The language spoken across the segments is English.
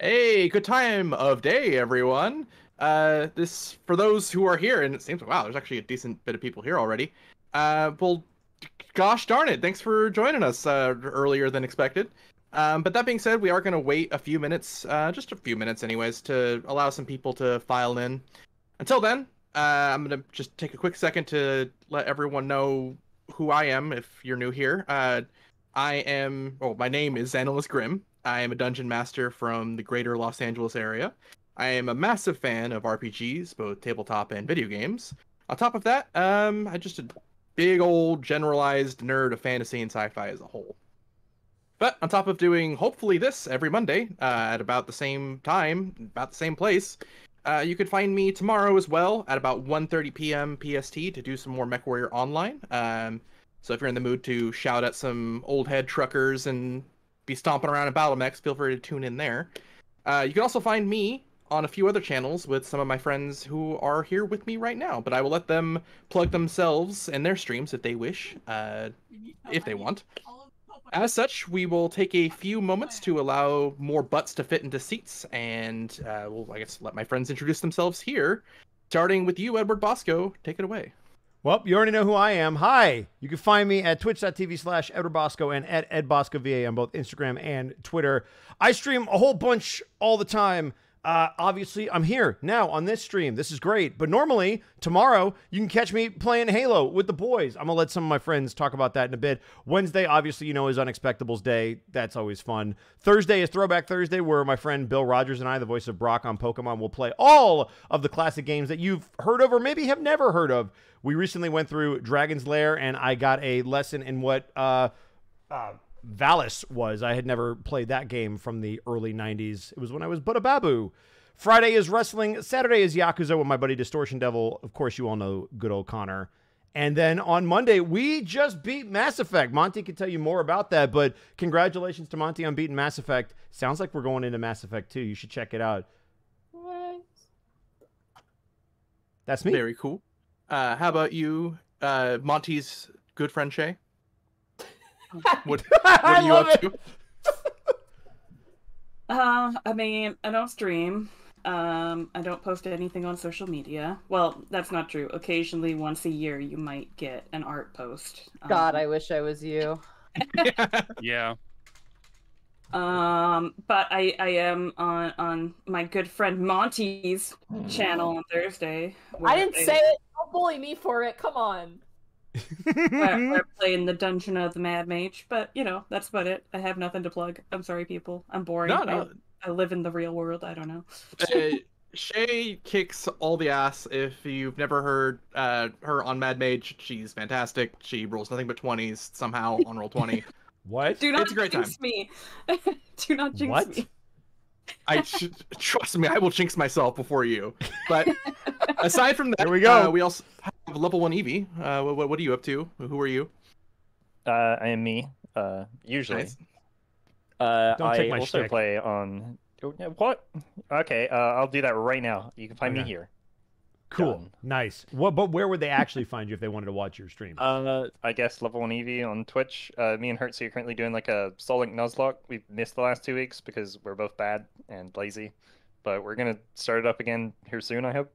Hey, good time of day, everyone. Uh, this for those who are here, and it seems wow, there's actually a decent bit of people here already. Uh, well, gosh darn it, thanks for joining us uh, earlier than expected. Um, but that being said, we are going to wait a few minutes, uh, just a few minutes, anyways, to allow some people to file in. Until then, uh, I'm going to just take a quick second to let everyone know who I am if you're new here. Uh, I am, well, my name is Xanillis Grimm. I am a dungeon master from the greater Los Angeles area. I am a massive fan of RPGs, both tabletop and video games. On top of that, um, I'm just a big old generalized nerd of fantasy and sci-fi as a whole. But on top of doing hopefully this every Monday uh, at about the same time, about the same place, uh, you could find me tomorrow as well at about 1:30 p.m. PST to do some more MechWarrior Online. Um, so if you're in the mood to shout at some old head truckers and be stomping around in battle mechs, feel free to tune in there. Uh, you can also find me on a few other channels with some of my friends who are here with me right now, but I will let them plug themselves and their streams if they wish, uh, if they want. As such, we will take a few moments to allow more butts to fit into seats, and uh, we'll, I guess, let my friends introduce themselves here. Starting with you, Edward Bosco. Take it away. Well, you already know who I am. Hi. You can find me at twitch.tv slash Edward and at Ed Bosco VA on both Instagram and Twitter. I stream a whole bunch all the time. Uh, obviously, I'm here now on this stream. This is great. But normally, tomorrow, you can catch me playing Halo with the boys. I'm going to let some of my friends talk about that in a bit. Wednesday, obviously, you know, is Unexpectables Day. That's always fun. Thursday is Throwback Thursday, where my friend Bill Rogers and I, the voice of Brock on Pokemon, will play all of the classic games that you've heard of or maybe have never heard of. We recently went through Dragon's Lair, and I got a lesson in what. Uh, uh, Valis was. I had never played that game from the early 90s. It was when I was but a babu. Friday is wrestling. Saturday is Yakuza with my buddy Distortion Devil. Of course, you all know good old Connor. And then on Monday, we just beat Mass Effect. Monty can tell you more about that, but congratulations to Monty on beating Mass Effect. Sounds like we're going into Mass Effect 2. You should check it out. That's me. Very cool. Uh, how about you, uh, Monty's good friend Shay? What, what are you up to? uh, I mean, I don't stream. Um, I don't post anything on social media. Well, that's not true. Occasionally, once a year, you might get an art post. God, um, I wish I was you. yeah. Um, but I I am on on my good friend Monty's channel on Thursday. I didn't say it. Don't bully me for it. Come on we're, we're playing the Dungeon of the Mad Mage, but you know that's about it. I have nothing to plug. I'm sorry, people. I'm boring. No, no. I, I live in the real world. I don't know. uh, Shay kicks all the ass. If you've never heard uh, her on Mad Mage, she's fantastic. She rolls nothing but twenties somehow on roll twenty. what? Do not it's a great jinx time. me. Do not jinx what? me. I should, trust me. I will jinx myself before you. But aside from that, there we go. Uh, we also have level one Eevee. Uh, what, what are you up to? Who are you? Uh, I am me. Uh, usually. Nice. Uh, Don't I also shtick. play on. What? Okay, uh, I'll do that right now. You can find okay. me here. Cool, Done. nice. What? But where would they actually find you if they wanted to watch your stream? Uh, I guess level one Eevee on Twitch. Uh, me and Hertz are currently doing like a Solink Link Nuzlocke. We've missed the last two weeks because we're both bad and lazy, but we're gonna start it up again here soon. I hope.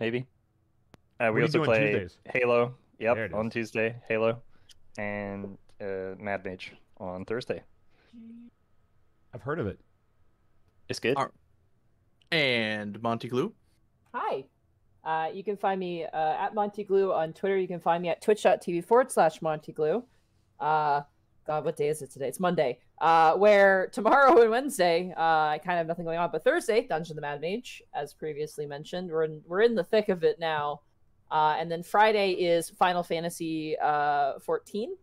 Maybe. Uh, we also play Tuesdays? Halo. Yep, on Tuesday, Halo, and uh, Mad Mage on Thursday. I've heard of it. It's good. And Monty Glue. Hi. Uh, you can find me uh, at Monty Glue on Twitter. You can find me at twitch.tv forward slash Monty Glue. Uh, God, what day is it today? It's Monday. Uh, where tomorrow and Wednesday, uh, I kind of have nothing going on. But Thursday, Dungeon the Mad Mage, as previously mentioned. We're in, we're in the thick of it now. Uh, and then Friday is Final Fantasy uh, 14.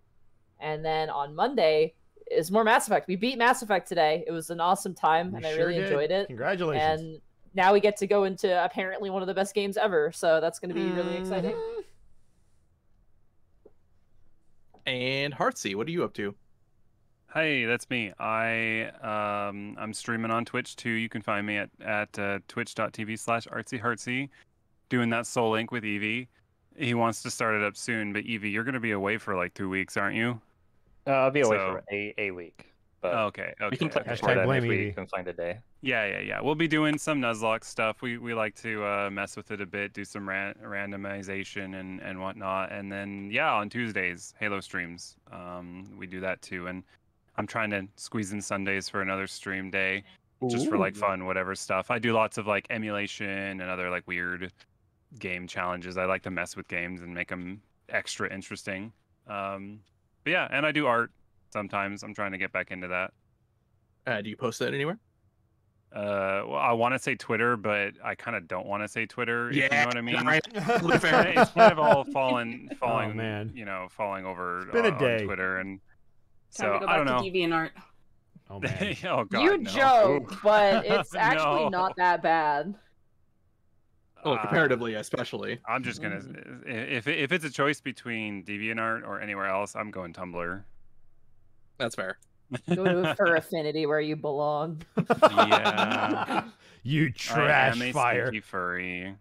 And then on Monday is more Mass Effect. We beat Mass Effect today. It was an awesome time, we and I really did. enjoyed it. Congratulations. And now we get to go into apparently one of the best games ever. So that's going to be really exciting. Mm-hmm. And Heartsy, what are you up to? Hey, that's me. I um I'm streaming on Twitch too. You can find me at at uh, twitch.tv slash artsyheartsy, doing that Soul Link with Eevee. He wants to start it up soon, but Eevee, you're gonna be away for like two weeks, aren't you? Uh, I'll be away so... for a a week. But okay, okay. we can play okay. Hashtag blame if we can find a day. Yeah, yeah, yeah. We'll be doing some Nuzlocke stuff. We we like to uh, mess with it a bit, do some ran- randomization and and whatnot, and then yeah, on Tuesdays Halo streams. Um, we do that too, and I'm trying to squeeze in Sundays for another stream day, just for like fun, whatever stuff. I do lots of like emulation and other like weird game challenges. I like to mess with games and make them extra interesting. Um, but yeah, and I do art sometimes. I'm trying to get back into that. Uh, do you post that anywhere? Uh, well, I want to say Twitter, but I kind of don't want to say Twitter. if you know what I mean. right. Totally It's kinda- it's kind of all falling, falling, man. you know, falling over been a on, on. Twitter, and Time so to go I back don't know. to DeviantArt. oh man. oh God, you no. joke, but it's actually No. not that bad. Well, Uh, comparatively, especially. I'm just gonna, if if it's a choice between DeviantArt or anywhere else, I'm going Tumblr. That's fair. Go to Fur Affinity where you belong. Yeah. you I trash am a fire. stinky furry.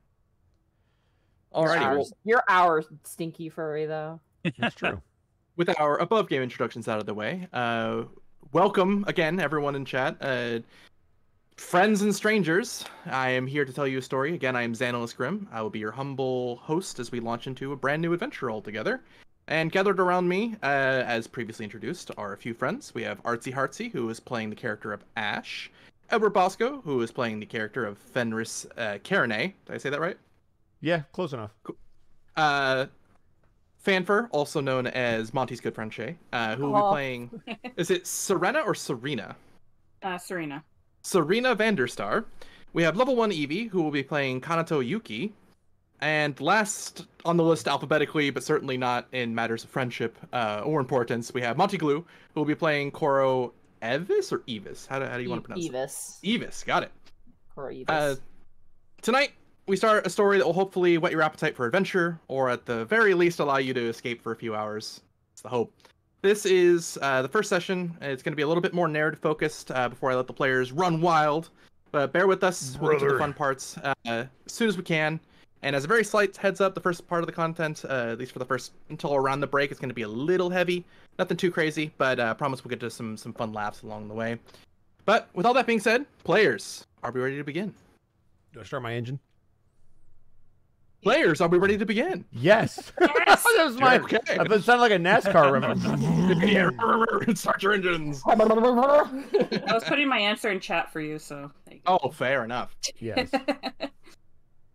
Alrighty, You're well, our- You're our stinky furry though. That's true. with our above game introductions out of the way, uh, welcome again, everyone in chat. Uh, friends and strangers, I am here to tell you a story. Again, I am Xanillis Grimm. I will be your humble host as we launch into a brand new adventure altogether. And gathered around me, uh, as previously introduced, are a few friends. We have Artsy Heartsy, who is playing the character of Ash. Edward Bosco, who is playing the character of Fenris uh, Karenay. Did I say that right? Yeah, close enough. Uh, Fanfer, also known as Monty's good friend Shay, uh, who will be playing. Is it Serena or Serena? Uh, Serena. Serena Vanderstar. We have level one Eevee, who will be playing Kanato Yuki. And last on the list alphabetically, but certainly not in matters of friendship uh, or importance, we have Monty Glue, who will be playing Koro Evis or Evis? How do, how do you want to pronounce Evis. it? Evis, Evis, got it. Or Evis. Uh, tonight, we start a story that will hopefully whet your appetite for adventure, or at the very least, allow you to escape for a few hours. It's the hope. This is uh, the first session. It's going to be a little bit more narrative focused uh, before I let the players run wild. But bear with us. We'll get to the fun parts uh, as soon as we can. And as a very slight heads up, the first part of the content, uh, at least for the first until around the break, is going to be a little heavy. Nothing too crazy, but uh, I promise we'll get to some some fun laughs along the way. But with all that being said, players, are we ready to begin? Do I start my engine? Players, are we ready to begin? Yes. Yes! that was my. Okay. I it sounded like a NASCAR reference. Start your engines. I was putting my answer in chat for you, so. There you. Oh, fair enough. yes.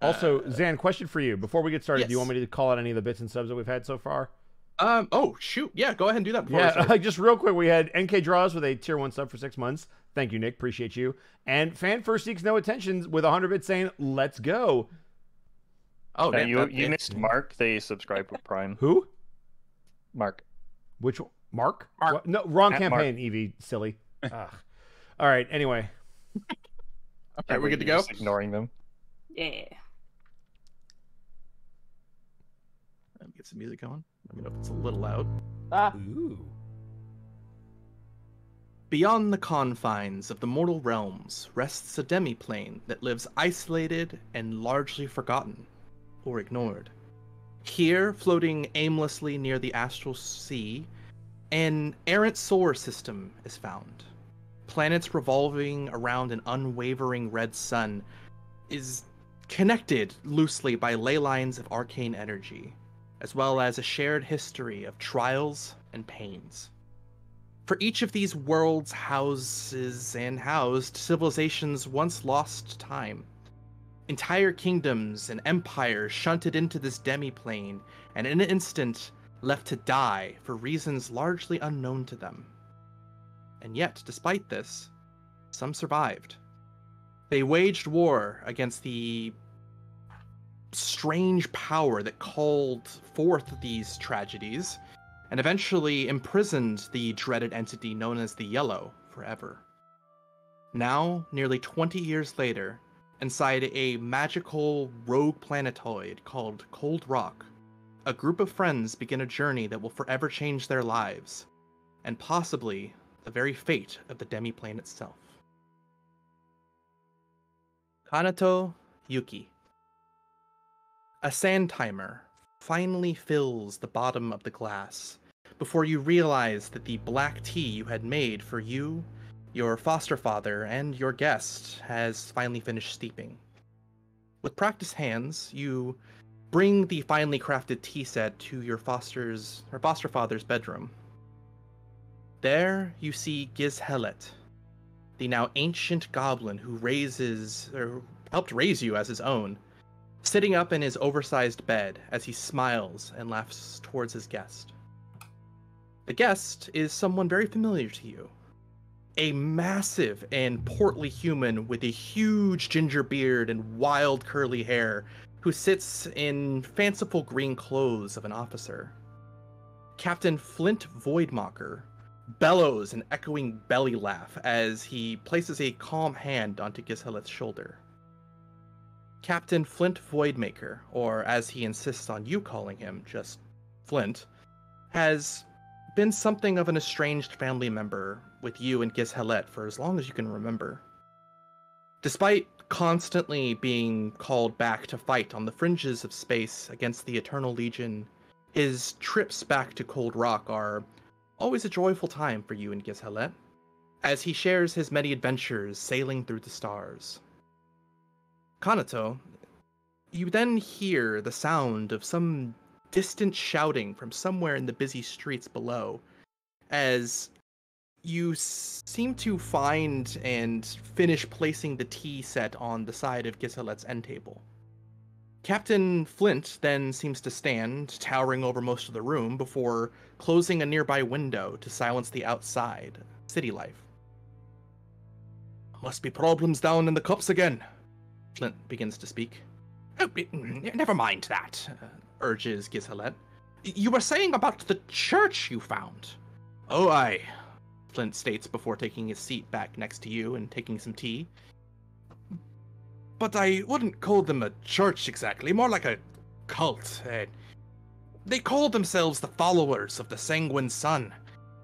Also, Uh, Zan, question for you. Before we get started, do you want me to call out any of the bits and subs that we've had so far? Um. Oh, shoot. Yeah. Go ahead and do that. Before Yeah, start. just real quick, we had NK Draws with a tier one sub for six months. Thank you, Nick. Appreciate you. And Fan First Seeks No Attentions with 100 bits saying, let's go. Oh, damn, you that- you it- missed Mark. They subscribe with Prime. Who? Mark. Which one? Mark? Mark. What? No, wrong At Mark. campaign, Eevee. Silly. Ugh. All right, anyway. All right, we're good to go. just Ignoring them. yeah. Let me get some music going. Let me know if it's a little loud. ah, Ooh. Beyond the confines of the mortal realms rests a demiplane that lives isolated and largely forgotten or ignored. Here, floating aimlessly near the astral sea, an errant solar system is found. Planets revolving around an unwavering red sun is connected loosely by ley lines of arcane energy, as well as a shared history of trials and pains. For each of these worlds houses and housed civilizations once lost time. Entire kingdoms and empires shunted into this demiplane and in an instant left to die for reasons largely unknown to them. And yet, despite this, some survived. They waged war against the strange power that called forth these tragedies and eventually imprisoned the dreaded entity known as the Yellow forever. Now, nearly 20 years later, inside a magical rogue planetoid called Cold Rock, a group of friends begin a journey that will forever change their lives, and possibly the very fate of the demiplane itself. Kanato Yuki. A sand timer finally fills the bottom of the glass, before you realize that the black tea you had made for you, your foster father, and your guest has finally finished steeping. With practiced hands, you bring the finely crafted tea set to your foster's or foster father's bedroom. There you see Gizhelet, the now ancient goblin who raises or helped raise you as his own, sitting up in his oversized bed as he smiles and laughs towards his guest. The guest is someone very familiar to you. A massive and portly human with a huge ginger beard and wild curly hair who sits in fanciful green clothes of an officer. Captain Flint Voidmocker bellows an echoing belly laugh as he places a calm hand onto Gishelet's shoulder. Captain Flint Voidmaker, or as he insists on you calling him, just Flint, has been something of an estranged family member with you and Gishelet for as long as you can remember. Despite constantly being called back to fight on the fringes of space against the Eternal Legion, his trips back to Cold Rock are always a joyful time for you and Gishelet, as he shares his many adventures sailing through the stars. Kanato, you then hear the sound of some distant shouting from somewhere in the busy streets below, as you seem to find and finish placing the tea set on the side of Gishelet's end table. Captain Flint then seems to stand, towering over most of the room, before closing a nearby window to silence the outside city life. Must be problems down in the cups again. Flint begins to speak. Oh, never mind that, uh, urges Gishelet. You were saying about the church you found. Oh, aye, Flint states before taking his seat back next to you and taking some tea. But I wouldn't call them a church exactly, more like a cult. Uh, they called themselves the followers of the Sanguine Sun,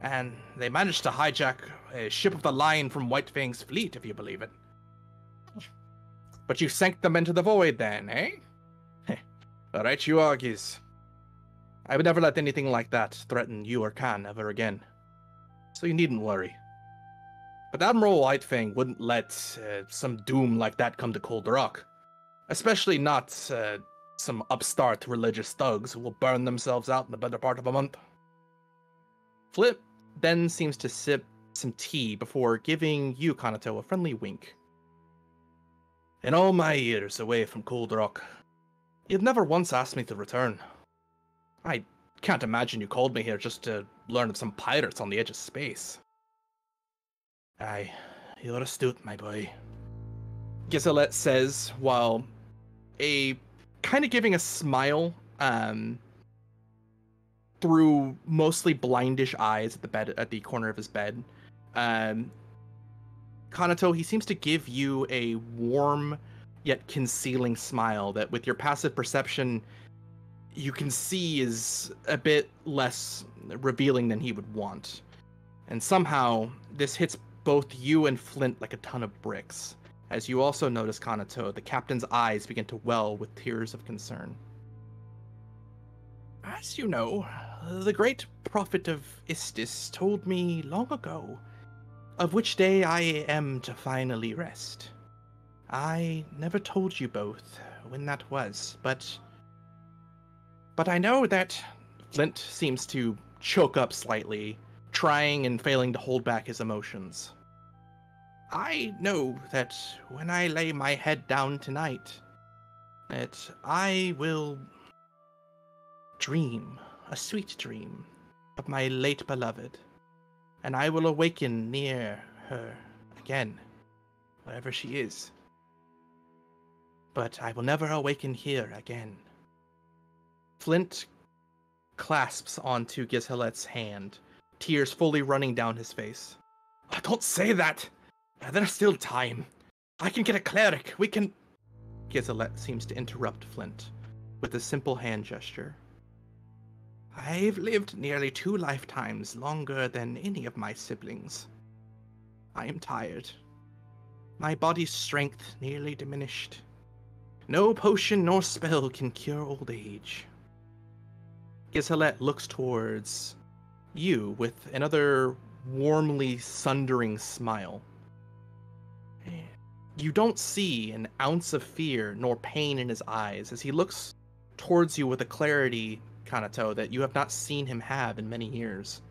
and they managed to hijack a ship of the line from White Fang's fleet, if you believe it. But you sank them into the void then, eh? Alright, you are, Giz. I would never let anything like that threaten you or Khan ever again. So you needn't worry. But Admiral Whitefang wouldn't let uh, some doom like that come to Cold Rock. Especially not uh, some upstart religious thugs who will burn themselves out in the better part of a month. Flint then seems to sip some tea before giving you, Kanato, a friendly wink. In all my years away from Cold Rock, you've never once asked me to return. I can't imagine you called me here just to learn of some pirates on the edge of space. Aye, you're astute, my boy. Gishelet says while a kind of giving a smile um, through mostly blindish eyes at the bed at the corner of his bed. Um, Kanato, he seems to give you a warm yet concealing smile that, with your passive perception, you can see is a bit less revealing than he would want. And somehow, this hits both you and Flint like a ton of bricks. As you also notice, Kanato, the captain's eyes begin to well with tears of concern. As you know, the great prophet of Istis told me long ago of which day I am to finally rest. I never told you both when that was, but. But I know that Flint seems to choke up slightly, trying and failing to hold back his emotions. I know that when I lay my head down tonight, that I will dream a sweet dream of my late beloved, and I will awaken near her again, wherever she is. But I will never awaken here again. Flint clasps onto Gishelet's hand, tears fully running down his face. Oh, don't say that! There's still time. I can get a cleric. We can. Gishelet seems to interrupt Flint with a simple hand gesture. I've lived nearly two lifetimes longer than any of my siblings. I am tired. My body's strength nearly diminished. No potion nor spell can cure old age. Gishelet looks towards you with another warmly sundering smile. You don't see an ounce of fear nor pain in his eyes as he looks towards you with a clarity, Kanato, that you have not seen him have in many years.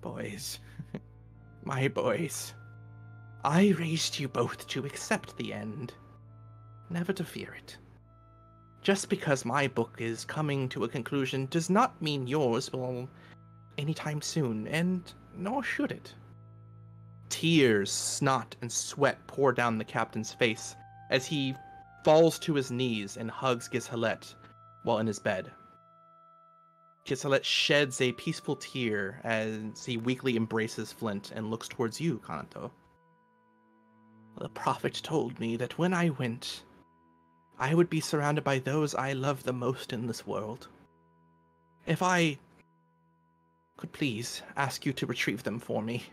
Boys, my boys, I raised you both to accept the end, never to fear it. Just because my book is coming to a conclusion does not mean yours will anytime soon, and nor should it. Tears, snot, and sweat pour down the captain's face as he falls to his knees and hugs Gishelet while in his bed. Gishelet sheds a peaceful tear as he weakly embraces Flint and looks towards you, Kanato. The prophet told me that when I went, I would be surrounded by those I love the most in this world. If I could please ask you to retrieve them for me.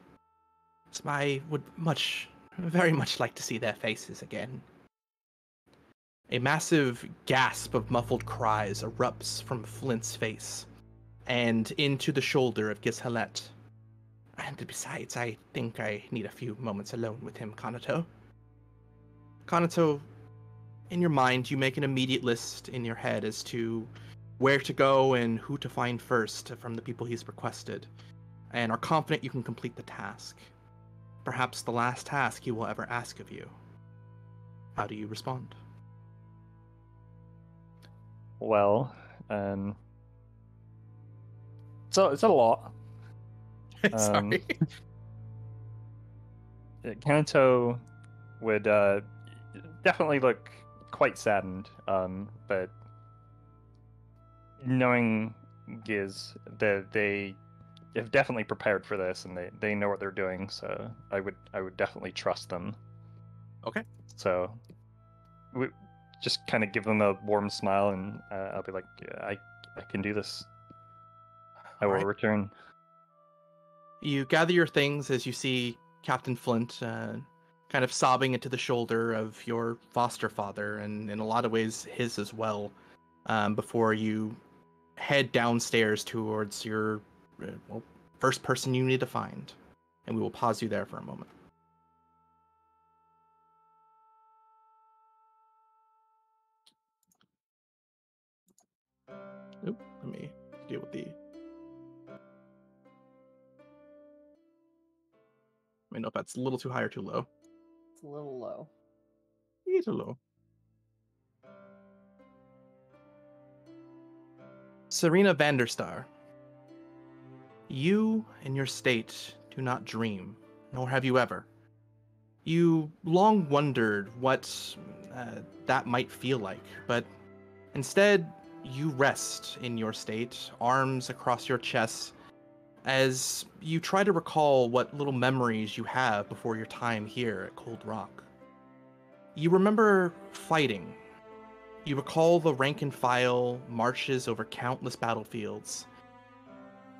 I would much, very much like to see their faces again. A massive gasp of muffled cries erupts from Flint's face and into the shoulder of Gishelet. And besides, I think I need a few moments alone with him, Kanato. Kanato, in your mind, you make an immediate list in your head as to where to go and who to find first from the people he's requested, and are confident you can complete the task. Perhaps the last task he will ever ask of you. How do you respond? Well, um, so it's a lot. Sorry. Kanto would uh, definitely look quite saddened, um, but knowing Giz that they have definitely prepared for this and they, they know what they're doing, so I would I would definitely trust them. Okay. So we just kind of give them a warm smile and uh, I'll be like, I I can do this. I will Alright. return. You gather your things as you see Captain Flint uh, kind of sobbing into the shoulder of your foster father, and in a lot of ways his as well, um, before you head downstairs towards your uh, well, first person you need to find. And we will pause you there for a moment. Oop, let me deal with the I don't know if that's a little too high or too low. A little low. A low. Serena Vanderstar, you and your state do not dream, nor have you ever. You long wondered what uh, that might feel like, but instead you rest in your state, arms across your chest, as you try to recall what little memories you have before your time here at Cold Rock. You remember fighting. You recall the rank and file marches over countless battlefields.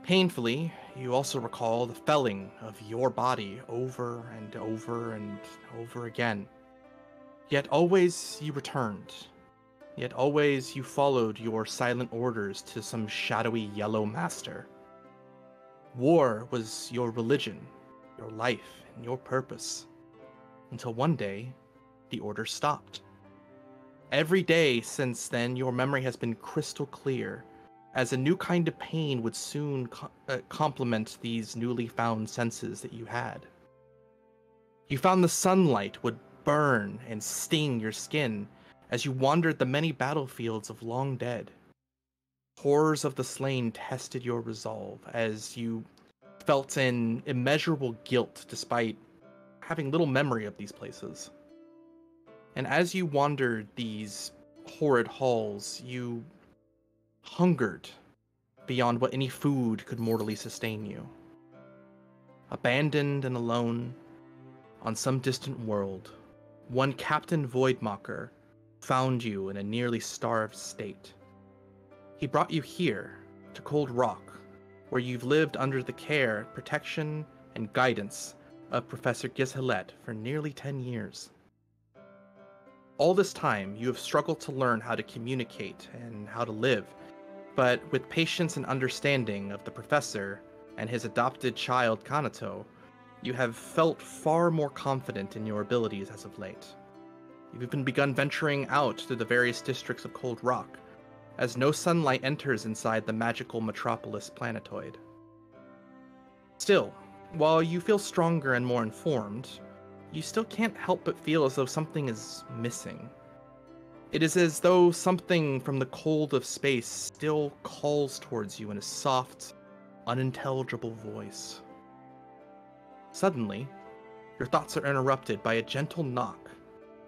Painfully, you also recall the felling of your body over and over and over again. Yet always you returned. Yet always you followed your silent orders to some shadowy yellow master. War was your religion, your life, and your purpose. Until one day, the order stopped. Every day since then, your memory has been crystal clear, as a new kind of pain would soon co- uh, complement these newly found senses that you had. You found the sunlight would burn and sting your skin as you wandered the many battlefields of long dead. Horrors of the slain tested your resolve as you felt an immeasurable guilt despite having little memory of these places. And as you wandered these horrid halls, you hungered beyond what any food could mortally sustain you. Abandoned and alone on some distant world, one Captain Voidmocker found you in a nearly starved state. He brought you here to Cold Rock, where you've lived under the care, protection, and guidance of Professor Gishelet for nearly 10 years. All this time, you have struggled to learn how to communicate and how to live, but with patience and understanding of the professor and his adopted child Kanato, you have felt far more confident in your abilities as of late. You've even begun venturing out to the various districts of Cold Rock, as no sunlight enters inside the magical metropolis planetoid. Still, while you feel stronger and more informed, you still can't help but feel as though something is missing. It is as though something from the cold of space still calls towards you in a soft, unintelligible voice. Suddenly, your thoughts are interrupted by a gentle knock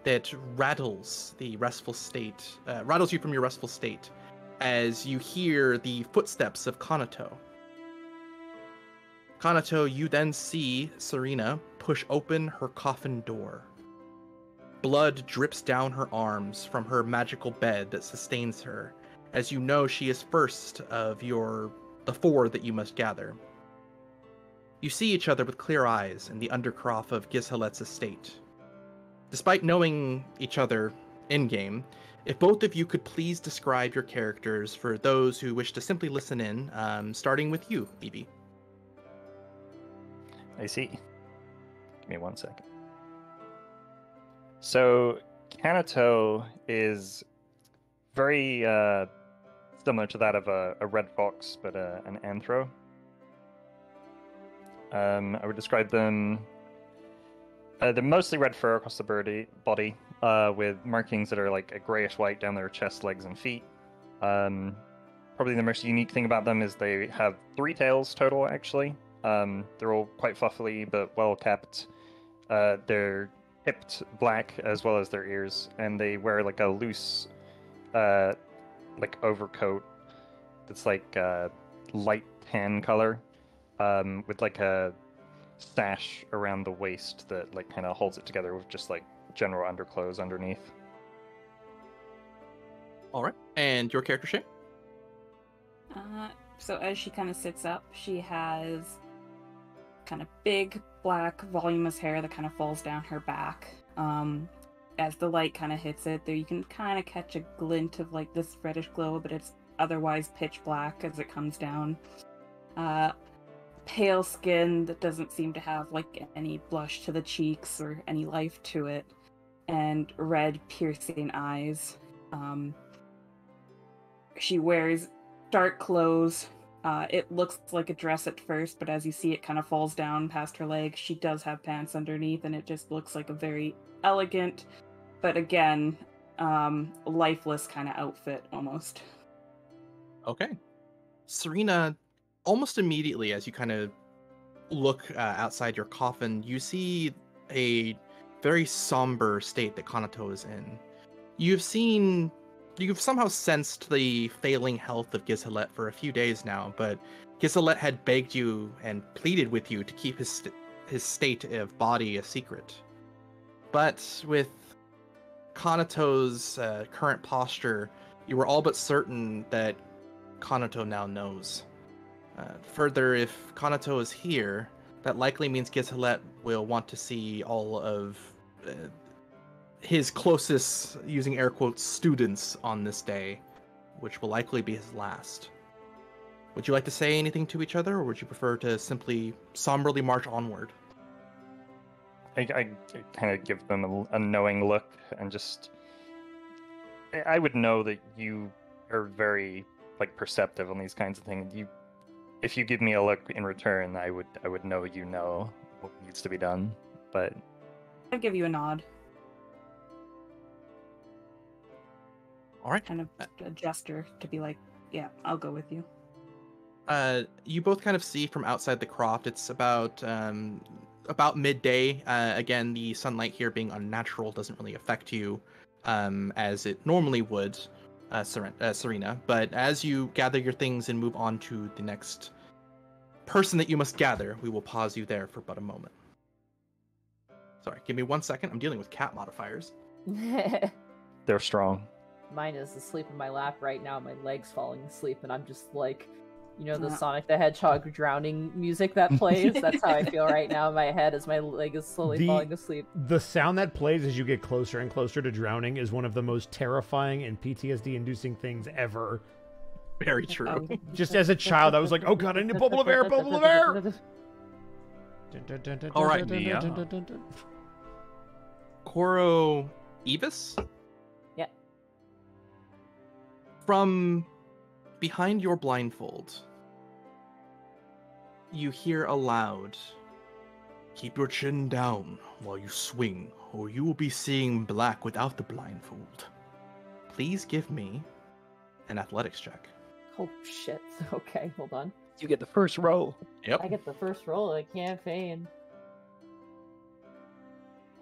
that rattles the restful state, uh, rattles you from your restful state, as you hear the footsteps of Kanato. Kanato, you then see Serena push open her coffin door. Blood drips down her arms from her magical bed that sustains her, as you know she is first of your the four that you must gather. You see each other with clear eyes in the undercroft of Gizhalet's estate. Despite knowing each other in game, if both of you could please describe your characters for those who wish to simply listen in, um, starting with you, Eevee. I see. Give me one second. So, Kanato is very uh, similar to that of a, a red fox, but uh, an anthro. Um, I would describe them. Uh, they're mostly red fur across the birdie, body, uh, with markings that are like a grayish white down their chest, legs, and feet. Um, probably the most unique thing about them is they have three tails total, actually. Um, they're all quite fluffy but well kept. Uh, they're tipped black as well as their ears, and they wear like a loose, uh, like overcoat that's like uh, light tan color, um, with like a sash around the waist that like kind of holds it together with just like general underclothes underneath. All right. And your character shape? Uh, so as she kind of sits up, she has kind of big, black, voluminous hair that kind of falls down her back. Um, as the light kind of hits it, there you can kind of catch a glint of like this reddish glow, but it's otherwise pitch black as it comes down. Uh, pale skin that doesn't seem to have like any blush to the cheeks or any life to it, and red, piercing eyes. Um, she wears dark clothes. Uh, it looks like a dress at first, but as you see, it kind of falls down past her legs. She does have pants underneath, and it just looks like a very elegant, but again, um, lifeless kind of outfit almost. Okay. Serena, almost immediately as you kind of look uh, outside your coffin, you see a very somber state that Kanato is in. You've seen, you've somehow sensed the failing health of Gizhalet for a few days now, but Gizhalet had begged you and pleaded with you to keep his st- his state of body a secret. But with Kanato's uh, current posture, you were all but certain that Kanato now knows. Uh, further, if Kanato is here, that likely means Gizhalet will want to see all of uh, his closest, using air quotes, students on this day, which will likely be his last. Would you like to say anything to each other, or would you prefer to simply somberly march onward? I, I kind of give them a, a knowing look and just. I would know that you are very like perceptive on these kinds of things. You, if you give me a look in return, I would I would know you know what needs to be done. But I'll give you a nod, All right. kind of a gesture to be like, yeah, I'll go with you. uh, you both kind of see from outside the croft. It's about um, about midday. Uh, again, the sunlight here being unnatural doesn't really affect you um, as it normally would, uh, Seren- uh, Serena. But as you gather your things and move on to the next person that you must gather, we will pause you there for but a moment. Sorry, give me one second. I'm dealing with cat modifiers. they're strong. Mine is asleep in my lap right now. My legs falling asleep, and I'm just like, you know, the Yeah. Sonic the Hedgehog drowning music that plays. That's how I feel right now in my head as my leg is slowly The- falling asleep. The sound that plays as you get closer and closer to drowning is one of the most terrifying and PTSD inducing things ever. Very true. Um, Just as a child, I was like, oh god, I need a bubble of air, bubble of air. All right, Nia. Koro Evis? Yeah. From behind your blindfold, you hear aloud Keep your chin down while you swing, or you will be seeing black without the blindfold. Please give me an athletics check. Oh shit. Okay, hold on. You get the first roll. Yep. I get the first roll. I can't feign.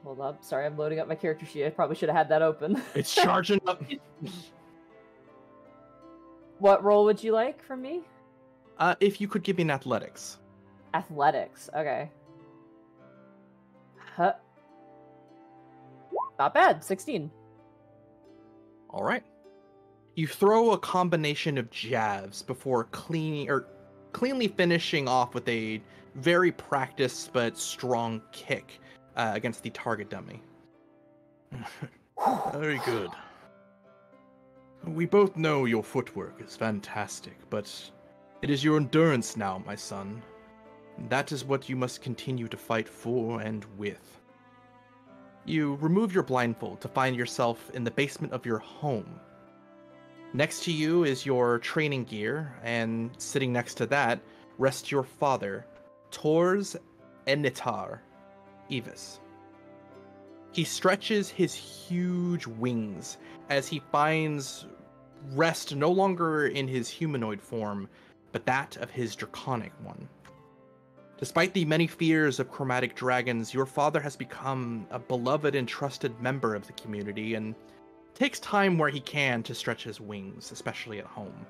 Hold up. Sorry, I'm loading up my character sheet. I probably should have had that open. It's charging up. what role would you like from me? Uh, if you could give me an athletics. Athletics. Okay. Huh. Not bad. 16. All right. You throw a combination of jabs before cleaning or cleanly finishing off with a very practiced but strong kick uh, against the target dummy. very good. We both know your footwork is fantastic, but it is your endurance now, my son. That is what you must continue to fight for and with. You remove your blindfold to find yourself in the basement of your home. Next to you is your training gear, and sitting next to that rests your father, Tors Enitar Evis. He stretches his huge wings as he finds rest no longer in his humanoid form, but that of his draconic one. Despite the many fears of chromatic dragons, your father has become a beloved and trusted member of the community and takes time where he can to stretch his wings, especially at home.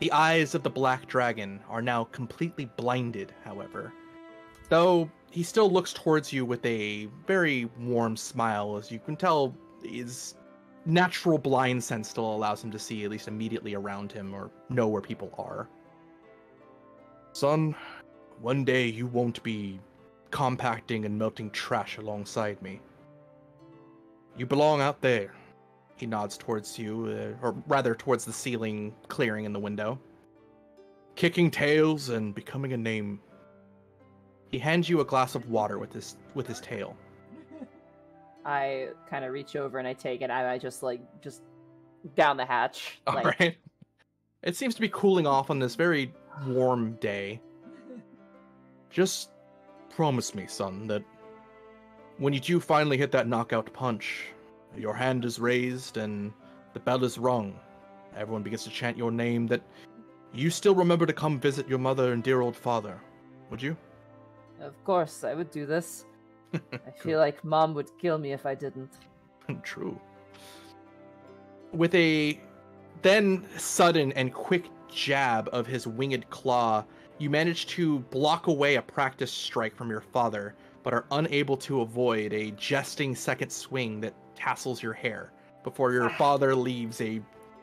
The eyes of the black dragon are now completely blinded, however, though he still looks towards you with a very warm smile, as you can tell his natural blind sense still allows him to see at least immediately around him or know where people are. Son, one day you won't be compacting and melting trash alongside me. You belong out there. He nods towards you, uh, or rather towards the ceiling clearing in the window. Kicking tails and becoming a name. He hands you a glass of water with his with his tail. I kind of reach over and I take it. And I just like just down the hatch. All like, right. It seems to be cooling off on this very warm day. Just promise me, son, that when you do finally hit that knockout punch, your hand is raised and the bell is rung. Everyone begins to chant your name, that you still remember to come visit your mother and dear old father. Would you? Of course, I would do this. I feel like mom would kill me if I didn't. True. With a then sudden and quick jab of his winged claw, you manage to block away a practice strike from your father, but are unable to avoid a jesting second swing that tassels your hair before your ah. father leaves a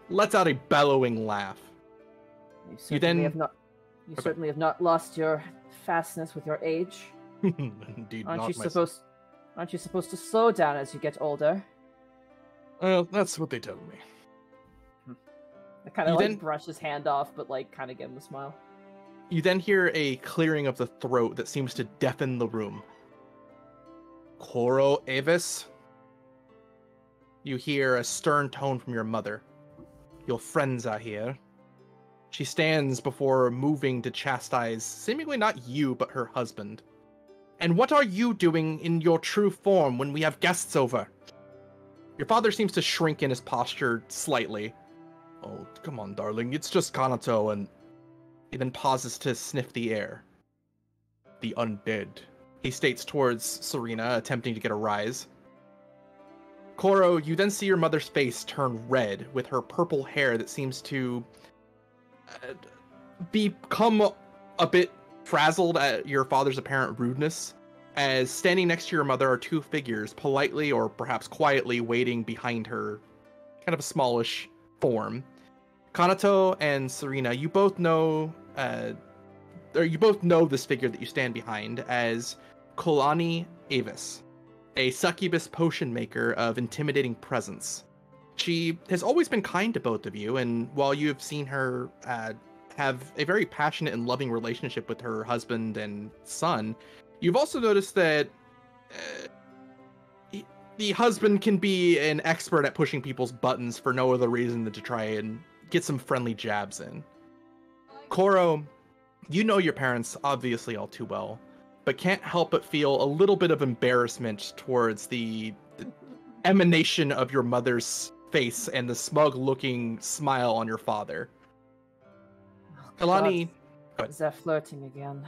lets out a bellowing laugh. You certainly then- have not. You Okay. certainly have not lost your fastness with your age. Indeed, Aren't not you supposed? Aren't you supposed to slow down as you get older? Well, that's what they tell me. I kind of like then- brush his hand off, but like kind of give him a smile. You then hear a clearing of the throat that seems to deafen the room. Coro Avis? You hear a stern tone from your mother. Your friends are here. She stands before moving to chastise seemingly not you, but her husband. And what are you doing in your true form when we have guests over? Your father seems to shrink in his posture slightly. Oh, come on, darling. It's just Kanato and he then pauses to sniff the air. The undead. He states towards Serena, attempting to get a rise. Koro, you then see your mother's face turn red with her purple hair that seems to become a bit frazzled at your father's apparent rudeness. As standing next to your mother are two figures, politely or perhaps quietly waiting behind her, kind of a smallish form. Kanato and Serena, you both know, uh, or you both know this figure that you stand behind as Kolani Avis, a succubus potion maker of intimidating presence. She has always been kind to both of you, and while you have seen her uh, have a very passionate and loving relationship with her husband and son, you've also noticed that uh, he- the husband can be an expert at pushing people's buttons for no other reason than to try and get some friendly jabs in. Koro, you know your parents obviously all too well, but can't help but feel a little bit of embarrassment towards the emanation of your mother's face and the smug looking smile on your father. Kalani, God, They're flirting again.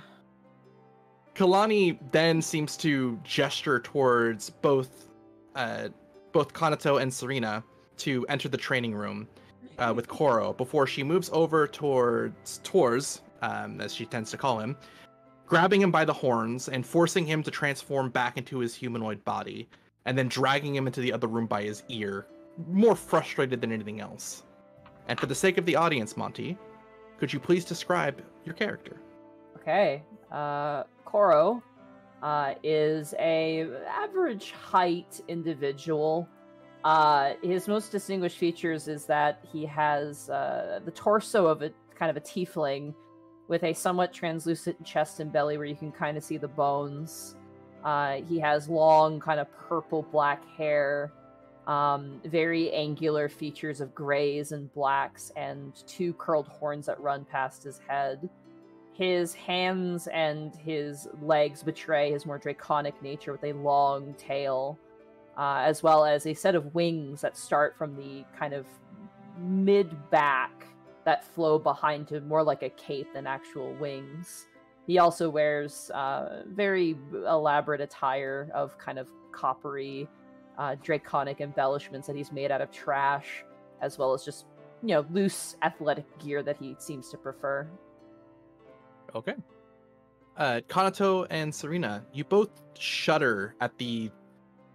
Kalani then seems to gesture towards both uh, both Kanato and Serena to enter the training room uh, with Koro before she moves over towards Tors, um, as she tends to call him, grabbing him by the horns and forcing him to transform back into his humanoid body, and then dragging him into the other room by his ear, more frustrated than anything else. And for the sake of the audience, Monty, could you please describe your character? Okay. Uh, Koro uh, is a average height individual. Uh, his most distinguished features is that he has uh, the torso of a kind of a tiefling with a somewhat translucent chest and belly where you can kind of see the bones. Uh, he has long, kind of purple black hair, um, very angular features of grays and blacks, and two curled horns that run past his head his hands and his legs betray his more draconic nature with a long tail, uh, as well as a set of wings that start from the kind of mid back that flow behind him, more like a cape than actual wings. He also wears uh, very elaborate attire of kind of coppery, uh, draconic embellishments that he's made out of trash, as well as just you know loose athletic gear that he seems to prefer. Okay. Uh, Kanato and Serena, you both shudder at the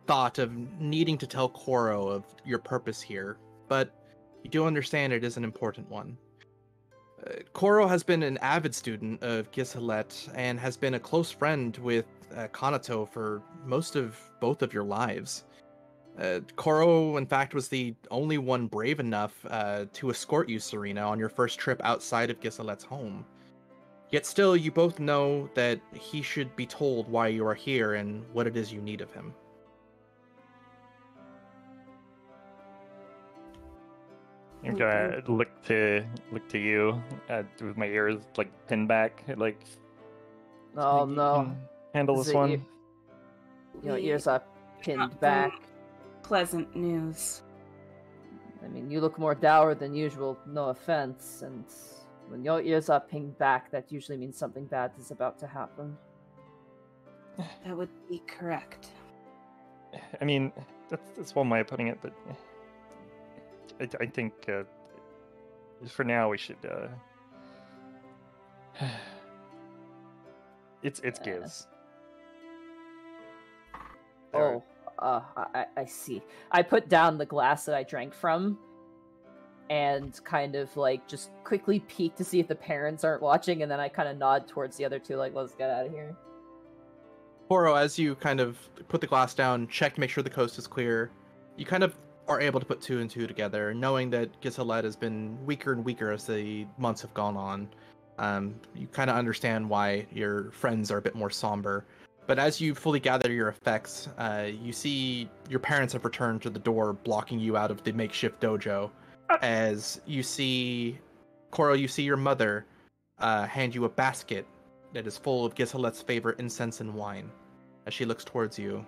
thought of needing to tell Koro of your purpose here, but you do understand it is an important one. Uh, Koro has been an avid student of Gishelet and has been a close friend with uh, Kanato for most of both of your lives. Uh, Koro, in fact, was the only one brave enough uh, to escort you, Serena, on your first trip outside of Gishelet's home. Yet still, you both know that he should be told why you are here and what it is you need of him. I'm gonna look to look to you uh, with my ears like pinned back, like. Oh no! Handle Is this one. you- Your ears are pinned back. Pleasant news. I mean, you look more dour than usual, no offense, and when your ears are pinned back, that usually means something bad is about to happen. That would be correct. I mean, that's that's one way of putting it, but I, I think uh, for now we should. Uh... it's it's Uh, Giz. There. Oh, uh, I, I- see. I put down the glass that I drank from and kind of like just quickly peek to see if the parents aren't watching, and then I kind of nod towards the other two, like, let's get out of here. Koro, as you kind of put the glass down, check to make sure the coast is clear, you kind of are able to put two and two together, knowing that Gishelet has been weaker and weaker as the months have gone on. Um, you kind of understand why your friends are a bit more somber. But as you fully gather your effects, uh, you see your parents have returned to the door, blocking you out of the makeshift dojo. As you see, Koro, you see your mother uh, hand you a basket that is full of Gishelet's favorite incense and wine. As she looks towards you,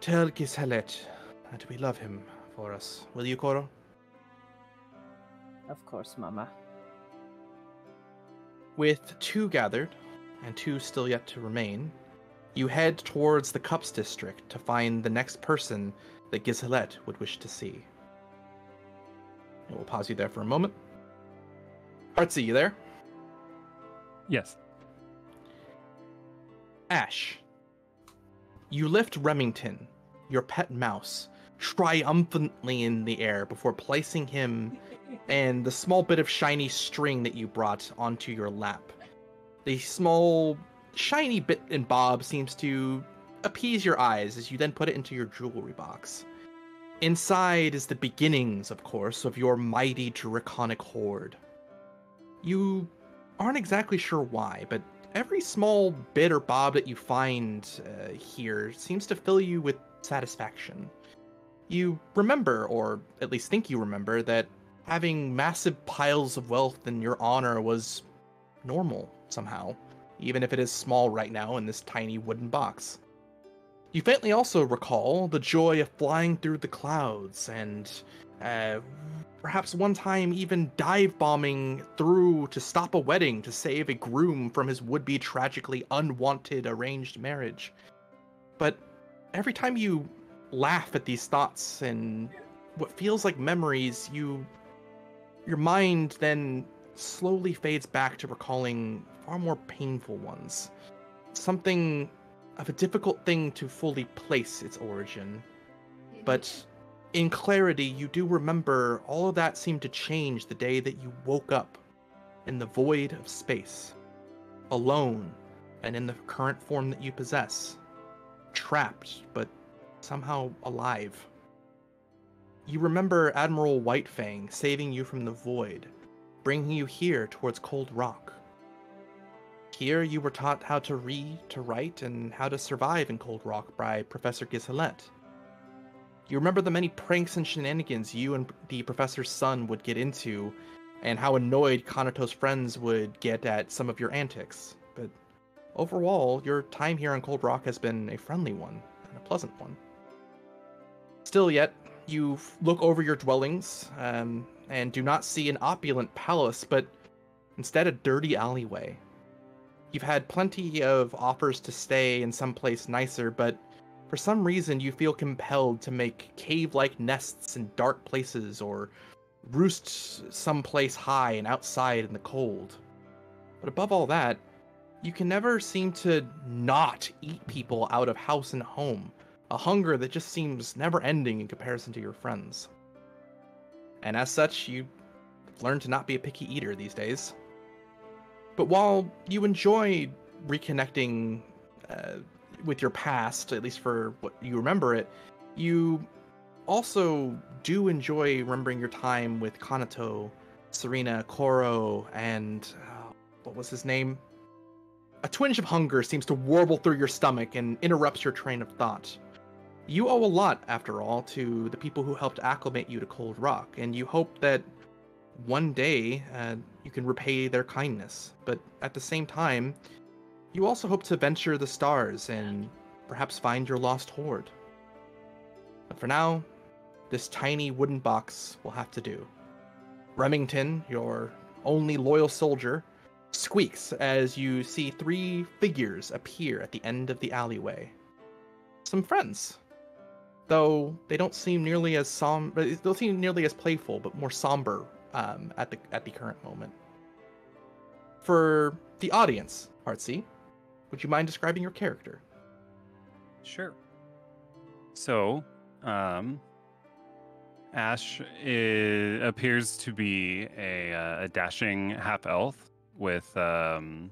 tell Gishelet that we love him for us. Will you, Koro? Of course, Mama. With two gathered, and two still yet to remain, you head towards the Cups district to find the next person that Gishelet would wish to see. I will pause you there for a moment. Heartsy, you there? Yes. Ash, you lift Remington, your pet mouse, triumphantly in the air before placing him and the small bit of shiny string that you brought onto your lap. The small, shiny bit and bob seems to appease your eyes as you then put it into your jewelry box. Inside is the beginnings, of course, of your mighty draconic hoard. You aren't exactly sure why, but every small bit or bob that you find uh, here seems to fill you with satisfaction. You remember, or at least think you remember, that having massive piles of wealth in your honor was normal somehow, even if it is small right now in this tiny wooden box. You faintly also recall the joy of flying through the clouds and uh, perhaps one time even dive bombing through to stop a wedding to save a groom from his would be tragically unwanted arranged marriage. But every time you laugh at these thoughts and what feels like memories, you your mind then slowly fades back to recalling far more painful ones. Something of a difficult thing to fully place its origin. But in clarity, you do remember all of that seemed to change the day that you woke up in the void of space, alone and in the current form that you possess, trapped but somehow alive. You remember Admiral Whitefang saving you from the void, bringing you here towards Cold Rock. Here you were taught how to read, to write, and how to survive in Cold Rock by Professor Giselette. You remember the many pranks and shenanigans you and the professor's son would get into, and how annoyed Kanato's friends would get at some of your antics. But overall, your time here on Cold Rock has been a friendly one, and a pleasant one. Still yet, you look over your dwellings um, and do not see an opulent palace, but instead a dirty alleyway. You've had plenty of offers to stay in some place nicer, but for some reason you feel compelled to make cave-like nests in dark places or roost someplace high and outside in the cold. But above all that, you can never seem to not eat people out of house and home, a hunger that just seems never ending in comparison to your friends. And as such, you learn to not be a picky eater these days. But while you enjoy reconnecting uh, with your past, at least for what you remember it, you also do enjoy remembering your time with Kanato, Serena, Koro, and uh, what was his name? A twinge of hunger seems to warble through your stomach and interrupts your train of thought. You owe a lot, after all, to the people who helped acclimate you to Cold Rock, and you hope that one day uh, you can repay their kindness. But at the same time, you also hope to venture the stars and perhaps find your lost hoard. But for now, this tiny wooden box will have to do. Remington, your only loyal soldier, squeaks as you see three figures appear at the end of the alleyway. Some friends. Though they don't seem nearly as som they don't seem nearly as playful, but more somber um, at the at the current moment. For the audience, Artsy, would you mind describing your character? Sure. So, um, Ash is, appears to be a, uh, a dashing half elf with, um,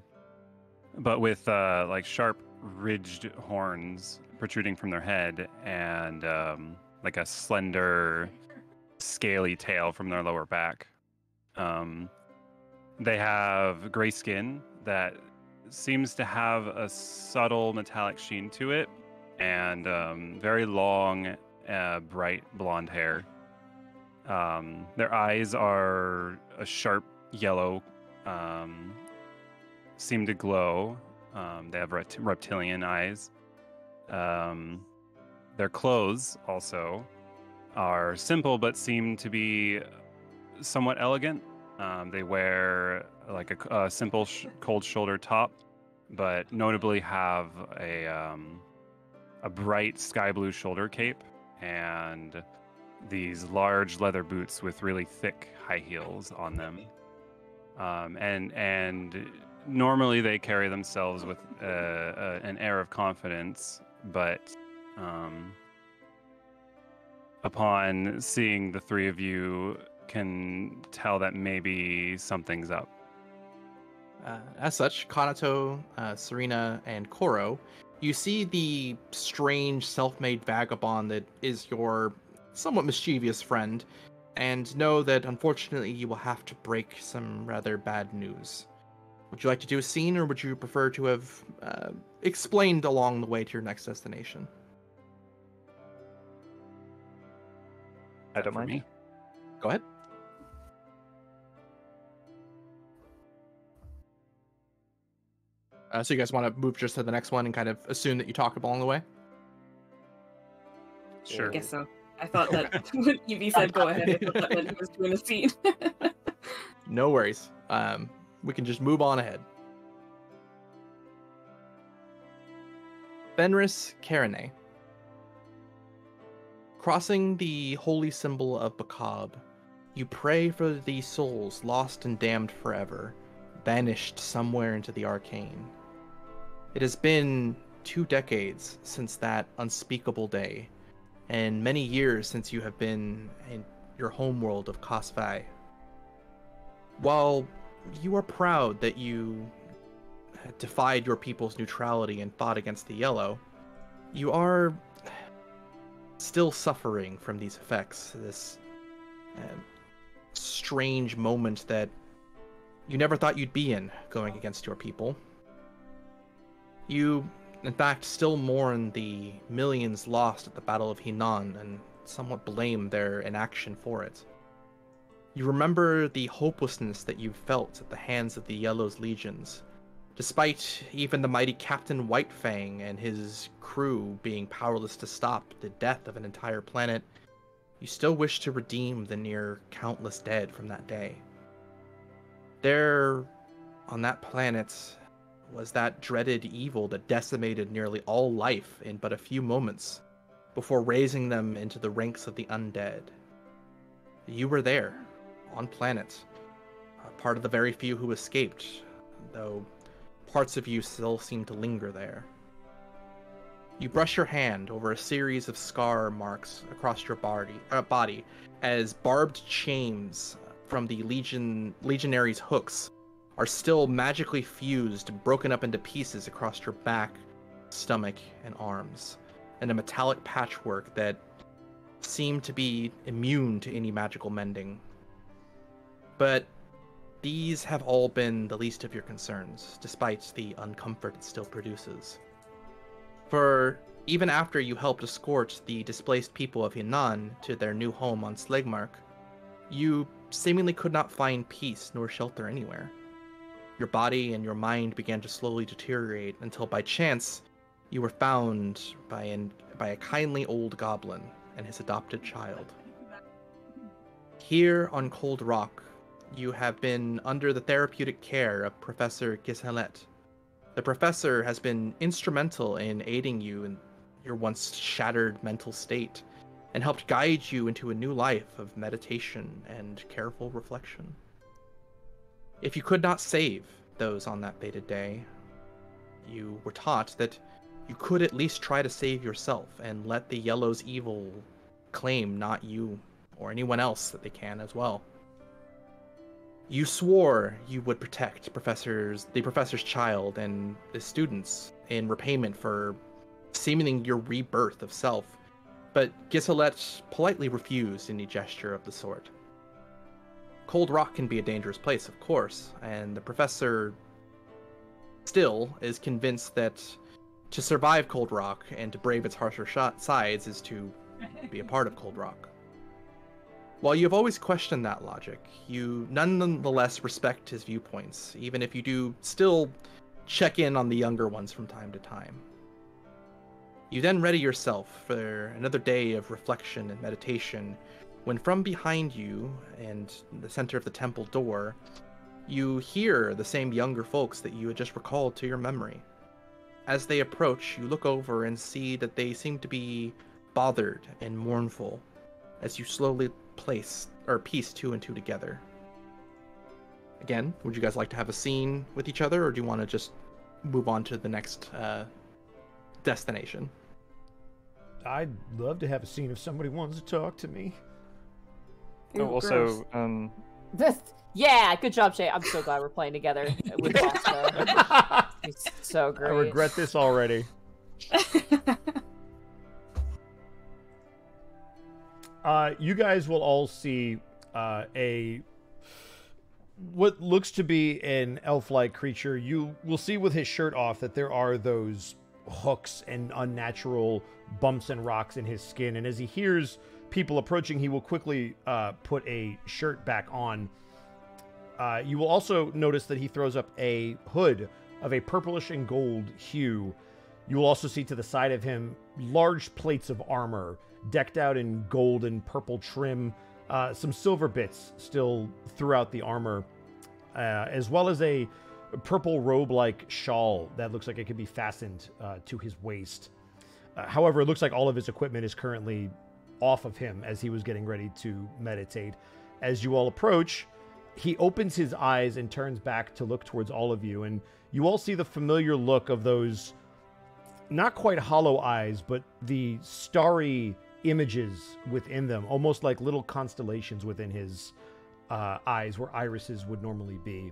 but with uh, like sharp ridged horns protruding from their head and um, like a slender, scaly tail from their lower back. Um, they have gray skin that seems to have a subtle metallic sheen to it and um, very long, uh, bright blonde hair. Um, their eyes are a sharp yellow, um, seem to glow. Um, they have rept- reptilian eyes. Um, their clothes also are simple but seem to be somewhat elegant. Um, they wear like a, a simple sh- cold shoulder top, but notably have a um, a bright sky blue shoulder cape and these large leather boots with really thick high heels on them. Um, and and normally they carry themselves with uh, uh, an air of confidence, but um, upon seeing the three of you, can tell that maybe something's up. Uh, as such, Kanato, uh, Serena, and Koro, you see the strange self-made vagabond that is your somewhat mischievous friend, and know that unfortunately you will have to break some rather bad news. Would you like to do a scene, or would you prefer to have uh, explained along the way to your next destination? I don't mind. me. Go ahead. Uh, so you guys want to move just to the next one and kind of assume that you talked along the way? Sure. I guess so. I thought that when Eevee said go ahead, I thought that meant he was doing a scene. No worries. Um, we can just move on ahead. Fenris Karene. Crossing the holy symbol of Bakab, you pray for the souls lost and damned forever, banished somewhere into the arcane. It has been two decades since that unspeakable day, and many years since you have been in your homeworld of Kosvai. While you are proud that you defied your people's neutrality and fought against the Yellow, you are still suffering from these effects. This uh, strange moment that you never thought you'd be in going against your people. You, in fact, still mourn the millions lost at the Battle of Hinan and somewhat blame their inaction for it. You remember the hopelessness that you felt at the hands of the Yellow's legions, despite even the mighty Captain White Fang and his crew being powerless to stop the death of an entire planet. You still wish to redeem the near countless dead from that day. There, on that planet, was that dreaded evil that decimated nearly all life in but a few moments before raising them into the ranks of the undead. You were there, on planet, a part of the very few who escaped, though parts of you still seem to linger there. You brush your hand over a series of scar marks across your body, uh, body as barbed chains from the legion legionaries' hooks are still magically fused broken up into pieces across your back, stomach, and arms, and a metallic patchwork that seem to be immune to any magical mending. But these have all been the least of your concerns, despite the uncomfort it still produces. For even after you helped escort the displaced people of Hinan to their new home on Slegmark, you seemingly could not find peace nor shelter anywhere. Your body and your mind began to slowly deteriorate until by chance you were found by an by a kindly old goblin and his adopted child. Here on Cold Rock, you have been under the therapeutic care of Professor Giselet. The professor has been instrumental in aiding you in your once shattered mental state and helped guide you into a new life of meditation and careful reflection. If you could not save those on that fated day, you were taught that you could at least try to save yourself and let the Yellow's evil claim not you or anyone else that they can as well. You swore you would protect professors, the professor's child and the students in repayment for seemingly your rebirth of self, but Giselet politely refused any gesture of the sort. Cold Rock can be a dangerous place, of course, and the professor still is convinced that to survive Cold Rock and to brave its harsher sides is to be a part of Cold Rock. While you have always questioned that logic, you nonetheless respect his viewpoints, even if you do still check in on the younger ones from time to time. You then ready yourself for another day of reflection and meditation when from behind you and the center of the temple door, you hear the same younger folks that you had just recalled to your memory. As they approach, you look over and see that they seem to be bothered and mournful as you slowly place or piece two and two together. Again, would you guys like to have a scene with each other, or do you want to just move on to the next uh, destination? I'd love to have a scene if somebody wants to talk to me. Oh, also, um, This, yeah, good job, Shay. I'm so glad we're playing together with Bosco. He's so great. I regret this already. Uh, you guys will all see uh, a what looks to be an elf-like creature. You will see with his shirt off that there are those hooks and unnatural bumps and rocks in his skin. And as he hears people approaching, he will quickly uh, put a shirt back on. Uh, you will also notice that he throws up a hood of a purplish and gold hue. You will also see to the side of him large plates of armor decked out in gold and purple trim, uh, some silver bits still throughout the armor, uh, as well as a purple robe like shawl that looks like it could be fastened uh, to his waist. Uh, however, it looks like all of his equipment is currently off of him as he was getting ready to meditate. As you all approach, he opens his eyes and turns back to look towards all of you, and you all see the familiar look of those not quite hollow eyes, but the starry images within them, almost like little constellations within his uh, eyes where irises would normally be.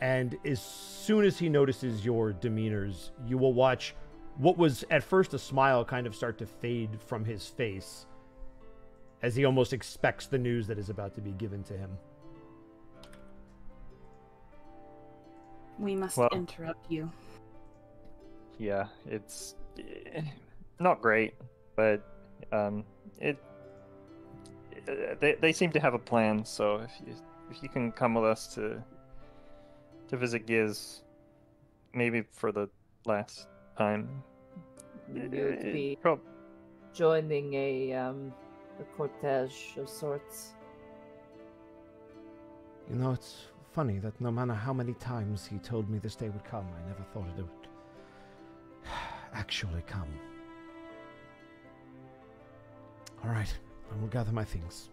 And as soon as he notices your demeanors, you will watch what was at first a smile kind of start to fade from his face as he almost expects the news that is about to be given to him. We must Well- interrupt you. Yeah, it's eh, not great, but um, it eh, they they seem to have a plan. So if you if you can come with us to to visit Giz, maybe for the last time. You would eh, be- prob- Joining a um a cortege of sorts. You know, it's funny that no matter how many times he told me this day would come, I never thought it would actually come. All right, I will gather my things.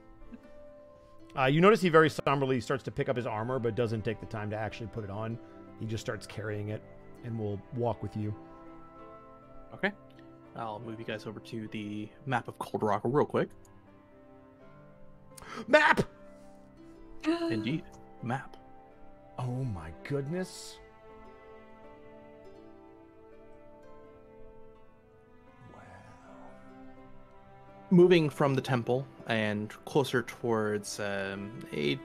Uh, you notice he very somberly starts to pick up his armor, but doesn't take the time to actually put it on. He just starts carrying it and will walk with you. Okay. I'll move you guys over to the map of Cold Rock real quick. Map! Indeed, map. Oh my goodness. Wow. Moving from the temple and closer towards um, a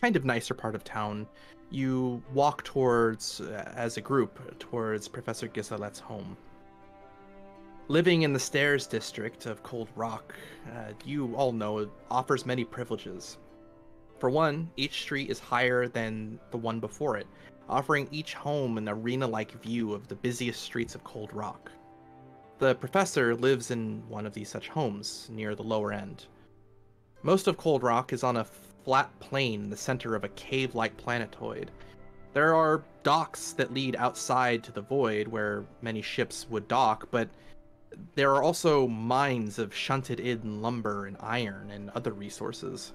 kind of nicer part of town, you walk towards, uh, as a group, towards Professor Gisalet's home. Living in the Stairs district of Cold Rock, uh, you all know offers many privileges. For one, each street is higher than the one before it, offering each home an arena like view of the busiest streets of Cold Rock. The professor lives in one of these such homes, near the lower end. Most of Cold Rock is on a flat plain in the center of a cave like planetoid. There are docks that lead outside to the void where many ships would dock, but there are also mines of shunted in lumber and iron and other resources.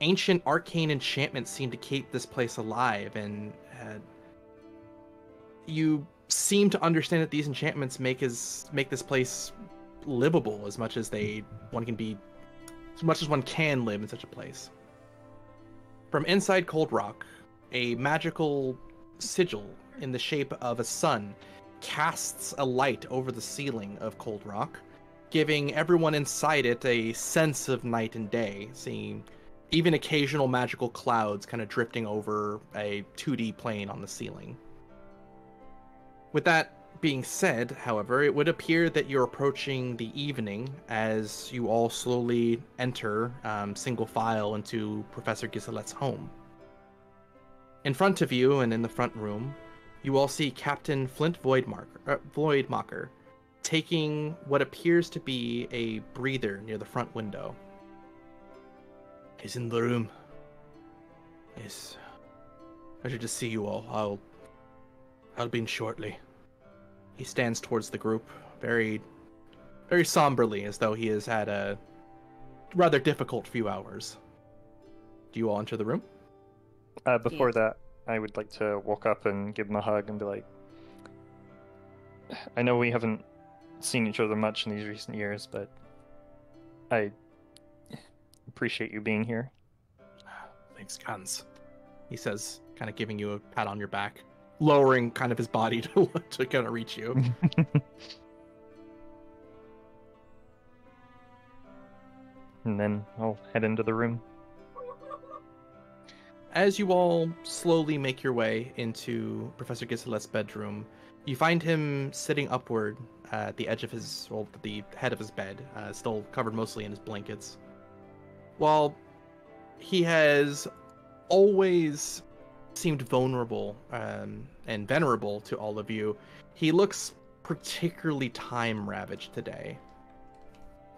Ancient arcane enchantments seem to keep this place alive, and uh, you seem to understand that these enchantments make make this place livable as much as they one can be as much as one can live in such a place. From inside Cold Rock, a magical sigil in the shape of a sun casts a light over the ceiling of Cold Rock, giving everyone inside it a sense of night and day, seeing even occasional magical clouds kind of drifting over a 2D plane on the ceiling. With that being said, however, it would appear that you're approaching the evening as you all slowly enter um, single file into Professor Giselette's home. In front of you and in the front room, you all see Captain Flint Voidmarker, uh, Voidmacher taking what appears to be a breather near the front window. He's in the room. Yes. I should just see you all. I'll. I'll be in shortly. He stands towards the group, very, very somberly, as though he has had a rather difficult few hours. Do you all enter the room? Uh, before that, I would like to walk up and give him a hug and be like, I know we haven't seen each other much in these recent years, but I appreciate you being here. Thanks, Gans. He says, kind of giving you a pat on your back, lowering kind of his body to to kind of reach you. and then I'll head into the room. As you all slowly make your way into Professor Giselet's bedroom, you find him sitting upward at the edge of his, well, the head of his bed, uh, still covered mostly in his blankets. While he has always seemed vulnerable um, and venerable to all of you, he looks particularly time ravaged today.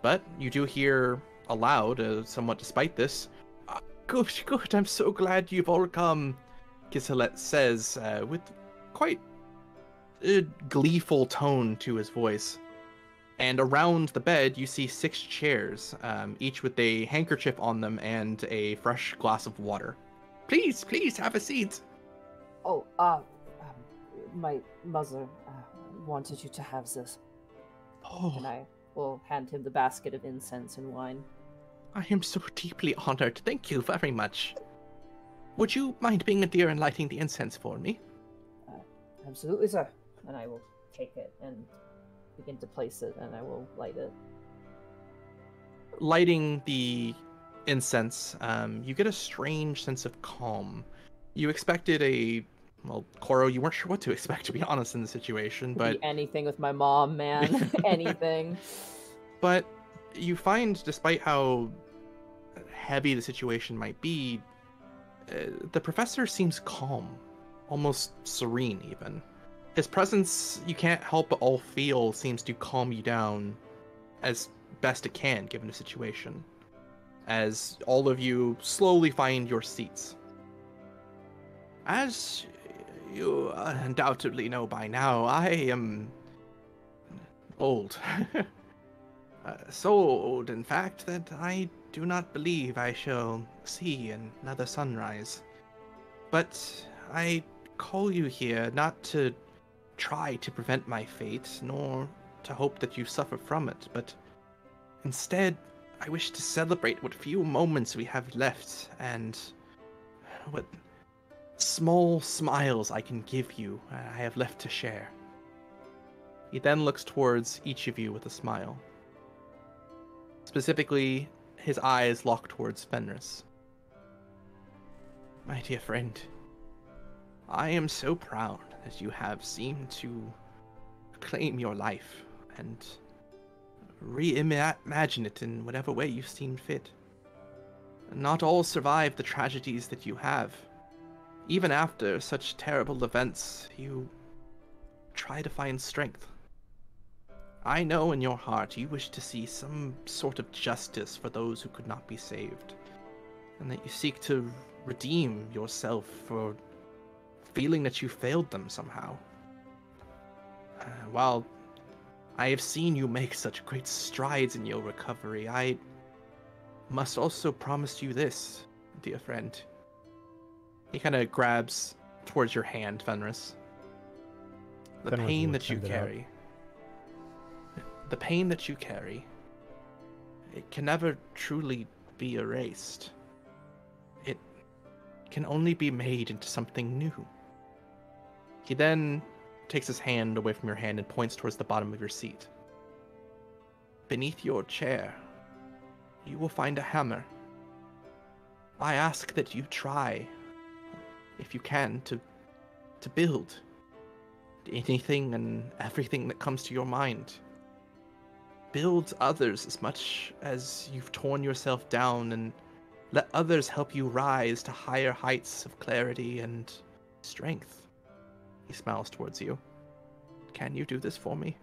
But you do hear aloud, uh, somewhat despite this, "Ah, Good, good, I'm so glad you've all come, Giselet says uh, with quite a gleeful tone to his voice. And around the bed, you see six chairs, um, each with a handkerchief on them and a fresh glass of water. Please, please have a seat. Oh, uh, um, my mother uh, wanted you to have this, Oh, and I will hand him the basket of incense and wine. I am so deeply honored. Thank you very much. Would you mind being a dear and lighting the incense for me? Absolutely, sir. And I will take it and begin to place it, and I will light it. lighting the incense, um, you get a strange sense of calm. You expected a well, Koro, you weren't sure what to expect to be honest in the situation, Could but anything with my mom, man. anything. but you find despite how heavy the situation might be, uh, the professor seems calm, almost serene even. His presence, you can't help but all feel, seems to calm you down as best it can given the situation. As all of you slowly find your seats. As you undoubtedly know by now, I am old. Uh, so old, in fact, that I do not believe I shall see another sunrise. But I call you here not to try to prevent my fate, nor to hope that you suffer from it, but instead, I wish to celebrate what few moments we have left and what small smiles I can give you uh, I have left to share. He then looks towards each of you with a smile. Specifically, his eyes lock towards Fenris. My dear friend, I am so proud that you have seemed to claim your life and reimagine it in whatever way you've seem fit. Not all survive the tragedies that you have. Even after such terrible events, you try to find strength. I know in your heart you wish to see some sort of justice for those who could not be saved, and that you seek to redeem yourself for feeling that you failed them somehow. Uh, while I have seen you make such great strides in your recovery, I must also promise you this, dear friend. He kind of grabs towards your hand, Fenris. The Fenris pain that you carry, the pain that you carry, it can never truly be erased. It can only be made into something new. He then takes his hand away from your hand and points towards the bottom of your seat. Beneath your chair, you will find a hammer. I ask that you try, if you can, to to build anything and everything that comes to your mind. Build others as much as you've torn yourself down and let others help you rise to higher heights of clarity and strength. He smiles towards you. Can you do this for me?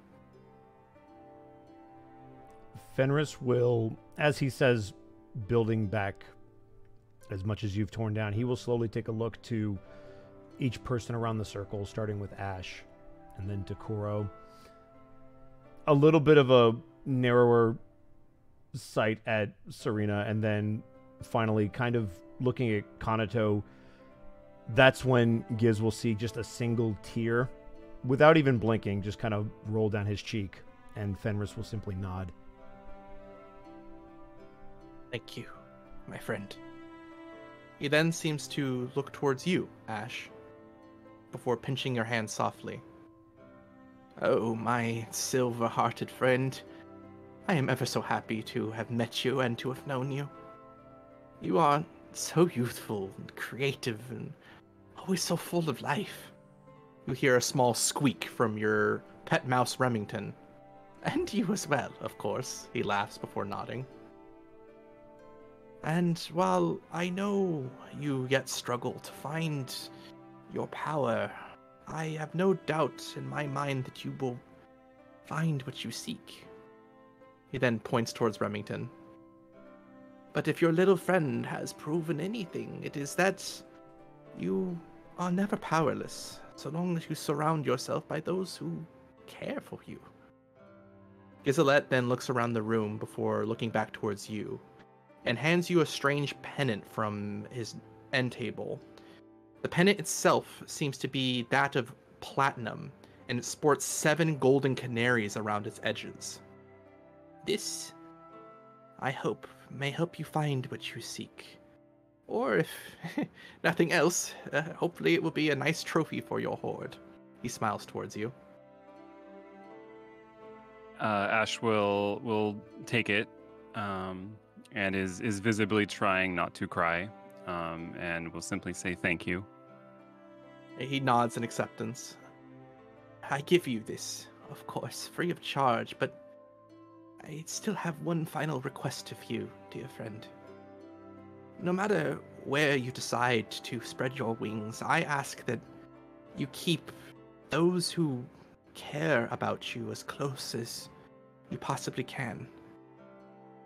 Fenris will, as he says, building back as much as you've torn down, he will slowly take a look to each person around the circle, starting with Ash and then to Koro. A little bit of a narrower sight at Serena, and then finally kind of looking at Kanato. That's when Giz will see just a single tear without even blinking, just kind of roll down his cheek, and Fenris will simply nod. Thank you, my friend. He then seems to look towards you, Ash, before pinching your hand softly. Oh, my silver hearted friend. I am ever so happy to have met you and to have known you. You are so youthful and creative and always so full of life. You hear a small squeak from your pet mouse Remington. And you as well, of course, he laughs before nodding. And while I know you yet struggle to find your power, I have no doubt in my mind that you will find what you seek. He then points towards Remington. But if your little friend has proven anything, it is that you are never powerless, so long as you surround yourself by those who care for you. Gizalette then looks around the room before looking back towards you and hands you a strange pennant from his end table. The pennant itself seems to be that of platinum, and it sports seven golden canaries around its edges. This, I hope, may help you find what you seek. Or if nothing else, uh, hopefully it will be a nice trophy for your hoard. He smiles towards you. Uh, Ash will will take it, um, and is is visibly trying not to cry, um, and will simply say thank you. He nods in acceptance. I give you this, of course, free of charge, but I still have one final request of you, dear friend. No matter where you decide to spread your wings, I ask that you keep those who care about you as close as you possibly can.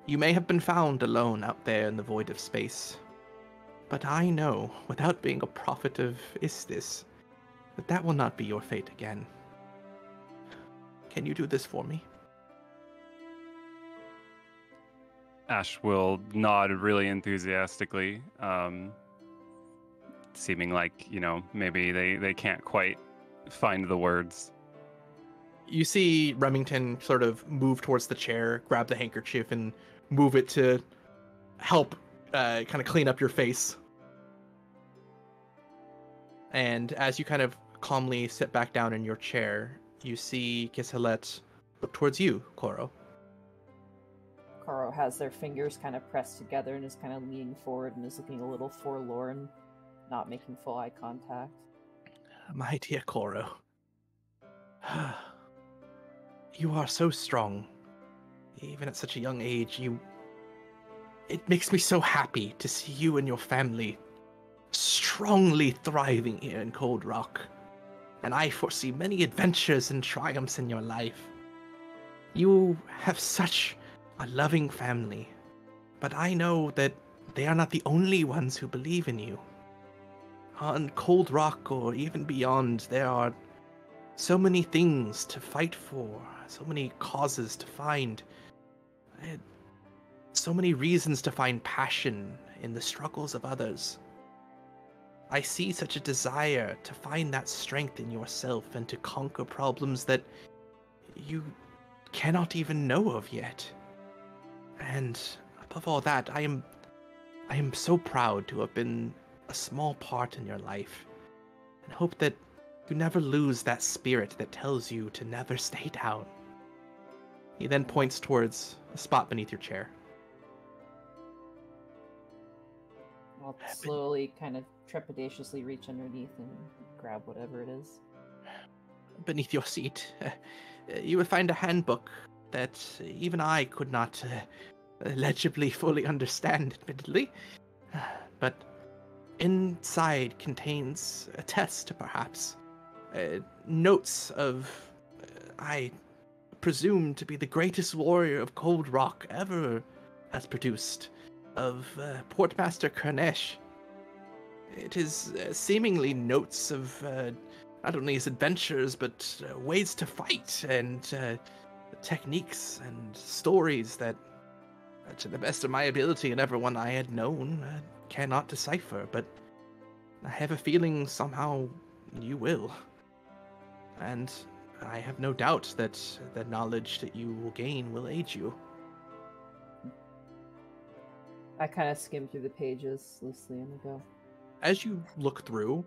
You may have been found alone out there in the void of space, but I know, without being a prophet of Istis, that that will not be your fate again. Can you do this for me? Ash will nod really enthusiastically, um, seeming like you know maybe they they can't quite find the words. You see Remington sort of move towards the chair, grab the handkerchief, and move it to help uh, kind of clean up your face. And as you kind of calmly sit back down in your chair, you see Giselette look towards you, Koro. Koro has their fingers kind of pressed together and is kind of leaning forward and is looking a little forlorn, not making full eye contact. My dear Koro. you are so strong. Even at such a young age, you. It makes me so happy to see you and your family strongly thriving here in Cold Rock. And I foresee many adventures and triumphs in your life. You have such a loving family, but I know that they are not the only ones who believe in you. On Cold Rock or even beyond, there are so many things to fight for, so many causes to find, so many reasons to find passion in the struggles of others. I see such a desire to find that strength in yourself and to conquer problems that you cannot even know of yet. And above all that, I am I am so proud to have been a small part in your life and hope that you never lose that spirit that tells you to never stay down. He then points towards a spot beneath your chair. I'll slowly kind of trepidatiously reach underneath and grab whatever it is. Beneath your seat, you will find a handbook that even I could not uh, legibly fully understand, admittedly. But inside contains a test, perhaps. Uh, notes of, uh, I presume to be the greatest warrior of Cold Rock ever has produced, of uh, Portmaster Kernesh. It is uh, seemingly notes of uh, not only his adventures, but uh, ways to fight and techniques and stories that, uh, to the best of my ability and everyone I had known, uh, cannot decipher. But I have a feeling somehow you will. And I have no doubt that the knowledge that you will gain will aid you. I kind of skim through the pages loosely and I go, As you look through,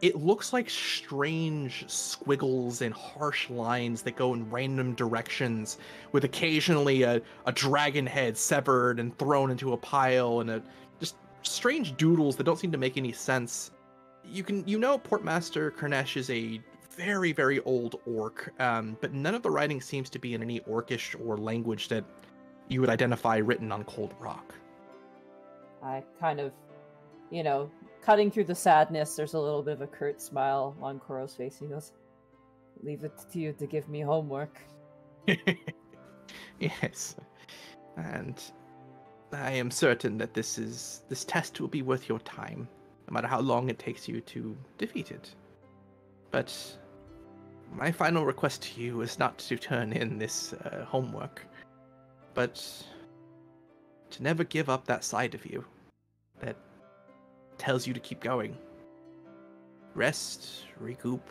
it looks like strange squiggles and harsh lines that go in random directions, with occasionally a, a dragon head severed and thrown into a pile, and a just strange doodles that don't seem to make any sense. You can you know Portmaster Kernesh is a very very old orc, um, but none of the writing seems to be in any orcish or language that you would identify written on Cold Rock. I kind of, you know, cutting through the sadness, there's a little bit of a curt smile on Koro's face. He goes, Leave it to you to give me homework. yes. And I am certain that this is this test will be worth your time, no matter how long it takes you to defeat it. But my final request to you is not to turn in this uh, homework, but to never give up that side of you tells you to keep going. Rest, recoup,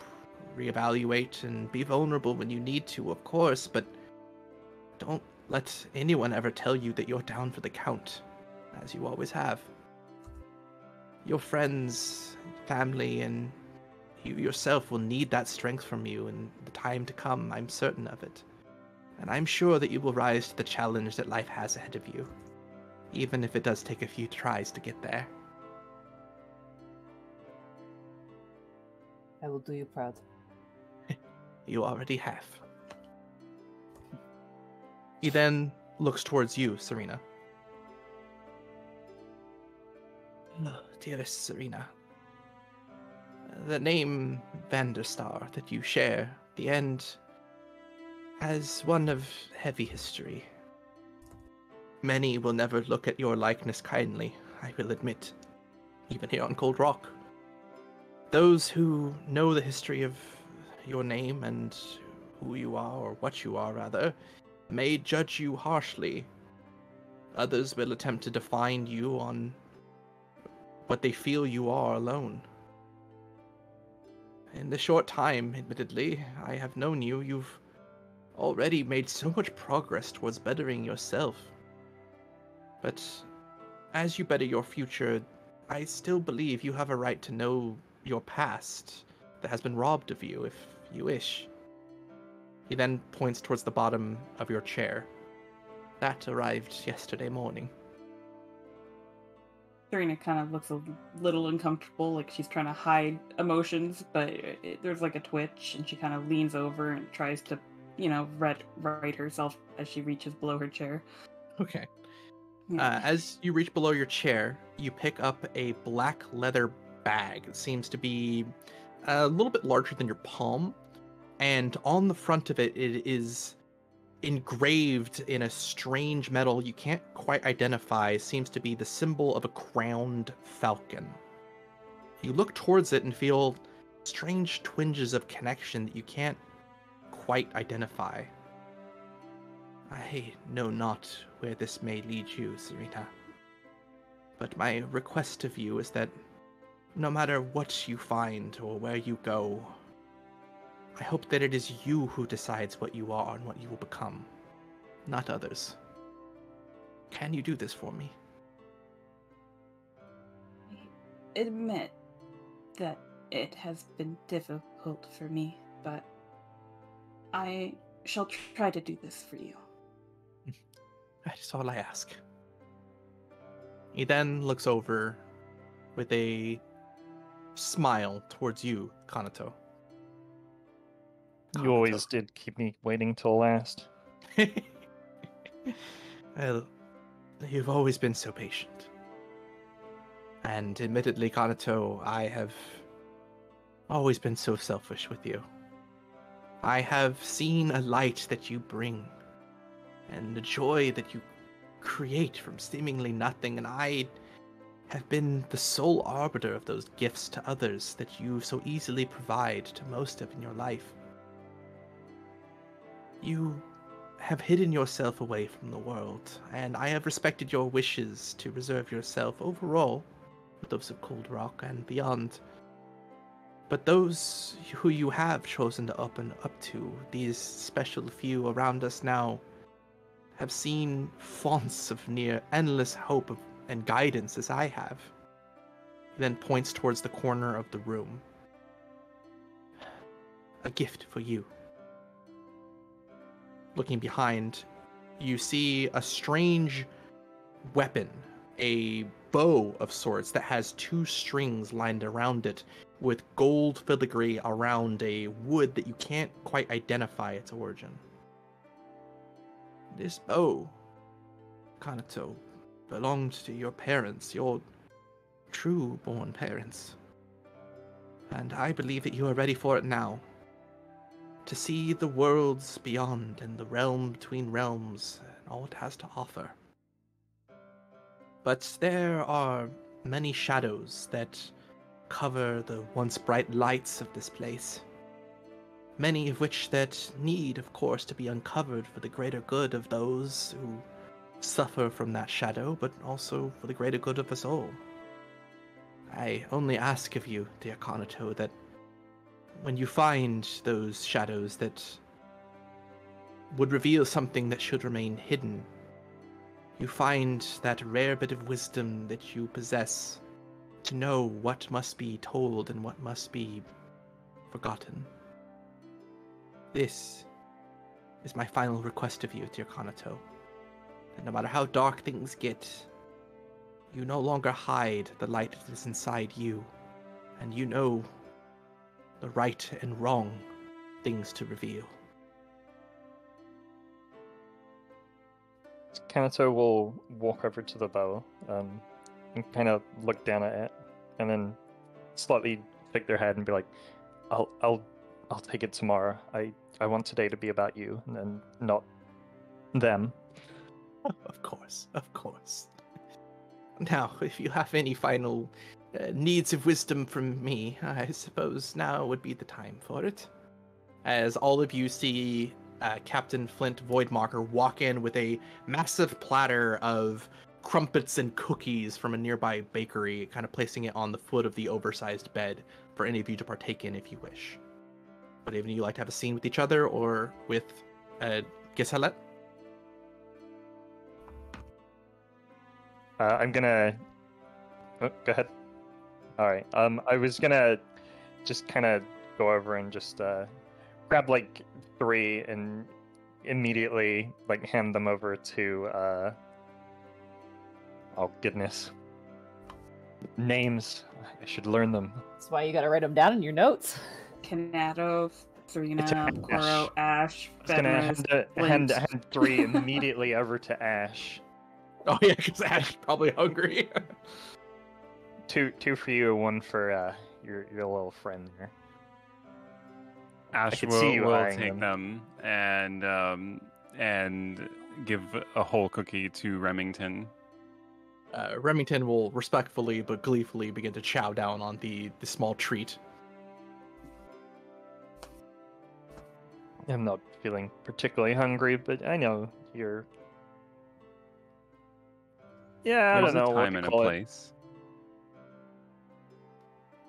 reevaluate, and be vulnerable when you need to, of course, but don't let anyone ever tell you that you're down for the count, as you always have. Your friends, family, and you yourself will need that strength from you in the time to come, I'm certain of it. And I'm sure that you will rise to the challenge that life has ahead of you, even if it does take a few tries to get there. I will do you proud. You already have. He then looks towards you, Serena. Oh, dearest Serena, the name Vanderstar that you share, the end, has one of heavy history. Many will never look at your likeness kindly, I will admit, even here on Cold Rock. Those who know the history of your name and who you are, or what you are, rather, may judge you harshly. Others will attempt to define you on what they feel you are alone. In the short time, admittedly, I have known you, you've already made so much progress towards bettering yourself. But as you better your future, I still believe you have a right to know your past that has been robbed of you if you wish. He then points towards the bottom of your chair. That arrived yesterday morning. Serena kind of looks a little uncomfortable, like she's trying to hide emotions, but it, there's like a twitch, and she kind of leans over and tries to, you know, right, right herself as she reaches below her chair. Okay. Yeah. Uh, as you reach below your chair, you pick up a black leather bag. It seems to be a little bit larger than your palm, and on the front of it, it is engraved in a strange metal you can't quite identify. Seems to be the symbol of a crowned falcon. You look towards it and feel strange twinges of connection that you can't quite identify. I know not where this may lead you, Serena. But my request of you is that no matter what you find or where you go, I hope that it is you who decides what you are and what you will become, not others. Can you do this for me? I admit that it has been difficult for me, but I shall try to do this for you. That is all I ask. He then looks over with a smile towards you, Kanato. You always did keep me waiting till last. well, you've always been so patient. And admittedly, Kanato, I have always been so selfish with you. I have seen a light that you bring, and the joy that you create from seemingly nothing, and I have been the sole arbiter of those gifts to others that you so easily provide to most of in your life. You have hidden yourself away from the world, and I have respected your wishes to reserve yourself overall for those of Cold Rock and beyond. But those who you have chosen to open up to, these special few around us now, have seen fonts of near endless hope of, and guidance as I have. He then points towards the corner of the room a gift for you. Looking behind, you see a strange weapon, a bow of sorts that has two strings lined around it with gold filigree around a wood that you can't quite identify its origin. This bow, Kanato, belonged to your parents, your true born parents. And I believe that you are ready for it now. To see the worlds beyond and the realm between realms and all it has to offer. But there are many shadows that cover the once bright lights of this place. Many of which that need, of course, to be uncovered for the greater good of those who suffer from that shadow, but also for the greater good of us all. I only ask of you, dear Kanato, that when you find those shadows that would reveal something that should remain hidden, you find that rare bit of wisdom that you possess to know what must be told and what must be forgotten. This is my final request of you, dear Kanato. That no matter how dark things get, you no longer hide the light that is inside you, and you know the right and wrong things to reveal. Kanato will walk over to the bow um, and kind of look down at it, and then slightly shake their head and be like, "I'll, I'll, I'll take it tomorrow. I, I want today to be about you and not them." Of course, of course. Now, if you have any final uh, needs of wisdom from me, I suppose now would be the time for it. As all of you see uh, Captain Flint Voidmocker walk in with a massive platter of crumpets and cookies from a nearby bakery, kind of placing it on the foot of the oversized bed for any of you to partake in if you wish. Any of you like to have a scene with each other or with uh? Uh, I'm gonna. Oh, go ahead. All right. Um, I was gonna just kind of go over and just uh, grab like three and immediately like hand them over to. Uh... Oh goodness. Names. I should learn them. That's why you got to write them down in your notes. Kanato, Serena, It's Ash. Koro, Ash, I was gonna hand, uh, hand, hand three immediately over to Ash. Oh yeah, because Ash is probably hungry. Two, two for you, one for uh, your your little friend there. Ash will, see will eyeing take them and um, and give a whole cookie to Remington. uh, Remington will respectfully but gleefully begin to chow down on the, the small treat. I'm not feeling particularly hungry, but I know you're. Yeah, I There's don't know a what time and a call it, place.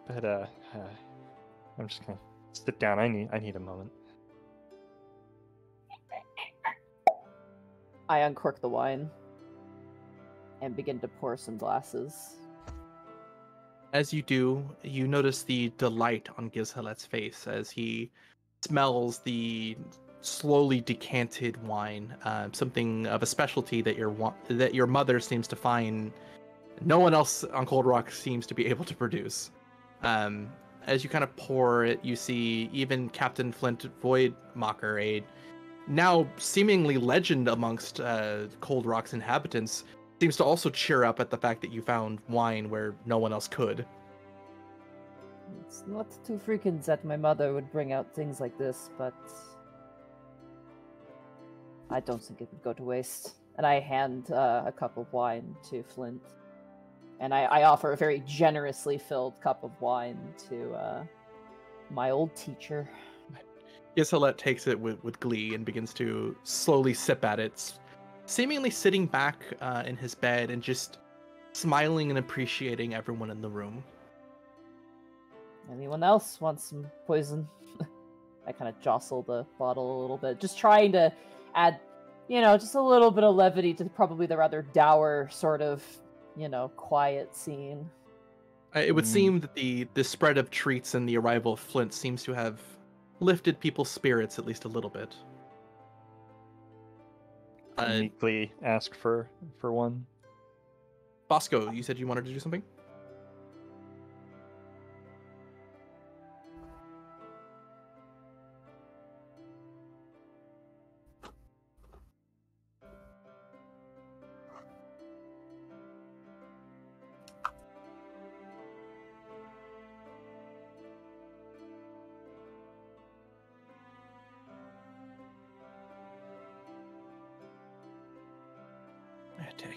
but uh, uh, I'm just gonna sit down. I need I need a moment. I uncork the wine and begin to pour some glasses. As you do, you notice the delight on Gizhelet's face as he smells the slowly decanted wine, uh, something of a specialty that your wa- that your mother seems to find no one else on Cold Rock seems to be able to produce. Um, as you kind of pour it, you see even Captain Flint Voidmocker, a now seemingly legend amongst uh, Cold Rock's inhabitants, seems to also cheer up at the fact that you found wine where no one else could. It's not too frequent that my mother would bring out things like this, but I don't think it would go to waste. And I hand uh, a cup of wine to Flint, and I, I offer a very generously filled cup of wine to uh, my old teacher. Isolet takes it with, with glee and begins to slowly sip at it, seemingly sitting back uh, in his bed and just smiling and appreciating everyone in the room. Anyone else want some poison? I kind of jostle the bottle a little bit, just trying to add, you know, just a little bit of levity to probably the rather dour sort of, you know, quiet scene. It would Mm. seem that the, the spread of treats and the arrival of Flint seems to have lifted people's spirits at least a little bit. I Uh, meekly ask for for one. Bosco, you said you wanted to do something?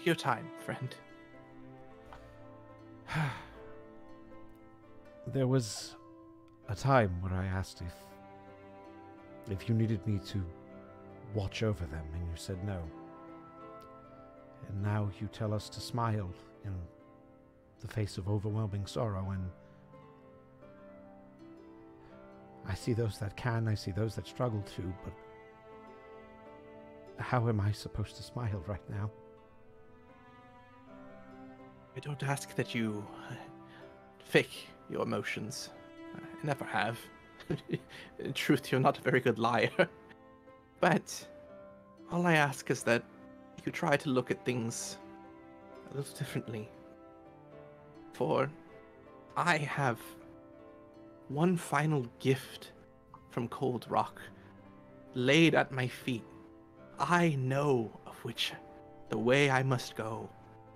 Your time, friend. There was a time where I asked if if you needed me to watch over them, and you said no. And now you tell us to smile in the face of overwhelming sorrow, and I see those that can, I see those that struggle to, but how am I supposed to smile right now? I don't ask that you uh, fake your emotions. I never have. In truth, you're not a very good liar. But all I ask is that you try to look at things a little differently. For I have one final gift from Cold Rock laid at my feet. I know of which the way I must go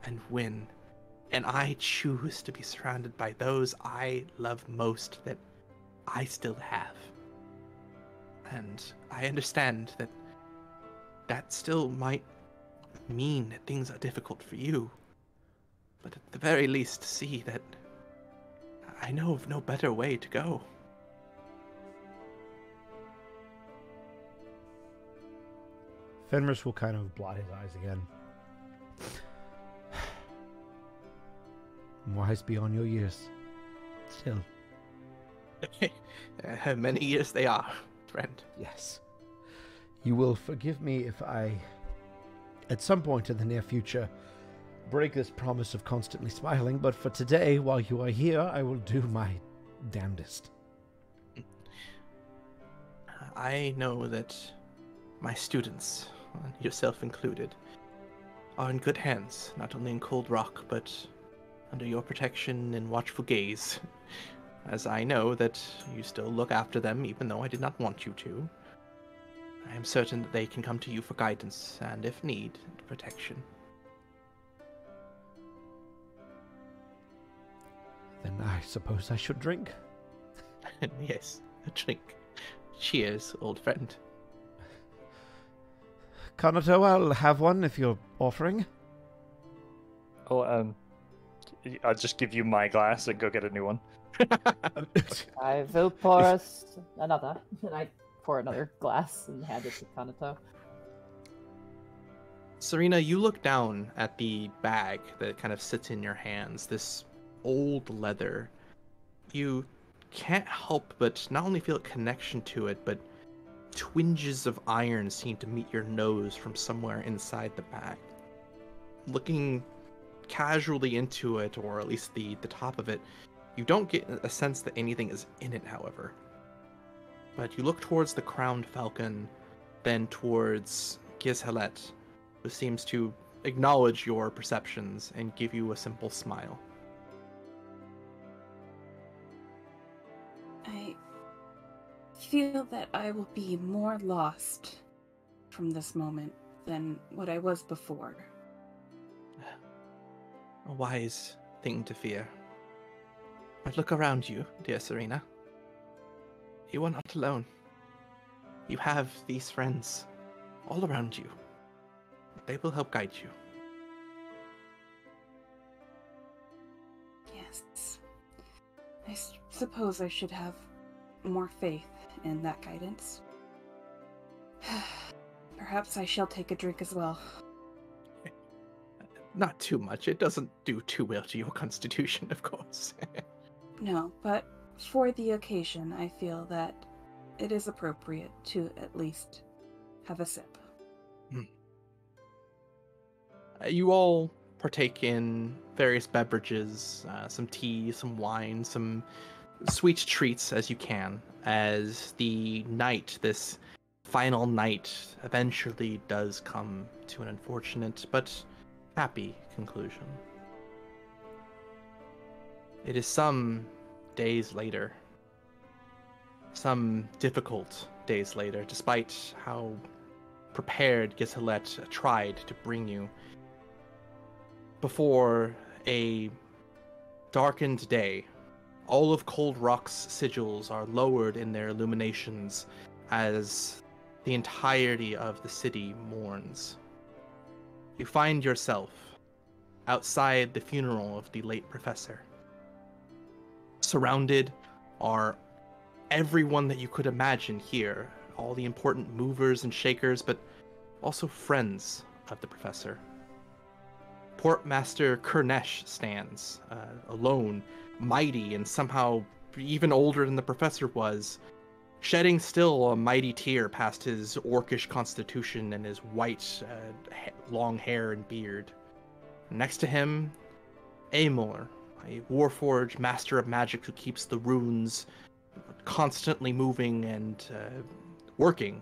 and win and I choose to be surrounded by those I love most that I still have. And I understand that that still might mean that things are difficult for you, but at the very least, see that I know of no better way to go. Fenris will kind of blot his eyes again. Wise beyond your years. Still, Uh, many years they are, friend. yes. You will forgive me if I, at some point in the near future, break this promise of constantly smiling, but for today, while you are here, I will do my damnedest. I know that my students, yourself included, are in good hands, not only in Cold Rock, but under your protection and watchful gaze. As I know that you still look after them, even though I did not want you to. I am certain that they can come to you for guidance and, if need, protection. Then I suppose I should drink. yes, a drink. Cheers, old friend. Kanato, I'll have one if you're offering. Oh, um, I'll just give you my glass and go get a new one. I will pour us another. And I pour another glass and hand it to Kanato. Serena, you look down at the bag that kind of sits in your hands, this old leather. You can't help but not only feel a connection to it, but twinges of iron seem to meet your nose from somewhere inside the bag. Looking casually into it, or at least the, the top of it, you don't get a sense that anything is in it, however. But you look towards the crowned falcon, then towards Gizhelet, who seems to acknowledge your perceptions and give you a simple smile. I feel that I will be more lost from this moment than what I was before. A wise thing to fear. But look around you, dear Serena. You are not alone. You have these friends all around you. They will help guide you. Yes. I suppose I should have more faith in that guidance. Perhaps I shall take a drink as well. Not too much. It doesn't do too well to your constitution, of course. No, but for the occasion, I feel that it is appropriate to at least have a sip. Uh, you all partake in various beverages, uh, some tea, some wine, some sweet treats as you can as the night, this final night, eventually does come to an unfortunate but happy conclusion. It is some days later, some difficult days later, despite how prepared Giselet tried to bring you, before a darkened day all of Cold Rock's sigils are lowered in their illuminations as the entirety of the city mourns. You find yourself outside the funeral of the late professor. Surrounded are everyone that you could imagine here, all the important movers and shakers, but also friends of the professor. Portmaster Kurnesh stands uh, alone mighty and somehow even older than the professor was, shedding still a mighty tear past his orcish constitution and his white, uh, long hair and beard. Next to him, Amor, a warforged master of magic who keeps the runes constantly moving and uh, working,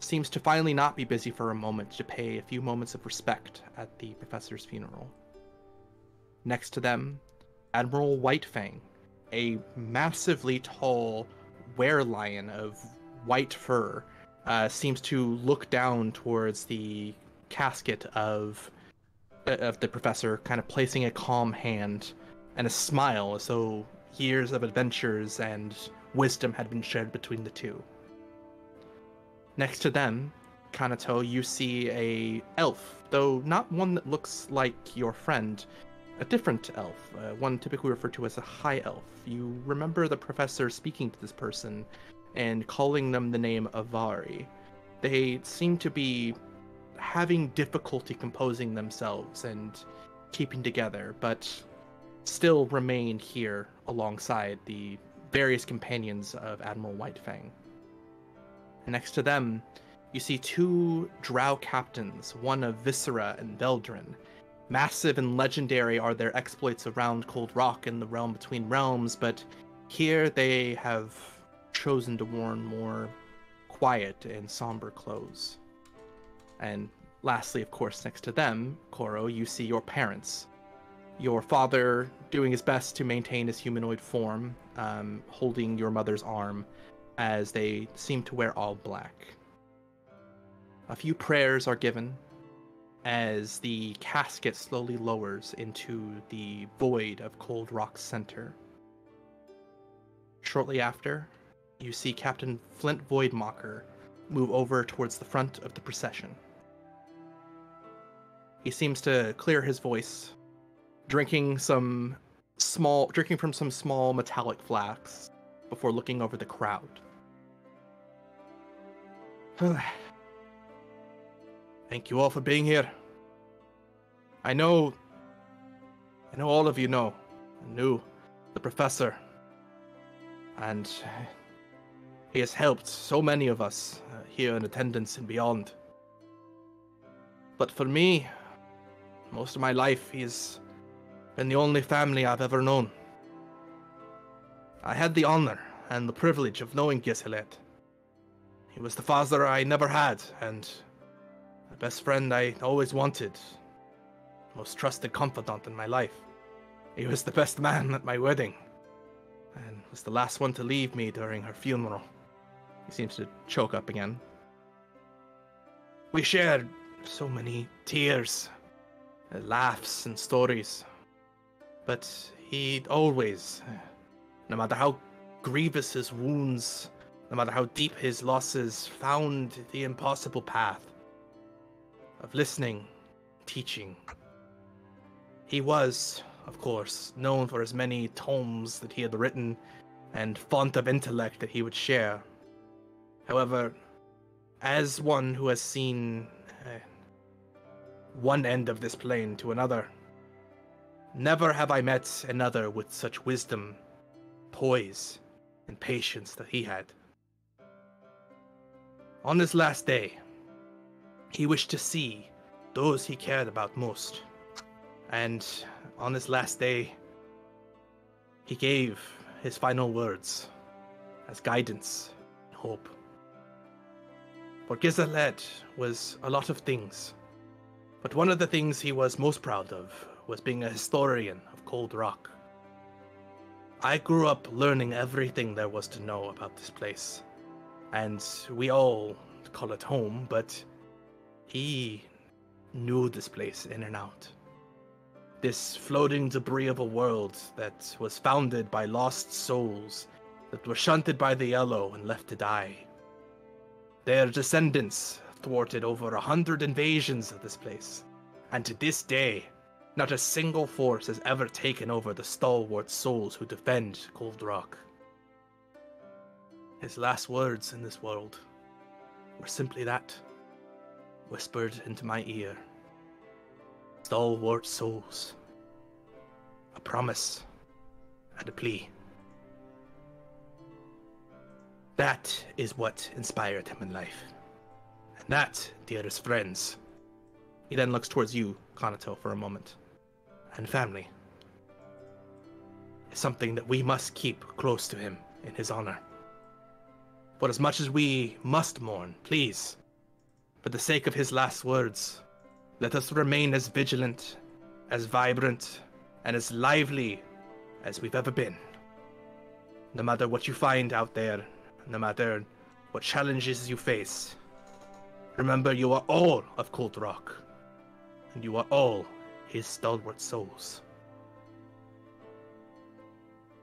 seems to finally not be busy for a moment to pay a few moments of respect at the professor's funeral. Next to them, Admiral Whitefang, a massively tall were-lion of white fur, uh, seems to look down towards the casket of uh, of the professor, kind of placing a calm hand and a smile as though years of adventures and wisdom had been shared between the two. Next to them, Kanato, you see a elf, though not one that looks like your friend, a different elf, uh, one typically referred to as a high elf. You remember the professor speaking to this person and calling them the name Avari. They seem to be having difficulty composing themselves and keeping together, but still remain here alongside the various companions of Admiral Whitefang. Next to them, you see two drow captains, one of Viscera and Veldrin, Massive and legendary are their exploits around Cold Rock and the realm between realms, but here they have chosen to wear more quiet and somber clothes. And lastly, of course, next to them, Koro, you see your parents. Your father doing his best to maintain his humanoid form, um, holding your mother's arm as they seem to wear all black. A few prayers are given, as the casket slowly lowers into the void of Cold Rock's center. Shortly after, you see Captain Flint Voidmocker move over towards the front of the procession. He seems to clear his voice, drinking some small drinking from some small metallic flasks before looking over the crowd. Thank you all for being here. I know. I know all of you know. Knew the professor. And he has helped so many of us uh, here in attendance and beyond. But for me, most of my life, he's been the only family I've ever known. I had the honor and the privilege of knowing Giselet. He was the father I never had, and the best friend I always wanted, most trusted confidant in my life. He was the best man at my wedding, and was the last one to leave me during her funeral. He seems to choke up again. We shared so many tears, laughs, and stories. But he always, no matter how grievous his wounds, no matter how deep his losses, found the impossible path of listening, teaching. He was, of course, known for his many tomes that he had written and font of intellect that he would share. However, as one who has seen uh, one end of this plane to another, never have I met another with such wisdom, poise, and patience that he had. On this last day, he wished to see those he cared about most. And on his last day, he gave his final words as guidance and hope. For Gizalet was a lot of things, but one of the things he was most proud of was being a historian of Cold Rock. I grew up learning everything there was to know about this place, and we all call it home, but he knew this place in and out. This floating debris of a world that was founded by lost souls that were shunted by the Yellow and left to die. Their descendants thwarted over a hundred invasions of this place, and to this day, not a single force has ever taken over the stalwart souls who defend Cold Rock. His last words in this world were simply that, whispered into my ear. Stalwart souls. A promise and a plea. That is what inspired him in life. And that, dearest friends, he then looks towards you, Kanato, for a moment, and family, is something that we must keep close to him in his honor. But as much as we must mourn, please, for the sake of his last words, let us remain as vigilant, as vibrant, and as lively as we've ever been. No matter what you find out there, no matter what challenges you face, remember you are all of Cold Rock, and you are all his stalwart souls.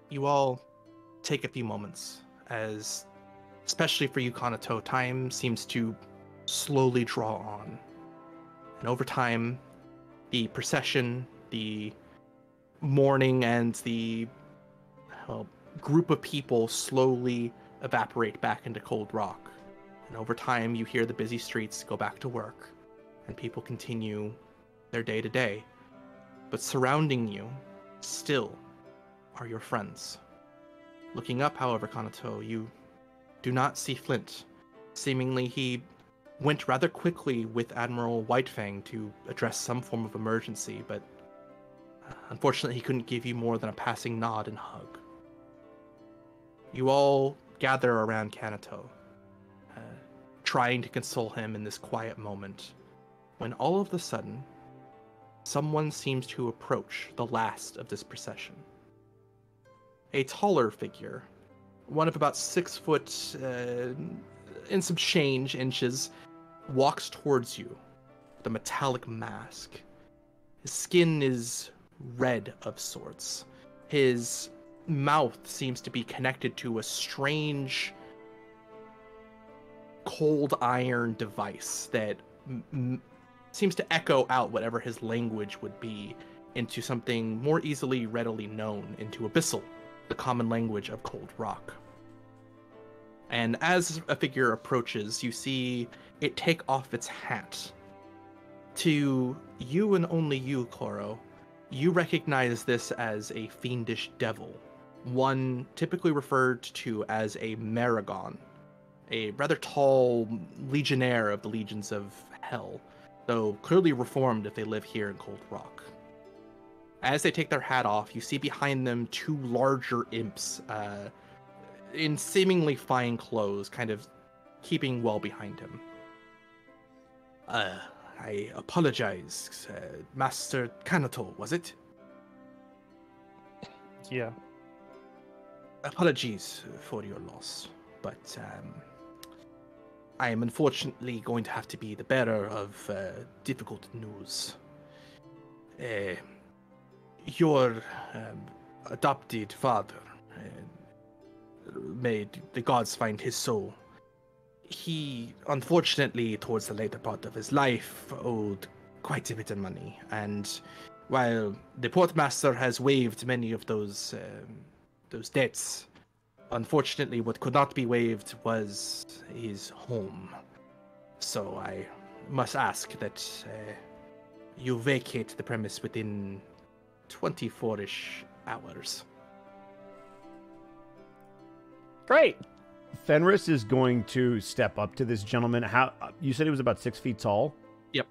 You all take a few moments as especially for you, Kanato, time seems to slowly draw on. And over time, the procession, the mourning, and the well, group of people slowly evaporate back into Cold Rock. And over time, you hear the busy streets go back to work, and people continue their day to day. But surrounding you, still, are your friends. Looking up, however, Kanato, you do not see Flint. Seemingly, he went rather quickly with Admiral Whitefang to address some form of emergency, but uh, unfortunately, he couldn't give you more than a passing nod and hug. You all gather around Kanato, uh, trying to console him in this quiet moment, when all of a sudden, someone seems to approach the last of this procession. A taller figure, one of about six foot uh, and some change inches, walks towards you with a metallic mask. His skin is red of sorts. His mouth seems to be connected to a strange cold iron device that m- seems to echo out whatever his language would be into something more easily readily known into abyssal the common language of cold rock and as a figure approaches you see it take off its hat to you and only you koro you recognize this as a fiendish devil one typically referred to as a Merregon, a rather tall legionnaire of the legions of hell, though clearly reformed if they live here in Cold Rock. As they take their hat off, you see behind them two larger imps uh, in seemingly fine clothes, kind of keeping well behind him. Uh, I apologize, uh, Master Kanato, was it? Yeah. apologies for your loss, but um, I am unfortunately going to have to be the bearer of uh, difficult news. Uh, your um, adopted father, uh, may the gods find his soul. He, unfortunately, towards the later part of his life, owed quite a bit of money, and while the portmaster has waived many of those um, those debts. Unfortunately, what could not be waived was his home. So I must ask that uh, you vacate the premise within 24 ish hours. Great. Fenris is going to step up to this gentleman. How you said he was about six feet tall? Yep.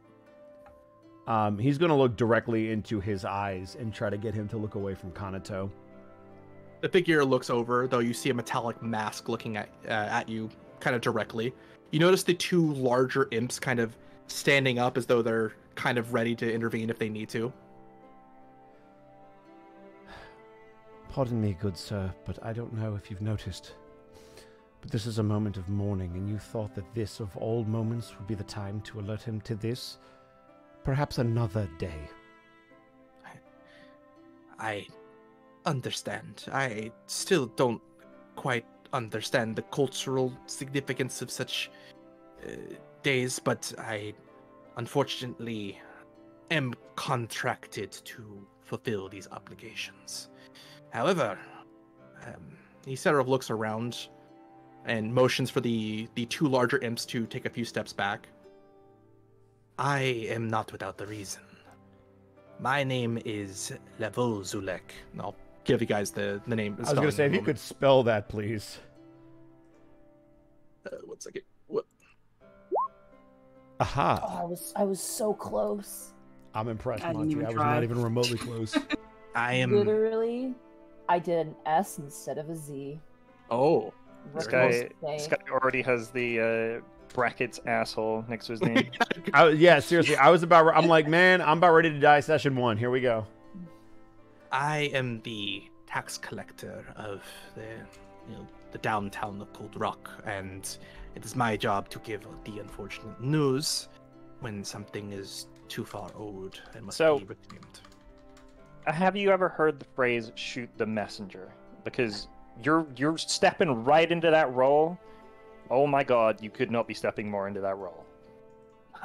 Um, he's going to look directly into his eyes and try to get him to look away from Kanato. The figure looks over, though you see a metallic mask looking at uh, at you kind of directly. You notice the two larger imps kind of standing up as though they're kind of ready to intervene if they need to. Pardon me, good sir, but I don't know if you've noticed. But this is a moment of mourning, and you thought that this, of all moments, would be the time to alert him to this? Perhaps another day. I understand. I still don't quite understand the cultural significance of such uh, days, but I unfortunately am contracted to fulfill these obligations. However, um, he sort of looks around and motions for the the two larger imps to take a few steps back. I am not without the reason. My name is Levo Zulek. I'll give you guys the, the name. I was going to say, if you could spell that, please. Uh, one second. What? Aha. Oh, I was I was so close. I'm impressed, I didn't Monty. I was try. not even remotely close. I am. Literally, I did an S instead of a Z. Oh. This Very guy, this guy already has the uh, brackets asshole next to his name. I, yeah, seriously. I was about. I'm like, man, I'm about ready to die. Session one. Here we go. I am the tax collector of the, you know, the downtown of Cold Rock, and it is my job to give the unfortunate news when something is too far old and must So- be reclaimed. Have you ever heard the phrase "shoot the messenger"? Because you're you're stepping right into that role. Oh my God, you could not be stepping more into that role.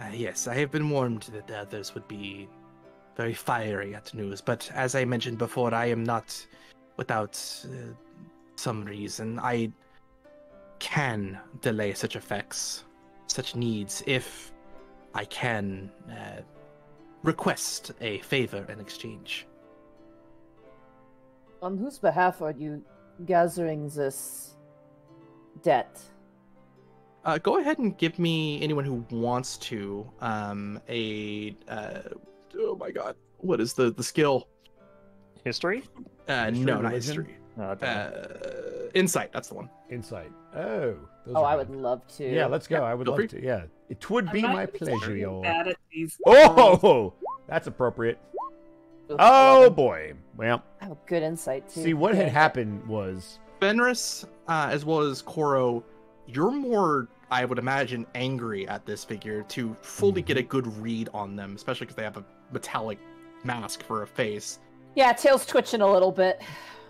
Uh, yes, I have been warned that the others would be very fiery at news, but as I mentioned before, I am not without uh, some reason. I can delay such effects, such needs, if I can uh, request a favor in exchange. On whose behalf are you gathering this debt? Uh, go ahead and give me anyone who wants to um, a. Uh, oh my god, what is the the skill? History? Uh, History, no, not history. No, I don't know. Uh, insight. That's the one. Insight. Oh. those Oh, I good. would love to. Yeah, let's go. Yeah, I would feel love free. to. Yeah, it would I'm be my pleasure, y'all. bad at these rolls. Oh, that's appropriate. Oh 11. boy. Well, I have good insight too. see what had happened was Fenris, uh, as well as Koro, you're more, I would imagine, angry at this figure to fully get a good read on them, especially because they have a metallic mask for a face. Yeah, tail's twitching a little bit.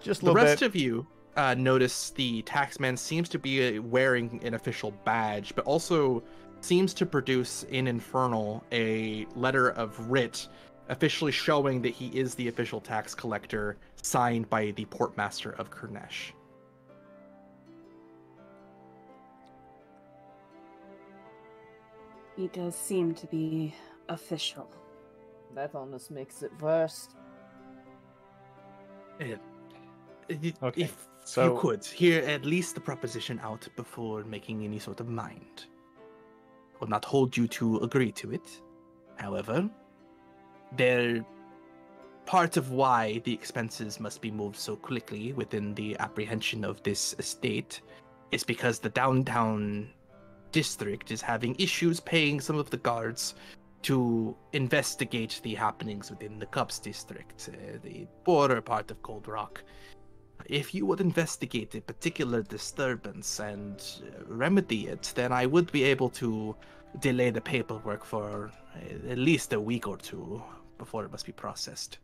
just a The rest bit. of you uh, notice the taxman seems to be uh, wearing an official badge, but also seems to produce in Infernal a letter of writ officially showing that he is the official tax collector signed by the portmaster of Kurnesh. He does seem to be official. That almost makes it worse. Uh, If Okay, you so- could, hear at least the proposition out before making any sort of mind. I will not hold you to agree to it. However, there part of why the expenses must be moved so quickly within the apprehension of this estate is because the downtown district is having issues paying some of the guards to investigate the happenings within the Cubs district, uh, the border part of Cold Rock. If you would investigate a particular disturbance and uh, remedy it, then I would be able to delay the paperwork for uh, at least a week or two before it must be processed.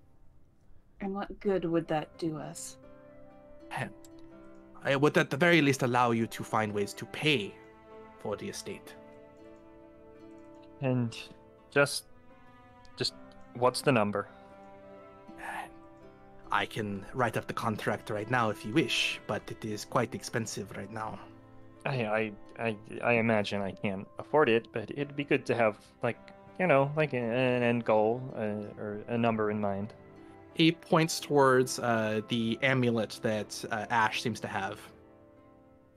And what good would that do us? I would at the very least allow you to find ways to pay for the estate. And just, just what's the number? I can write up the contract right now if you wish, but it is quite expensive right now. I, I, I, I imagine I can't afford it, but it'd be good to have like, you know, like an end goal uh, or a number in mind. He points towards uh, the amulet that uh, Ash seems to have.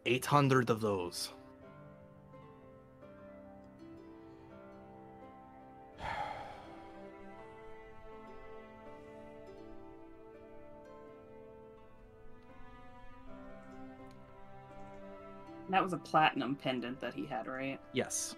800 of those. That was a platinum pendant that he had, right? Yes.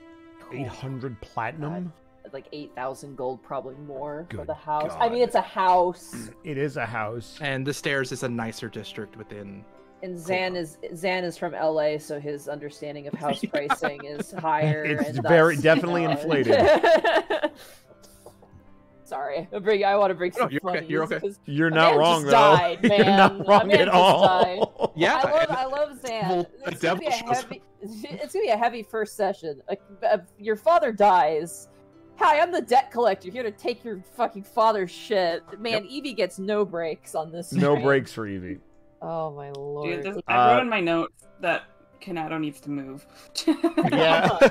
800 platinum? Like 8,000 gold, probably more for the house. I mean, it's a house. It is a house. And the stairs is a nicer district within. And Xan is Xan is from LA, so his understanding of house pricing is higher. It's and very- thus, definitely you know, inflated. Sorry, I bring. I want to bring No, some you're okay, you're okay. 'cause You're not wrong just though. died, You're not wrong at all. Yeah, I love, I love Xan. It's gonna be a heavy. It's gonna be a heavy first session. Like, uh, your father dies. Hi, I'm the debt collector here to take your fucking father's shit. Man, Eevee gets no breaks on this. no stream. breaks for Eevee. Oh my lord. Dude, this, Uh, I wrote in my notes that Kanado needs to move. Yeah.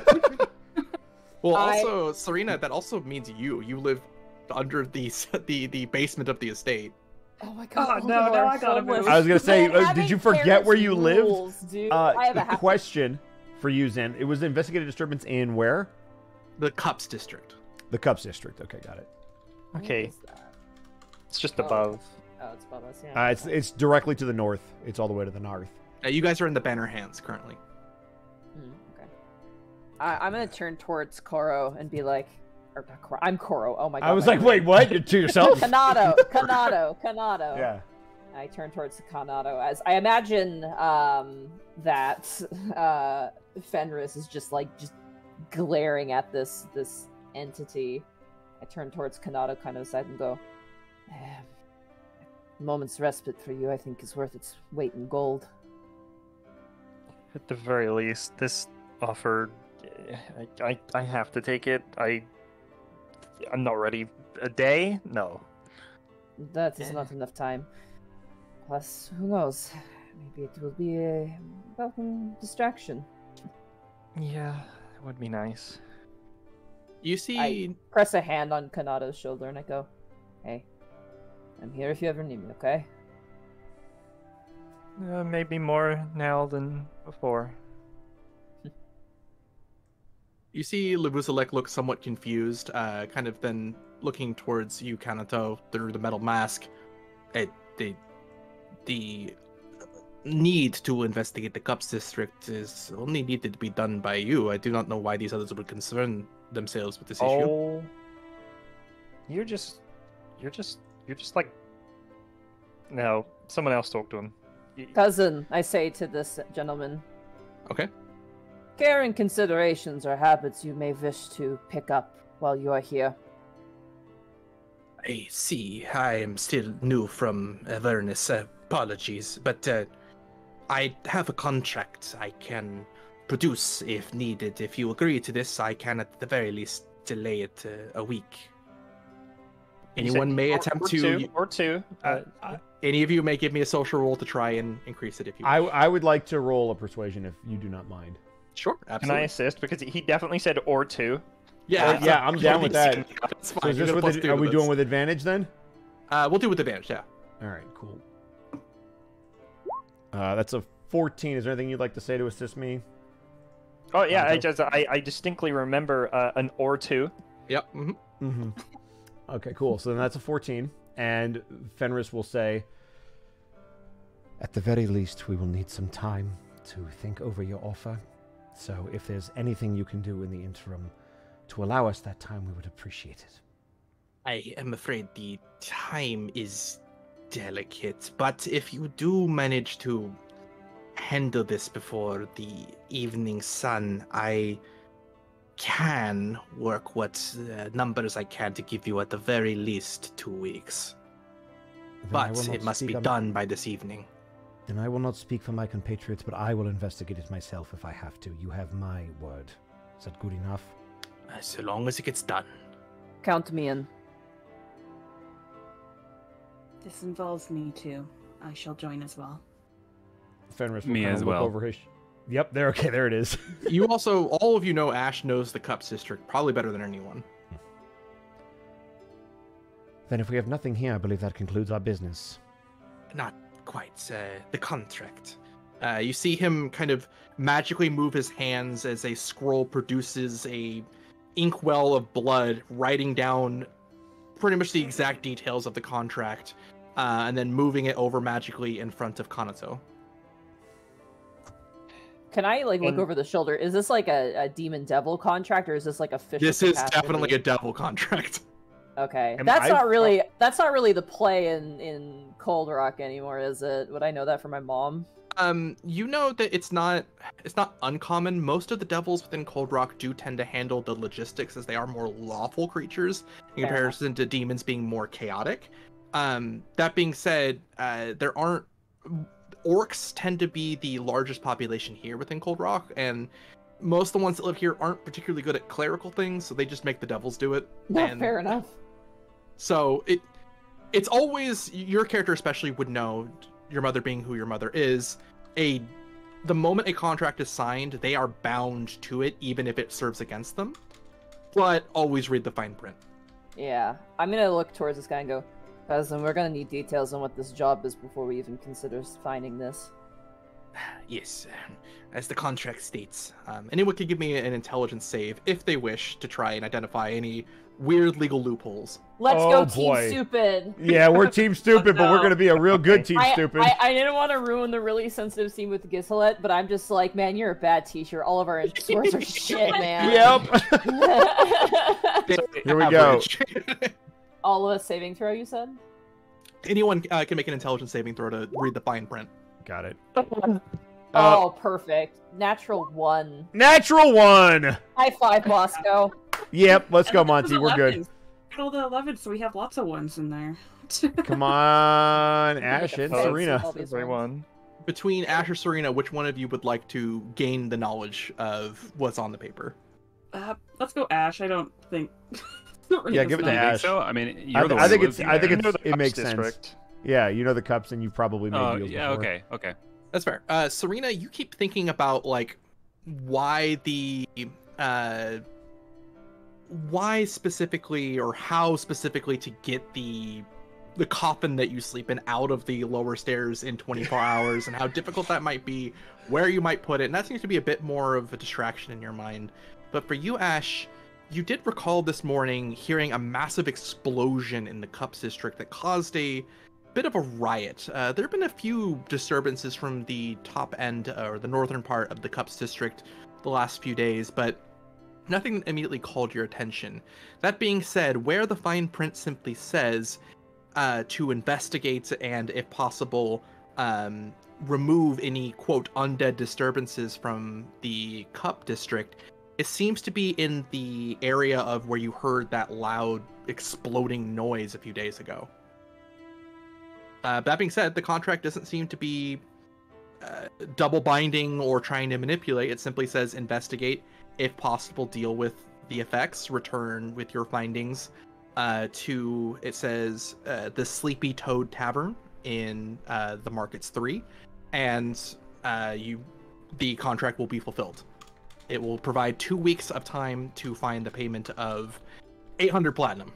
Well, I- also, Serena, that also means you. You live under the the the basement of the estate. Oh my god. Oh, no, all now I gotta move. I was gonna say, Man, uh, did you forget where you lived? rules, Dude. Uh, I have a question for you, Xan. It was investigated disturbance in where? The Cups district. The Cups district. Okay, got it. Okay. It's just Oh. above. Oh, it's above us. Yeah. Uh, it's it's directly to the north. It's all the way to the north. Uh, you guys are in the banner hands currently. Hmm, okay. I, I'm gonna turn towards Koro and be like, or not Koro, I'm Koro. Oh my god. I was like, brain. wait, what? You're to yourself? Kanado, Kanado, Kanado. yeah. I turn towards Kanado as I imagine um, that uh, Fenris is just like just glaring at this this entity. I turn towards Kanado, kind of aside, and go, "Eh, "A moment's respite for you, I think, is worth its weight in gold." At the very least, this offer, eh, I, I, I have to take it. I, I'm not ready. A day? No. That is Eh. not enough time. Plus, who knows? Maybe it will be a welcome distraction. Yeah, it would be nice. You see, I- Press a hand on Kanado's shoulder and I go, "Hey, I'm here if you ever need me. Okay." Uh, maybe more now than before. you see, Levusalek looks somewhat confused, uh, kind of then looking towards you, Kanato, through the metal mask. It, the the need to investigate the Cups district is only needed to be done by you. I do not know why these others would concern themselves with this issue. Oh, you're just, you're just, you're just like. No, someone else talk to him. Cousin, I say to this gentleman, Okay. care and considerations are habits you may wish to pick up while you are here. I see. I am still new from Avernus. Apologies, but uh, I have a contract I can produce if needed. If you agree to this, I can at the very least delay it uh, a week. Anyone may or- attempt or to. two, or two. Uh, Any of you may give me a social roll to try and increase it if you. I. I would like to roll a persuasion if you do not mind. sure, can I absolutely. assist? Because he definitely said or two. Yeah, Uh, yeah, I'm down with that. It's So fine. is this with ad- are to we doing with advantage then? Uh, we'll do with advantage. Yeah. All right, cool. Uh, that's a 14. Is there anything you'd like to say to assist me? Oh yeah, I just I, I distinctly remember uh, an or two. Yep. mhm. Mm-hmm. Okay, cool. So then that's a 14. And Fenris will say, At the very least, we will need some time to think over your offer. So if there's anything you can do in the interim to allow us that time, we would appreciate it. I am afraid the time is delicate, but if you do manage to handle this before the evening sun, I can work what uh, numbers I can to give you at the very least two weeks. Then But it must be on- done by this evening. Then I will not speak for my compatriots, but I will investigate it myself if I have to. You have my word. Is that good enough? Uh, So long as it gets done. Count me in. This involves me too. I shall join as well. Fenris will Me kinda as look well. over his. Yep, there. Okay, there it is. You also, all of you know Ash knows the Cups district probably better than anyone. then, if we have nothing here, I believe that concludes our business. not quite uh, the contract. Uh, you see him kind of magically move his hands as a scroll produces a inkwell of blood, writing down pretty much the exact details of the contract, uh, and then moving it over magically in front of Kanato. Can I like look And- over the shoulder? Is this like a, a demon devil contract or is this like a official? This is definitely a devil contract. Okay, Am that's I- not really that's not really the play in in Cold Rock anymore, is it? Would I know that from my mom? Um, you know that it's not it's not uncommon. Most of the devils within Cold Rock do tend to handle the logistics as they are more lawful creatures in Fair comparison to demons being more chaotic. Um, that being said, uh, there aren't orcs tend to be the largest population here within Cold Rock, and most of the ones that live here aren't particularly good at clerical things, so they just make the devils do it. No, And- fair enough. So it it's always your character especially would know your mother being who your mother is a the moment a contract is signed they are bound to it even if it serves against them but always read the fine print Yeah, I'm gonna look towards this guy and go, cousin, we're gonna need details on what this job is before we even consider finding this. yes as the contract states um, anyone can give me an intelligence save if they wish to try and identify any weird legal loopholes Let's Oh, go, Team. Stupid. Yeah, we're Team Stupid, but we're gonna be a real good Team I, Stupid. I, I didn't want to ruin the really sensitive scene with Giselet, but I'm just like, man, you're a bad teacher. All of our scores are shit, man. Yep. Here we go. Average. All of us saving throw, you said? anyone uh, can make an intelligence saving throw to read the fine print Got it. oh, Uh, perfect. Natural one. natural one. High five, Bosco. Yep, let's go, Monty. We're good. 11. Roll the 11, so we have lots of ones in there. Come on, Ash and Oh, Serena. all these Every ones. one. between Ash or Serena, which one of you would like to gain the knowledge of what's on the paper? Uh, let's go Ash. I don't think. Yeah, give it to Ash. so? I mean, I, you're the I think it's. lives I think there. it's. know the It Cups makes sense. Yeah, you know the cups, and you probably made Oh, deals yeah. before. Okay. Okay. That's fair. Uh, Serena, you keep thinking about like why the uh, why specifically or how specifically to get the the coffin that you sleep in out of the lower stairs in 24 hours and how difficult that might be, where you might put it, and that seems to be a bit more of a distraction in your mind. But for you, Ash, you did recall this morning hearing a massive explosion in the Cups district that caused a bit of a riot. Uh, there have been a few disturbances from the top end uh, or the northern part of the Cups district the last few days, but nothing immediately called your attention. That being said, where the fine print simply says uh, to investigate and, if possible, um, remove any quote undead disturbances from the Cup district, it seems to be in the area of where you heard that loud exploding noise a few days ago. Uh, that being said, the contract doesn't seem to be uh, double binding or trying to manipulate. It simply says investigate, if possible, deal with the effects, return with your findings uh, to, it says, uh, the Sleepy Toad Tavern in uh, the Markets 3, and uh, you, the contract will be fulfilled. It will provide two weeks of time to find the payment of 800 platinum.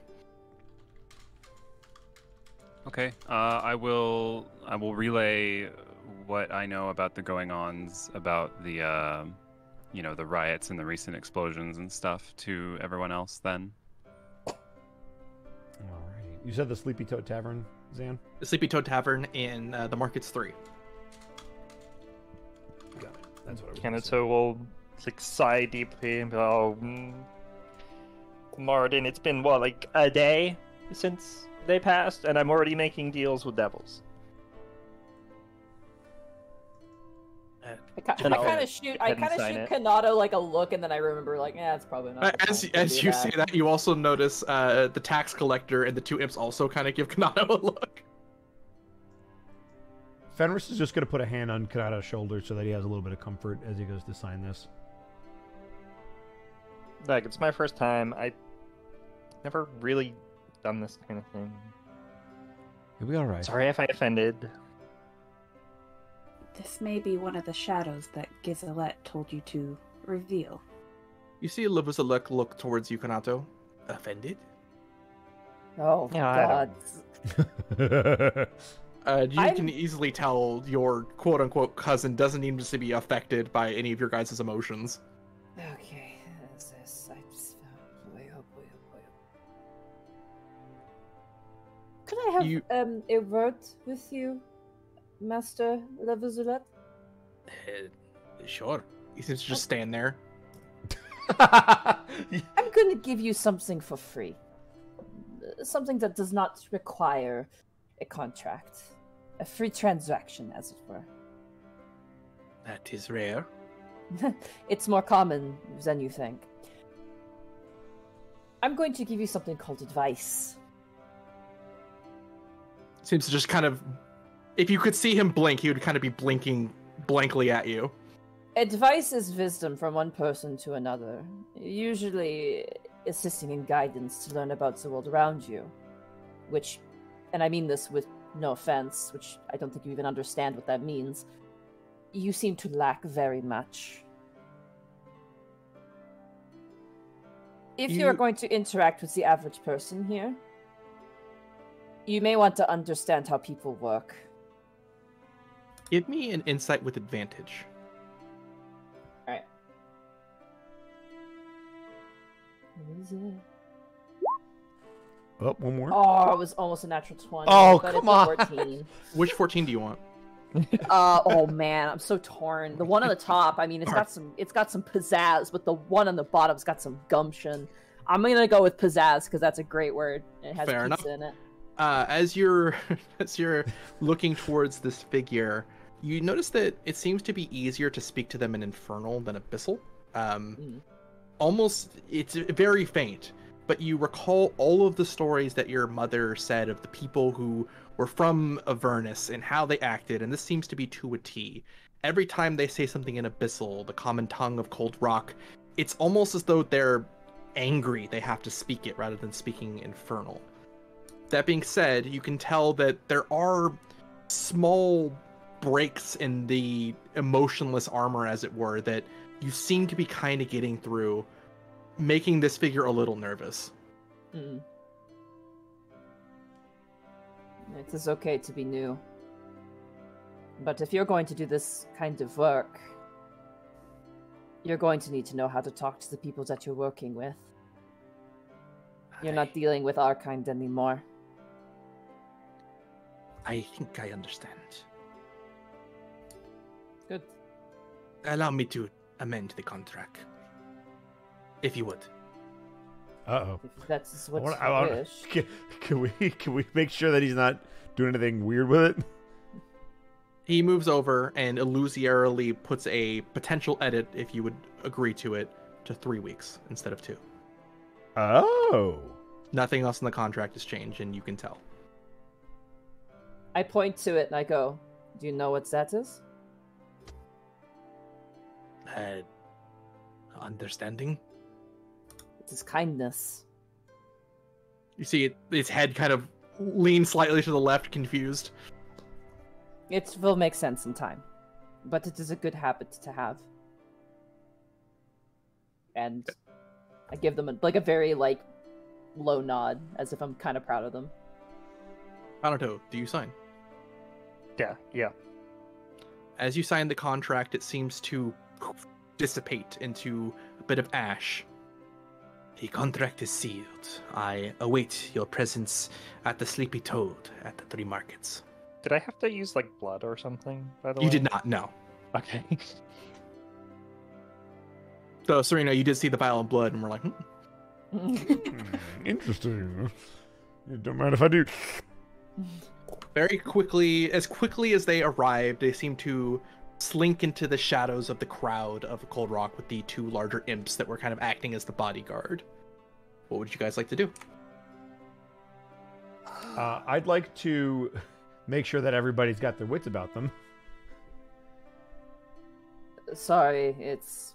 Okay. Uh, I will. I will relay what I know about the going-ons about the, uh, you know, the riots and the recent explosions and stuff to everyone else. Then. Alrighty. You said the Sleepy Toad Tavern, Xan. The Sleepy Toad Tavern in uh, the Markets 3. Got it. That's what I was. gonna. Kanato will like sigh deeply and be like, oh, mm, Martin, it's been what like a day since they passed, and I'm already making deals with devils. I, ki- And I kind of shoot. I go ahead and kind of shoot it. Kanato like a look, and then I remember like, yeah, it's probably not. As as do you say that, you also notice uh, the tax collector and the two imps also kind of give Kanato a look. Fenris is just gonna put a hand on Kanato's shoulder so that he has a little bit of comfort as he goes to sign this. Like it's my first time. I never really done this kind of thing. He'll be all right. Sorry if I offended. This may be one of the shadows that Gizelette told you to reveal. You see Libuza look look towards you, Kanato. Offended? Oh Yeah, I God. Uh, you I'm- can easily tell your quote unquote cousin doesn't seem to be affected by any of your guys' emotions. I have You- um a word with you, Master Lavuzulette? Uh, Sure. He seems to just stand there. I'm going to give you something for free. Something that does not require a contract. A free transaction, as it were. That is rare. it's more common than you think. I'm going to give you something called advice. Seems to just kind of. If you could see him blink, he would kind of be blinking blankly at you. Advice is wisdom from one person to another, usually assisting in guidance to learn about the world around you. Which, and I mean this with no offense, which I don't think you even understand what that means, you seem to lack very much. If you... are You- going to interact with the average person here, you may want to understand how people work. Give me an insight with advantage. Alright. What is it? oh, one more. Oh, it was almost a natural 20. Oh, but come it's on. 14. Which 14 do you want? uh, oh man, I'm so torn. The one on the top, I mean, it's got some, it's got some pizzazz, but the one on the bottom's got some gumption. I'm gonna go with pizzazz because that's a great word. It has Fair pizza enough. in it. Uh, as you're as you're looking towards this figure, you notice that it seems to be easier to speak to them in infernal than abyssal. Um, Mm. Almost, it's very faint, but you recall all of the stories that your mother said of the people who were from Avernus and how they acted, and this seems to be to a T. Every time they say something in abyssal, the common tongue of Cold Rock, it's almost as though they're angry they have to speak it rather than speaking infernal. That being said, you can tell that there are small breaks in the emotionless armor, as it were, that you seem to be kind of getting through, making this figure a little nervous. Mm. It is okay to be new. But if you're going to do this kind of work, you're going to need to know how to talk to the people that you're working with. You're not dealing with our kind anymore. I think I understand. Good. Allow me to amend the contract. If you would. Uh oh. That's what wanna- you I wanna- wish. Can, can we can we make sure that he's not doing anything weird with it? He moves over and illusorily puts a potential edit, if you would agree to it, to three weeks instead of two. Oh. Nothing else in the contract has changed, and you can tell. I point to it and I go, Do you know what that is? Uh, understanding? It is kindness. You see it, its head kind of lean slightly to the left, confused. It will make sense in time, but it is a good habit to have. And I give them a, like a very like low nod, as if I'm kind of proud of them. Kanato, do you sign? Yeah, yeah. As you sign the contract, it seems to dissipate into a bit of ash. The contract is sealed. I await your presence at the Sleepy Toad at the Three Markets. Did I have to use like blood or something? By the way, You did not know. Okay. So, Serena, you did see the vial of blood, and we're like, hmm. Hmm, Interesting. It don't mind if I do. very quickly, as quickly as they arrived, they seem to slink into the shadows of the crowd of Cold Rock with the two larger imps that were kind of acting as the bodyguard. What would you guys like to do? Uh, I'd like to make sure that everybody's got their wits about them. Sorry, it's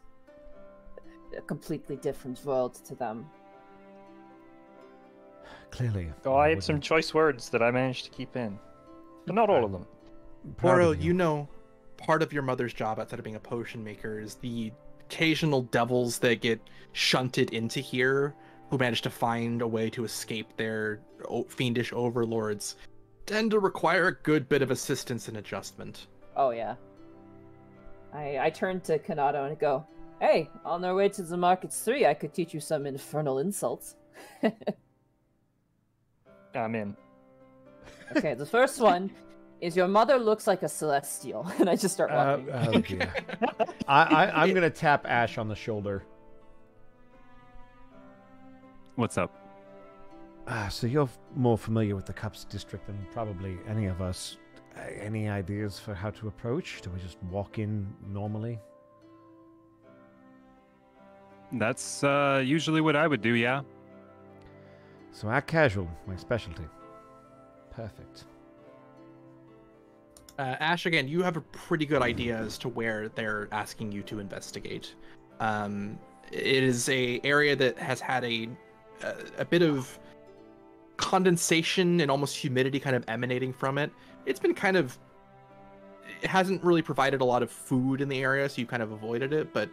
a completely different world to them. Clearly. Oh, I had some choice words that I managed to keep in, but not all of them. Koro, of you know, part of your mother's job outside of being a potion maker is the occasional devils that get shunted into here who manage to find a way to escape their fiendish overlords tend to require a good bit of assistance and adjustment. Oh yeah. I I turn to Kanado and go, "Hey, on our way to the markets three, I could teach you some infernal insults." Ah, I'm in. Okay, the first one is your mother looks like a celestial, and I just start Uh, walking. oh, dear. I, I, I'm gonna tap Ash on the shoulder. What's up? Ah, so you're f- more familiar with the Cups district than probably any of us. Uh, any ideas for how to approach? Do we just walk in normally? That's uh, usually what I would do. Yeah. So act casual, my specialty. Perfect. Uh, Ash, again, you have a pretty good idea as to where they're asking you to investigate. Um, it is a area that has had a a, a bit of condensation and almost humidity kind of emanating from it. It's been kind of it hasn't really provided a lot of food in the area, so you kind of avoided it. But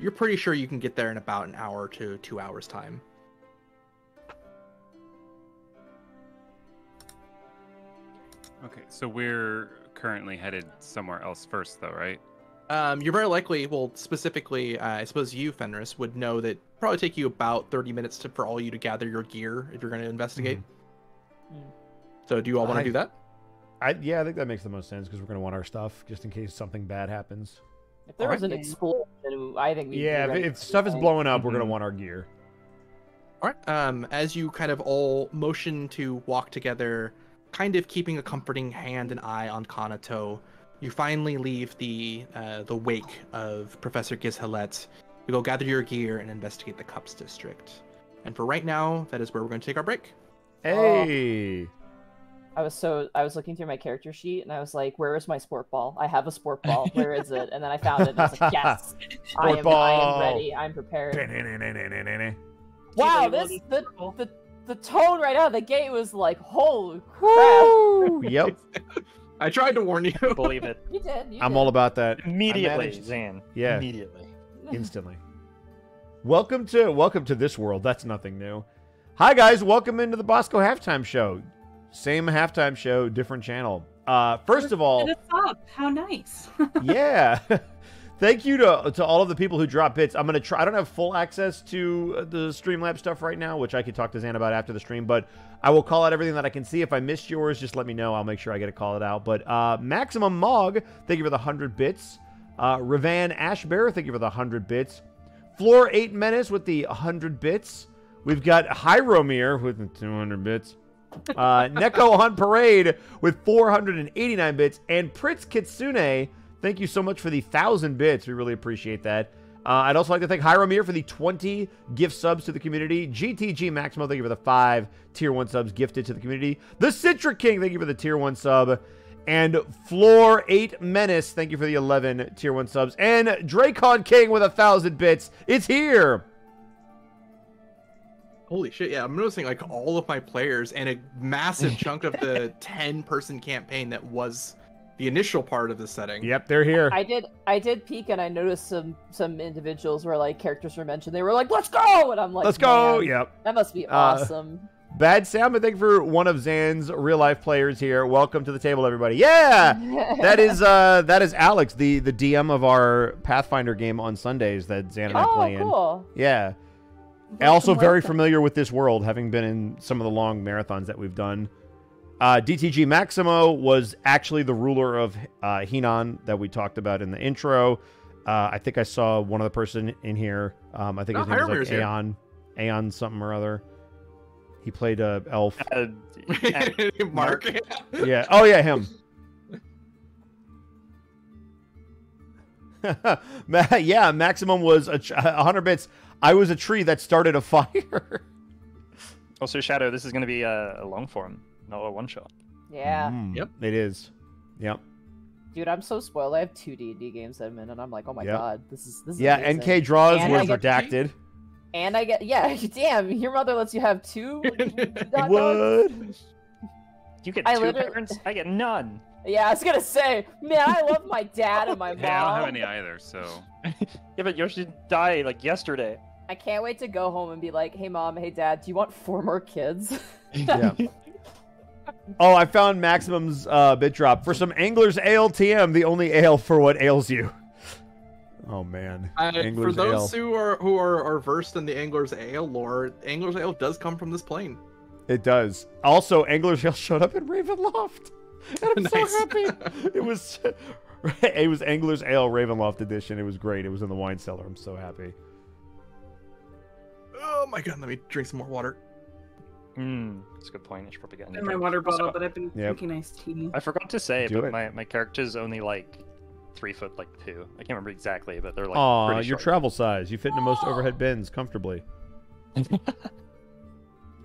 you're pretty sure you can get there in about an hour to two hours time. Okay, so we're currently headed somewhere else first, though, right? Um, you're very likely, well, specifically, uh, I suppose you, Fenris, would know that probably take you about 30 minutes to, for all you to gather your gear if you're going to investigate. Mhm. So, do you all want to do that? I yeah, I think that makes the most sense because we're gonna want our stuff just in case something bad happens. if there was an explosion, I think we'd be Yeah, if, if stuff is blowing up, we're gonna Mhm. want our gear. All right. Um, as you kind of all motion to walk together, kind of keeping a comforting hand and eye on Kanato, you finally leave the uh, the wake of Professor Gizhalet to go gather your gear and investigate the Cups district. And for right now, that is where we're going to take our break. Oh. Hey, I was so I was looking through my character sheet and I was like, "Where is my sport ball? I have a sport ball. Where is it?" And then I found it. and I was like, "Yes, I Sport am. I am ready. I'm prepared." Wow, this the, the the tone right out of the gate was like, "Holy crap!" Yep, I tried to warn you. Believe it. You did. You I'm did. all about that. Immediately, managed- Xan. Yeah. Immediately. instantly. welcome to welcome to this world. That's nothing new. Hi guys, welcome into the Bosco halftime show. Same halftime show, different channel. Uh, first of all, it's up. How nice. yeah. Thank you to to all of the people who drop bits. I'm gonna try. I don't have full access to uh, the Streamlab stuff right now, which I could talk to Xan about after the stream. But I will call out everything that I can see. If I missed yours, just let me know. I'll make sure I get to call it out. But uh, Maximum Mog, thank you for the hundred bits. Uh, Ravan Ashbear, thank you for the hundred bits. Floor Eight Menace with the hundred bits. We've got Heiromir with the 200 bits. Uh, Neko Hunt Parade with 489 bits. And Pritz Kitsune, thank you so much for the 1,000 bits. We really appreciate that. Uh, I'd also like to thank Heiromir for the 20 gift subs to the community. GTG Maximo, thank you for the 5 tier 1 subs gifted to the community. The Citric King, thank you for the tier 1 sub. And Floor 8 Menace, thank you for the 11 tier 1 subs. And Dracon King with a 1,000 bits. It's here. Holy shit! Yeah, I'm noticing like all of my players and a massive chunk of the 10 person campaign that was the initial part of the setting. Yep, they're here. I did. I did peek, and I noticed some some individuals where like characters were mentioned. They were like, "Let's go!" And I'm like, Let's go. Yep. That must be Uh, awesome." Bad Sam, I think for one of Xan's real life players here. Welcome to the table, everybody. Yeah, that is uh that is Alex, the the DM of our Pathfinder game on Sundays that Xan and I oh, play in. cool. Yeah, and also Welcome, very familiar with this world, having been in some of the long marathons that we've done. Uh, GTG Maximo was actually the ruler of uh, Hinan that we talked about in the intro. Uh, I think I saw one other person in here. Um, I think Oh, his name was Heiromir's like here. Aeon, Aeon something or other. He played a elf. Uh, Mark. yeah. Oh yeah, him. Yeah, maximum was a, ch- a hundred bits. I was a tree that started a fire. also, Shadow, this is going to be a, a long form, not a one shot. Yeah, Mm, Yep. It is. Yep. dude, I'm so spoiled. I have two D and D games that I'm in, and I'm like, oh my Yep. god, this is this is Yeah. amazing. NK draws And were I get redacted. And I get yeah, damn, your mother lets you have two. What? You get I two literally- parents? I get none. Yeah, I was gonna say, man, I love my dad and my mom. Yeah, I don't have any either, so Yeah, but yours did die like yesterday. I can't wait to go home and be like, hey mom, hey dad, do you want four more kids? Yeah. Oh, I found Maximum's uh, bit drop for some Anglers Ale TM, the only ale for what ails you. Oh man, Uh, for those Ale. who are who are, are versed in the Angler's Ale lore, Angler's Ale does come from this plane. It does. Also, Angler's Ale showed up in Ravenloft. And I'm Nice. so happy. It was it was Angler's Ale Ravenloft edition. It was great. It was in the wine cellar. I'm so happy. oh my god, let me drink some more water. Hmm, that's a good point. I should probably get in my water bottle, Also, but I've been Yep. drinking iced tea. I forgot to say, Do but it. my my character's only like three foot like two. I can't remember exactly, but they're like Aw, your short. travel size. You fit into most overhead bins comfortably.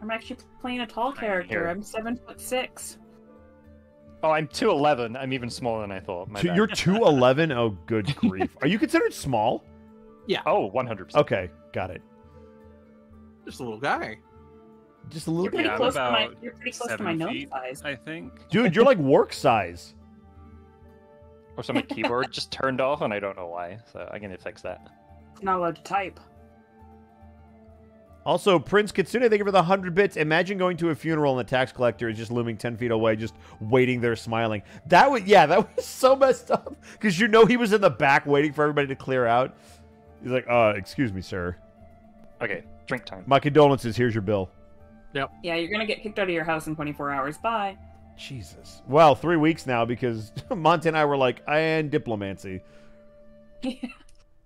I'm actually playing a tall character. here. I'm seven foot six. Oh, I'm two eleven. I'm even smaller than I thought. My Two, you're 211? Oh, good grief. Are you considered small? Yeah. Oh, 100. percent Okay, got it. Just a little guy. Just a little You're pretty Yeah, I'm close to my. about You're pretty close to seven my nose feet. size. I think. Dude, you're like work size. Or so my keyboard just turned off, and I don't know why. So I'm gonna fix that. Not allowed to type. Also, Prince Kitsune, thank you for the 100 bits. Imagine going to a funeral and the tax collector is just looming 10 feet away, just waiting there smiling. That would, yeah, that was so messed up. Because you know he was in the back waiting for everybody to clear out. He's like, uh, excuse me, sir. Okay, drink time. My condolences. Here's your bill. Yeah, you're gonna get kicked out of your house in 24 hours. Bye. Jesus. Well, three weeks now because Monty and I were like, "I and diplomancy.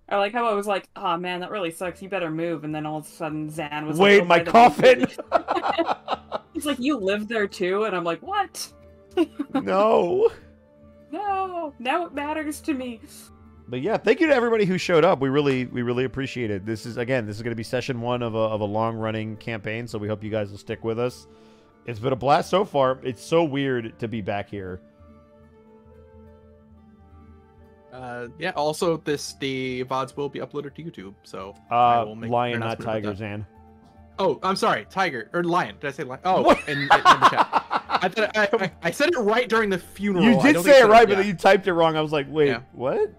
I like how I was like, oh man, that really sucks. You better move. And then all of a sudden, Xan was Wait, like, oh, my by the way, coffin. He's like, you live there too, and I'm like, what? no. No, now it matters to me. But yeah, thank you to everybody who showed up. We really, we really appreciate it. This is again, this is going to be session one of a of a long running campaign, so we hope you guys will stick with us. It's been a blast so far. It's so weird to be back here. Uh, yeah. Also, this the vods will be uploaded to YouTube. So I Uh, will make lion, not tiger. Xan. Oh, I'm sorry, tiger or lion. Did I say lion? Oh, in, in, in the chat. I, I, I, I said it right during the funeral. You did say it right, said- but then you typed it wrong. I was like, wait, Yeah. what?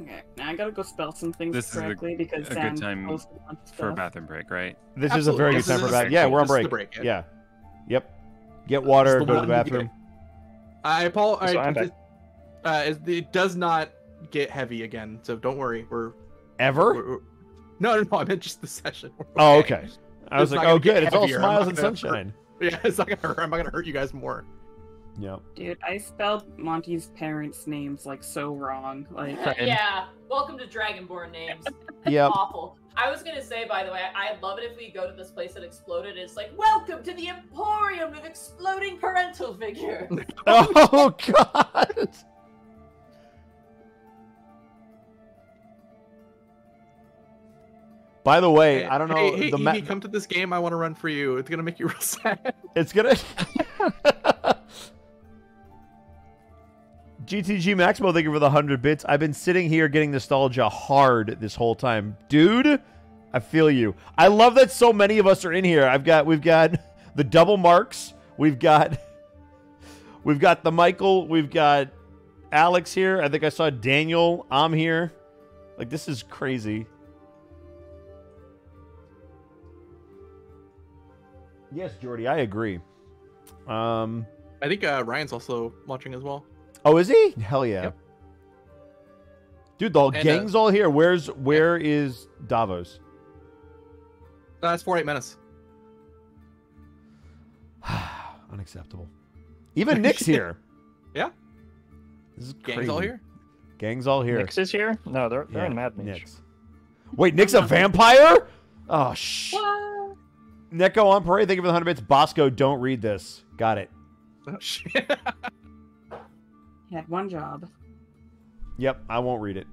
Okay, now I gotta go spell some things This is a- correctly because a good Xan time posted a For a bathroom break, right? This is a Absolutely. very good This time for the back. break. Yeah, we're on break. the break, yeah. Yeah. Yep. Get water. This Go to the bathroom. I apologize. So I, uh, it, it does not get heavy again, so don't worry. We're, Ever? we're, we're- no, no, no. I meant just the session. We're Oh, okay. I was It's like, oh, good. It's all smiles and gonna- sunshine. Yeah, it's not gonna hurt. I'm not gonna hurt you guys more. Yep. Dude, I spelled Monty's parents' names like so wrong. Like, yeah. Welcome to Dragonborn names. Yep. Awful. I was gonna say, by the way, I'd love it if we go to this place that exploded. It's like, welcome to the Emporium of exploding parental figure. oh God. By the way, I don't know Hey, hey the Eevee, ma- come to this game. I want to run for you. It's gonna make you real sad. It's gonna. GTG Maximo, thank you for the hundred bits. I've been sitting here getting nostalgia hard this whole time, dude. I feel you. I love that so many of us are in here. I've got, we've got the double marks. We've got, we've got the Michael. We've got Alex here. I think I saw Daniel. I'm here. Like this is crazy. Yes, Jordy, I agree. Um. I think uh, Ryan's also watching as well. Oh, is he? Hell yeah. Yep. Dude, the whole And, uh, gang's all here. Where's where is Davos? Uh, that's four eight minutes. Unacceptable. Even Nick's here. Yeah. This is Gang's crazy. all here. Gang's all here. Nick's is here? No, they're they're Yeah, in Mad Mage. Nick's. Wait, Nick's a vampire? Oh sh. what? Neko on parade. Thank you for the hundred bits. Bosco, don't read this. Got it. Shit. He had one job. Yep, I won't read it.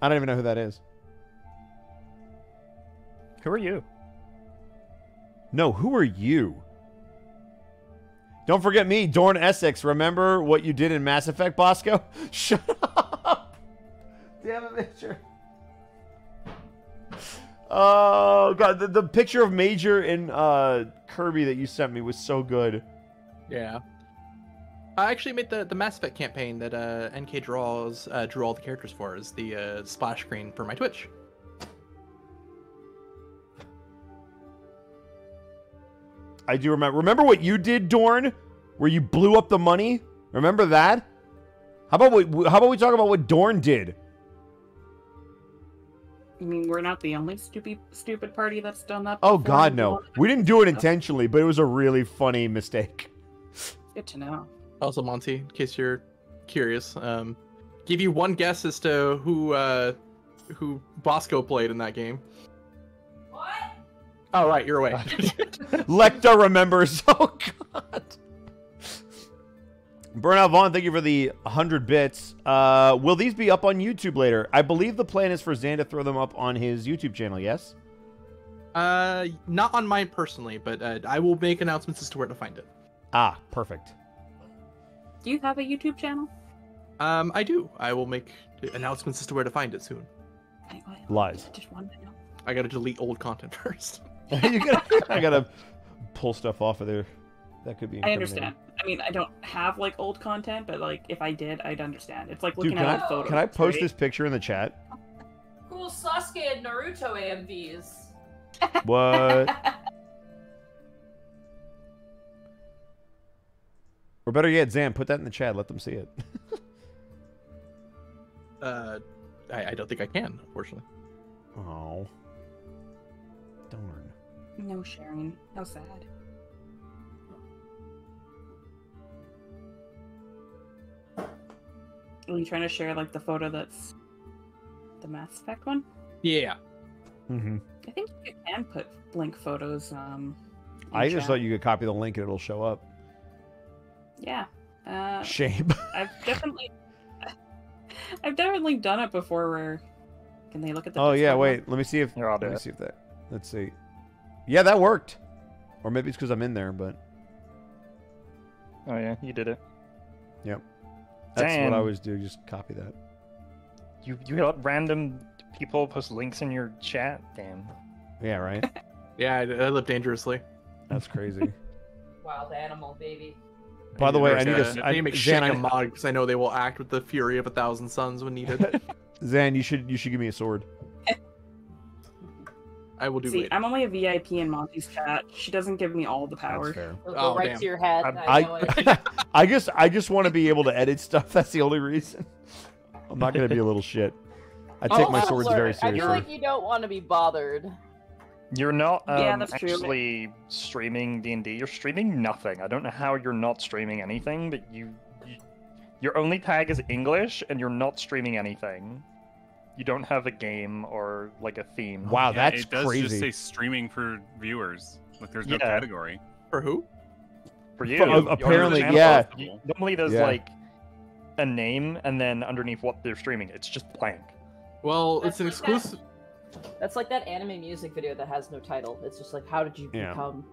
I don't even know who that is. Who are you? No, who are you? Don't forget me, Dorn Essex. Remember what you did in Mass Effect, Bosco? Shut up! Damn it, Major. Oh god, the, the picture of Major in uh, Kirby that you sent me was so good. yeah. I actually made the, the Mass Effect campaign that uh, NK draws uh, drew all the characters for as the uh, splash screen for my Twitch. I do remember. Remember what you did, Dorn, where you blew up the money? Remember that? How about we, how about we talk about what Dorn did? I mean, we're not the only stupid stupid party that's done that. Oh before God, no. We didn't do it intentionally, but it was a really funny mistake. Good to know. Also, Monty, in case you're curious, um, give you one guess as to who uh, who Bosco played in that game. What? Oh, right, you're away. Lecter remembers. Oh God. Burnout Vaughn, thank you for the 100 bits. Uh, will these be up on YouTube later? I believe the plan is for Xan to throw them up on his YouTube channel, yes? uh, not on mine personally, but uh, I will make announcements as to where to find it. Ah, perfect. Do you have a YouTube channel? Um, I do. I will make announcements as to where to find it soon. I, I Lies. just wanted to know. I gotta delete old content first. you gotta, I gotta pull stuff off of there. That could be. I understand. I mean, I don't have like old content, but like if I did, I'd understand. It's like looking can at I, old photos. can I post right? this picture in the chat? Cool Sasuke and Naruto AMVs. What? or better yet, Xan, put that in the chat. Let them see it. Uh, I, I don't think I can, unfortunately. Oh. Darn. No sharing. How sad. Are you trying to share like the photo that's the Mass Effect one? Yeah. Mm-hmm. I think you can put link photos. Um, I just chat. thought you could copy the link and it'll show up. Yeah. Uh, Shame. I've definitely, I've definitely done it before. Where can they look at the? oh yeah, Discord one? wait. Let me see if. Here, I'll let do me it. see if that. Let's see. Yeah, that worked. Or maybe it's because I'm in there, but Oh yeah, you did it. Yep. That's what I Damn. always do. Just copy that. You you let random people post links in your chat. Damn. Yeah, right. Yeah, I, I live dangerously. That's crazy. Wild animal, baby. By the way, I need I to. need I, to make Xan, Xan a I, mod because I know they will act with the fury of a thousand suns when needed. Xan, you should you should give me a sword. I will do See, later. I'm only a VIP in Monty's chat. She doesn't give me all the power. That's. It'll Oh, go right damn. to your head. I'm- I. I I just I just want to be able to edit stuff. That's the only reason. I'm not gonna be a little shit. I take my swords learn. very I seriously. feel like you don't want to be bothered. You're not um, Yeah, that's true. actually streaming D and D. You're streaming nothing. I don't know how you're not streaming anything, but you, you, your only tag is English, and you're not streaming anything. You don't have a game or like a theme. Wow, Yeah, that's it does crazy. just say streaming for viewers. Like there's no Yeah. category. For who? For you, For- apparently, yeah. you- normally there's Yeah. like a name, and then underneath what they're streaming, it's just blank. Well, That's it's an like that- exclusive. That's like that anime music video that has no title. It's just like, how did you Yeah. become?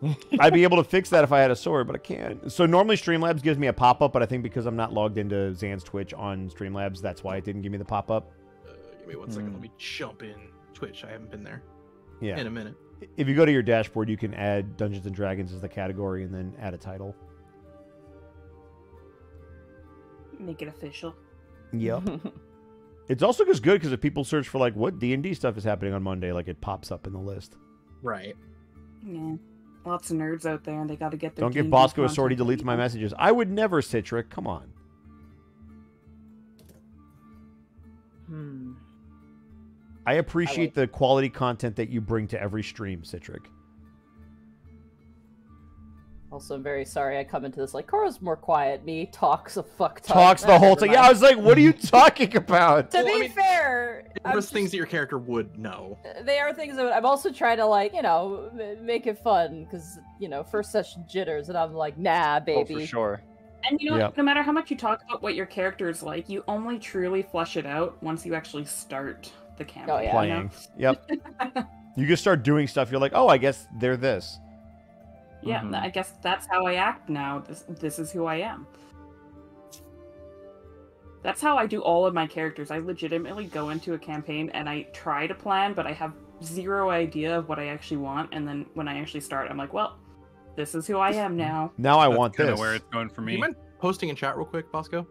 I'd be able to fix that if I had a sword, but I can't. So normally Streamlabs gives me a pop up, but I think because I'm not logged into Xan's Twitch on Streamlabs, that's why it didn't give me the pop up. Uh, give me one second. Hmm. Let me jump in Twitch. I haven't been there Yeah. in a minute. If you go to your dashboard, you can add Dungeons and Dragons as the category and then add a title. Make it official. Yep. it's also just good because if people search for like what D and D stuff is happening on Monday, like it pops up in the list. Right. Yeah. Lots of nerds out there, and they got to get their. Don't give D&D Bosco a sword; he content. deletes my messages. I would never, Citric. Come on. hmm. I appreciate the quality content that you bring to every stream, Citric. Also, I'm very sorry I come into this like Cora's more quiet. Me talks a fuck ton. Talks the whole never time. Yeah, I was like, what are you talking about? To Well, I be mean, fair, I'm There's just- things that your character would know. they are things that I'm also trying to like, you know, make it fun because you know, first session jitters, and I'm like, nah, Oh, baby. for sure. And you know, Yep. no matter how much you talk about what your character is like, you only truly flesh it out once you actually start the campaign. Oh, yeah. you know? Yep. You just start doing stuff. You're like, oh, I guess they're this. Yeah, Mhm. I guess that's how I act now. This this is who I am. That's how I do all of my characters. I legitimately go into a campaign and I try to plan, but I have zero idea of what I actually want. And then when I actually start, I'm like, well, this is who I am now. Now I That's want kinda this. where it's going for me. you mind posting in chat real quick, Bosco?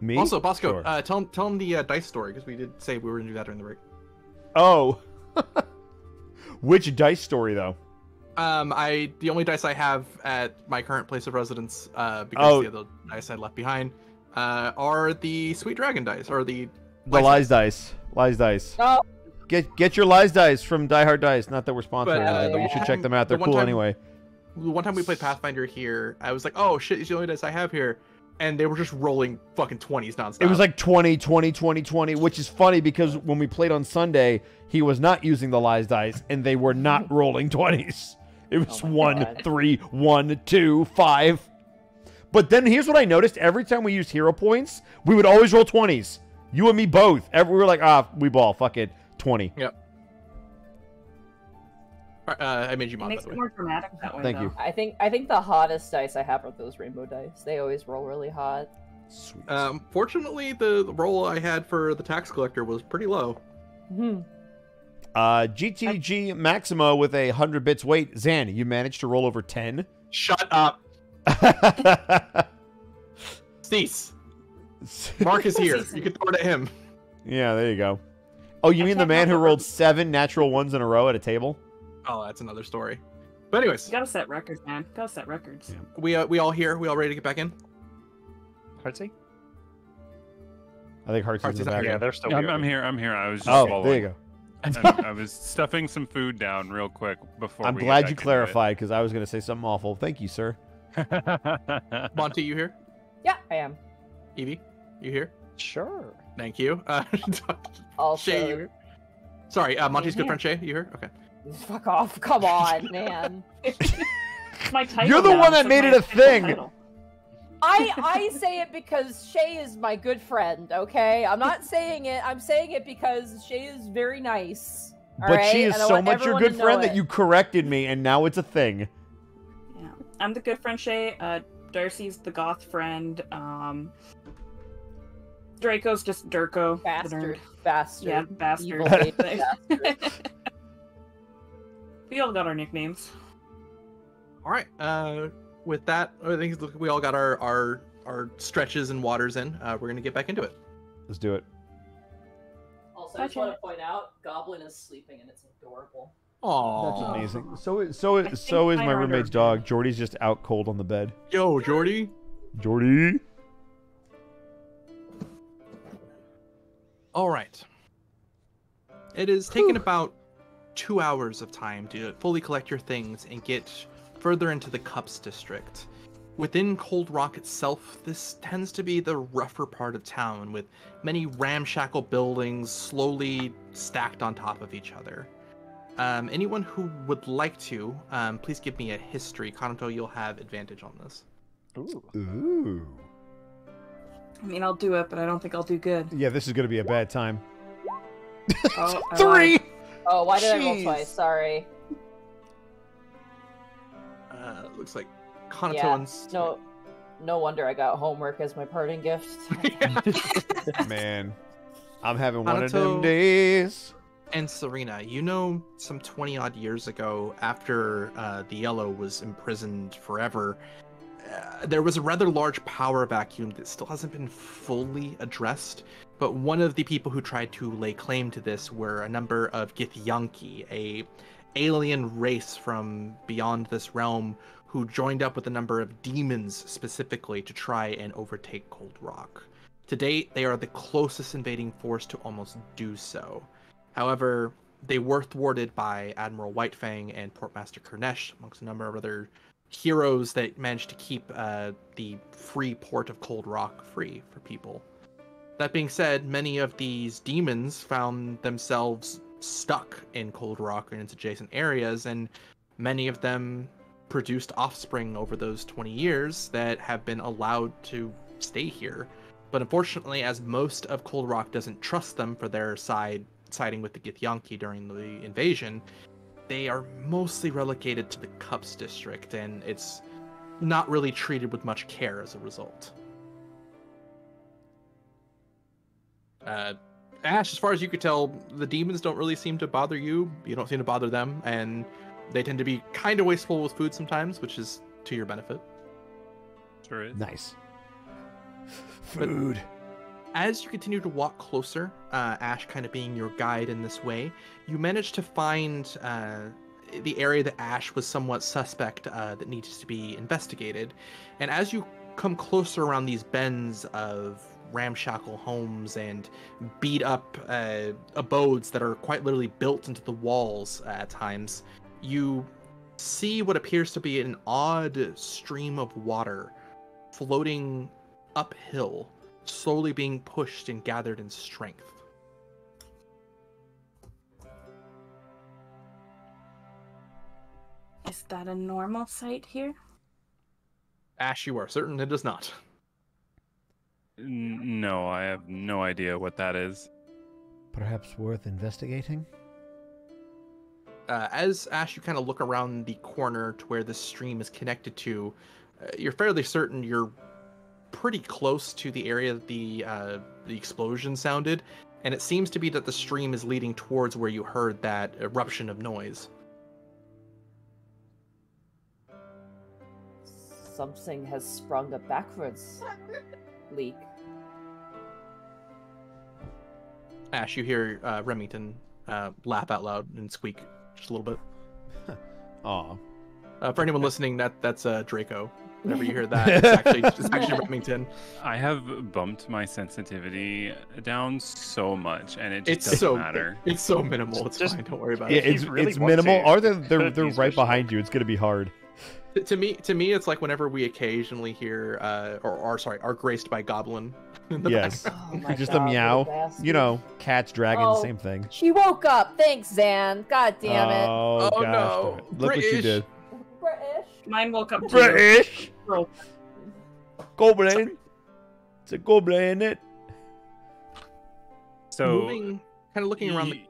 Me? Also, Bosco, Sure. uh, tell him tell him the uh, dice story because we did say we were gonna do that during the break. oh. Which dice story though? Um, I the only dice I have at my current place of residence, uh, because Oh. the other dice I left behind, uh, are the Sweet Dragon dice or the The lies dice. Lies dice. Oh, get get your lies dice from Die Hard Dice. Not that we're sponsored, But, uh, but you should check them out. They're the one cool time- anyway. The one time we played Pathfinder here, I was like, "Oh shit, these are the only dice I have here," and they were just rolling fucking twenties nonstop. It was like 20, 20, 20, 20, which is funny because when we played on Sunday, he was not using the lies dice and they were not rolling 20s. It was Oh my one, God. three, one, two, five. But then here's what I noticed every time we used hero points, we would always roll 20s. You and me both. Every, we were like, ah, we ball, fuck it, 20. Uh, I made you mod by makes the it way. more dramatic that way. Thank though. you. I think I think the hottest dice I have are those rainbow dice. They always roll really hot. Sweet. Um, fortunately, the, the roll I had for the tax collector was pretty low. Mhm. Uh, GTG Maximo with a 100 bits. Wait, Xan, you managed to roll over 10? Shut up, cease. Mark is here. You can throw it at him. yeah, there you go. Oh, you I mean the man who but rolled seven natural ones in a row at a table? Oh, that's another story. But anyways, You gotta set records, man. Gotta set records. Yeah. we uh, we all here. We all ready to get back in? Heartsy? I think Hearts is in the is back. Yeah, they're still Yeah, I'm, here. I'm here. I'm here. I was just Oh, swallowing. there you go. I, I was stuffing some food down real quick before. I'm we glad you clarified because I was going to say something awful. Thank you, sir. Monty, you here? Yeah, I am. Eevee, you here? Sure. Thank you. Uh, Also, Shay, you here? Sorry, uh, Monty's good friend Shay. You here? Okay. fuck off. Come on, man. My title. You're the now, one that so made it a thing. title. I I say it because Shay is my good friend. Okay, I'm not saying it. I'm saying it because Shay is very nice. but right? she is And so much your good to know friend that you corrected me, and now it's a thing. Yeah. I'm the good friend Shay. Uh, Darcy's the goth friend. Um, Draco's just Durko. bastard, bastard. Yeah, bastard. Bastard. we all got our nicknames. All right. Uh, with that, I think we all got our our our stretches and waters in. Uh, we're gonna get back into it. Let's do it. Also, I just wanna point out, Goblin is sleeping and it's adorable. Aww. That's amazing. So is so I is so is my heard her. roommate's dog. Jordy's just out cold on the bed. Yo, Jordy. Jordy. All right. It has taken about two hours of time to fully collect your things and get further into the Cups district. Within Cold Rock itself, this tends to be the rougher part of town, with many ramshackle buildings slowly stacked on top of each other. Um, anyone who would like to, um, please give me a history. Kanato, you'll have advantage on this. Ooh. Ooh. I mean, I'll do it, but I don't think I'll do good. Yeah, this is gonna be a bad time. Oh, I Three. Oh, why did I roll twice? Sorry. Uh, looks like Kanato Yeah, No, no wonder I got homework as my parting gift. Man, I'm having one of them days. And Serena, you know, some 20 odd years ago, after uh, the Yellow was imprisoned forever, uh, there was a rather large power vacuum that still hasn't been fully addressed. But one of the people who tried to lay claim to this were a number of Githyanki, a alien race from beyond this realm who joined up with a number of demons specifically to try and overtake Cold Rock. To date, they are the closest invading force to almost do so. However, they were thwarted by Admiral Whitefang and Portmaster Kernesh, amongst a number of other heroes that managed to keep uh, the free port of Cold Rock free for people. That being said, many of these demons found themselves stuck in Cold Rock and its adjacent areas, and many of them produced offspring over those 20 years that have been allowed to stay here. But unfortunately, as most of Cold Rock doesn't trust them for their side siding with the Githyanki during the invasion, they are mostly relegated to the Cups district, and it's not really treated with much care as a result. Uh, Ash, as far as you could tell, the demons don't really seem to bother you. You don't seem to bother them, and they tend to be kind of wasteful with food sometimes, which is to your benefit. Sure is. Nice. But- Food. As you continue to walk closer, uh, Ash kind of being your guide in this way, you manage to find uh, the area that Ash was somewhat suspect uh, that needs to be investigated. And as you come closer around these bends of ramshackle homes and beat up uh, abodes that are quite literally built into the walls at times, you see what appears to be an odd stream of water floating uphill, slowly being pushed and gathered in strength. Is that a normal sight here? Ash, you are certain it is not. N- no, I have no idea what that is. Perhaps worth investigating? uh, as Ash, you kind of look around the corner to where this stream is connected to, uh, you're fairly certain you're pretty close to the area that the uh, the explosion sounded, and it seems to be that the stream is leading towards where you heard that eruption of noise. Something has sprung up backwards. Leak. Ash, you hear uh, Remington uh, laugh out loud and squeak just a little bit. Aw. Uh, for anyone listening, that that's uh, Draco. Whenever you hear that, it's actually, it's actually Remington. I have bumped my sensitivity down so much, and it just It's doesn't so matter. it's so minimal. It's Just- fine. Don't worry about Yeah, it. If it's, really it's minimal. to, Are they? you They're, they're right behind you. It's gonna be hard. To- to me to me it's like whenever we occasionally hear uh or, or sorry are graced by goblin in the Yes. Oh Just God, a meow. You know, cats, dragons, Oh. same thing. She woke up. Thanks, Xan. God damn it. Oh, Oh, gosh. no. darn it. Look what you did. British. Mine woke up too. British goblin. It's a goblin, isn't it? So, moving kind of looking around the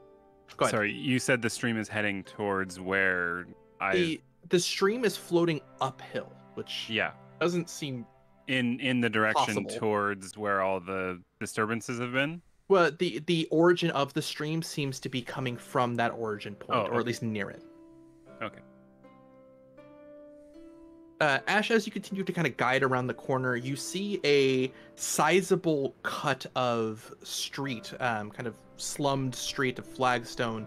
go ahead. sorry, you said the stream is heading towards where I. the the stream is floating uphill which Yeah, doesn't seem in in the direction Possible. towards where all the disturbances have been. well the the origin of the stream seems to be coming from that origin point Oh, or at least near it Okay. uh, Ash, as you continue to kind of guide around the corner, you see a sizable cut of street, um, kind of slummed street of flagstone,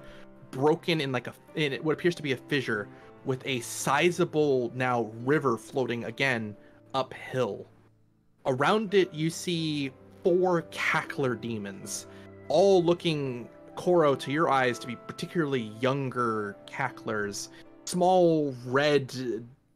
broken in like a in what appears to be a fissure, with a sizable now river floating again uphill. Around it, you see four cackler demons, all looking Koro to your eyes to be particularly younger cacklers, small red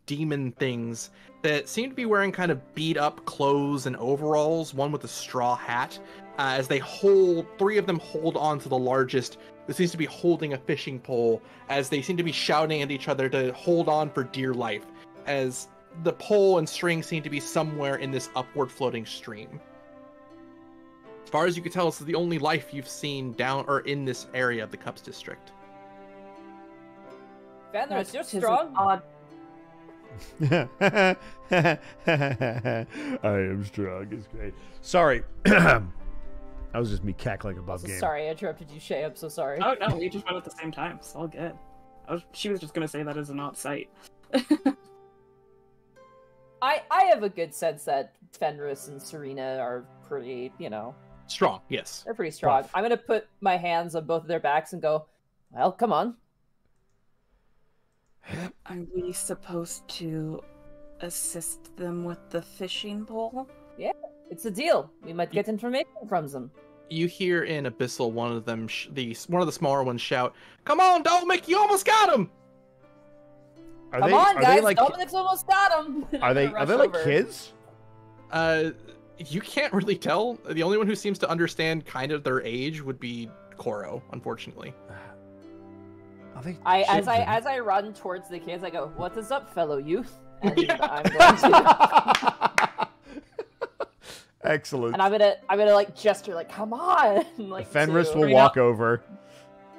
demon things that seem to be wearing kind of beat up clothes and overalls, one with a straw hat, uh, as they hold, three of them hold on to the largest, who seems to be holding a fishing pole, as they seem to be shouting at each other to hold on for dear life, as the pole and string seem to be somewhere in this upward floating stream. As far as you can tell, this is the only life you've seen down or in this area of the Cups district. Fenris, you're tis an strong. Odd. I am strong. It's great. Sorry. that was just me cackling above So game. sorry, I interrupted you, Shay. I'm so sorry. Oh no, we just went at the same time. It's all good. I was, she was just gonna say that is an odd sight. I I have a good sense that Fenris and Serena are pretty, you know, Strong, yes. they're pretty strong. Buff. I'm gonna put my hands on both of their backs and go, well, come on. Are we supposed to assist them with the fishing pole? It's a deal. We might get information from them. you hear in abyssal one of them sh- the one of the smaller ones shout come on dominic you almost got him Are come they, on, are guys! They like, Dominic's almost got him. are they are they like kids? uh you can't really tell the only one who seems to understand kind of their age would be Koro, unfortunately Are they I as I as I run towards the kids, I go, "What is up, fellow youth?" And I'm going to, Excellent. and I'm gonna I'm gonna like gesture like, "Come on!" like Fenris to- will Serena- walk over.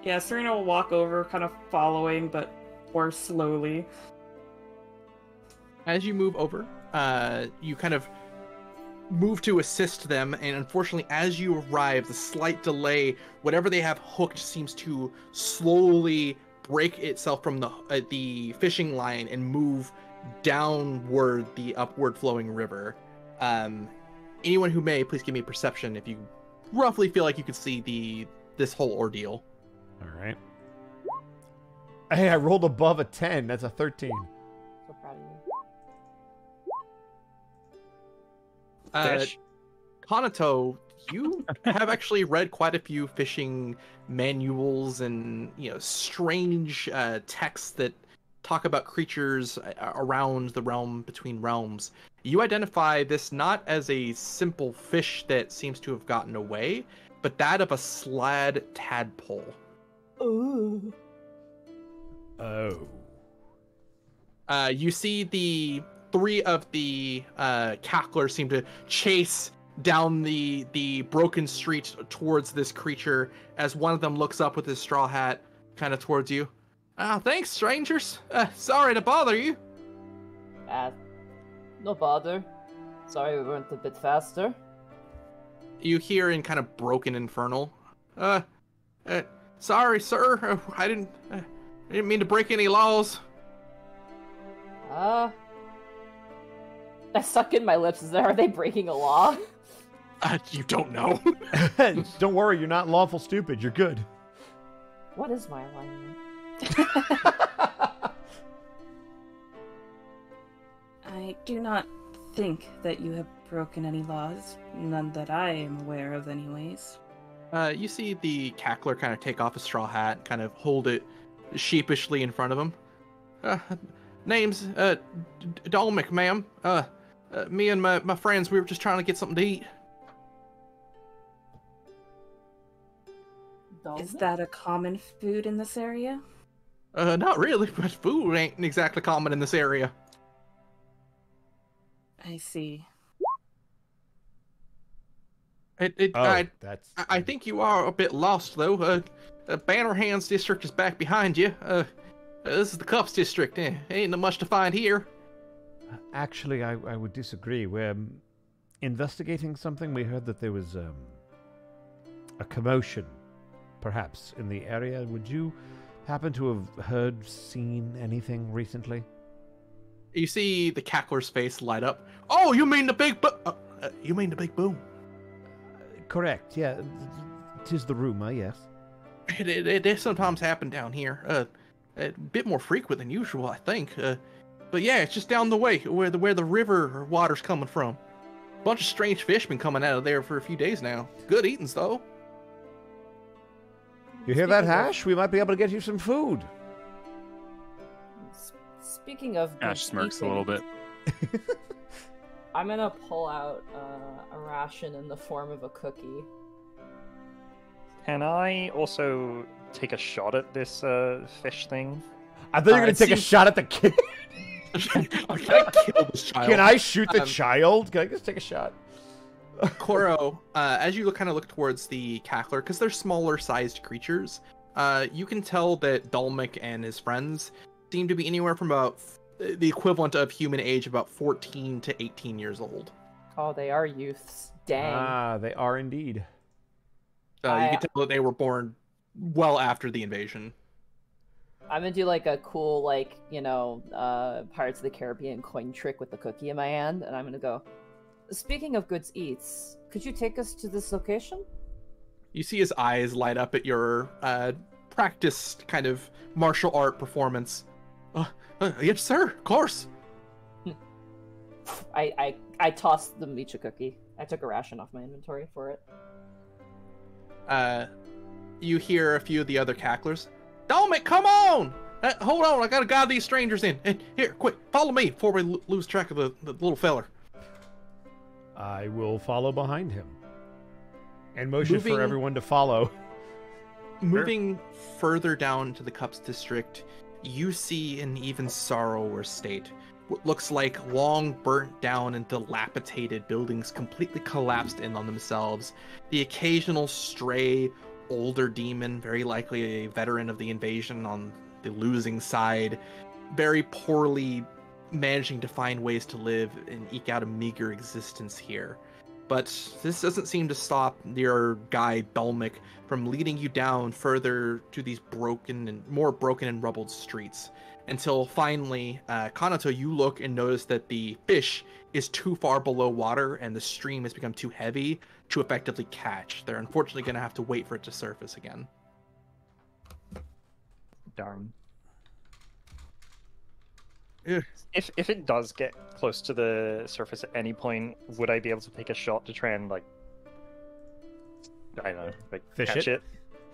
Yeah, Serena will walk over, kind of following, but more slowly. as you move over uh you kind of move to assist them and unfortunately as you arrive the slight delay whatever they have hooked seems to slowly break itself from the uh, the fishing line and move downward the upward flowing river um anyone who may please give me a perception if you roughly feel like you could see the this whole ordeal All right. Hey, I rolled above a 10. That's a 13. So proud of you. uh, Fish. Kanato, you have actually read quite a few fishing manuals and you know strange uh, texts that talk about creatures uh, around the realm between realms. You identify this not as a simple fish that seems to have gotten away, but that of a slaad tadpole. Ooh. Oh. Uh, you see the three of the uh, cacklers seem to chase down the the broken street towards this creature as one of them looks up with his straw hat kind of towards you. Ah, thanks, strangers. Uh, sorry to bother you. Uh, no bother. Sorry we weren't a bit faster. You hear in kind of broken infernal. Uh, uh sorry, sir. Uh, I didn't. Uh, I didn't mean to break any laws. Ah. I suck in my lips. Is that are they breaking a law? Uh, you don't know. Don't worry, you're not lawful stupid. You're good. What is my alignment? I do not think that you have broken any laws. None that I am aware of, anyways. Uh, you see the cackler kind of take off a straw hat, and kind of hold it sheepishly in front of him. Uh, name's uh, D- Dolmic, ma'am. Uh, uh, me and my, my friends, we were just trying to get something to eat. Is that a common food in this area? Uh, not really, but food ain't exactly common in this area. I see. It, it, Oh, I, that's. I I think you are a bit lost though. Uh, uh Banner Hands district is back behind you. Uh, uh, this is the Cups district. Eh, ain't not much to find here. Actually, I, I would disagree. We're um, investigating something. We heard that there was um, a commotion, perhaps, in the area. Would you happen to have heard, seen anything recently? You see the cackler's face light up. Oh, you mean the big bo- uh, uh, You mean the big boom? Correct. Yeah, tis the rumor. Yes. It, it, it does sometimes happen down here. Uh, a bit more frequent than usual, I think. Uh, but yeah, it's just down the way where the where the river water's coming from. Bunch of strange fish been coming out of there for a few days now. Good eatings though. You hear that, Speaking of- Hash? We might be able to get you some food. Speaking of Ash good smirks a little bit. I'm gonna pull out uh, a ration in the form of a cookie. Can I also take a shot at this uh, fish thing? I thought you were Uh, gonna it take a shot at the kid. Can I kill this child? Can I shoot the Um, child? Can I just take a shot? Koro, uh, as you look, kind of look towards the cackler, because they're smaller sized creatures, uh, you can tell that Dulmic and his friends seem to be anywhere from about f- the equivalent of human age, about 14 to 18 years old. Oh, they are youths. Dang. Ah, they are indeed. Uh, you can tell that they were born well after the invasion. I'm gonna do like a cool, like you know, uh, Pirates of the Caribbean coin trick with the cookie in my hand, and I'm gonna go. Speaking of goods eats, could you take us to this location? You see his eyes light up at your uh, practiced kind of martial art performance. Uh, uh, yes, sir, of course. I I I tossed the Micha cookie. I took a ration off my inventory for it. uh, you hear a few of the other cacklers. Dolmic, come on! Uh, hold on, I gotta guide these strangers in. And here, quick, follow me before we lo- lose track of the, the little feller. I will follow behind him. And motion Moving- for everyone to follow. Moving further down to the Cups district, you see an even sorrower state. What looks like long burnt down and dilapidated buildings completely collapsed in on themselves. The occasional stray older demon, very likely a veteran of the invasion on the losing side, very poorly managing to find ways to live and eke out a meager existence here. But this doesn't seem to stop your guy Belmic from leading you down further to these broken and more broken and rubbled streets until finally, uh, Kanato, you look and notice that the fish is too far below water and the stream has become too heavy to effectively catch. They're unfortunately going to have to wait for it to surface again. Darn. Ugh. If if it does get close to the surface at any point, would I be able to take a shot to try and like I don't know, like Fish catch it?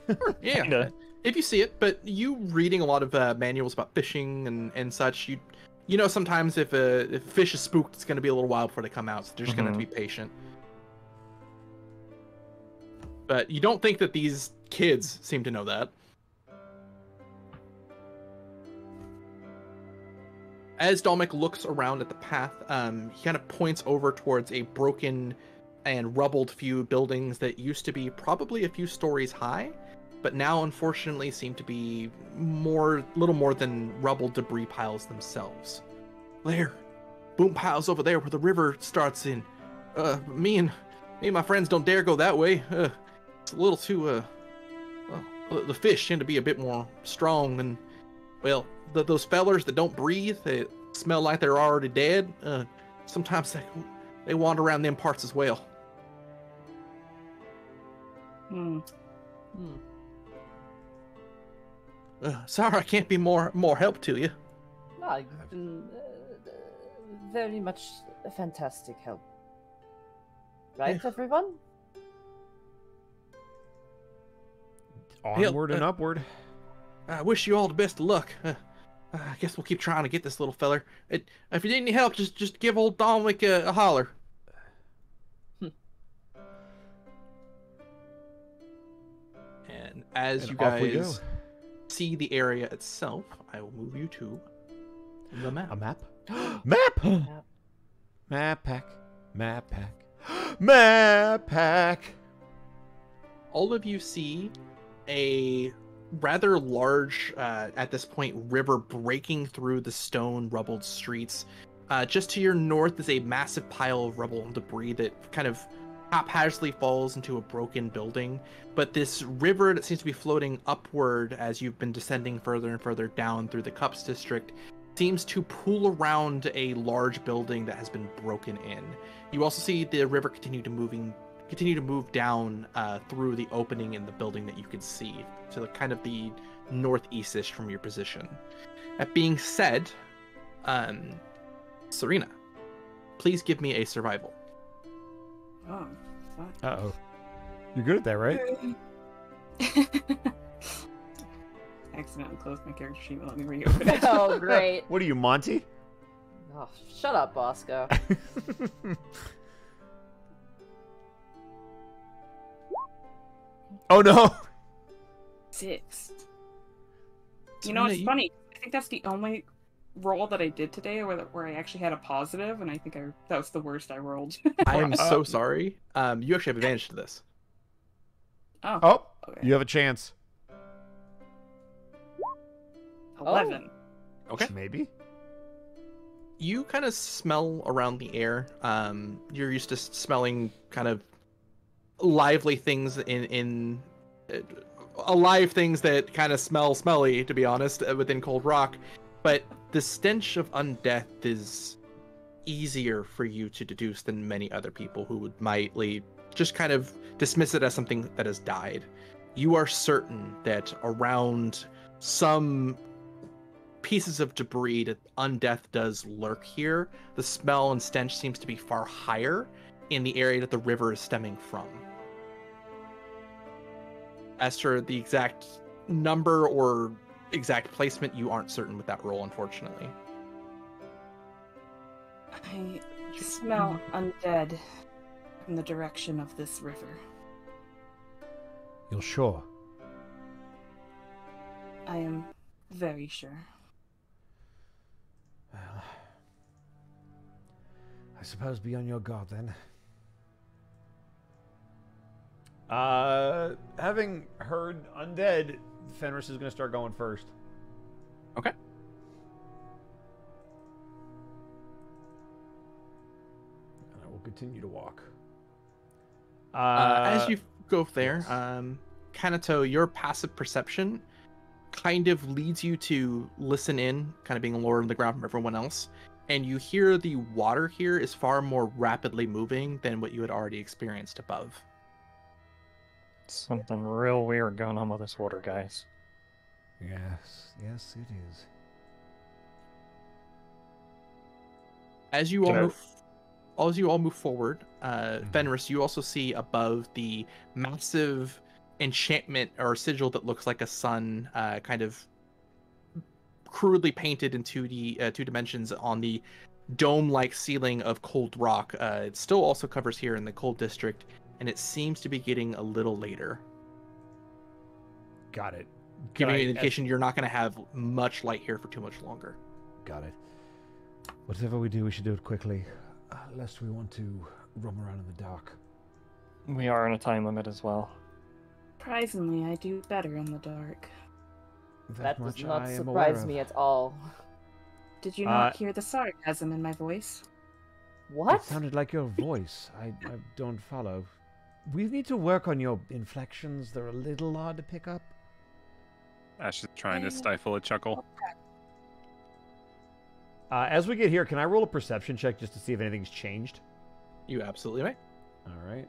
it. Yeah, Kinda. if you see it, but you reading a lot of uh, manuals about fishing and, and such, you you know sometimes if a if a fish is spooked, it's going to be a little while before they come out, so they're just going to have to be patient. But you don't think that these kids seem to know that. As Dalmik looks around at the path, um, he kind of points over towards a broken and rubbled few buildings that used to be probably a few stories high, but now unfortunately seem to be more, little more than rubble debris piles themselves. There, boom piles over there where the river starts in. Uh, me and me and my friends don't dare go that way. Uh, it's a little too uh, uh, the fish tend to be a bit more strong than well, the, those fellers that don't breathe, they smell like they're already dead. Uh, sometimes they, they wander around them parts as well. Hmm. Uh, sorry, I can't be more more help to you. Ah, you've been uh, very much a fantastic help. Right, Yeah. everyone? Onward and uh, upward. I wish you all the best of luck. Uh, I guess we'll keep trying to get this little feller. It, if you need any help, just just give old Dominic a, a holler. and as And you off we go. guys see the area itself, I will move you to the map. A map? map! Map. map pack. Map pack. map pack. all of you see a rather large, uh, at this point, river breaking through the stone rubbled streets. Uh, just to your north is a massive pile of rubble and debris that kind of haphazardly falls into a broken building. But this river that seems to be floating upward as you've been descending further and further down through the Cups district seems to pool around a large building that has been broken in. You also see the river continue to moving continue to move down uh, through the opening in the building that you can see to the kind of the northeastish from your position. That being said, um, Serena, please give me a survival. Oh. Uh oh. You're good at that, right? Accidentally closed my character sheet. Let me reopen it. oh, great. What are you, Monty? Oh, shut up, Bosco. Oh no. Six. You know, it's funny. I think that's the only roll that I did today where, where I actually had a positive, and I think I that was the worst I rolled. I am so sorry. Um, you actually have advantage to this. oh, Oh, okay. you have a chance. Eleven. Okay. Maybe. you kind of smell around the air. Um, you're used to smelling kind of lively things in in uh, alive things that kind of smell smelly, to be honest, uh, within Cold Rock. But the stench of undeath is easier for you to deduce than many other people who would mightly just kind of dismiss it as something that has died. You are certain that around some pieces of debris that undeath does lurk here, the smell and stench seems to be far higher in the area that the river is stemming from. As for the exact number or exact placement, you aren't certain with that roll, unfortunately. I smell undead from the direction of this river. You're sure? I am very sure. Well, I suppose be on your guard then. Uh, having heard undead, Fenris is going to start going first. Okay. And I will continue to walk. Uh, Uh, as you go there, yes. um, Kanato, your passive perception kind of leads you to listen in, kind of being lower on the ground from everyone else, and you hear the water here is far more rapidly moving than what you had already experienced above. Something real weird going on with this water, guys. Yes, yes, it is. As you all Can I- move, as you all move forward, uh, Fenris, you also see above the massive enchantment or sigil that looks like a sun, uh, kind of crudely painted in 2D, uh, two dimensions on the dome-like ceiling of Cold Rock. Uh, it still also covers here in the Cold District, and it seems to be getting a little later, Got it. giving Got you it. an indication you're not going to have much light here for too much longer. Got it. Whatever we do, we should do it quickly, uh, lest we want to roam around in the dark. We are on a time limit as well. Surprisingly, I do better in the dark. That does much not I surprise me at all. Did you not Uh, hear the sarcasm in my voice? What? It sounded like your voice. I, I don't follow. We need to work on your inflections. They're a little hard to pick up. Ash is trying to stifle a chuckle. Uh, as we get here, can I roll a perception check just to see if anything's changed? You absolutely may. All right.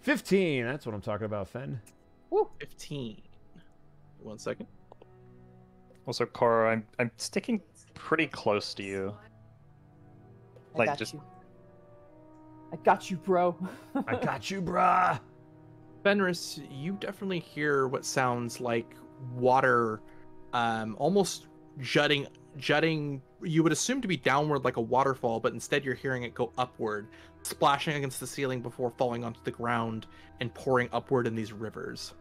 15. That's what I'm talking about, Fen. 15. One second. Also, Koro, I'm I'm sticking pretty close to you. I Like, got just- you. I got you, bro. I got you, brah. Fenris, you definitely hear what sounds like water um, almost jutting jutting you would assume to be downward like a waterfall, but instead you're hearing it go upward, splashing against the ceiling before falling onto the ground and pouring upward in these rivers.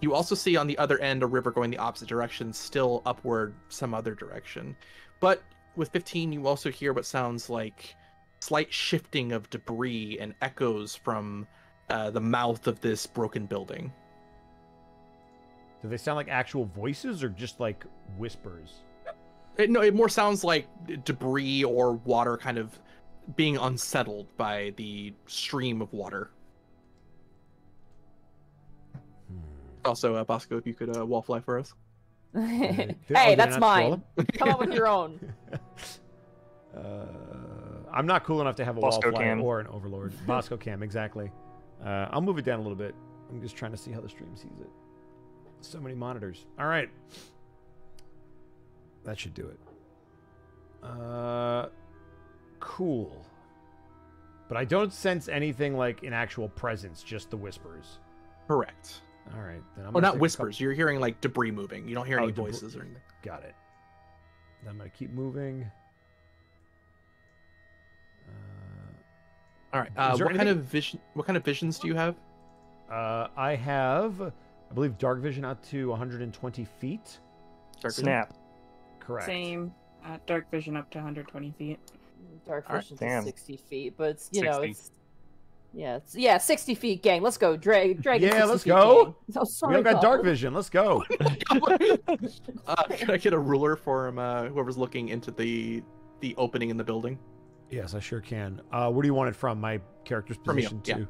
You also see on the other end a river going the opposite direction, still upward some other direction. But with 15, you also hear what sounds like slight shifting of debris and echoes from uh, the mouth of this broken building. Do they sound like actual voices or just like whispers? It, no, it more sounds like debris or water kind of being unsettled by the stream of water. Also, uh, Bosco, if you could uh, wall fly for us. hey, oh, that's mine. Come up with your own. Uh, I'm not cool enough to have a Bosco wall flyer cam. or an overlord. Bosco cam, exactly. Uh, I'll move it down a little bit. I'm just trying to see how the stream sees it. So many monitors. All right. That should do it. Uh, cool. But I don't sense anything like an actual presence, just the whispers. Correct. All right. Then I'm Oh, not whispers. couple- You're hearing like debris moving. You don't hear Oh, any debris. voices or anything. Got it. I'm gonna keep moving. All right. Uh, Is there what kind of vision? What kind of visions do you have? Uh, I have, I believe, dark vision out to 120 feet. Dark vision? Snap. Correct. Same. Uh, dark vision up to 120 feet. Dark vision vision's damn. at 60 feet, but it's, you know, it's. Yeah, it's, yeah, 60 feet, gang. Let's go. Drag, drag. Yeah, let's go. Oh, We sorry. all got Bob. dark vision. Let's go. uh, can I get a ruler for him? Uh, whoever's looking into the the opening in the building. Yes, I sure can. Uh, where do you want it from? My character's From you, position yeah. too.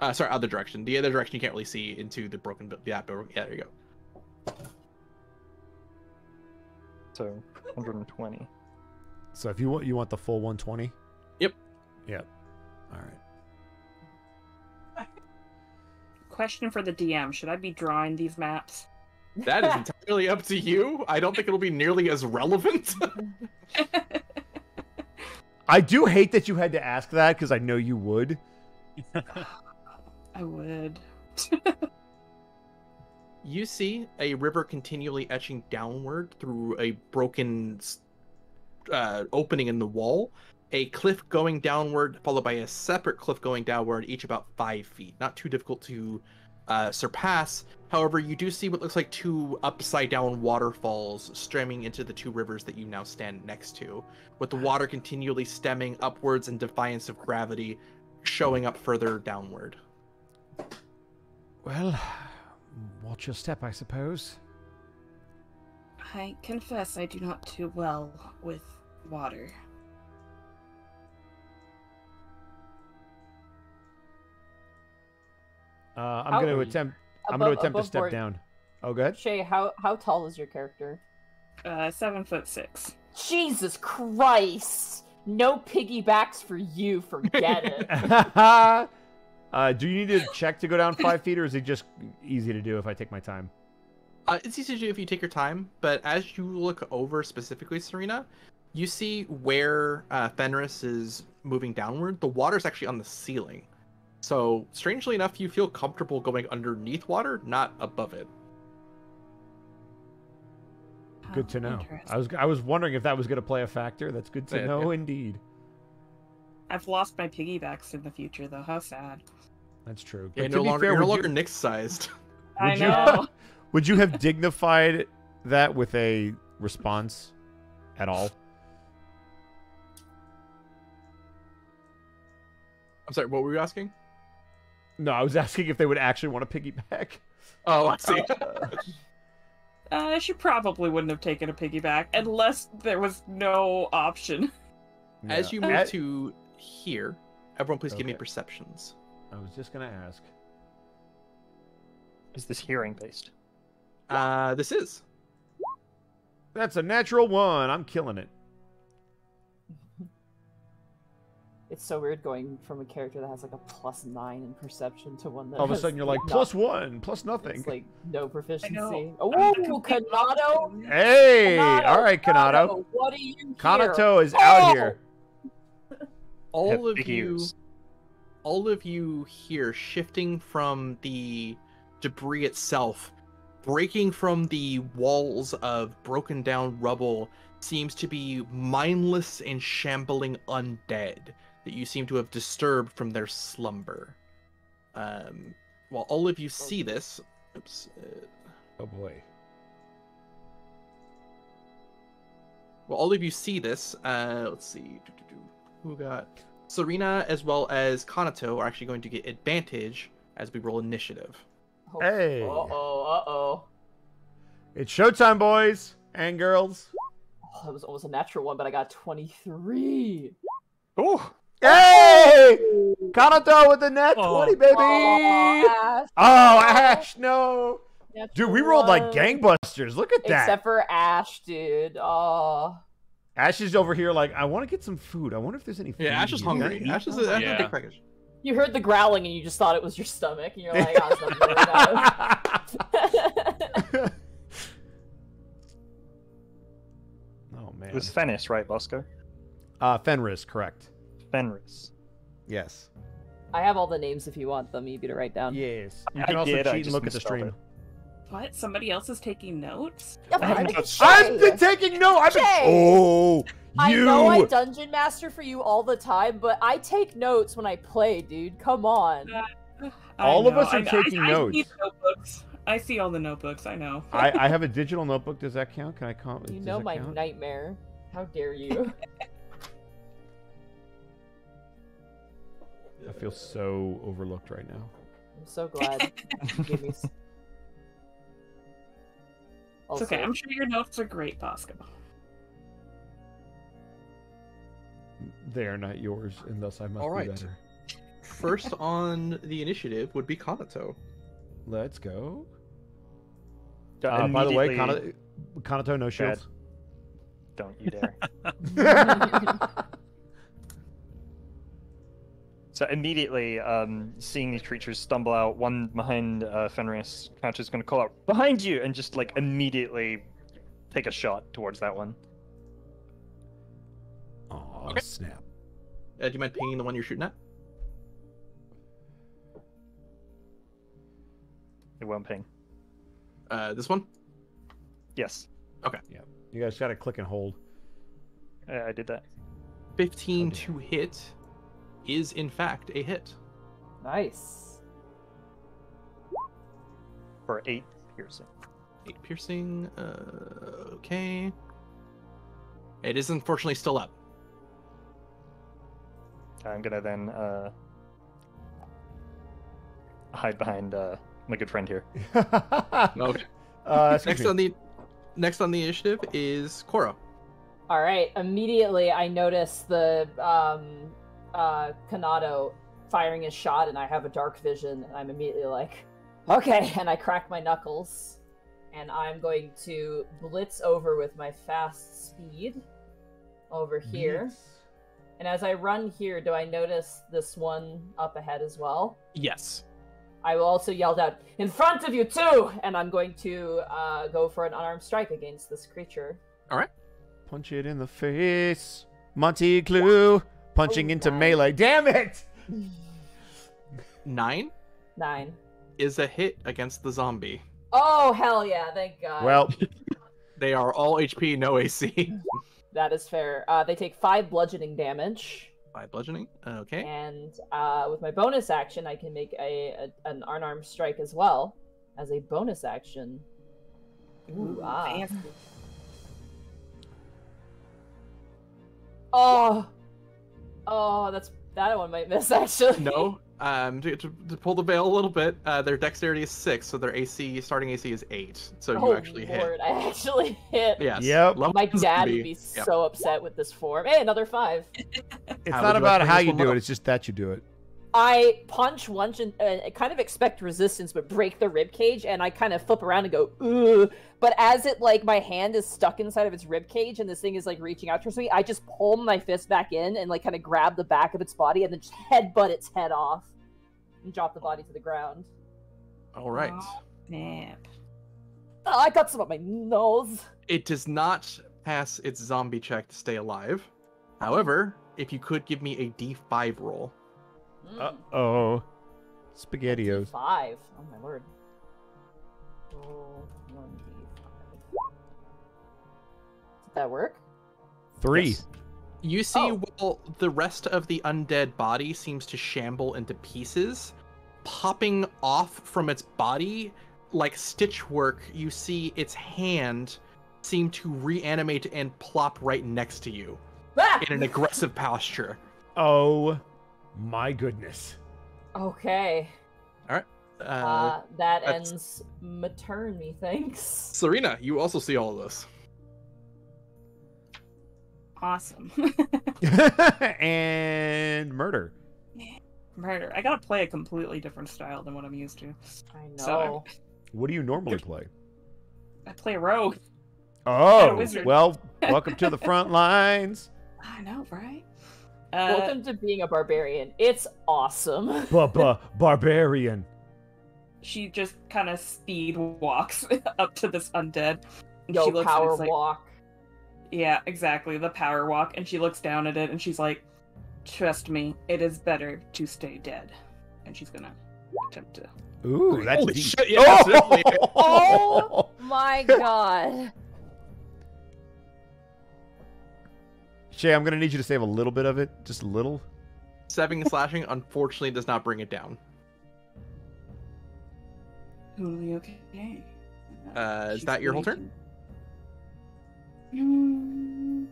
Uh, sorry, other direction. The other direction you can't really see into the broken. bu- Yeah, building. Yeah, there you go. So 120. So if you want, you want the full 120. Yep. Yep. All right. Question for the DM: Should I be drawing these maps? That is entirely up to you. I don't think it'll be nearly as relevant. I do hate that you had to ask that because I know you would. I would. you see a river continually etching downward through a broken uh, opening in the wall, a cliff going downward, followed by a separate cliff going downward, each about five feet. Not too difficult to uh, surpass. However, you do see what looks like two upside down waterfalls streaming into the two rivers that you now stand next to, with the water continually stemming upwards in defiance of gravity, showing up further downward. Well, watch your step, I suppose. I confess I do not do well with water. Uh, I'm How- going to attempt. I'm going to attempt to step board. down. Oh, good. Shay, how how tall is your character? Uh, seven foot six. Jesus Christ! No piggybacks for you. Forget it. uh, do you need to check to go down five feet, or is it just easy to do if I take my time? Uh, it's easy to do if you take your time, but as you look over specifically, Serena, you see where uh, Fenris is moving downward. The water's actually on the ceiling. So, strangely enough, you feel comfortable going underneath water, not above it. Good to know. I was I was wondering if that was going to play a factor. That's good to Yeah, know yeah. indeed. I've lost my piggybacks in the future, though. How sad. That's true. Yeah, But no to be longer, fair, you're no longer you- Nick's sized. I Would you- know. Would you have dignified that with a response at all? I'm sorry, what were you asking? No, I was asking if they would actually want to piggyback. Oh, I see. Uh, she probably wouldn't have taken a piggyback unless there was no option. As you move At- to here, everyone please give me perceptions. I was just gonna ask. Is this hearing based? Uh, this is. That's a natural one. I'm killing it. It's so weird going from a character that has like a plus nine in perception to one that All of a sudden, you're like not- plus one, plus nothing. It's like no proficiency. Oh, I'm the Ooh, complete Kanato! opposite. Hey, Kanato, all right, Kanato. What are you? Kanato is oh! out Oh! here. All of you, ears. all of you here, shifting from the debris itself, breaking from the walls of broken down rubble, seems to be mindless and shambling undead that you seem to have disturbed from their slumber. Um, while all of you see this, oops, uh, Oh boy. Well, all of you see this. Uh, let's see. Who got Serena as well as Kanato are actually going to get advantage as we roll initiative. Oh, Hey. Uh oh, uh oh. It's showtime, boys and girls. Oh, that was almost a natural one, but I got 23. Oh, Hey! Kanato with the net Oh. 20, baby! Oh, Oh, Ash. Ash, no! Natural Dude, we rolled like gangbusters. Look at that. Except for Ash, dude. Oh. Ash is over here like, I want to get some food. I wonder if there's any food. Yeah, Ash is hungry. Ash is a, Ash is a big package. You heard the growling and you just thought it was your stomach, and you're like, oh, it's not really oh, man. it was Fenris, right, Bosco? Uh, Fenris, correct. Fenris. Yes. I have all the names if you want them, easy to write down. Yes. You I can also did, I cheat and look at the stream. it. What? Somebody else is taking notes? Yeah, I haven't but- I've been taking notes. I've been. Jay! Oh, I know I dungeon master for you all the time, but I take notes when I play, dude. Come on. Uh, I All of us are I- I- taking I, notes. see notebooks. I see all the notebooks. I know. I, I have a digital notebook. Does that count? Can I count? You know my count? nightmare. How dare you? I feel so overlooked right now. I'm so glad you gave It's okay. I'm sure your notes are great, Bosco. They are not yours, and thus I must All be right. better. First on the initiative would be Kanato. Let's go. Uh, by the way, immediately- Kana- Kanato, no shields. Don't you dare. So immediately, um, seeing these creatures stumble out, one behind uh, Fenris, Catcher's going to call out, "Behind you!" and just like immediately take a shot towards that one. oh Okay. snap! Uh, do you mind pinging the one you're shooting at? It won't ping. Uh, this one? Yes, Okay. Yeah. You guys got to click and hold. I, I did that. 15 Oh, to hit is in fact a hit. nice. For eight piercing. Eight piercing. Uh, okay. It is unfortunately still up. I'm gonna then uh, hide behind uh, my good friend here. Okay. Uh, Next me. on the next on the initiative is Koro. All right. Immediately, I notice the um, uh, Kanato firing his shot, and I have a dark vision, and I'm immediately like, okay, and I crack my knuckles, and I'm going to blitz over with my fast speed over here. Yes. And as I run here, do I notice this one up ahead as well? Yes. I will also yell out, "In front of you too!" And I'm going to uh, go for an unarmed strike against this creature. All right. Punch it in the face. Monty Clue punching Oh, into nice. melee. Damn it! Nine Nine. is a hit against the zombie. Oh hell yeah! Thank God. Well, They are all HP, no AC. that is fair. Uh, they take five bludgeoning damage, By bludgeoning. Okay. and uh, with my bonus action, I can make a, a an unarmed strike as well as a bonus action. Ooh, ah. fancy. Oh, oh, that's that one might miss actually. No. Um, to, to, to pull the veil a little bit, uh, their dexterity is six, so their AC starting AC is eight. So oh you actually Lord, I actually hit. hit. Yes. Yep. Level My dad would be Yep. so upset with this form. Hey, another five. it's How not would you like about how you do it, it's just that you do it. I punch once and uh, kind of expect resistance, but break the rib cage, and I kind of flip around and go, "Ugh!" But as it like my hand is stuck inside of its rib cage, and this thing is like reaching out towards me, I just pull my fist back in and like kind of grab the back of its body, and then just headbutt its head off, and drop the body to the ground. All right. Oh, snap. Oh, I got some on my nose. It does not pass its zombie check to stay alive. However, if you could give me a D5 roll. Mm. Uh oh. SpaghettiOs. Five. Oh my lord. Roll one d5. Did that work? Three. Yes. You see, Oh. while the rest of the undead body seems to shamble into pieces, popping off from its body like stitchwork, you see its hand seem to reanimate and plop right next to you Ah! in an aggressive posture. Oh my goodness. Okay. Uh, Uh, that that's- ends my turn, methinks. Serena, you also see all of this. Awesome. and murder. Murder. I gotta play a completely different style than what I'm used to. I know. So- What do you normally play? I play a rogue. Oh, wizard. well, welcome to the front lines. I know, right? Uh, Welcome to being a barbarian. It's awesome. Bubba barbarian. she just kind of speed walks up to this undead. and Yo, she looks power like- walk. Yeah, exactly. The power walk, and she looks down at it, and she's like, "Trust me, it is better to stay dead." And she's gonna attempt to. Ooh, that's Holy deep. shit, yeah, that's definitely it. Oh my god. Shay, I'm gonna need you to save a little bit of it, just a little. Seven slashing unfortunately does not bring it down. Totally okay. Uh, is that your whole turn? to- Mm,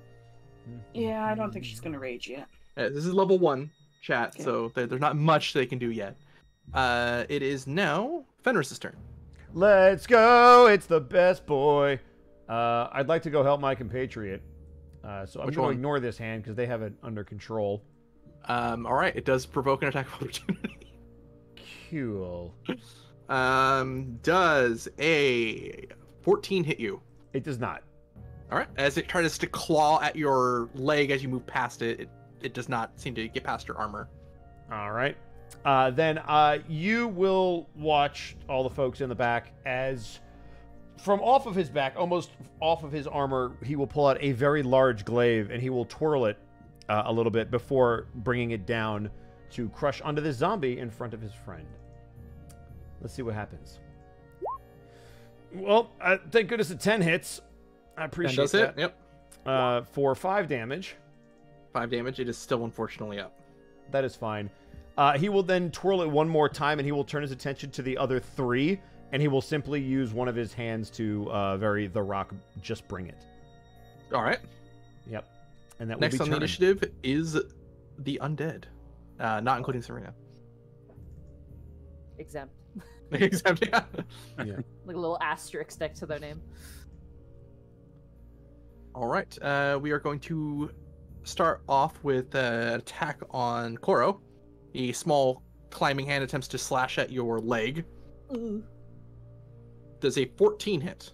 yeah, I don't think she's gonna rage yet. Uh, this is level one chat, Okay. so there- there's not much they can do yet. Uh, it is now Fenris's turn. Let's go! It's the best boy. Uh, I'd like to go help my compatriot. Uh, so I'm Which going to one? ignore this hand because they have it under control. Um, all right, it does provoke an attack of opportunity. Cool. Um, does a 14 hit you? It does not. All right, as it tries to claw at your leg as you move past it, it, it does not seem to get past your armor. All right. Uh, then uh, you will watch all the folks in the back as from off of his back, almost off of his armor, he will pull out a very large glaive and he will twirl it uh, a little bit before bringing it down to crush onto this zombie in front of his friend. Let's see what happens. Well, uh, thank goodness a 10 hits. I appreciate does that. it? Yep. Uh, for 5 damage. Five damage. It is still unfortunately up. That is fine. Uh, he will then twirl it one more time, and he will turn his attention to the other three, and he will simply use one of his hands to uh, vary the rock. Just bring it. All right. Yep. And that Next will on the initiative is the undead, uh, not including Serena. Exempt. Except, yeah. Like a little asterisk next to their name. All right. Uh, we are going to start off with uh, an attack on Koro. A small climbing hand attempts to slash at your leg. Ooh. Does a 14 hit?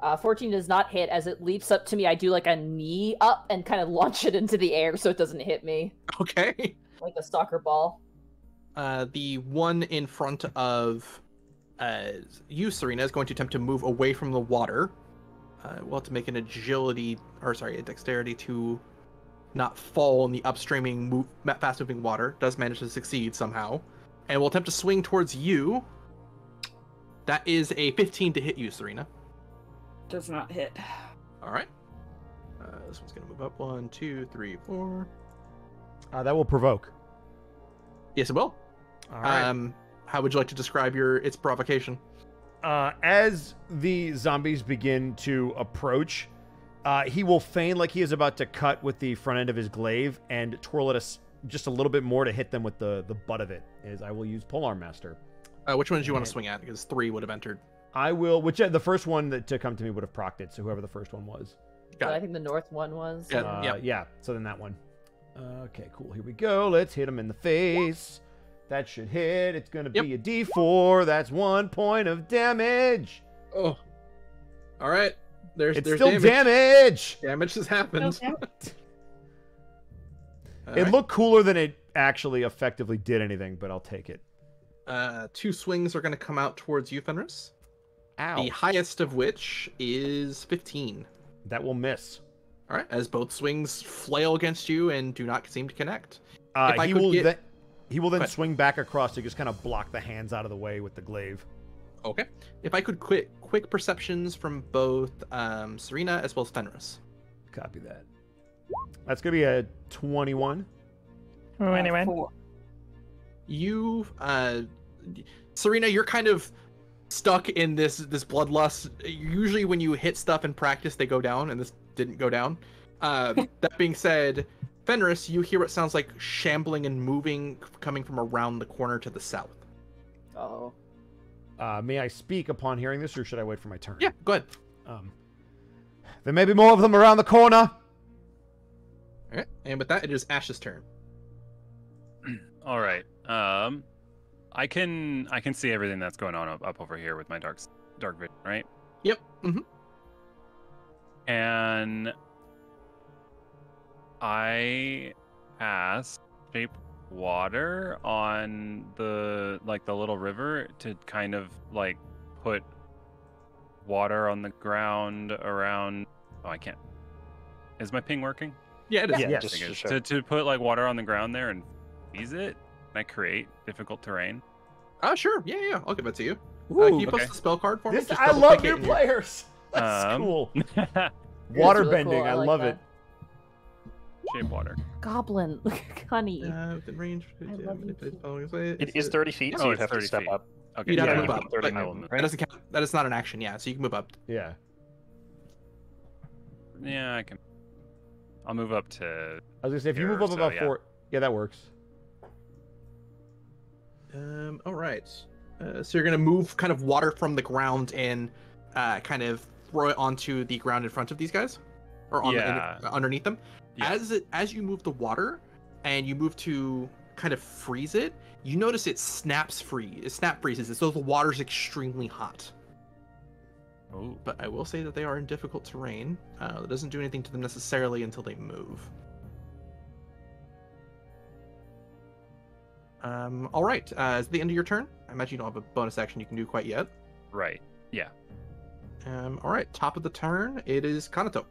Uh, 14 does not hit. As it leaps up to me, I do like a knee up and kind of launch it into the air so it doesn't hit me Okay. like a soccer ball. Uh, the one in front of uh, you, Serena, is going to attempt to move away from the water. Uh, we'll have to make an agility, or sorry, a dexterity to not fall in the upstreaming, move, fast-moving water. Does manage to succeed somehow, and will attempt to swing towards you. That is a 15 to hit you, Serena. Does not hit. All right. Uh, this one's gonna move up. One, two, three, four. Uh, that will provoke. Yes, it will. All right. Um, how would you like to describe your its provocation? uh, as the zombies begin to approach, uh, he will feign like he is about to cut with the front end of his glaive and twirl it a s just a little bit more to hit them with the, the butt of it. Is I will use Polearm Master. Uh, which one did you want to swing at? Because three would have entered. I will, which uh, the first one that to come to me would have procced it. So whoever the first one was. Got I it. think the north one was. Yeah, Uh, yep. yeah. So then that one. Okay, cool. Here we go. Let's hit him in the face. That should hit. It's gonna Yep. be a D4. That's one point of damage. Oh. All right. There's It's there's still damage. damage. Damage has happened. It right. looked cooler than it actually effectively did anything, but I'll take it. Uh, two swings are going to come out towards you, Fenris. Ow. The highest of which is 15. That will miss. All right. As both swings flail against you and do not seem to connect. Uh, If I he could will get- then he will then swing back across to just kind of block the hands out of the way with the glaive. Okay. If I could quick quick perceptions from both um, Serena as well as Fenris. Copy that. That's gonna be a twenty-one. Oh, Uh, anyway. four. You uh serena you're kind of stuck in this this bloodlust usually when you hit stuff in practice they go down and this didn't go down uh that being said fenris you hear what sounds like shambling and moving coming from around the corner to the south Oh. Uh, may I speak upon hearing this, or should I wait for my turn? yeah go ahead Um, there may be more of them around the corner. all right and with that it is ash's turn All right. Um, I can I can see everything that's going on up, up over here with my dark dark vision, right? yep hmm And I cast shape water on the like the little river to kind of like put water on the ground around. Oh, I can't. Is my ping working? yeah it is Yeah, Yes. just Okay, to to, to put like water on the ground there and freeze it. Can I create difficult terrain? oh sure yeah yeah i'll give it to you uh, can you Ooh, post the spell card for me Just I love click it new players. That's Um, cool. It is Water really bending. cool, I, like love that. it. Shape water. Goblin, honey. Uh, within range. I love you too. It is 30 feet, so Oh, you'd have to step feet. up. Okay. You'd have Yeah, to move up. 30 but movement, That doesn't count. That is not an action. Yeah, so you can move up. Yeah. Yeah, I can. I'll move up to. I was gonna say if you move up so, about yeah. four, yeah, that works. Um. All right. Uh, so you're gonna move kind of water from the ground and uh, kind of throw it onto the ground in front of these guys, or on Yeah. the, underneath them. Yeah. As it as you move the water, and you move to kind of freeze it, you notice it snaps free. It snap freezes. It so the water's extremely hot. Oh. But I will say that they are in difficult terrain. Uh, that doesn't do anything to them necessarily until they move. Um, all right. Uh, is it the end of your turn? I imagine you don't have a bonus action you can do quite yet. Right. Yeah. Um, all right. Top of the turn. It is Kanato.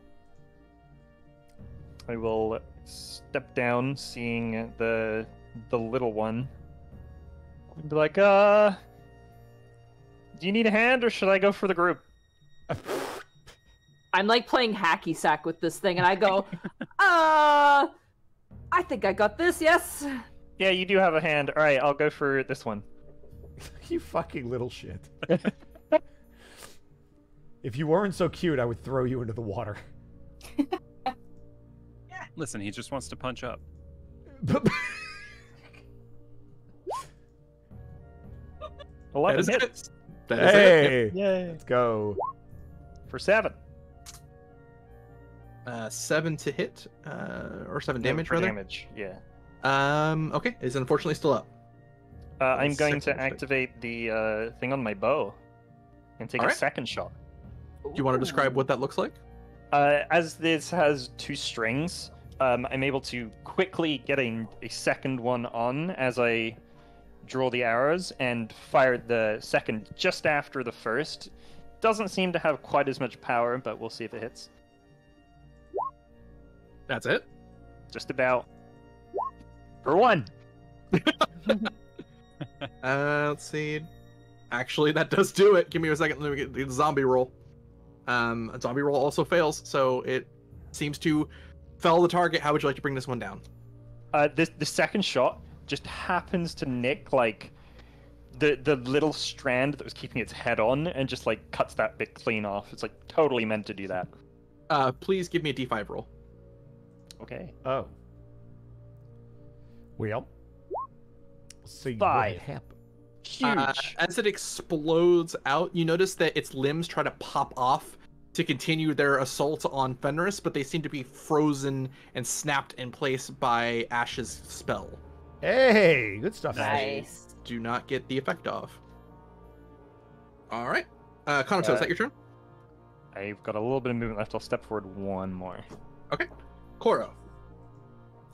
I will step down, seeing the the little one. And be like, uh, do you need a hand, or should I go for the group? I'm like playing hacky sack with this thing, and I go, uh, I think I got this. Yes. Yeah, you do have a hand. All right, I'll go for this one. you fucking little shit. if you weren't so cute, I would throw you into the water. Listen, he just wants to punch up. That Eleven is hits it. That is it. hey, Yay. let's go. for seven. Uh, seven to hit, uh, or seven No, damage for rather. Damage. Yeah. Um, okay, is unfortunately still up. Uh, I'm going to activate the uh, thing on my bow and take a second shot. Do you want to describe what that looks like? Uh, as this has two strings, um, I'm able to quickly get a, a second one on as I draw the arrows and fire the second just after the first. Doesn't seem to have quite as much power, but we'll see if it hits. That's it. Just about. For one. Uh, let's see. Actually, that does do it. Give me a second. Let me get the zombie roll. Um, a zombie roll also fails, so it seems to fell the target. How would you like to bring this one down? Uh, this the second shot just happens to nick like the the little strand that was keeping its head on, and just like cuts that bit clean off. It's like totally meant to do that. Uh, please give me a D5 roll. Okay. Oh. Well. See Five. what happens. Huge. Uh, as it explodes out, you notice that its limbs try to pop off to continue their assault on Fenris, but they seem to be frozen and snapped in place by Ash's spell. Hey, good stuff. Ash. Nice. Do not get the effect off. All right. Uh, Kanato, is Uh, that your turn? I've got a little bit of movement left. I'll step forward one more. Okay. Koro.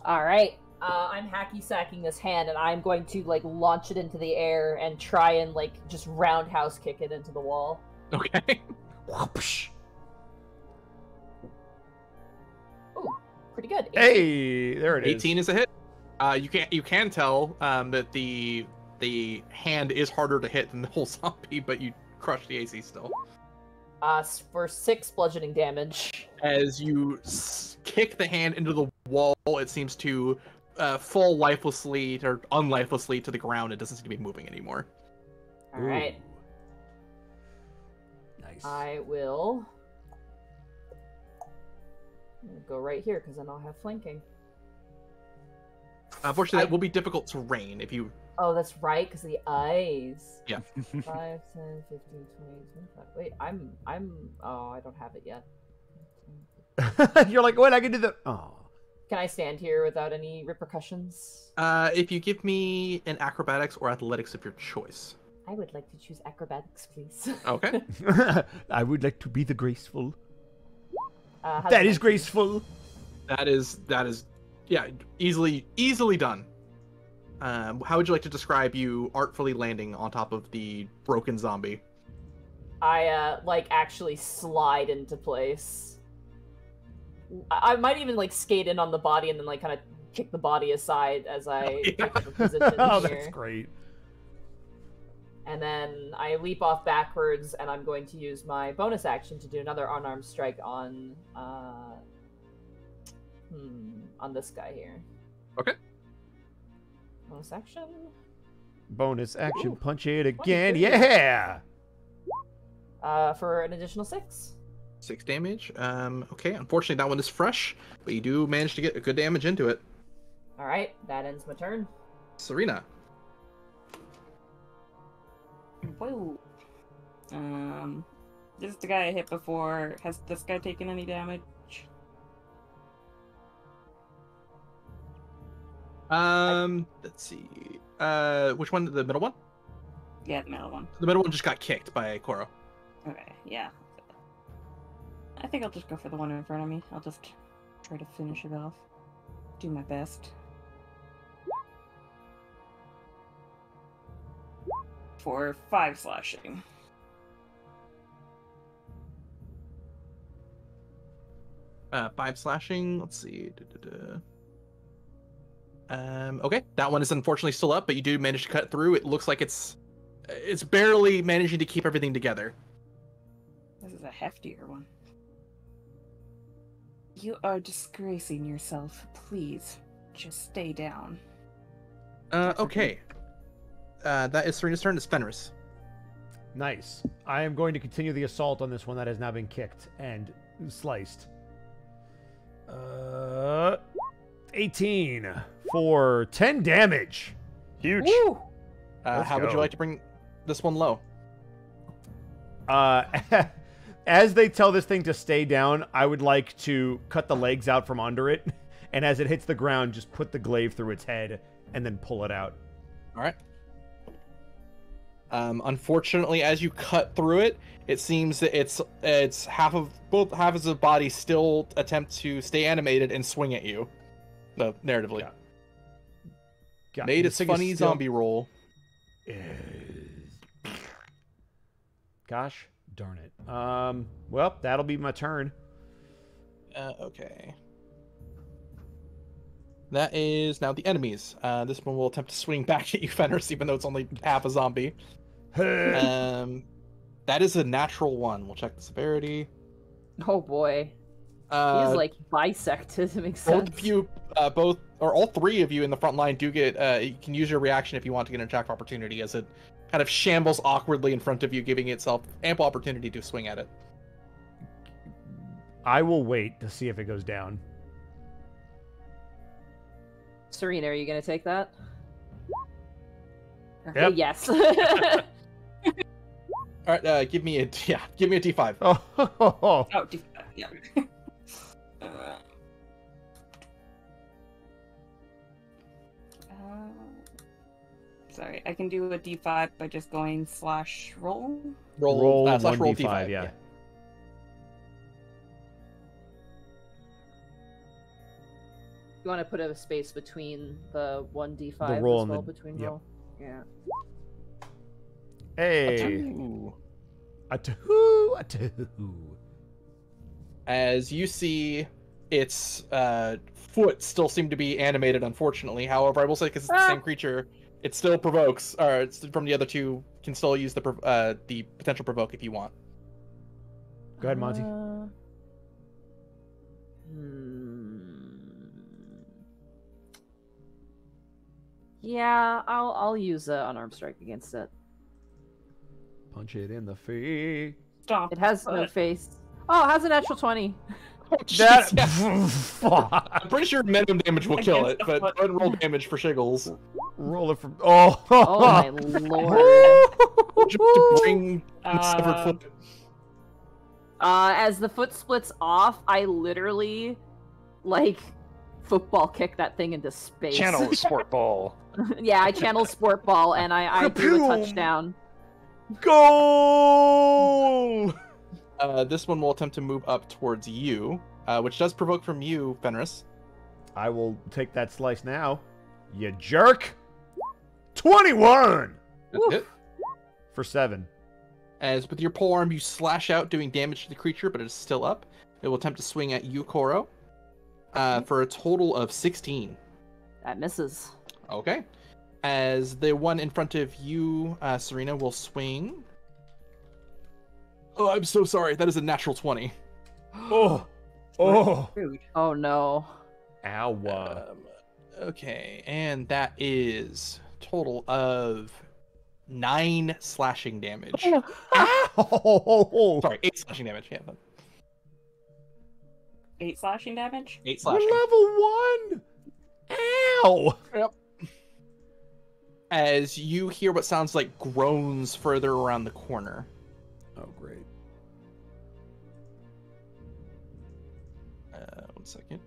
All right. Uh, I'm hacky sacking this hand, and I'm going to like launch it into the air and try and like just roundhouse kick it into the wall. Okay. Whoopsh. Pretty good. Hey, there it is. 18 is a hit. Uh, you can you can tell um, that the the hand is harder to hit than the whole zombie, but you crush the AC still. Uh, for six bludgeoning damage. As you kick the hand into the wall, it seems to uh, fall lifelessly or unlifelessly to the ground. It doesn't seem to be moving anymore. All right. Nice. I will go right here because then I'll have flanking. Unfortunately, I- that will be difficult to rain if you. Oh, that's right, because the eyes. Yeah. 5, 10, 15, 20, 25. Wait, I'm, I'm, oh, I don't have it yet. You're like, wait, I can do the. Oh. Can I stand here without any repercussions? Uh, if you give me an acrobatics or athletics of your choice. I would like to choose acrobatics, please. Okay. I would like to be the graceful. Uh, how's That my- is graceful. that is that is, yeah, easily easily done. Um, how would you like to describe you artfully landing on top of the broken zombie? I uh like actually slide into place. I, I might even like skate in on the body and then like kind of kick the body aside as I Yeah. take position oh, here. that's great. And then I leap off backwards, and I'm going to use my bonus action to do another unarmed strike on, uh, hmm, on this guy here. Okay. Bonus action. Bonus action, Ooh, punch it again. 23. Yeah. Uh, for an additional six. Six damage. Um, okay. Unfortunately, that one is fresh, but you do manage to get a good damage into it. All right, that ends my turn. Serena. Whoa. Um, this is the guy I hit before. Has this guy taken any damage? Um, let's see. Uh, which one? The middle one? Yeah, the middle one. The middle one just got kicked by Koro. Okay, yeah. I think I'll just go for the one in front of me. I'll just try to finish it off. Do my best. For five slashing. Uh, five slashing. Let's see. Da-da-da. Um, okay, that one is unfortunately still up, but you do manage to cut through. It looks like it's it's barely managing to keep everything together. This is a heftier one. You are disgracing yourself. Please, just stay down. Uh, okay. Uh, that is Serena's turn. It's Fenris. Nice. I am going to continue the assault on this one that has now been kicked and sliced. Uh, 18 for 10 damage. Huge. Woo! Uh, Let's how would you like to bring this one low? Uh, as they tell this thing to stay down, I would like to cut the legs out from under it, and as it hits the ground, just put the glaive through its head and then pull it out. All right. Um, unfortunately, as you cut through it, it seems that it's it's half of both half of the body still attempt to stay animated and swing at you. No, narratively. Yeah. God, Made this its thing is funny zombie roll. is. Gosh darn it. Um. Well, that'll be my turn. Uh, okay. That is now the enemies. Uh, this one will attempt to swing back at you, Fenris, even though it's only half a zombie. Um, that is a natural one. We'll check the severity. Oh boy. Uh, He's like bisected. It makes both sense. of you, uh, both or all three of you in the front line do get. Uh, you can use your reaction if you want to get an attack of opportunity, as it kind of shambles awkwardly in front of you, giving itself ample opportunity to swing at it. I will wait to see if it goes down. Serena, are you gonna take that? Yep. Yes. All right, uh, give me a yeah, give me a d5. Oh, Oh, D5, yeah. uh, sorry, I can do a d5 by just going slash roll. Roll, roll uh, slash roll d5. d5. yeah. you want to put a space between the one d The five roll as well the- between yep. roll. Yeah. Hey, Ooh. a two, a two. As you see, its uh, foot still seem to be animated. Unfortunately, however, I will say because it's the Ah. same creature, it still provokes. Or it's from the other two can still use the uh, the potential provoke if you want. Go ahead, Monty. Uh, hmm. Yeah, I'll I'll use uh, unarmed strike against it. Punch it in the face. Stop. It has no face. Oh, it has a natural twenty. Oh, That. yeah. Fuck. I'm pretty sure minimum damage will kill it, but foot. go ahead and roll damage for shiggles. Roll it from. Oh. Oh my lord. Just to bring the severed Uh, foot. Uh, as the foot splits off, I literally, like, football kick that thing into space. Channel sport ball. yeah, I channel sport ball and I, I threw a touchdown. Goal. Uh, this one will attempt to move up towards you, uh, which does provoke from you, Fenris. I will take that slice now. You jerk. Twenty-one That's Woof. it. for seven. As with your pole arm, you slash out, doing damage to the creature, but it is still up. It will attempt to swing at you, Koro, uh, for a total of 16. That misses. Okay. As the one in front of you, uh, Serena, will swing. Oh, I'm so sorry. That is a natural 20. Oh. Oh. Rude. Oh no. Ow. Um, okay, and that is total of nine slashing damage. Oh. Ow. Sorry, eight slashing damage. Yeah, Eight slashing damage. eight We're slashing. level one. Ow. Yep. As you hear what sounds like groans further around the corner. Oh, great. Uh, one second.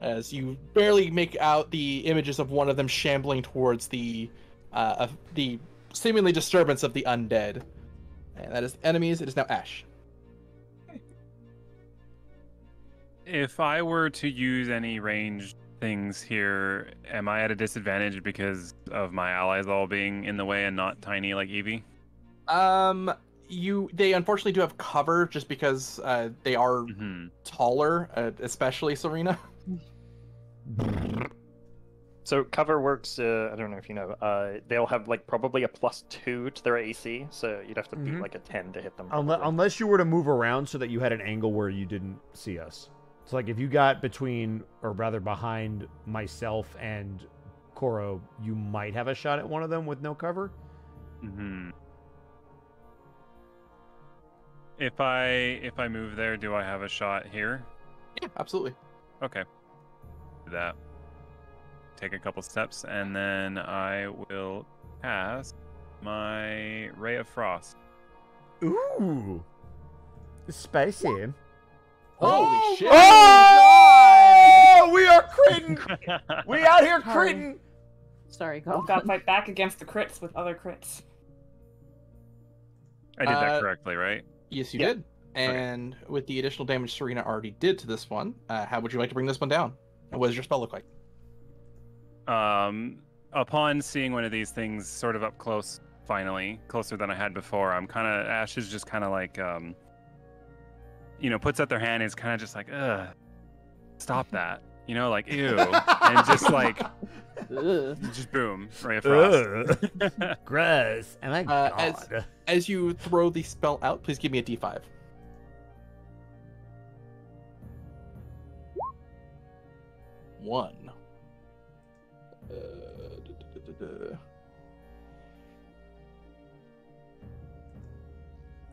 As you barely make out the images of one of them shambling towards the, uh, of the seemingly disturbance of the undead, and that is enemies. It is now Ash. If I were to use any ranged things here, am I at a disadvantage because of my allies all being in the way and not tiny like Eevee? Um, you they unfortunately do have cover just because uh, they are hmm taller, uh, especially Serena. So cover works. Uh, I don't know if you know. Uh, they'll have like probably a plus two to their AC, so you'd have to beat Mhm. like a ten to hit them. Unless, unless you were to move around so that you had an angle where you didn't see us. So, like, if you got between, or rather behind myself and Koro, you might have a shot at one of them with no cover. hmm If I if I move there, do I have a shot here? Yeah, absolutely. Okay. Do that. Take a couple steps, and then I will cast my Ray of Frost. Ooh. Spicy. Holy shit! Oh! We are critting! We out here Sorry. critting! Sorry, I've got to fight back against the crits with other crits. I did Uh, that correctly, right? Yes, you Yeah. did. And with the additional damage Serena already did to this one, uh, how would you like to bring this one down? And what does your spell look like? um, upon seeing one of these things sort of up close, finally closer than I had before, I'm kind of Ash is just kind of like, um, you know, puts out their hand and is kind of just like, ugh, stop that, you know, like ew, and just like, just boom, ray of frost. Gross. Oh my Uh, as- god. As you throw the spell out, please give me a d5. One. Uh.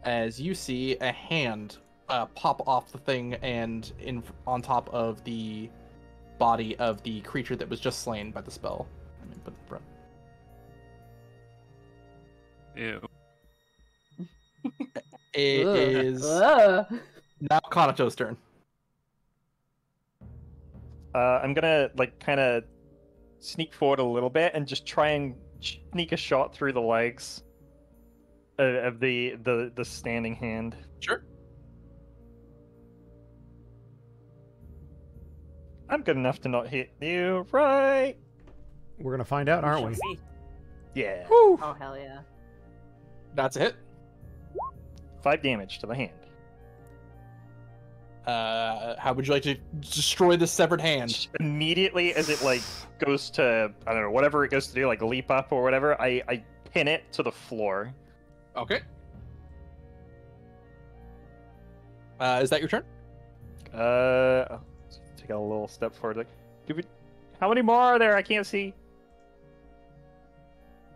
As you see a hand uh, pop off the thing and in on top of the body of the creature that was just slain by the spell. Let me put it in front. Ew. It Ugh. is Ugh. now Kanato's turn. Uh, I'm gonna like kind of sneak forward a little bit and just try and sneak a shot through the legs of, of the the the standing hand. Sure. I'm good enough to not hit you, right? We're gonna find out, aren't we? See. Yeah. Oh hell yeah. That's a hit. Five damage to the hand. Uh, how would you like to destroy the severed hand? Just Immediately as it like goes to I don't know whatever it goes to do, like leap up or whatever, I I pin it to the floor. Okay. Uh, is that your turn? Uh, I'll take a little step forward. Like, do we? How many more are there? I can't see.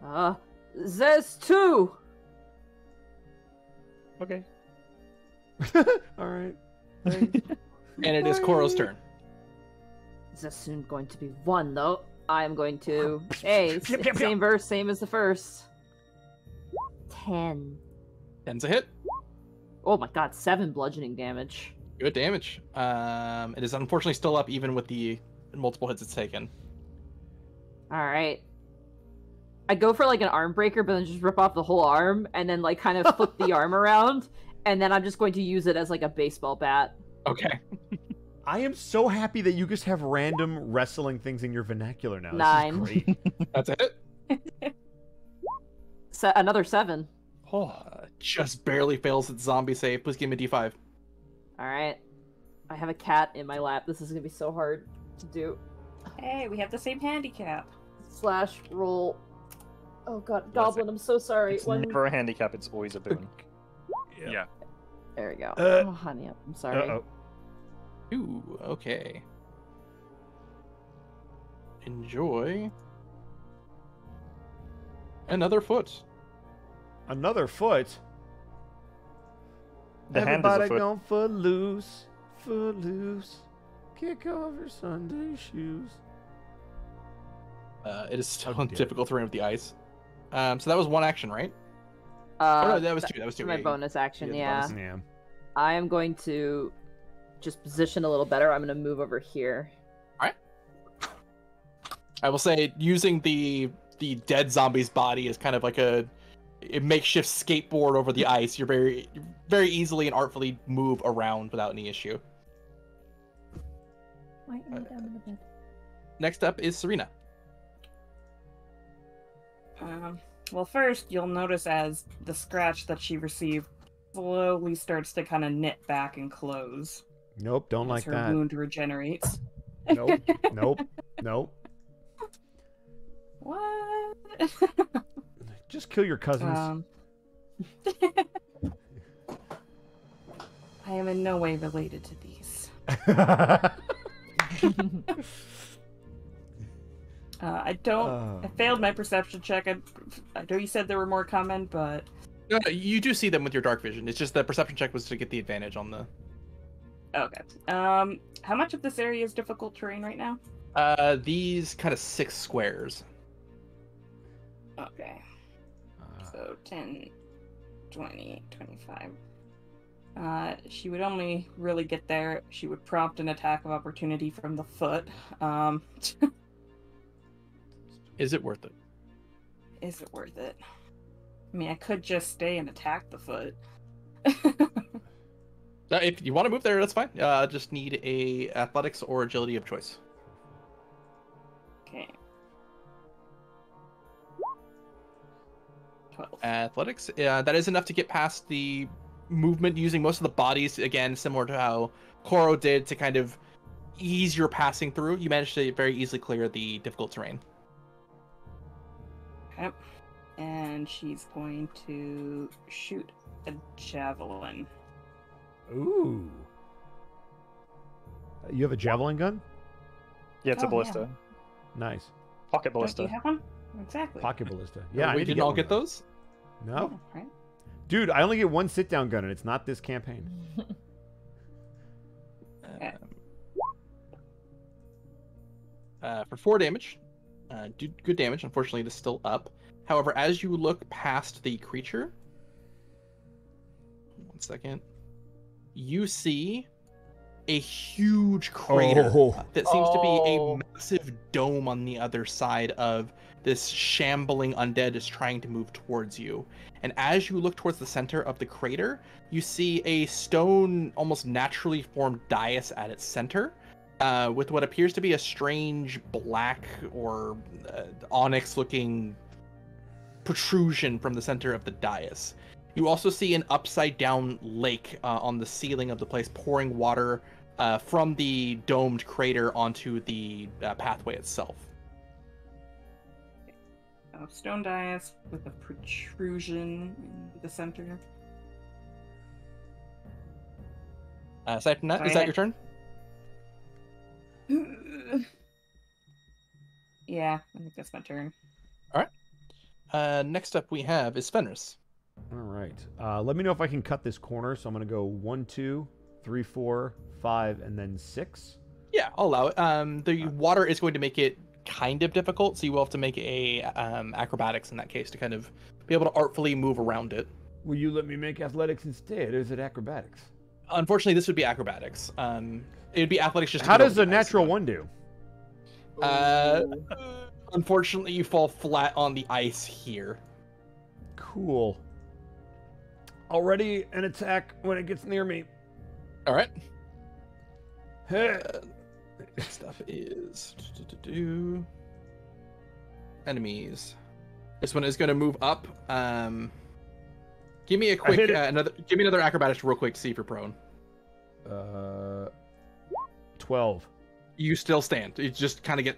Uh, there's two. Okay. All right. And it is Koro's turn. There's soon going to be one though. I'm going to. Hey, Yep, yep, same verse, same as the first. Ten. Ten's a hit. Oh my god, seven bludgeoning damage. Good damage. Um, it is unfortunately still up even with the multiple hits it's taken. All right. I go for like an arm breaker, but then just rip off the whole arm and then like kind of flip the arm around, and then I'm just going to use it as like a baseball bat. Okay. I am so happy that you just have random wrestling things in your vernacular now. This is Nine. great. That's a hit. Se- another seven. Oh, just barely fails its zombie save. Please give me a d5. All right. I have a cat in my lap. This is gonna be so hard to do. Hey, we have the same handicap. Slash roll. Oh god, Bless Goblin, I'm so sorry. It's One. never a handicap. It's always a boon. Yeah. There we go. Uh, oh, honey, I'm sorry. Uh-oh. Ooh, okay. Enjoy. Another foot. Another foot. The hand is a Everybody foot. gone foot loose, foot loose. Kick off your Sunday shoes. Uh, it is still Oh, dear. difficult terrain with the ice. Um, so that was one action, right? Uh, oh no, that was two. That was two. my yeah, bonus action, the yeah. bonus. Yeah. I am going to just position a little better. I'm going to move over here. All right. I will say using the the dead zombie's body is kind of like a, a makeshift skateboard over the ice. You're very very easily and artfully move around without any issue. Why am I down in the? Next up is Serena. Um, well, first you'll notice as the scratch that she received slowly starts to kind of knit back and close Nope, don't as like her that. wound regenerates. Nope, nope, nope. What? Just kill your cousins. um, I am in no way related to these. Uh, I don't. Oh. I failed my perception check. I, I know you said there were more coming, but No, no, you do see them with your dark vision. It's just the perception check was to get the advantage on the. okay. Um, how much of this area is difficult terrain right now? Uh, these kind of six squares. Okay. So 10, 20, 25. Uh, she would only really get there. She would prompt an attack of opportunity from the foot. Um, Is it worth it? is it worth it? I mean, I could just stay and attack the foot. Uh, if you want to move there, that's fine. Uh, just need a athletics or agility of choice. okay. 12. Athletics. Yeah, that is enough to get past the movement using most of the bodies. Again, similar to how Koro did to kind of ease your passing through. You managed to very easily clear the difficult terrain. Okay. And she's going to shoot a javelin. Ooh. You have a javelin gun? Yeah, it's Oh, a yeah. ballista. Nice. Pocket Don't ballista. you have one? Exactly. Pocket ballista. Yeah, I we didn't all get of those. those. No. Oh, right. Dude, I only get one sit down gun and it's not this campaign. Um, uh, for four damage, uh, do good damage. Unfortunately, it is still up. However, as you look past the creature, one second, you see a huge crater Oh. that seems to be Oh. a massive dome on the other side of this shambling undead is trying to move towards you. And as you look towards the center of the crater, you see a stone, almost naturally formed dais at its center, uh, with what appears to be a strange black or uh, onyx-looking protrusion from the center of the dais. You also see an upside-down lake uh, on the ceiling of the place, pouring water uh, from the domed crater onto the uh, pathway itself. A stone dais with a protrusion in the center. Uh, aside from that, Go is that ahead. your turn? yeah, I think that's my turn. Uh, next up we have is Fenris. All right. Uh, let me know if I can cut this corner. So I'm going to go one, two, three, four, five, and then six. Yeah, I'll allow it. Um, the water is going to make it kind of difficult, so you will have to make a um, acrobatics in that case to kind of be able to artfully move around it. Will you let me make athletics instead, is it acrobatics? Unfortunately, this would be acrobatics. Um, it would be athletics just. to How get does over the the natural one do? Uh, unfortunately, you fall flat on the ice here. Cool. Already an attack when it gets near me. All right. Hey. Uh, next up is do-do-do-do. enemies. This one is going to move up. Um, give me a quick uh, another. Give me another acrobatics real quick to see if you're prone. Uh, twelve. You still stand. You just kind of get.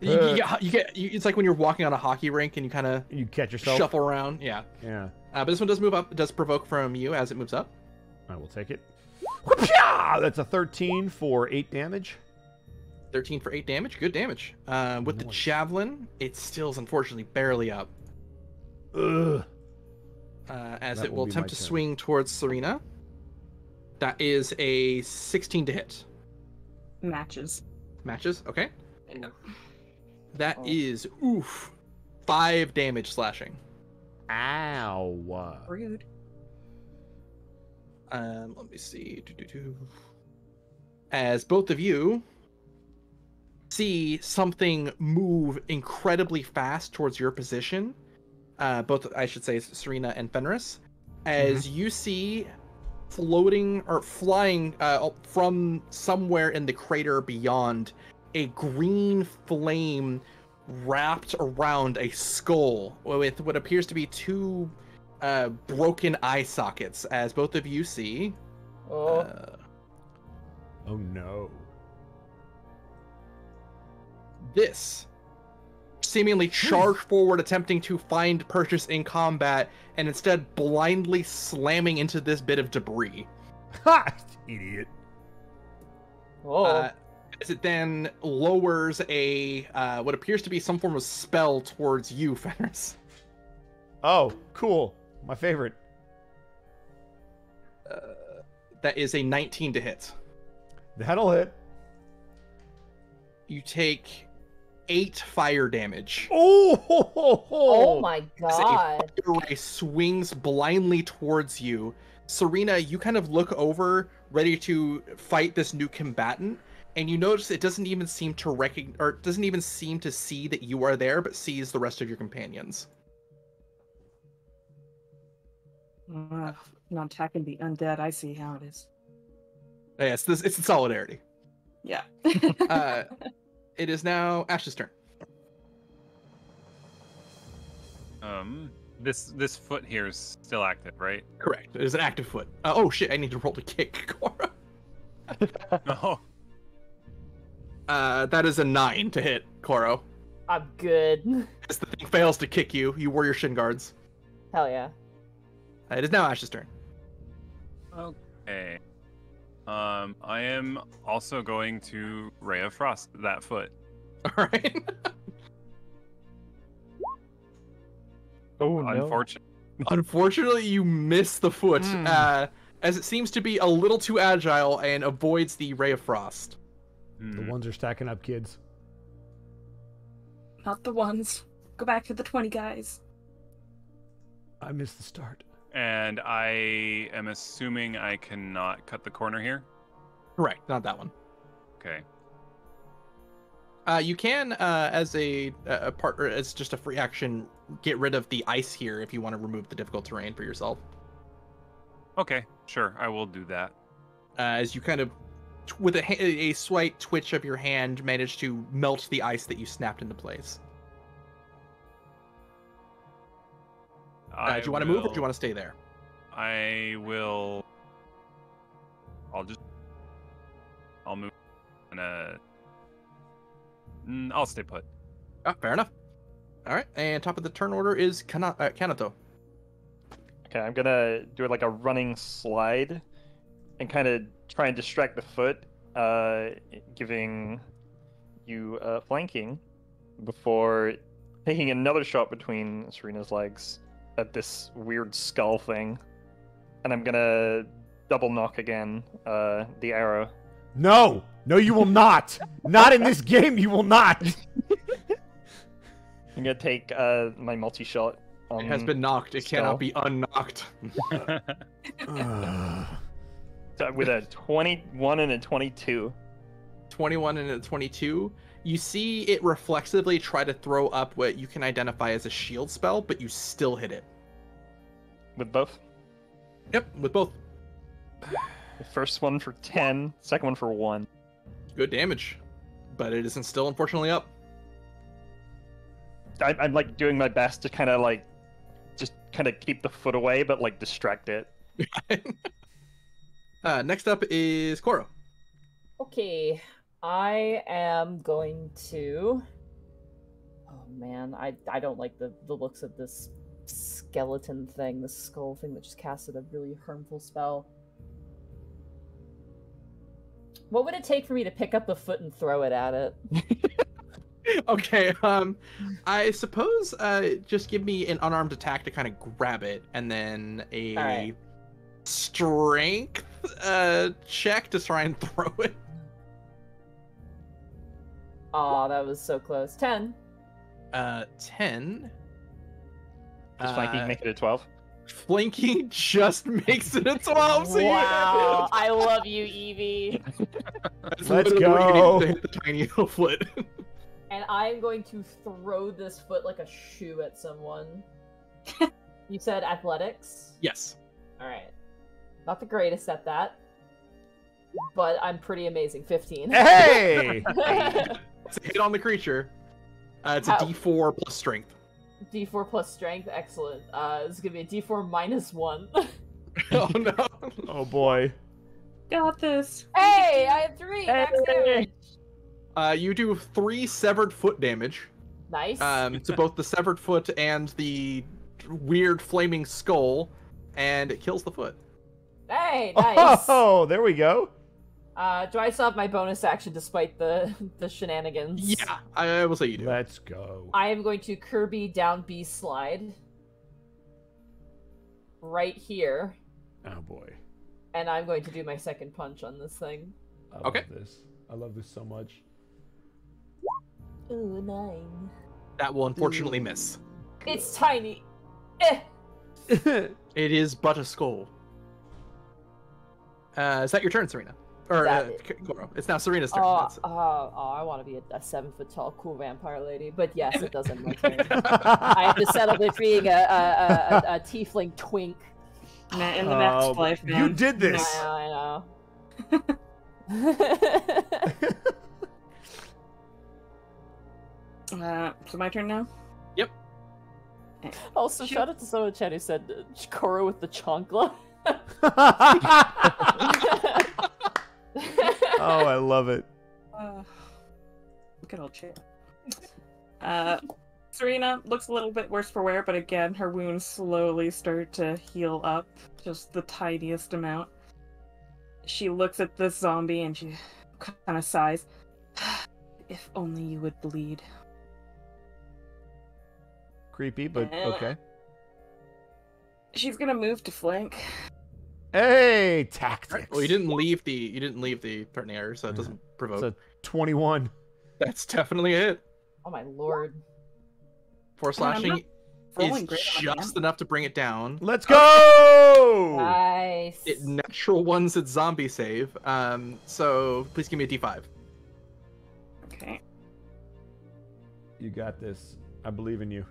You, Uh. you get, you get you, it's like when you're walking on a hockey rink and you kind of You catch yourself. shuffle around. Yeah, Yeah. uh, but this one does move up. It does provoke from you as it moves up. I will take it. That's a thirteen for eight damage. 13 for 8 damage. Good damage. Uh, with the javelin, it stills unfortunately barely up. Ugh. uh, as That it will will attempt to turn. swing towards Serena. That is a 16 to hit. Matches. Matches, okay. That Oh. is oof, five damage slashing. Ow. Rude. Um, let me see. As both of you see something move incredibly fast towards your position, uh, both I should say Serena and Fenris, as you see floating or flying uh, from somewhere in the crater beyond a green flame wrapped around a skull with what appears to be two uh, broken eye sockets, as both of you see. Oh, Uh, Oh no. This seemingly charge forward, attempting to find purchase in combat, and instead blindly slamming into this bit of debris. Ha! Idiot. oh. Uh, as it then lowers a uh, what appears to be some form of spell towards you, Fenris. Oh, cool. My favorite. Uh, that is a 19 to hit. That'll hit. You take eight fire damage. Oh, ho, ho, ho. oh my As a god. fire ray swings blindly towards you. Serena, you kind of look over, ready to fight this new combatant, and you notice it doesn't even seem to recognize, or doesn't even seem to see that you are there, but sees the rest of your companions. Uh, not attacking the undead. I see how it is. Yes, this it's solidarity. Yeah. Uh, it is now Ash's turn. Um, This this foot here is still active, right? Correct. It is an active foot. Uh, oh shit! I need to roll to kick Koro. No. Uh, that is a nine to hit Koro. I'm good. As the thing fails to kick you, you wore your shin guards. Hell yeah. Uh, it is now Ash's turn. Okay. Um, I am also going to Ray of Frost that foot. All right. Oh no. Unfortunately, Unfortunately, you miss the foot, Hmm. uh, as it seems to be a little too agile and avoids the ray of frost. The Hmm. ones are stacking up, kids. Not the ones. Go back to the 20 guys. I missed the start. And I am assuming I cannot cut the corner here. Correct, not that one. Okay. Uh, you can, uh, as a, a part, or as just a free action, get rid of the ice here if you want to remove the difficult terrain for yourself. Okay, sure, I will do that. Uh, as you kind of, with a, a slight twitch of your hand, manage to melt the ice that you snapped into place. Uh, do you want to move or do you want to stay there? I will. I'll just. I'll move. And uh. mm, I'll stay put. Ah, fair enough. All right, and top of the turn order is Kana- uh, Kanato. Okay, I'm gonna do it like a running slide and kind of try and distract the foot, uh, giving you uh, flanking before taking another shot between Serena's legs at this weird skull thing. And I'm gonna double knock again uh, the arrow. No, no, you will not. not in this game. You will not. I'm gonna take uh, my multi shot. It has been knocked. It skull. cannot be unknocked. Ugh. with a 21 and a 22. 21 and a 22. You see it reflexively try to throw up what you can identify as a shield spell, but you still hit it. With both. Yep, with both. The first one for 10, second one for 1. Good damage. But it isn't still, unfortunately, up. I, I'm like doing my best to kind of like just kind of keep the foot away, but like distract it. uh, next up is Koro. Okay, I am going to. Oh man, I I don't like the the looks of this skeleton thing, this skull thing that just casted a really harmful spell. What would it take for me to pick up the foot and throw it at it? okay, um, I suppose uh, just give me an unarmed attack to kind of grab it, and then a Alright. strength uh, check to try and throw it. Oh, that was so close. Ten. Uh, 10. Just flanking, Uh, make it a 12. Flanking just makes it a 12. So wow, I love you, Eevee. That's Let's literally you go. need to hit the tiny little foot. And I'm going to throw this foot like a shoe at someone. you said athletics? yes. All right. Not the greatest at that, but I'm pretty amazing. 15. Hey! It's a hit on the creature. Uh, it's a How- D4 plus strength. D4 plus strength, excellent. Uh, this is gonna be a D4 minus one. oh no. oh boy. Got this. hey, I have three. Max Hey! damage. Uh, you do three severed foot damage Nice. um, to both the severed foot and the weird flaming skull, and it kills the foot. hey, nice. Oh, there we go. Uh, do I still have my bonus action despite the the shenanigans? Yeah, I will say you do. Let's go. I am going to Kirby down B slide right here, Oh boy. and I'm going to do my second punch on this thing. I Okay. love this. I love this so much. Ooh, nine. That will unfortunately miss. It's tiny. Eh. It is but a skull. Uh, is that your turn, Serena? Or uh, Koro. It's now Serena's turn. Oh, That's- oh, oh, I want to be a, a seven foot tall, cool vampire lady. But yes, it does end my turn. I have to settle with being a, a, a, a, a tiefling twink. Nah, In the next Oh, life, you did this. I know. I know. Uh, so my turn now. oh, Also, She- shout out to someone in chat who said uh, Koro with the chancla. oh, I love it. Uh, at old chat. Uh, Serena looks a little bit worse for wear, but again, her wounds slowly start to heal up, just the tiniest amount. She looks at this zombie and she kind of sighs. If only you would bleed. Creepy, but okay. She's gonna move to flank. Hey, tactics. Well, you didn't leave the you didn't leave the threatening area, so it doesn't provoke. It's a 21. That's definitely a hit. oh my lord. Four slashing is great on my just enough to bring it down. Let's go! Nice. It natural ones its zombie save. Um, so please give me a D5. Okay. You got this. I believe in you.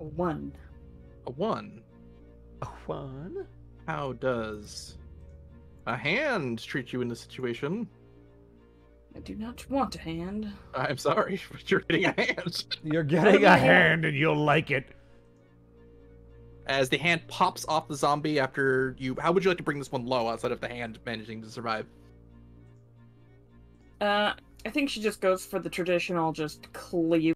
A one. A one. A one? How does a hand treat you in this situation? I do not want a hand. I'm sorry, but you're getting a hand. You're getting a hand and you'll like it. As the hand pops off the zombie after you. How would you like to bring this one low outside of the hand managing to survive? Uh, I think she just goes for the traditional, just cleave.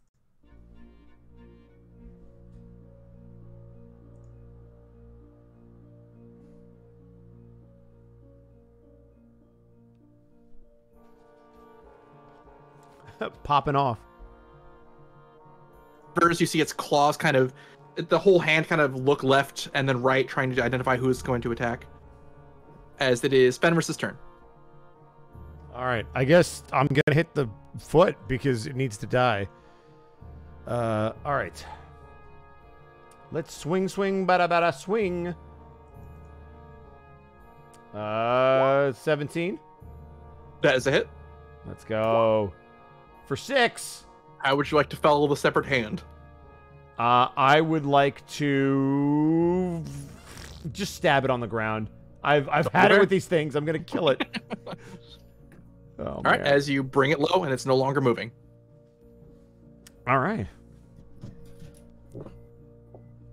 Popping off. First, you see its claws kind of. The whole hand kind of look left and then right, trying to identify who is going to attack. As it is Fenris's turn. All right. I guess I'm going to hit the foot because it needs to die. Uh, all right. Let's swing, swing, bada, bada, swing. Uh, 17. That is a hit. Let's go. For six. How would you like to follow the separate hand? Uh, I would like to just stab it on the ground. I've I've had it with these things. I'm gonna kill it. oh, All right, man. as you bring it low and it's no longer moving. All right.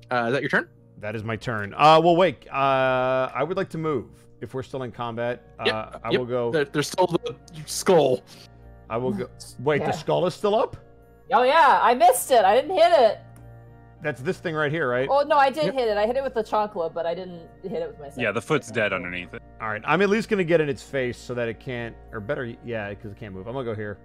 Uh, is that your turn? That is my turn. Uh, well, wait. Uh, I would like to move if we're still in combat. Uh, Yep, I yep. will go. There, there's still the skull. I will go. Wait, Yeah. the skull is still up. Oh yeah, I missed it. I didn't hit it. That's this thing right here, right? Oh no, I did Yep. hit it. I hit it with the chancla, but I didn't hit it with my. Yeah, the foot's stick. dead underneath it. All right. I'm at least gonna get in its face so that it can't, or better, yeah, because it can't move. I'm gonna go here.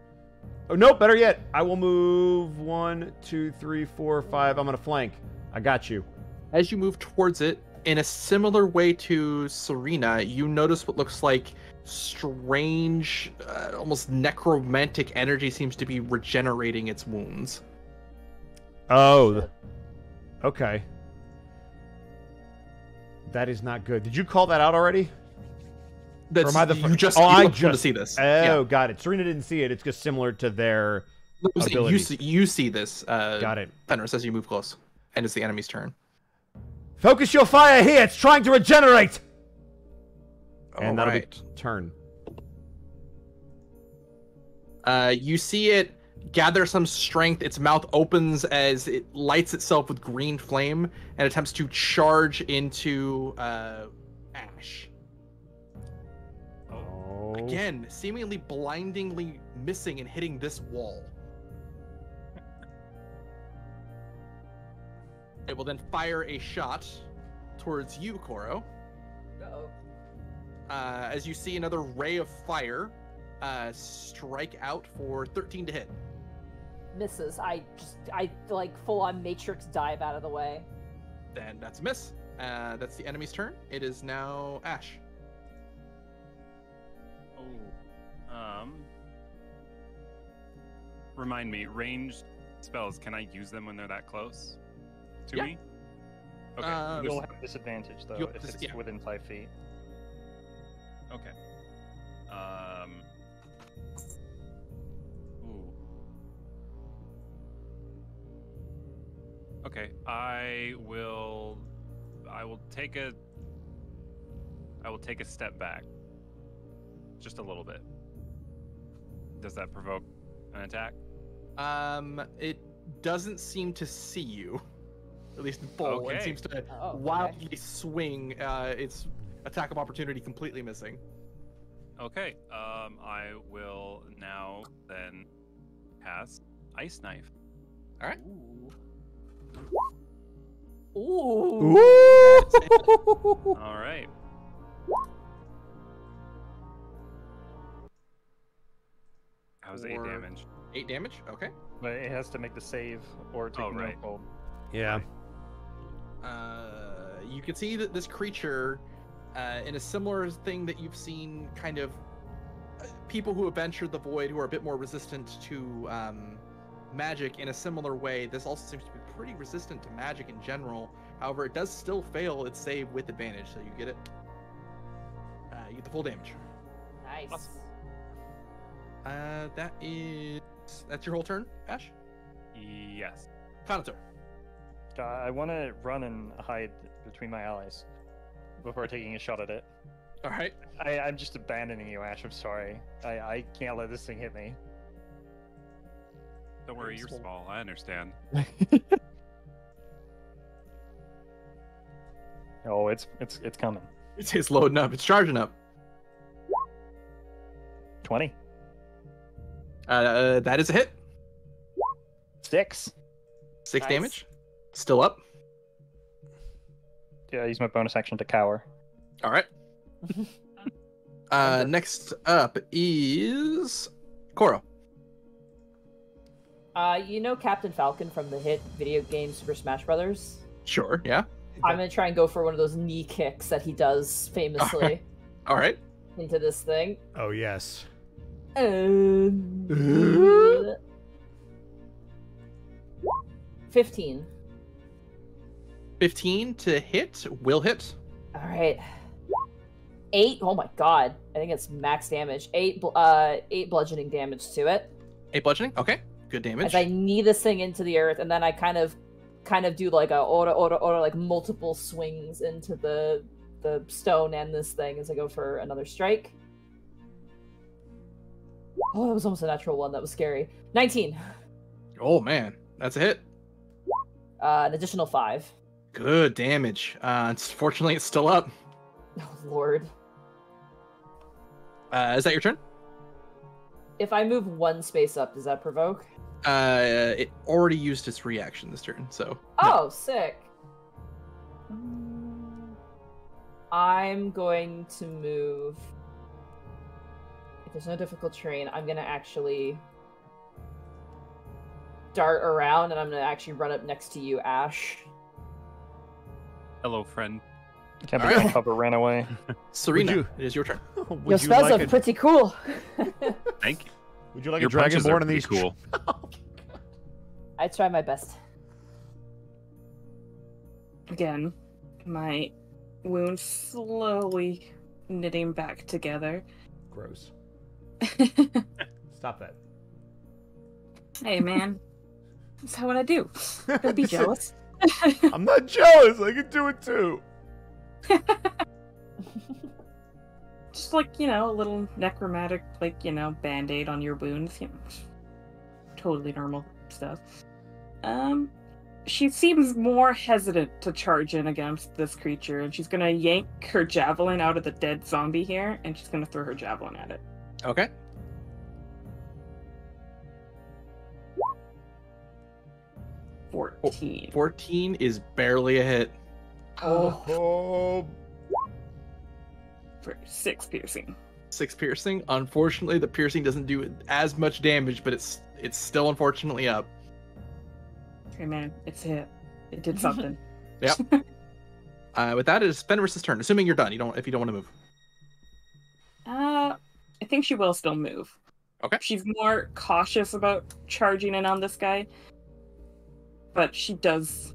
Oh nope. Better yet, I will move one, two, three, four, five. I'm gonna flank. I got you. As you move towards it, in a similar way to Serena, you notice what looks like strange, uh, almost necromantic energy seems to be regenerating its wounds. Oh. Okay. That is not good. Did you call that out already? That's am I the you just Oh, you I for to just- see this. Oh, yeah. got it. Serena didn't see it. It's just similar to their. You see, you see this, uh, Got it. Fenris, as you move close, and it's the enemy's turn. Focus your fire here. It's trying to regenerate. And that'll Alright. be turn. Uh, you see it gather some strength. Its mouth opens as it lights itself with green flame and attempts to charge into uh, Ash. Oh. Again, seemingly blindingly missing and hitting this wall. It will then fire a shot towards you, Koro. Uh-oh. Uh, as you see another ray of fire uh, strike out for 13 to hit. Misses. I just I like full on matrix dive out of the way. Then that's a miss. Uh, that's the enemy's turn. It is now Ash. Oh. Um. Remind me, ranged spells. Can I use them when they're that close to Yeah. me? Okay. Uh, You'll there's- have disadvantage though if dis- it's yeah. within five feet. Okay. Um. Ooh. Okay, I will. I will take a. I will take a step back. Just a little bit. Does that provoke an attack? Um, it doesn't seem to see you, at least in full, and Okay. seems to Oh, okay. wildly swing uh, its attack of opportunity completely missing. Okay. Um, I will now then cast Ice Knife. All right. Ooh. Ooh. All right. That was eight damage. Eight damage. Okay. But it has to make the save or take Oh, no right. cold. yeah. Uh, you can see that this creature, uh, in a similar thing that you've seen, kind of uh, people who have ventured the void who are a bit more resistant to um, magic. In a similar way, this also seems to be pretty resistant to magic in general. However, it does still fail its save with advantage, so you get it. Uh, you get the full damage. Nice. Uh, that is that's your whole turn, Ash. Yes. Kanato. Uh, I want to run and hide between my allies before taking a shot at it. All right. I, I'm just abandoning you, Ash. I'm sorry. I, I can't let this thing hit me. Don't worry, you're Small. small. I understand. Oh, it's it's it's coming. It's, it's loading up. It's charging up. Twenty. Uh, that is a hit. Six. Six Nice. damage. Still up. Yeah, use my bonus action to cower. All right. uh, next up is Koro. Uh, you know Captain Falcon from the hit video game Super Smash Brothers? Sure. Yeah. I'm gonna try and go for one of those knee kicks that he does famously All right. into this thing. Oh yes. Um, Fifteen. Fifteen to hit. Will hit. All right. Eight. Oh my god! I think it's max damage. Eight. Uh, eight bludgeoning damage to it. Eight bludgeoning. Okay. Good damage. As I knee this thing into the earth, and then I kind of, kind of do like a order, order, order, like multiple swings into the the stone and this thing as I go for another strike. Oh, that was almost a natural one. That was scary. Nineteen. Oh man, that's a hit. Uh, an additional five. Good damage. Uh, unfortunately, it's still up. Oh lord. Uh, is that your turn? If I move one space up, does that provoke? Uh, it already used its reaction this turn, so. Oh, sick. Um, I'm going to move. If there's no difficult terrain, I'm gonna actually dart around, and I'm gonna actually run up next to you, Ash. Hello, friend. Can't be Alright. my cover ran away. Serena, you- it is your turn. Would Your you spells like are a, pretty cool. Thank you. Would you like Your a punches are dragonborn in pretty these? cool. Oh, I try my best. Again, my wound slowly knitting back together. Gross. Stop that. hey, man. That's how what I do. Don't be jealous. I'm not jealous. I can do it too. Just like, you know, a little necromantic, like, you know, band aid on your wounds. You know, totally normal stuff. Um, she seems more hesitant to charge in against this creature, and she's gonna yank her javelin out of the dead zombie here, and she's gonna throw her javelin at it. Okay. Fourteen. 14 is barely a hit. Oh, Oh, For six piercing. Six piercing. Unfortunately, the piercing doesn't do as much damage, but it's it's still unfortunately up. Hey man, it's hit. It did something. Uh, with that, it is Fenris's turn. Assuming you're done, you don't if you don't want to move. Uh, I think she will still move. Okay. She's more cautious about charging in on this guy, but she does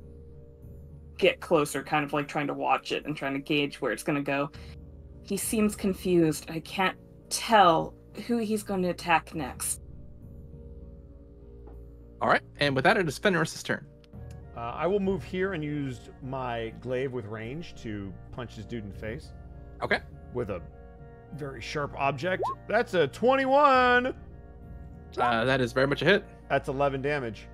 get closer, kind of like trying to watch it and trying to gauge where it's going to go. He seems confused. I can't tell who he's going to attack next. All right, and with that, it is Fenris's turn. Uh, I will move here and use my glaive with range to punch this dude in the face. Okay. With a very sharp object. That's a 21. Uh, that is very much a hit. That's 11 damage.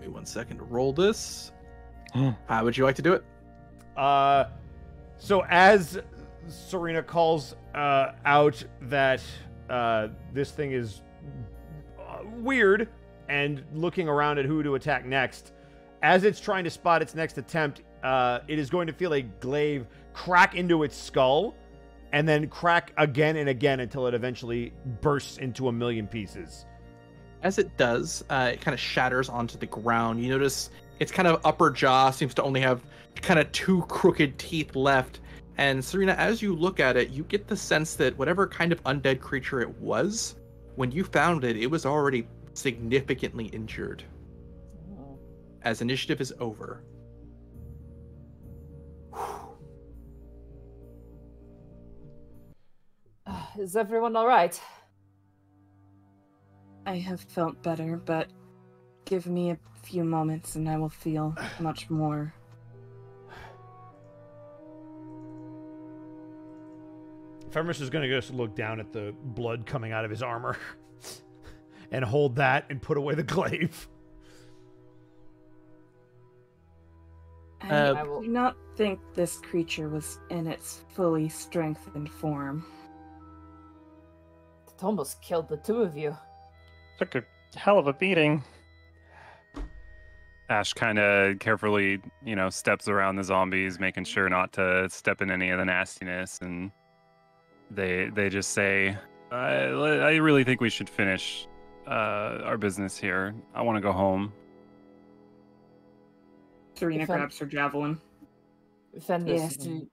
Give me one second to roll this. How would you like to do it? Uh, so as Serena calls uh, out that uh, this thing is uh, weird and looking around at who to attack next, as it's trying to spot its next attempt, uh, it is going to feel a glaive crack into its skull and then crack again and again until it eventually bursts into a million pieces. As it does, uh, it kind of shatters onto the ground. You notice its kind of upper jaw seems to only have kind of two crooked teeth left. And Serena, as you look at it, you get the sense that whatever kind of undead creature it was, when you found it, it was already significantly injured. As initiative is over. Is everyone all right? I have felt better, but give me a few moments and I will feel much more. Fenris is going to just look down at the blood coming out of his armor and hold that and put away the glaive. I Uh, I will- do not think this creature was in its fully strengthened form. It almost killed the two of you. Took a hell of a beating. Ash kind of carefully, you know, steps around the zombies, making sure not to step in any of the nastiness, and they they just say, "I I really think we should finish uh, our business here. I want to go home." Serena If I'm- grabs her javelin. Fenris, Yes. do,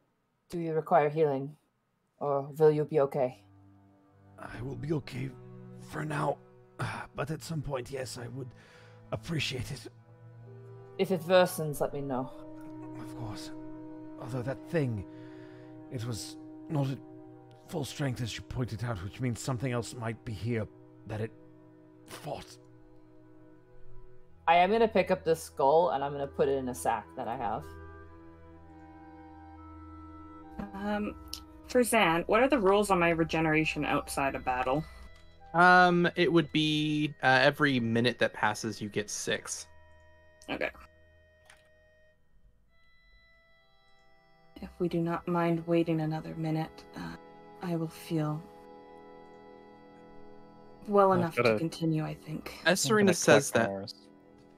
do you require healing? Or will you be okay? I will be okay for now, but at some point, yes, I would appreciate it, If it worsens, let me know. of course. Although that thing, it was not at full strength as you pointed out, which means something else might be here that it fought. I am gonna pick up this skull and I'm gonna put it in a sack that I have. Um, for Xan, what are the rules on my regeneration outside of battle? Um, it would be uh, every minute that passes, you get six. Okay. If we do not mind waiting another minute, uh, I will feel well I've enough to gotta- continue, I think. As I'm Serena gonna says collect that, my arrows.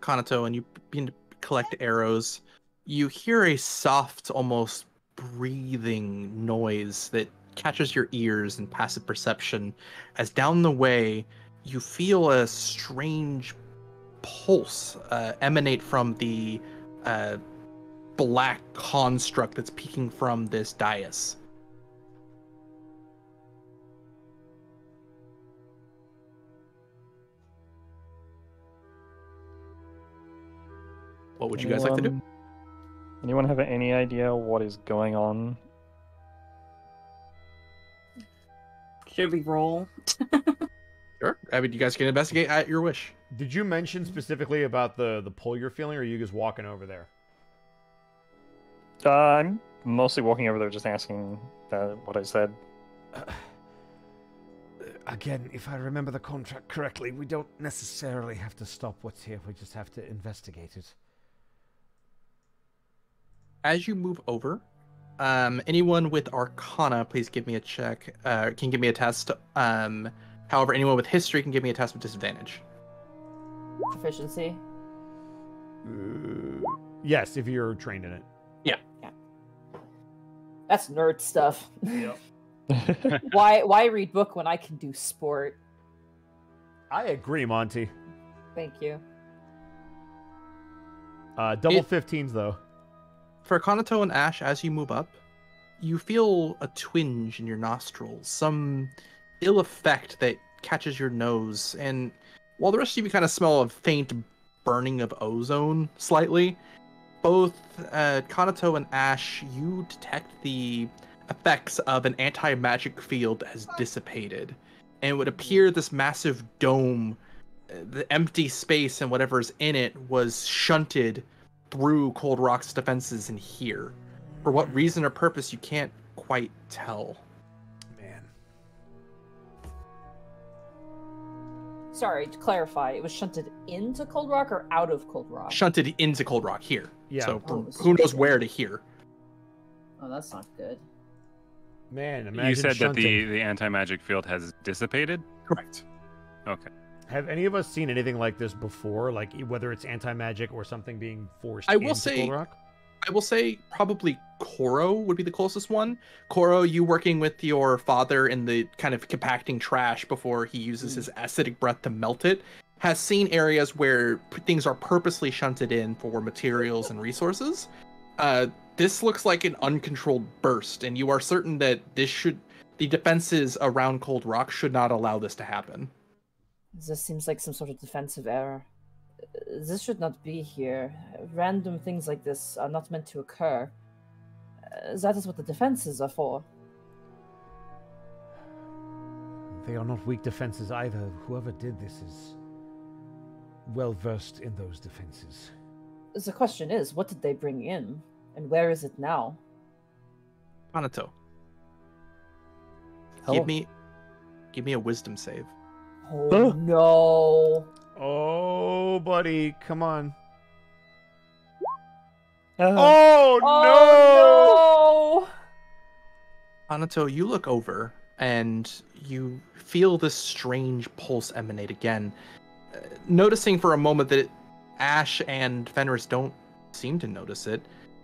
Kanato, and you begin to collect arrows, you hear a soft, almost breathing noise that catches your ears and passive perception as down the way you feel a strange pulse uh, emanate from the uh, black construct that's peeking from this dais. What would you guys like to do? Anyone- Anyone have any idea what is going on? Should we roll? Sure. I mean, you guys can investigate at your wish. Did you mention specifically about the the pull you're feeling, or are you just walking over there? Uh, I'm mostly walking over there, just asking uh, what I said. Again, if I remember the contract correctly, we don't necessarily have to stop what's here. We just have to investigate it. As you move over, um, anyone with Arcana, please give me a check. Uh, can give me a test. Um, however, anyone with History can give me a test with disadvantage. Proficiency. Uh, yes, if you're trained in it. Yeah. Yeah. That's nerd stuff. why why read book when I can do sport? I agree, Monty. Thank you. Uh, double It- 15s though. For Kanato and Ash, as you move up, you feel a twinge in your nostrils, some ill effect that catches your nose, and while the rest of you kind of smell a faint burning of ozone slightly, both uh, Kanato and Ash, you detect the effects of an anti magic field has dissipated. And it would appear this massive dome, uh, the empty space and whatever's in it was shunted through Cold Rock's defenses in here. For what reason or purpose, you can't quite tell. Man. sorry to clarify, it was shunted into Cold Rock or out of Cold Rock? Shunted into Cold Rock here. Yeah. So Oh, from it's who knows where to here. Oh, that's not good. Man, imagine you said that the, the anti magic field has dissipated. Correct. Okay. Have any of us seen anything like this before? Like whether it's anti magic or something being forced I will into say- Cold Rock? I will say probably Koro would be the closest one. Koro, you working with your father in the kind of compacting trash before he uses his acidic breath to melt it, has seen areas where things are purposely shunted in for materials and resources. Uh, this looks like an uncontrolled burst, and you are certain that this should the defenses around Cold Rock should not allow this to happen. This seems like some sort of defensive error. Uh, This should not be here. Random things like this are not meant to occur. Uh, That is what the defenses are for. They are not weak defenses either. Whoever did this is well versed in those defenses. The question is, what did they bring in? And where is it now? Kanato, Hello. give me, give me a wisdom save. Oh Oh. no. Oh, buddy, come on. Uh, Oh, Oh no! Kanato, you look over and you feel this strange pulse emanate again, uh, noticing for a moment that Ash and Fenris don't seem to notice it.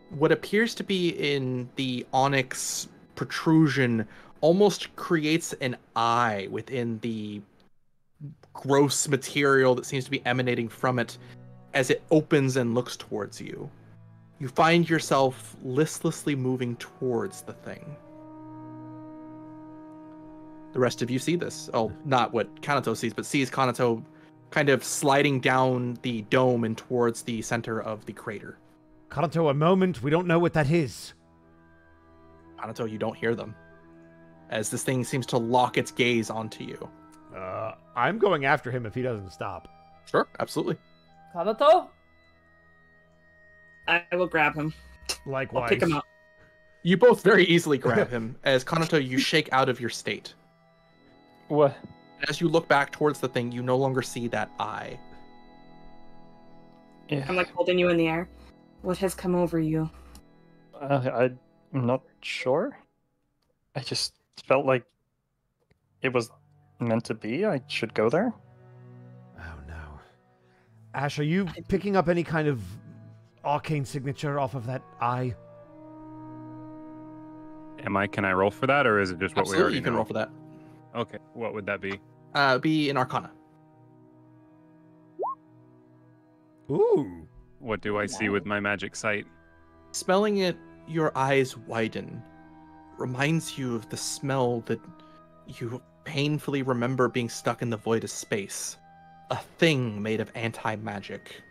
What appears to be in the onyx protrusion almost creates an eye within the gross material that seems to be emanating from it as it opens and looks towards you. You find yourself listlessly moving towards the thing. The rest of you see this. Oh, not what Kanato sees, but sees Kanato kind of sliding down the dome and towards the center of the crater. Kanato, a moment. We don't know what that is. Kanato, you don't hear them. As this thing seems to lock its gaze onto you. Uh, I'm going after him if he doesn't stop. Sure, absolutely. Kanato? I will grab him. Likewise. I'll pick him up. You both very easily grab him as Kanato, you shake out of your state. what? As you look back towards the thing, you no longer see that eye. Yeah. I'm like holding you in the air. What has come over you? Uh, I'm not sure. I just felt like it was meant to be. I should go there. Oh no. Ash, are you picking up any kind of arcane signature off of that eye? Am I? Can I roll for that, or is it just what we Absolutely, already you can know? roll for that. Okay. What would that be? Uh, be an Arcana. Ooh. What do I see with my magic sight? Smelling it, your eyes widen. Reminds you of the smell that you painfully remember being stuck in the void of space. A thing made of anti magic.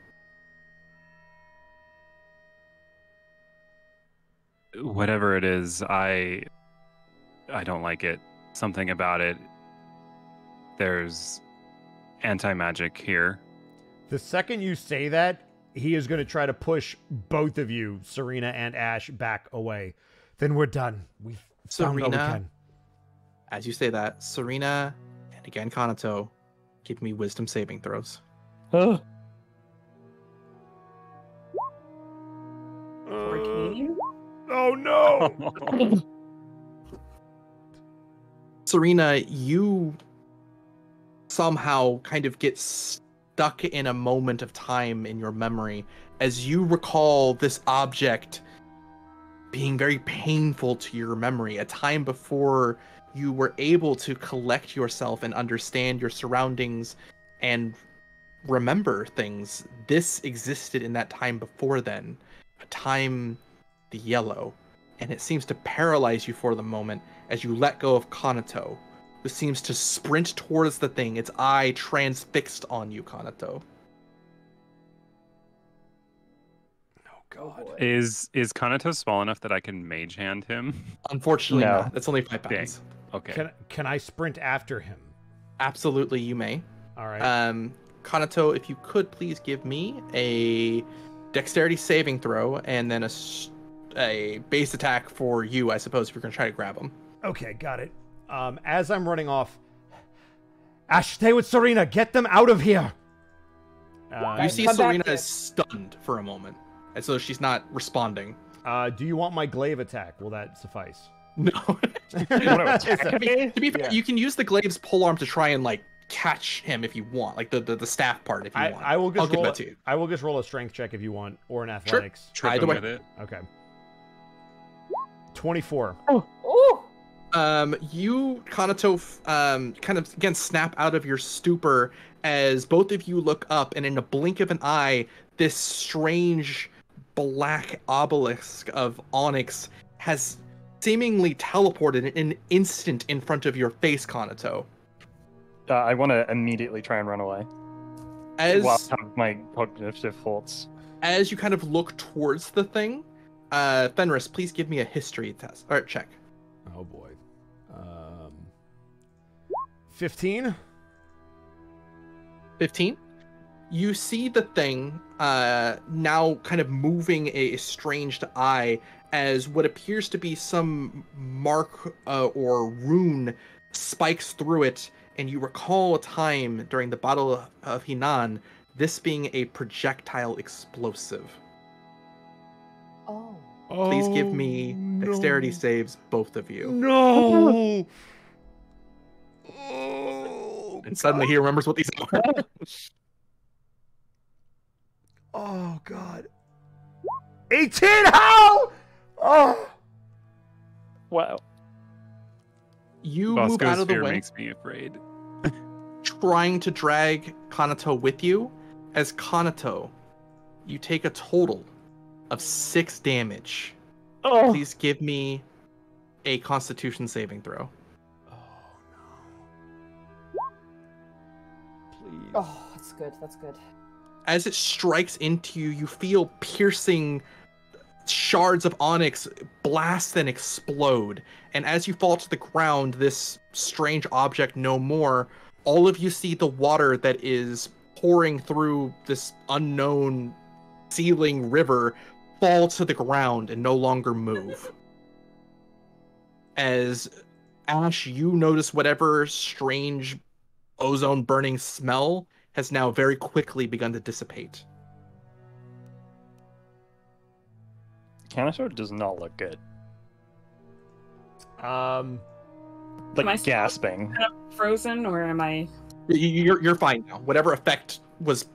Whatever it is, I I don't like it. Something about it. There's anti magic here. The second you say that, he is going to try to push both of you, Serena and Ash, back away. Then we're done. We've found what we can. As you say that, Serena and again Kanato, give me wisdom saving throws. Oh, 14? Oh no! Serena, you somehow kind of get stuck in a moment of time in your memory as you recall this object being very painful to your memory, a time before you were able to collect yourself and understand your surroundings and remember things. This existed in that time before then, a time the yellow, and it seems to paralyze you for the moment as you let go of Kanato, who seems to sprint towards the thing, its eye transfixed on you, Kanato. oh god. is is Kanato small enough that I can mage hand him? Unfortunately, No. not. That's only five Dang. Pounds. Okay. Can can I sprint after him? Absolutely, you may. All right. Um, Kanato, if you could please give me a dexterity saving throw and then a a base attack for you, I suppose, if you're going to try to grab him. Okay, got it. Um, as I'm running off, Ash, stay with Serena. Get them out of here. Uh, You see Serena is stunned for a moment, and so she's not responding. uh, do you want my glaive attack? Will that suffice? No. You wanna attack me? to be fair, Yeah. you can use the glaive's polearm to try and like catch him if you want, like the the, the staff part if you I, want. I will just I'll give roll. that to you. I will just roll a strength check if you want, or an athletics. Trip Either him way. with it. Okay. Twenty-four. Ooh. Um, you Kanato f- um kind of again snap out of your stupor as both of you look up, and in a blink of an eye, this strange black obelisk of onyx has seemingly teleported in an instant in front of your face, Kanato. Uh, I want to immediately try and run away. As While I have my cognitive thoughts. as you kind of look towards the thing, uh, Fenris, please give me a history test or check. Oh boy. Um, Fifteen. 15 you see the thing uh now kind of moving a estranged eye as what appears to be some mark uh, or rune spikes through it and you recall a time during the battle of hinan this being a projectile explosive Oh. please give me dexterity saves both of you No. Oh, and suddenly he remembers what these are oh God. 18. How? Oh. Wow. you move out of the fear way makes me afraid. trying to drag Kanato with you. As Kanato, you take a total of six damage. Oh. Please give me a Constitution saving throw. Oh no. Please. Oh, that's good. That's good. As it strikes into you, you feel piercing shards of onyx blast and explode. And as you fall to the ground, this strange object no more, all of you see the water that is pouring through this unknown ceiling river fall to the ground and no longer move. As Ash, you notice whatever strange ozone burning smell has now very quickly begun to dissipate. Canister does not look good. Um. Am I Like still- gasping. Frozen, or am I? You're you're fine now. Whatever effect was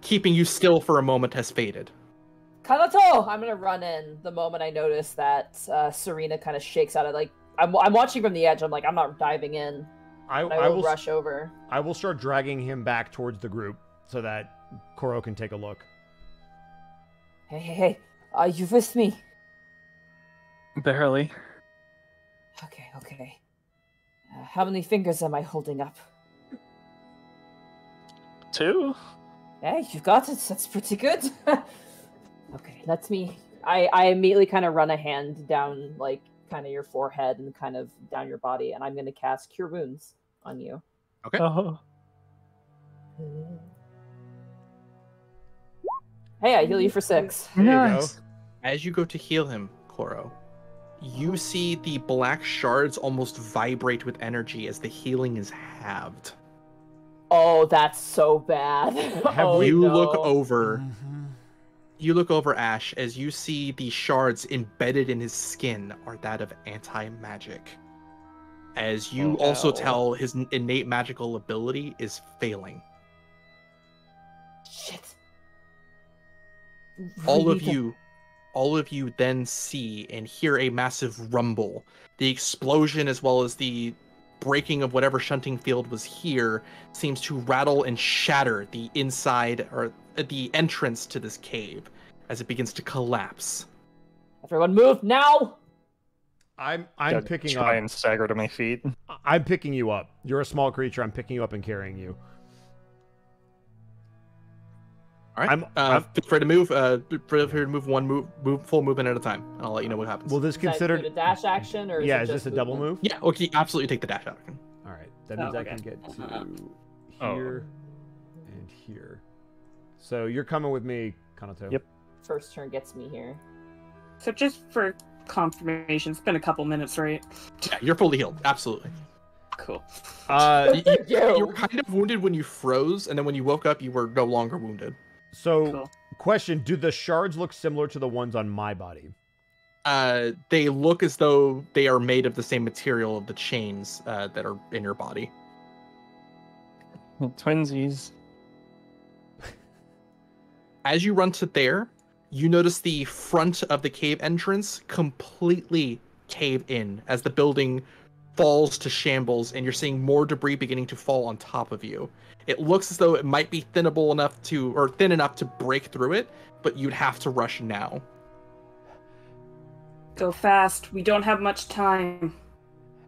keeping you still for a moment has faded. Kanato! I'm gonna run in the moment I notice that uh, Serena kind of shakes out of like I'm, I'm watching from the edge. I'm like I'm not diving in. I, But I I will will rush over. I will start dragging him back towards the group so that Koro can take a look. Hey, hey, hey! Are you with me? Barely. Okay, okay. Uh, how many fingers am I holding up? Two? Hey, you got it. That's pretty good. okay, that's me. I I immediately kind of run a hand down like kind of your forehead and kind of down your body, and I'm gonna cast Cure Wounds on you. Oh. Hey, I heal you for six. There you go. Nice. As you go to heal him, Koro, you see the black shards almost vibrate with energy as the healing is halved. Oh, that's so bad. Have oh, you no. look over Mhm. you look over Ash as you see the shards embedded in his skin are that of anti-magic. As you Oh, also no. tell his innate magical ability is failing. Shit. All of Really? you all of you then see and hear a massive rumble the explosion as well as the breaking of whatever shunting field was here seems to rattle and shatter the inside or uh, the entrance to this cave as it begins to collapse Everyone move now! I'm I'm Gotta picking try up. and stagger to my feet. I'm picking you up. You're a small creature. I'm picking you up and carrying you. All right I'm- uh, I'm- feel free to move uh feel free to move one move, move full movement at a time and i'll let you know what happens Will this Is considered? a dash action or? yeah, it is this just a double move? yeah okay absolutely take the dash action. All right, that Oh, means I can get to Oh. here and here. So you're coming with me, Kanato. Yep. First turn gets me here. So just for confirmation, it's been a couple minutes, right? yeah you're fully healed absolutely Cool. Uh, You, you- you were kind of wounded when you froze, and then when you woke up, you were no longer wounded. So, Cool. question: Do the shards look similar to the ones on my body? Uh, they look as though they are made of the same material of the chains uh, that are in your body. Twinsies. As you run to there, you notice the front of the cave entrance completely cave in as the building falls to shambles, and you're seeing more debris beginning to fall on top of you. It looks as though it might be thinnable enough to, or thin enough to break through it, but you'd have to rush now. Go fast. We don't have much time.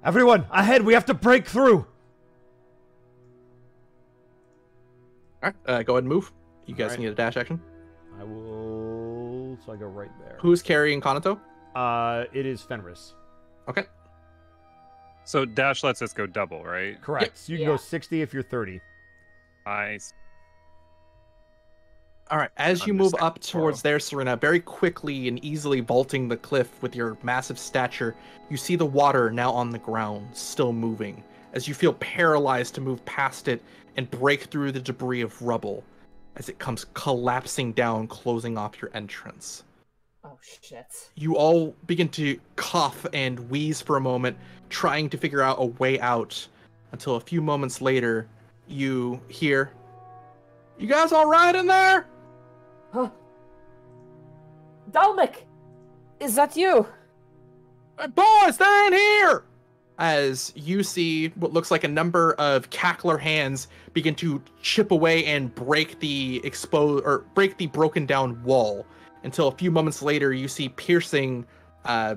Everyone, ahead! We have to break through. All right, uh, go ahead and move. You guys Alright. need a dash action. I will. So I go right there. Who's carrying Kanato? Uh, it is Fenris. Okay. So dash lets us go double, right? Correct. So you can go 60 if you're 30. I All right, as you move up towards there, Serena, very quickly and easily vaulting the cliff with your massive stature, you see the water now on the ground, still moving, as you feel paralyzed to move past it and break through the debris of rubble as it comes collapsing down, closing off your entrance. Oh shit. You all begin to cough and wheeze for a moment, trying to figure out a way out, until a few moments later, you hear, You guys all right in there? Huh. Dalmik! Is that you? Hey, boys, they're in here! As you see what looks like a number of cackler hands begin to chip away and break the exposed or break the broken down wall, until a few moments later you see piercing uh,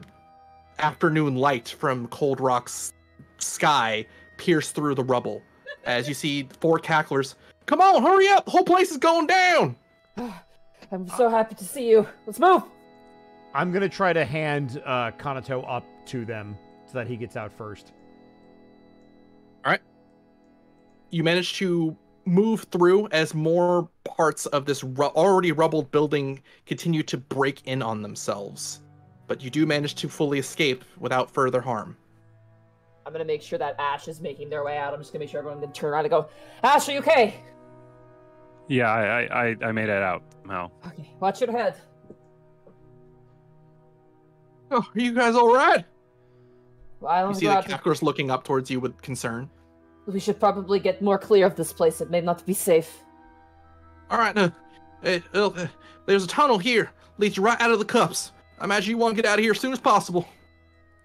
afternoon light from Cold Rock's sky pierce through the rubble. As you see four cacklers, come on, hurry up! The whole place is going down. I'm so happy to see you. Let's move! I'm gonna try to hand uh, Kanato up to them so that he gets out first. All right. you manage to move through as more parts of this ru- already rubbled building continue to break in on themselves. But you do manage to fully escape without further harm. I'm gonna make sure that Ash is making their way out. I'm just gonna make sure everyone can turn around and go, Ash, are you okay? yeah, I I I, I made it out somehow. Okay, watch your head. Oh, are you guys all right? Well, I You don't see go the out cacklers looking up towards you with concern. We should probably get more clear of this place. It may not be safe. All right, uh, uh, uh, there's a tunnel here. Leads you right out of the cups. I imagine you want to get out of here as soon as possible.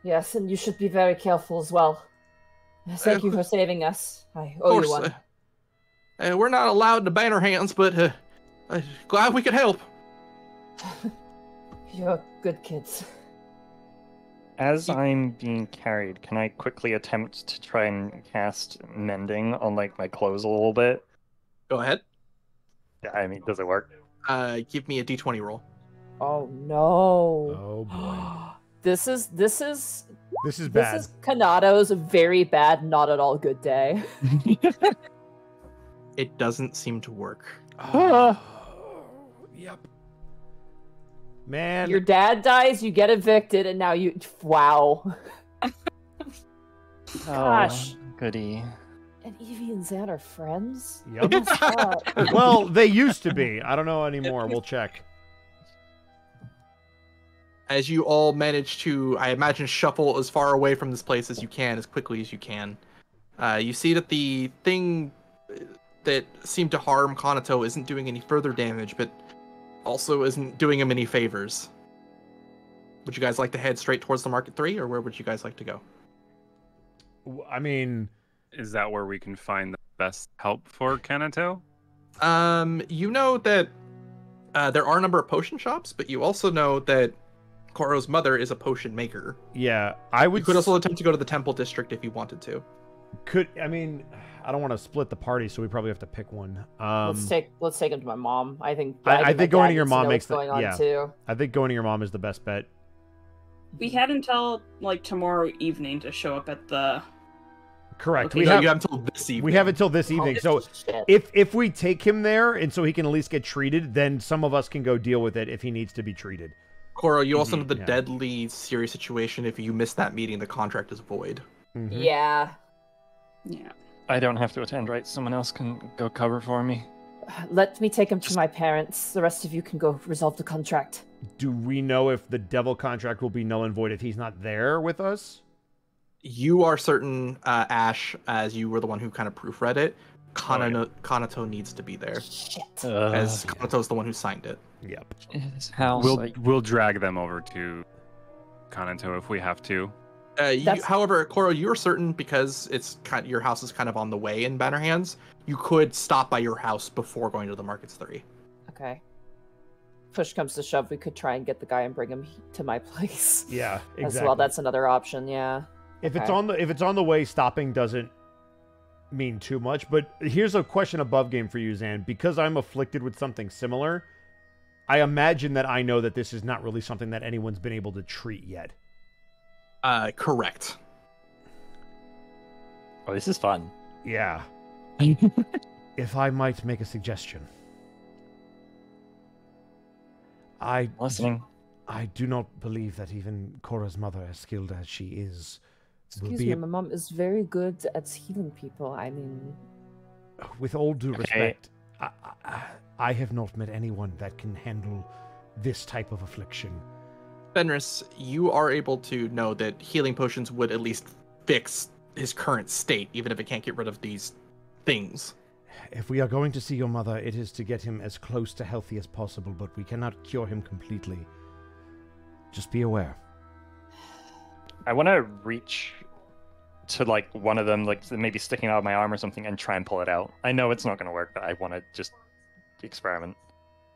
Yes, and you should be very careful as well. Thank Uh, you for saving us. I owe course, you one. uh, uh, we're not allowed to bang our hands, but uh, uh, glad we could help. You're good kids. As I'm being carried, can I quickly attempt to try and cast mending on like my clothes a little bit? Go ahead. Yeah, I mean, does it work? Uh, give me a d20 roll. Oh no. Oh boy, this is this is this is bad. this is Kanato's very bad, not at all good day. It doesn't seem to work. Ah. Oh, yep. Man, Your dad dies, you get evicted, and now you wow. Oh, Gosh. Oh, goody. And Eevee and Xan are friends? Yep. Well, they used to be. I don't know anymore. We'll check. As you all manage to, I imagine, shuffle as far away from this place as you can, as quickly as you can. Uh, you see that the thing that seemed to harm Kanato isn't doing any further damage, but also isn't doing him any favors. Would you guys like to head straight towards the Market 3, or where would you guys like to go? I mean, Is that where we can find the best help for Kanato? Um, you know that uh, there are a number of potion shops, but you also know that Koro's mother is a potion maker. yeah, I would. You could s- also attempt to go to the Temple District if you wanted to. could. I mean, I don't want to split the party, so we probably have to pick one. Um, let's take let's take him to my mom. I think I- I my think going to your mom know makes what's the- going on yeah. too. I think going to your mom is the best bet. We had until like tomorrow evening to show up at the. Correct. Okay. We no, have you have until this evening. we have until this evening. So Shit. if if we take him there and so he can at least get treated, then some of us can go deal with it if he needs to be treated. Koro, you also Mhm, know the yeah. deadly serious situation. If you miss that meeting, the contract is void. Mhm. Yeah. Yeah. I don't have to attend, right? Someone else can go cover for me. Let me take him to my parents. The rest of you can go resolve the contract. Do we know if the devil contract will be null and void if he's not there with us? You are certain, uh, Ash, as you were the one who kind of proofread it. Kanato, Kanato needs to be there, Shit. as Kanato's the one who signed it. Yep. house. We'll like- we'll drag them over to Kanto if we have to. Uh, you, however, Koro, you're certain because it's kind your house is kind of on the way in Bannerlands. You could stop by your house before going to the Markets Three. Okay. Push comes to shove, we could try and get the guy and bring him to my place. Yeah, exactly. As well, that's another option. Yeah. If it's on the if it's on the way, stopping doesn't mean too much. But here's a question above game for you, Xan. Because I'm afflicted with something similar, I imagine that I know that this is not really something that anyone's been able to treat yet. Uh, correct. Oh, this is fun. Yeah. if I might make a suggestion. I Listening. I do not believe that even Koro's mother, as skilled as she is, will Excuse be me, my mom is very good at healing people. I mean, with all due Okay. respect, I, I, I have not met anyone that can handle this type of affliction. Fenris, you are able to know that healing potions would at least fix his current state, even if it can't get rid of these things. If we are going to see your mother, it is to get him as close to healthy as possible, but we cannot cure him completely. Just be aware. I want to reach to like one of them, like maybe sticking out of my arm or something, and try and pull it out. I know it's not going to work, but I want to just experiment.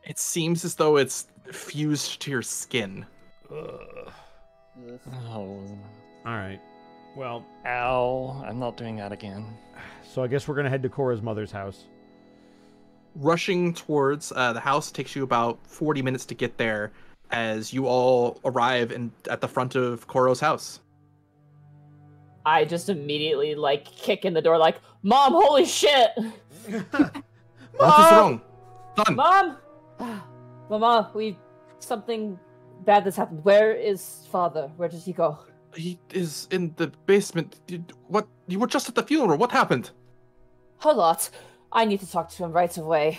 It seems as though it's fused to your skin. Ugh. Oh, All right. Well, ow! I'm not doing that again. so I guess we're gonna head to Koro's mother's house. Rushing towards uh, the house takes you about 40 minutes to get there as you all arrive in, at the front of Koro's house. I just immediately like kick in the door, like, "Mom, holy shit, What is wrong? Son, Mom, Mama, we something bad that's happened. Where is father? Where does he go? he is in the basement. What? You were just at the funeral. What happened? A lot. I need to talk to him right away.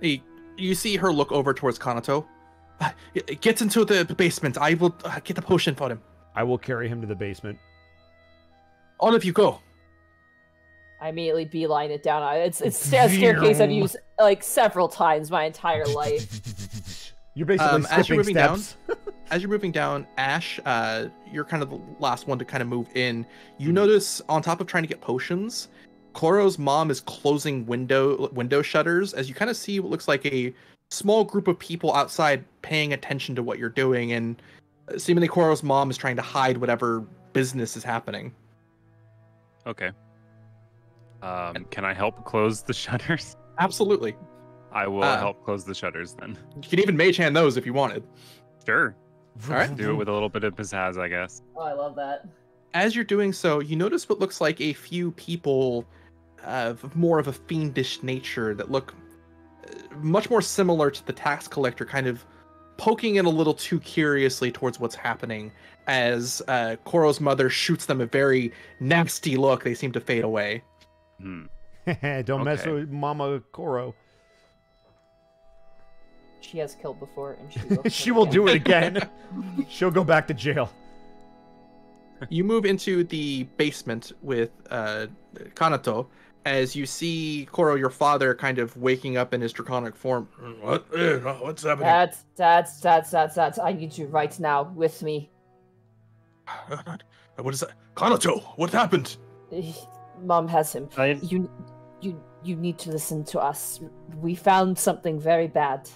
He, you see her look over towards Kanato. Uh, Get into the basement. I will uh, get the potion for him. I will carry him to the basement. All of you go. I immediately beeline it down. It's it's a staircase I've used like several times my entire life. You're basically Um, as you're skipping moving down- steps. As you're moving down, Ash, uh, you're kind of the last one to kind of move in. You notice on top of trying to get potions, Koro's mom is closing window window shutters as you kind of see what looks like a small group of people outside paying attention to what you're doing, and seemingly Koro's mom is trying to hide whatever business is happening. Okay. Um, can I help close the shutters? Absolutely. I will Uh, help close the shutters then. You can even mage hand those if you wanted. Sure. All right. Do it with a little bit of pizzazz, I guess. Oh, I love that. As you're doing so, you notice what looks like a few people uh, of more of a fiendish nature that look much more similar to the tax collector, kind of poking in a little too curiously towards what's happening. As uh, Koro's mother shoots them a very nasty look, they seem to fade away. Hmm. Don't mess with Mama Koro. She has killed before, and she will. she will do it again. She'll go back to jail. you move into the basement with uh, Kanato as you see Koro, your father, kind of waking up in his draconic form. What? Eh, What's happening? Dad, Dad, Dad, Dad, Dad, I need you right now with me. What is that? Kanato, what happened? Mom has him. I You, you, you need to listen to us. We found something very bad.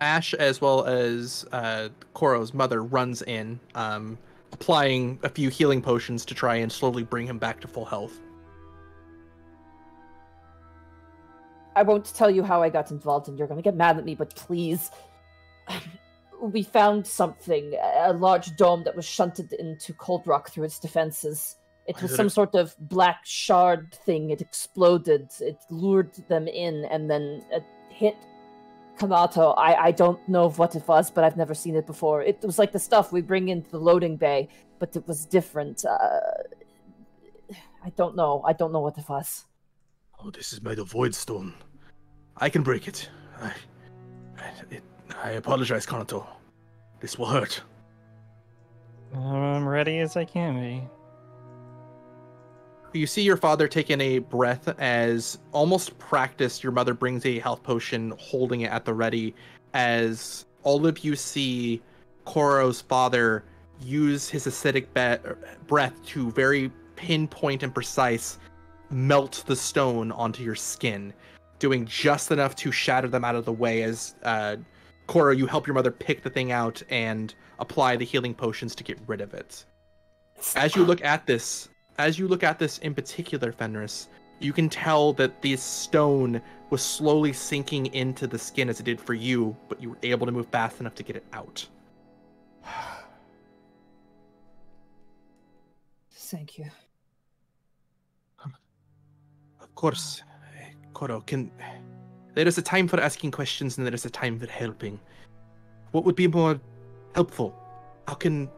Ash, as well as uh, Koro's mother, runs in, um, applying a few healing potions to try and slowly bring him back to full health. I won't tell you how I got involved, and you're going to get mad at me, but please. We found something, a large dome that was shunted into Cold Rock through its defenses. It was Is it some sort of black shard thing. It exploded. It lured them in, and then it hit Kanato. I, I don't know what it was, but I've never seen it before. It was like the stuff we bring into the loading bay, but it was different. Uh, I don't know. I don't know what it was. Oh, this is made of void stone. I can break it. I, I, it, I apologize, Kanato. This will hurt. I'm ready as I can be. You see your father taking a breath as, almost practiced, your mother brings a health potion, holding it at the ready, as all of you see Koro's father use his acidic be- breath to very pinpoint and precise melt the stone onto your skin, doing just enough to shatter them out of the way as uh, Koro, you help your mother pick the thing out and apply the healing potions to get rid of it. As you look at this, as you look at this in particular, Fenris, you can tell that this stone was slowly sinking into the skin as it did for you, but you were able to move fast enough to get it out. Thank you. Of course, Koro, can. There is a time for asking questions and there is a time for helping. What would be more helpful? How can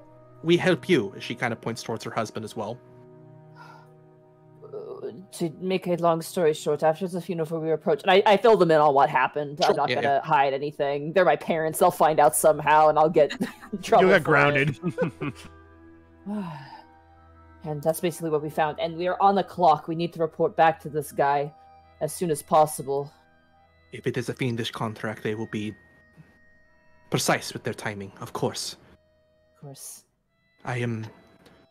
we help you? She kind of points towards her husband as well. Uh, to make a long story short, after the funeral we approached, and I, I filled them in on what happened. Sure, I'm not yeah, gonna hide anything. They're my parents. They'll find out somehow, and I'll get in trouble. You'll get for it. grounded. and that's basically what we found. And we are on the clock. We need to report back to this guy as soon as possible. If it is a fiendish contract, they will be precise with their timing, of course. Of course. I am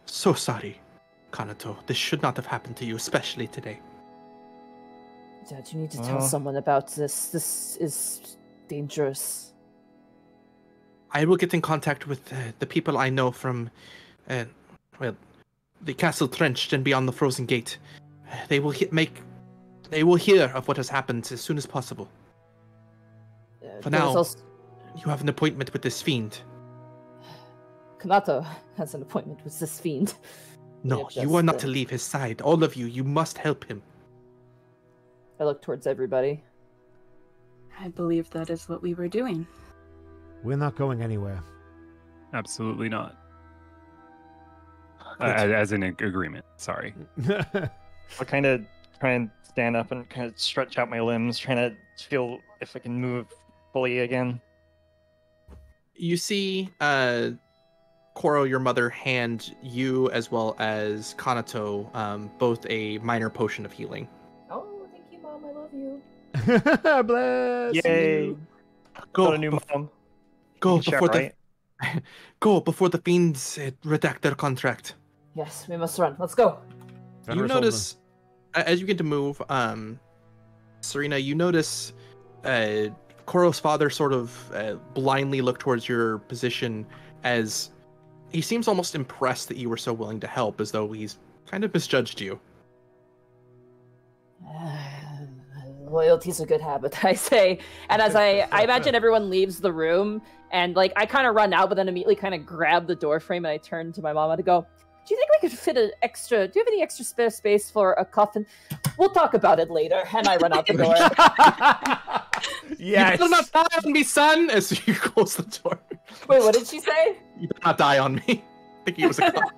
so sorry, Kanato. This should not have happened to you, especially today. Dad, you need to tell Well- someone about this. This is dangerous. I will get in contact with uh, the people I know from, uh, well, the castle trenched and beyond the frozen gate. They will he- make, they will hear of what has happened as soon as possible. Uh, For now- also- You have an appointment with this fiend. Kanato has an appointment with this fiend. No, Yeah, you are not just, to leave his side. All of you, you must help him. I look towards everybody. I believe that is what we were doing. We're not going anywhere. Absolutely not. Uh, as an agreement. Sorry. I'll kind of try and stand up and kind of stretch out my limbs, trying to feel if I can move fully again. You see, uh, Koro, your mother, hand you as well as Kanato um, both a minor potion of healing. Oh, thank you, Mom. I love you. Bless Yay! you. Go, Got a new bef- mom. go before shout, the right? go before the fiends uh, redact their contract. Yes, we must run. Let's go. you notice a- as you get to move um serena you notice uh koro's father sort of uh, blindly look towards your position as he seems almost impressed that you were so willing to help as though he's kind of misjudged you Loyalty's a good habit, I say. And as I, I imagine everyone leaves the room, and like I kind of run out, but then immediately kind of grab the door frame and I turn to my mama to go. Do you think we could fit an extra? Do you have any extra spare space for a coffin? We'll talk about it later. And I run out the door. yeah, you better not die on me son as you close the door Wait, what did she say? you better not die on me thinking it was a cop.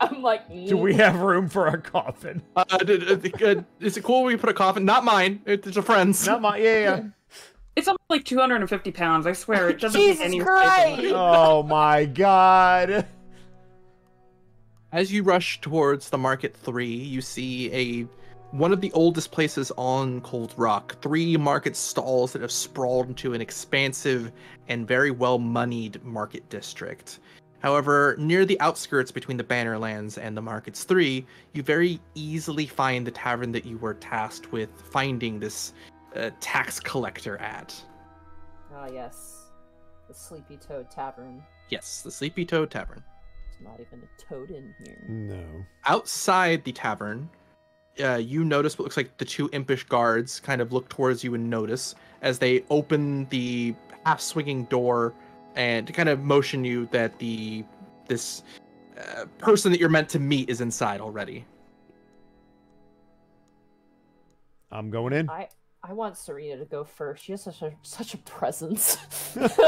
I'm like, Do we have room for a coffin? uh, uh, is it cool we put a coffin not mine it- it's a friend's Not mine. Yeah, yeah. It's only like 250 pounds. I swear it doesn't Jesus take any Christ! space. Oh my god. As you rush towards the Market 3, you see a one of the oldest places on Cold Rock. Three market stalls that have sprawled into an expansive and very well moneyed market district. However, near the outskirts between the Bannerlands and the Markets 3, you very easily find the tavern that you were tasked with finding this uh, tax collector at. Ah, yes. The Sleepy Toad Tavern. Yes, the Sleepy Toad Tavern. There's not even a toad in here. No. outside the tavern, uh, you notice what looks like the two impish guards kind of look towards you and notice as they open the half swinging door and to kind of motion you that the this uh, person that you're meant to meet is inside already. I'm going in. I I want Serena to go first. She has such a such a presence. I'll walk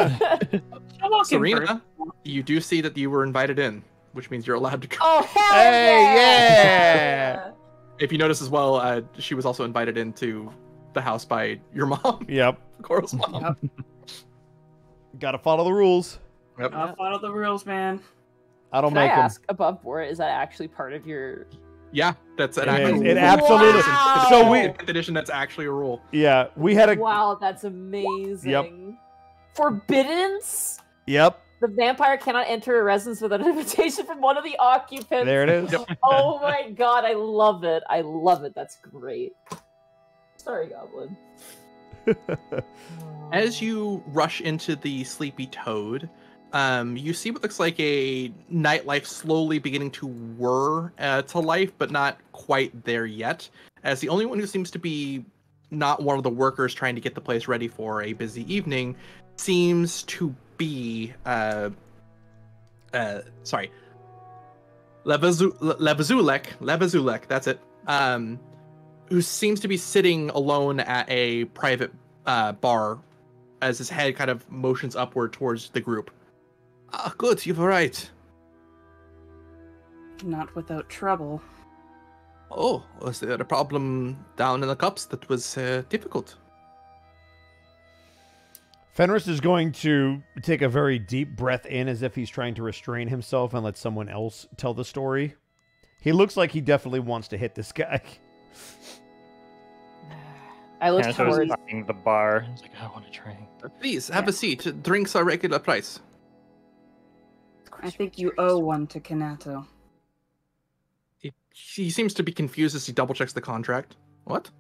in first. Serena, you do see that you were invited in. which means you're allowed to go. Oh hell Hey, yeah! If you notice as well, uh, she was also invited into the house by your mom, Yep. Koro's mom. Gotta follow the rules. Yep. I'll follow the rules, man. I don't Can I make them. ask above board? Is that actually part of your? Yeah, that's an It is. actual It rule. absolutely- Wow! So we- Fifth edition. That's actually a rule. Yeah, we had a. Wow, that's amazing. Yep. Forbiddance. Yep. The vampire cannot enter a residence without an invitation from one of the occupants. There it is. oh my god, I love it. I love it. That's great. Sorry, Goblin. As you rush into the Sleepy Toad, um, you see what looks like a nightlife slowly beginning to whir uh, to life, but not quite there yet. As the only one who seems to be not one of the workers trying to get the place ready for a busy evening seems to be, uh, uh, sorry, Levazu- Le- Levazulek, Levazulek, that's it, um, who seems to be sitting alone at a private uh, bar as his head kind of motions upward towards the group. Ah, good, you've arrived. Not without trouble. Oh, was there a problem down in the cups that was uh, difficult? Fenris is going to take a very deep breath in as if he's trying to restrain himself and let someone else tell the story. He looks like he definitely wants to hit this guy. I look Kanato towards. eyeing the bar. He's like, I want to drink. Please, have a seat. Drinks are regular price. I think you owe one to Kanato. He, he seems to be confused as he double checks the contract. What?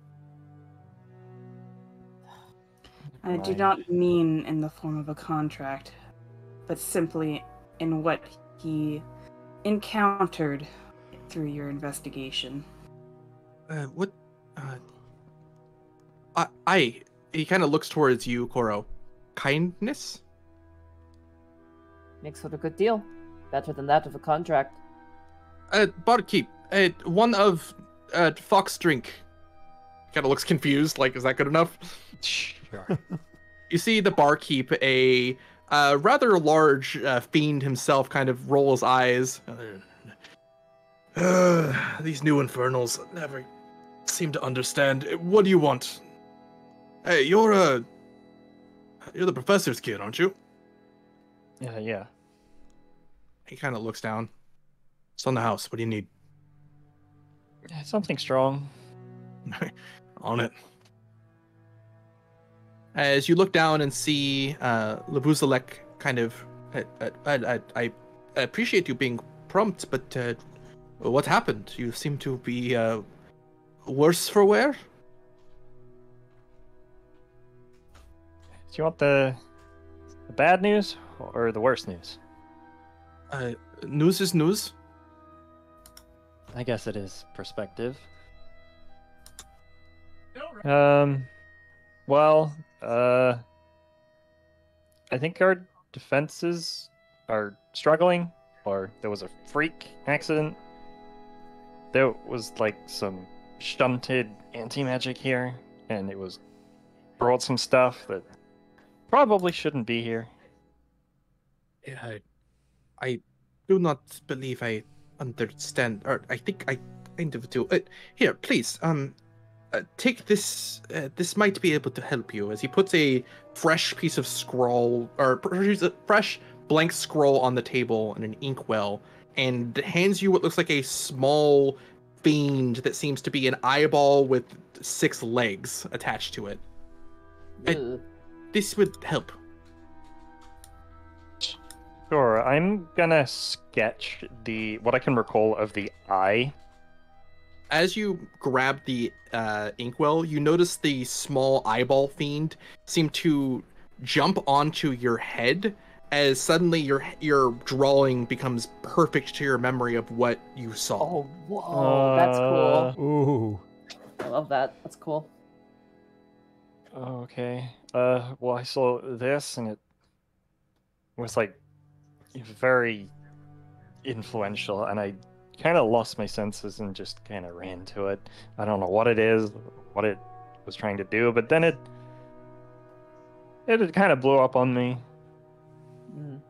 I do not mean in the form of a contract, but simply in what he encountered through your investigation. Uh, what? Uh, I, I. He kind of looks towards you, Koro. Kindness? Makes for a good deal. Better than that of a contract. Uh, barkeep. Uh, one of uh, Fox drink. Kind of looks confused. Like, is that good enough? Sure. You see the barkeep, a uh, rather large uh, fiend himself, kind of roll his eyes. Uh, these new infernals never seem to understand. What do you want? Hey, you're uh, you're the professor's kid, aren't you? yeah, yeah. He kind of looks down. It's on the house. What do you need? Something strong. on it. As you look down and see uh, Labuzalek kind of, I, I, I, I appreciate you being prompt, but uh, what happened? You seem to be uh, worse for wear. Do you want the, the bad news or the worst news? Uh, news is news. I guess it is perspective. Um, well, uh, I think our defenses are struggling, or there was a freak accident. There was like some shunted anti-magic here, and it was brought some stuff that probably shouldn't be here. I, I do not believe I understand, or I think I kind of do. Uh, here, please, um, uh, take this. Uh, this might be able to help you. As he puts a fresh piece of scroll or a fresh blank scroll on the table and an inkwell, and hands you what looks like a small fiend that seems to be an eyeball with six legs attached to it. Ugh. This would help. Sure, I'm gonna sketch the what I can recall of the eye. as you grab the uh, inkwell, you notice the small eyeball fiend seem to jump onto your head as suddenly your your drawing becomes perfect to your memory of what you saw. Oh, whoa, that's Uh, cool. Ooh. I love that. That's cool. Okay. Uh, well, I saw this, and it was like very influential, and I kind of lost my senses and just kind of ran to it. I don't know what it is, what it was trying to do, but then it it kind of blew up on me. Mm.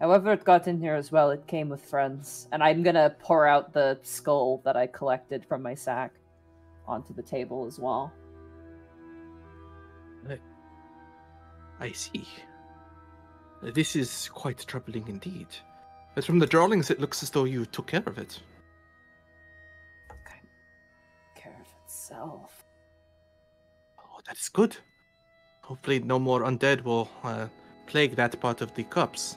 However, it got in here as well. It came with friends, and I'm gonna pour out the skull that I collected from my sack onto the table as well. I see. This is quite troubling indeed. But from the drawings, it looks as though you took care of it. Okay. Care of itself. Oh, that's good. Hopefully, no more undead will uh, plague that part of the cups.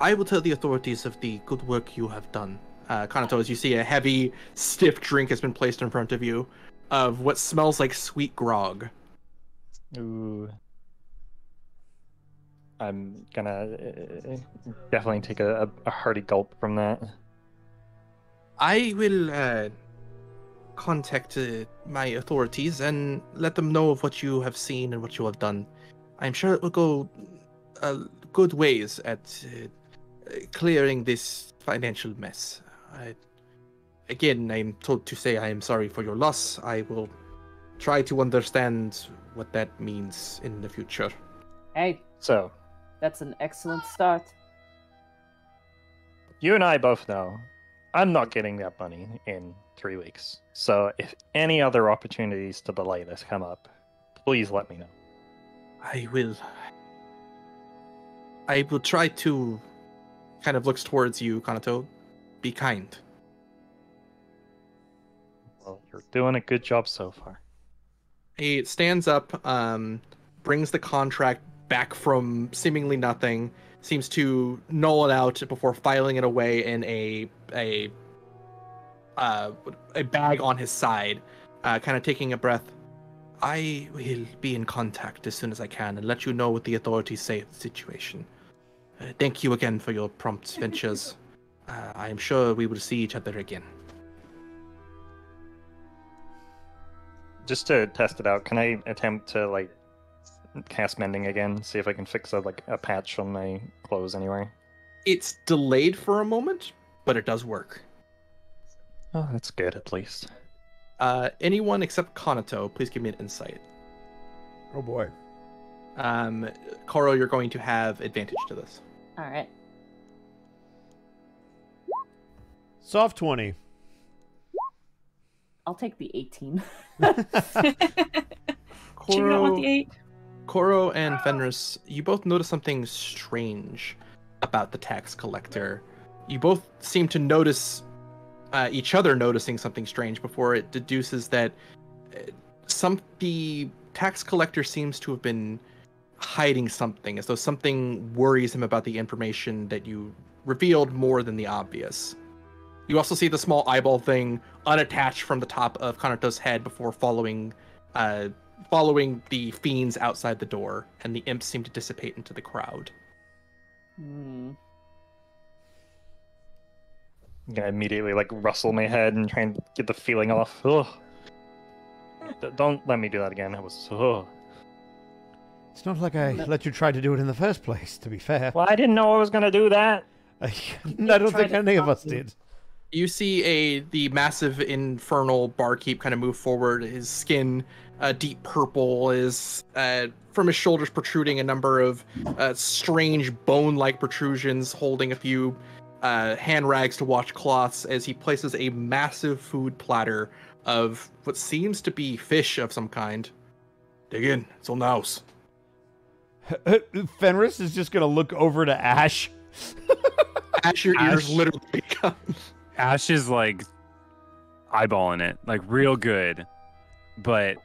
I will tell the authorities of the good work you have done. Uh, Kanato, as you see a heavy, stiff drink has been placed in front of you of what smells like sweet grog. Ooh. I'm gonna uh, definitely take a, a, a hearty gulp from that. I will uh, contact uh, my authorities and let them know of what you have seen and what you have done. I'm sure it will go uh, good ways at uh, clearing this financial mess. I, again, I'm told to say I am sorry for your loss. I will try to understand what that means in the future. Hey, So, that's an excellent start. you and I both know I'm not getting that money in three weeks. So, if any other opportunities to delay this come up, please let me know. I will. I will try to. Kind of looks towards you, Kanato. Be kind. Well, you're doing a good job so far. He stands up, um, brings the contract back from seemingly nothing, seems to null it out before filing it away in a a uh, a bag on his side, uh, kind of taking a breath. I will be in contact as soon as I can and let you know what the authorities say of the situation. Uh, thank you again for your prompt ventures. Uh, I am sure we will see each other again. Just to test it out, can I attempt to like cast mending again? See if I can fix a like a patch on my clothes anywhere. It's delayed for a moment, but it does work. Oh, that's good at least. Uh, anyone except Kanato, please give me an insight. Oh boy. Um, Koro, you're going to have advantage to this. All right. Soft 20. I'll take the 18. Koro, Do you not want the 8? Koro and Fenris, you both notice something strange about the tax collector. You both seem to notice uh, each other noticing something strange before it deduces that uh, some the tax collector seems to have been hiding something, as though something worries him about the information that you revealed more than the obvious. You also see the small eyeball thing unattached from the top of Kanato's head before following uh, following the fiends outside the door, and the imps seem to dissipate into the crowd. Hmm. I'm gonna immediately like rustle my head and try and get the feeling off. Ugh. D- don't let me do that again. That was so. It's not like I let you try to do it in the first place, to be fair. Well, I didn't know I was gonna do that. I, don't think any of us you. did. You see a the massive infernal barkeep kind of move forward. His skin, uh, deep purple, is uh, from his shoulders protruding a number of uh, strange bone-like protrusions, holding a few uh, hand rags to wash cloths. As he places a massive food platter of what seems to be fish of some kind. Dig in. It's on the house. Fenris is just going to look over to Ash. As your ears Ash. literally become. Ash is like eyeballing it, like real good, but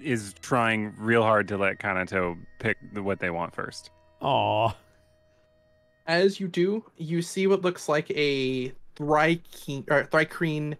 is trying real hard to let Kanato pick what they want first. Aw. As you do, you see what looks like a Thri-kreen, or Thri-kreen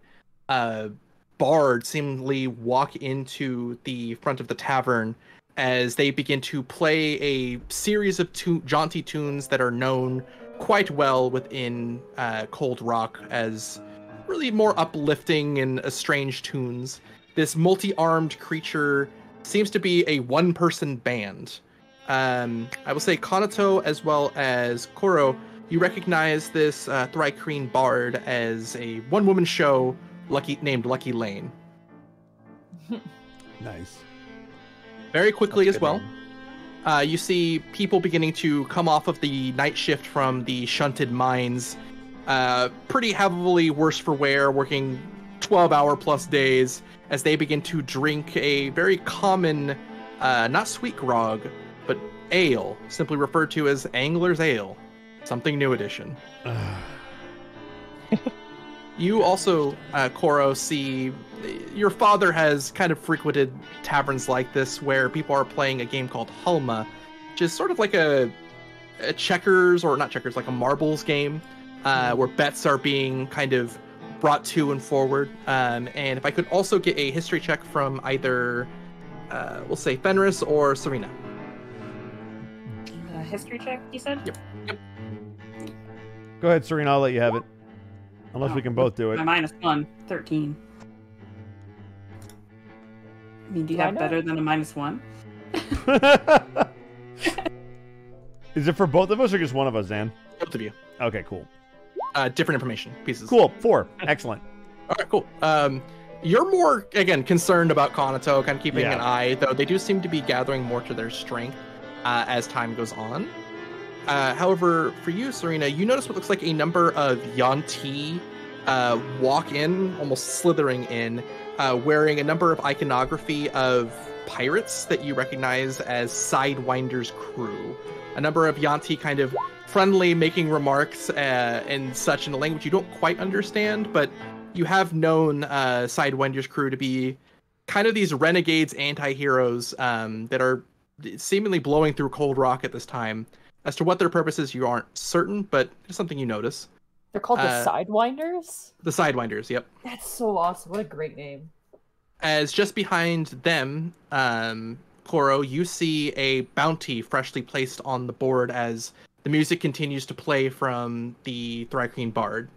uh, bard seemingly walk into the front of the tavern as they begin to play a series of tu- jaunty tunes that are known quite well within uh, Cold Rock as really more uplifting and estranged tunes. This multi-armed creature seems to be a one-person band. Um, I will say Kanato as well as Koro, you recognize this uh, Thri-kreen bard as a one-woman show lucky named Lucky Lane. Nice. Very quickly That's as well, uh, you see people beginning to come off of the night shift from the shunted mines, uh, pretty heavily worse for wear, working 12 hour plus days as they begin to drink a very common, uh, not sweet grog, but ale, simply referred to as Angler's Ale, something new edition. You also, uh, Koro, see your father has kind of frequented taverns like this where people are playing a game called Hulma, which is sort of like a, a checkers or not checkers, like a marbles game, uh, where bets are being kind of brought to and forward. Um, and if I could also get a history check from either, uh, we'll say Fenris or Serena. A history check, you said? Yep. Go ahead, Serena. I'll let you have it. Unless we Oh. can both do it. My minus one, 13. I mean, do you Why have not? better than a minus one? Is it for both of us or just one of us, Xan? Both of you. Okay, cool. Uh, different information pieces. Cool. Four. Excellent. All right, cool. Um, you're more again concerned about Kanato, kind of keeping Yeah. an eye, though they do seem to be gathering more to their strength uh, as time goes on. Uh, however, for you, Serena, you notice what looks like a number of Yuan-ti uh, walk in, almost slithering in, uh, wearing a number of iconography of pirates that you recognize as Sidewinder's crew. A number of Yuan-ti kind of friendly, making remarks uh, in such in a language you don't quite understand, but you have known uh, Sidewinder's crew to be kind of these renegades, anti-heroes um, that are seemingly blowing through cold rock at this time. As to what their purpose is, you aren't certain, but it's something you notice. They're called the Uh, Sidewinders? The Sidewinders, yep. That's so awesome. What a great name. As just behind them, um, Koro, you see a bounty freshly placed on the board as the music continues to play from the Thri-kreen Bard.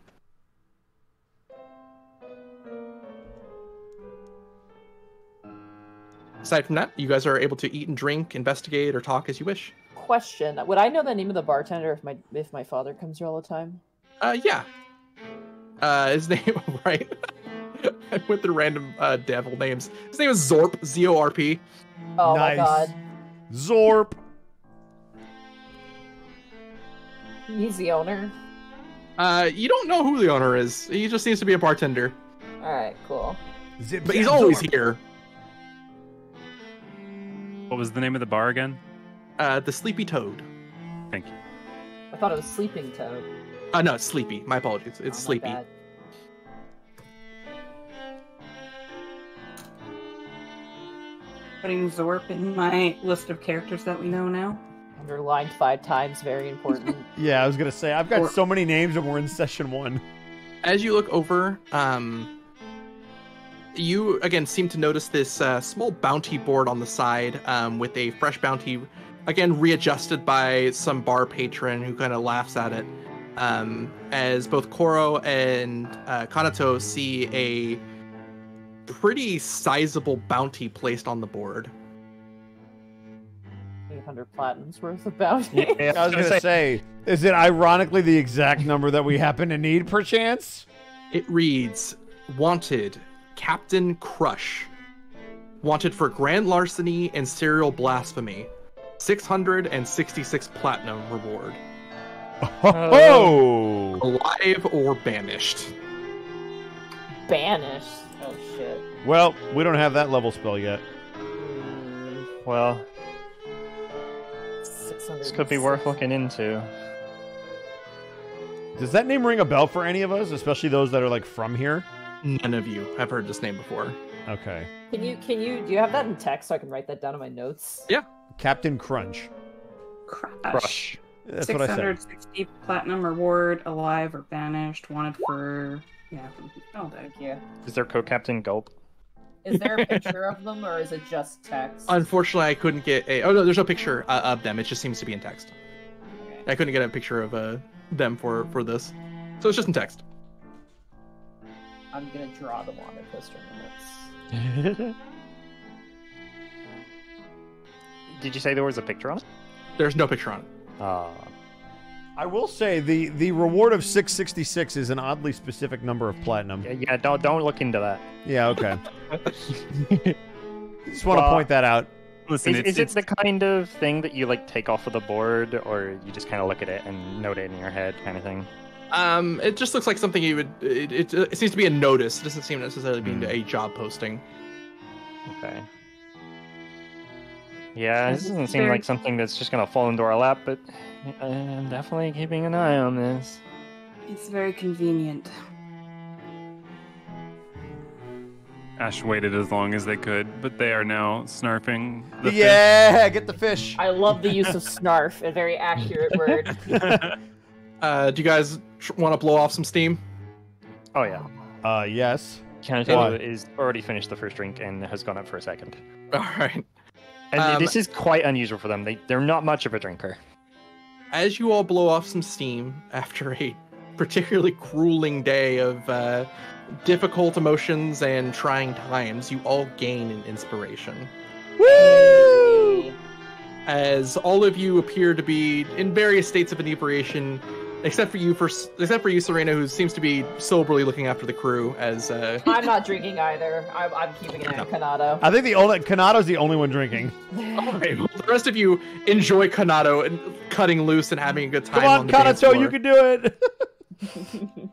Aside from that, you guys are able to eat and drink, investigate, or talk as you wish. Question: Would I know the name of the bartender if my if my father comes here all the time? Uh, yeah. Uh, his name, right? I went through random uh, devil names. His name is Zorp, Z O R P. Oh Nice. my god, Zorp. He's the owner. Uh, you don't know who the owner is. He just seems to be a bartender, All right, cool. Zip but he's zap always here. What was the name of the bar again? Uh, the Sleepy Toad. Thank you. I thought it was Sleeping Toad. Uh, no, it's Sleepy. My apologies. It's Oh, Sleepy. Putting Zorp in my list of characters that we know now. Underlined five times. Very important. Yeah, I was gonna say I've got Or- so many names and we're in session one. As you look over, um, you again seem to notice this uh, small bounty board on the side um, with a fresh bounty, again readjusted by some bar patron who kind of laughs at it. Um, as both Koro and uh, Kanato see a pretty sizable bounty placed on the board. 800 platinums worth of bounty. Yeah, I was gonna say, is it ironically the exact number that we happen to need, perchance? It reads Wanted, Captain Crush. Wanted for grand larceny and serial blasphemy. 666 platinum reward. Oh, Alive or banished. Banished. Oh shit. well, we don't have that level spell yet. Hmm, Well, 600. This could be worth looking into. Does that name ring a bell for any of us, especially those that are like from here? None of you have heard this name before. Okay, Can you can you do you have that in text so I can write that down in my notes? Yeah. Captain Crunch. Crush. Crush. That's what I said. 660 platinum reward, alive or banished, wanted for. Yeah. Oh, Thank you. Is there co-captain Gulp? Is there a picture of them or is it just text? Unfortunately, I couldn't get a. Oh no, there's no picture uh, of them. It just seems to be in text. Okay. I couldn't get a picture of uh, them for for this, so it's just in text. I'm gonna draw them on the poster in the. Did you say there was a picture on it? There's no picture on it. Ah. I will say the the reward of 666 is an oddly specific number of platinum. yeah, yeah, don't don't look into that. Yeah, okay. Just want to point that out. Listen, Is, it's, is it the kind of thing that you like take off of the board, or you just kind of look at it and note it in your head, kind of thing? Um, it just looks like something you would. It, it, it seems to be a notice. It doesn't seem necessarily being Hmm. a job posting. Okay. Yeah, this doesn't seem like something that's just gonna fall into our lap, but I'm definitely keeping an eye on this. It's very convenient. Ash waited as long as they could, but they are now snarfing. The fish. yeah, get the fish. I love the use of snarf, a very accurate word. Uh, do you guys tr- want to blow off some steam? Oh yeah, Uh, yes. Kanato is already finished the first drink and has gone up for a second. All right. And Um, this is quite unusual for them. They they're not much of a drinker. As you all blow off some steam after a particularly grueling day of uh, difficult emotions and trying times, you all gain an inspiration. Woo! As all of you appear to be in various states of inebriation, except for you, for except for you, Serena, who seems to be soberly looking after the crew. As uh, I'm not drinking either. I'm, I'm keeping it eye on Kanato. I think the only Kanato's the only one drinking. Okay, well, the rest of you enjoy Kanato and cutting loose and having a good time Come on, the dance Kanato, you can do it.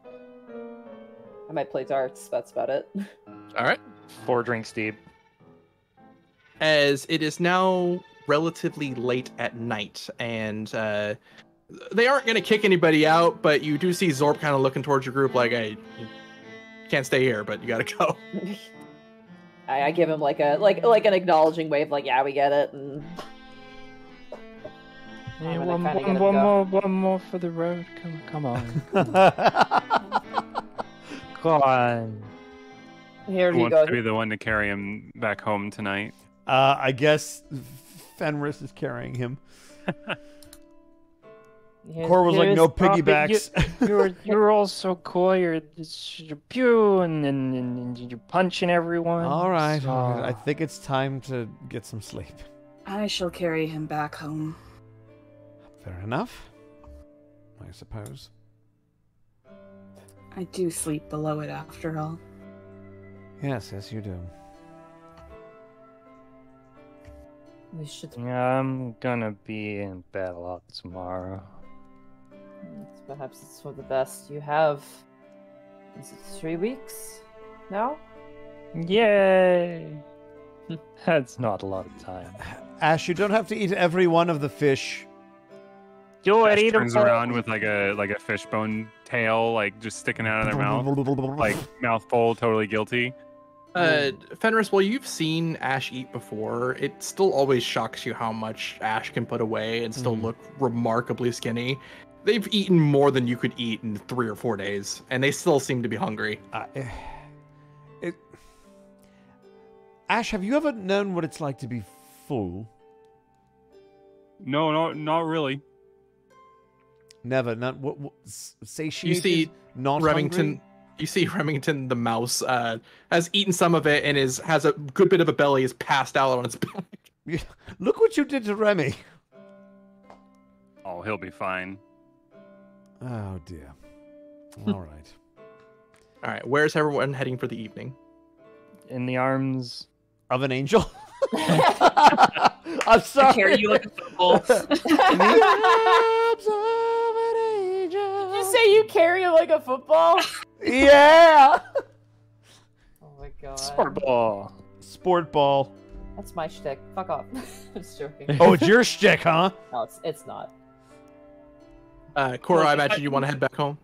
I might play darts. That's about it. All right. Four drinks deep. As it is now relatively late at night, and uh, they aren't going to kick anybody out, but you do see Zorp kind of looking towards your group, like, "Hey, you can't stay here, but you got to go." I, I give him like a like like an acknowledging wave, like yeah, we get it. And Yeah, I'm gonna one, kinda one, get him one go. more, one more for the road. Come, come on, come on. here Who you wants go. to be the one to carry him back home tonight? uh, I guess Fenris is carrying him. Here- Cor was like, no but you- piggybacks. You're you're all so cool. You're you're pew and, and, and you're punching everyone. all right, all right. I think it's time to get some sleep. I shall carry him back home. Fair enough. I suppose. I do sleep below it after all. Yes, yes, you do. We should. Yeah, I'm gonna be in bed a lot tomorrow. Perhaps it's for the best. You have. Is it three weeks now? Yay! That's not a lot of time. Ash, you don't have to eat every one of the fish. Do it, eat 'em turns all. around with like a like a fishbone tail, like just sticking out of their mouth, like mouth full, totally guilty. Uh, Fenris, while you've seen Ash eat before, it still always shocks you how much Ash can put away and still Mhm. look remarkably skinny. They've eaten more than you could eat in three or four days, and they still seem to be hungry. Uh, it, Ash, have you ever known what it's like to be full? No, no, not really. Never. Not what, what satiated. You see, not Remington. hungry? you see Remington the mouse uh, has eaten some of it and is has a good bit of a belly, is passed out on its back. Look what you did to Remy. Oh, he'll be fine. Oh dear. All right. All right, where's everyone heading for the evening? in the arms. Of an angel. I'm I sorry. carry you like a football. The arms of an angel. Did you say you carry him like a football? Yeah. Oh my god. Sport ball. Sport ball. That's my shtick. Fuck off. I'm just joking. Oh, it's your shtick, huh? No, it's it's not. Uh, Koro, I imagine you want to head back home.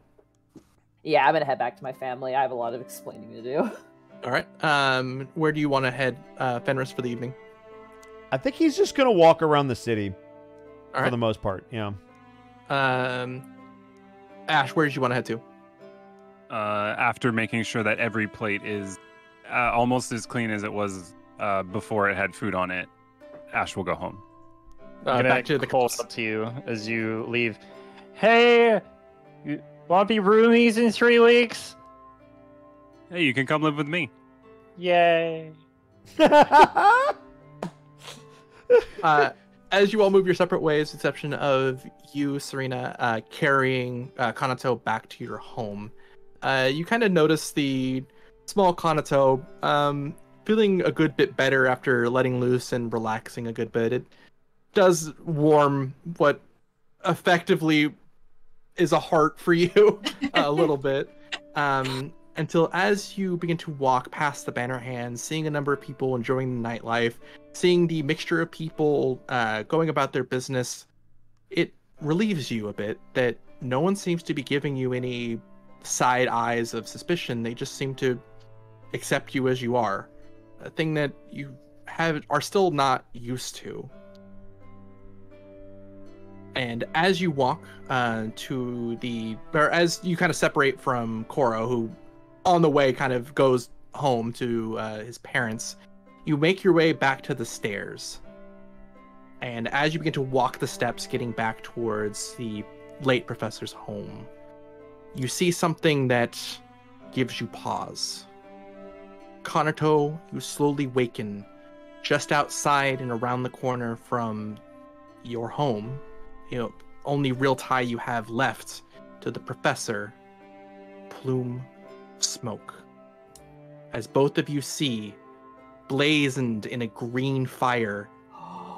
Yeah, I'm gonna head back to my family. I have a lot of explaining to do. All right. Um, where do you want to head, uh, Fenris, for the evening? I think he's just gonna walk around the city All for right. the most part. Yeah. Um, Ash, where did you want to head to? Uh, after making sure that every plate is uh, almost as clean as it was uh, before it had food on it, Ash will go home. Uh, I'm gonna back to the call up to you as you leave. Hey, you want to be roomies in three weeks? Hey, you can come live with me. Yay! uh, as you all move your separate ways, with the exception of you, Serena, uh, carrying uh, Kanato back to your home, uh, you kind of notice the small Kanato um, feeling a good bit better after letting loose and relaxing a good bit. It does warm what effectively is a heart for you a little bit. Um, until as you begin to walk past the Bannerlands, seeing a number of people enjoying the nightlife, seeing the mixture of people uh, going about their business, it relieves you a bit that no one seems to be giving you any side eyes of suspicion. They just seem to accept you as you are, a thing that you have are still not used to. And as you walk uh, to the, or as you kind of separate from Koro, who on the way kind of goes home to uh, his parents, you make your way back to the stairs. And as you begin to walk the steps, getting back towards the late professor's home, you see something that gives you pause. Kanato, you slowly waken just outside and around the corner from your home. You know, only real tie you have left to the professor, plume smoke. As both of you see, blazoned in a green fire,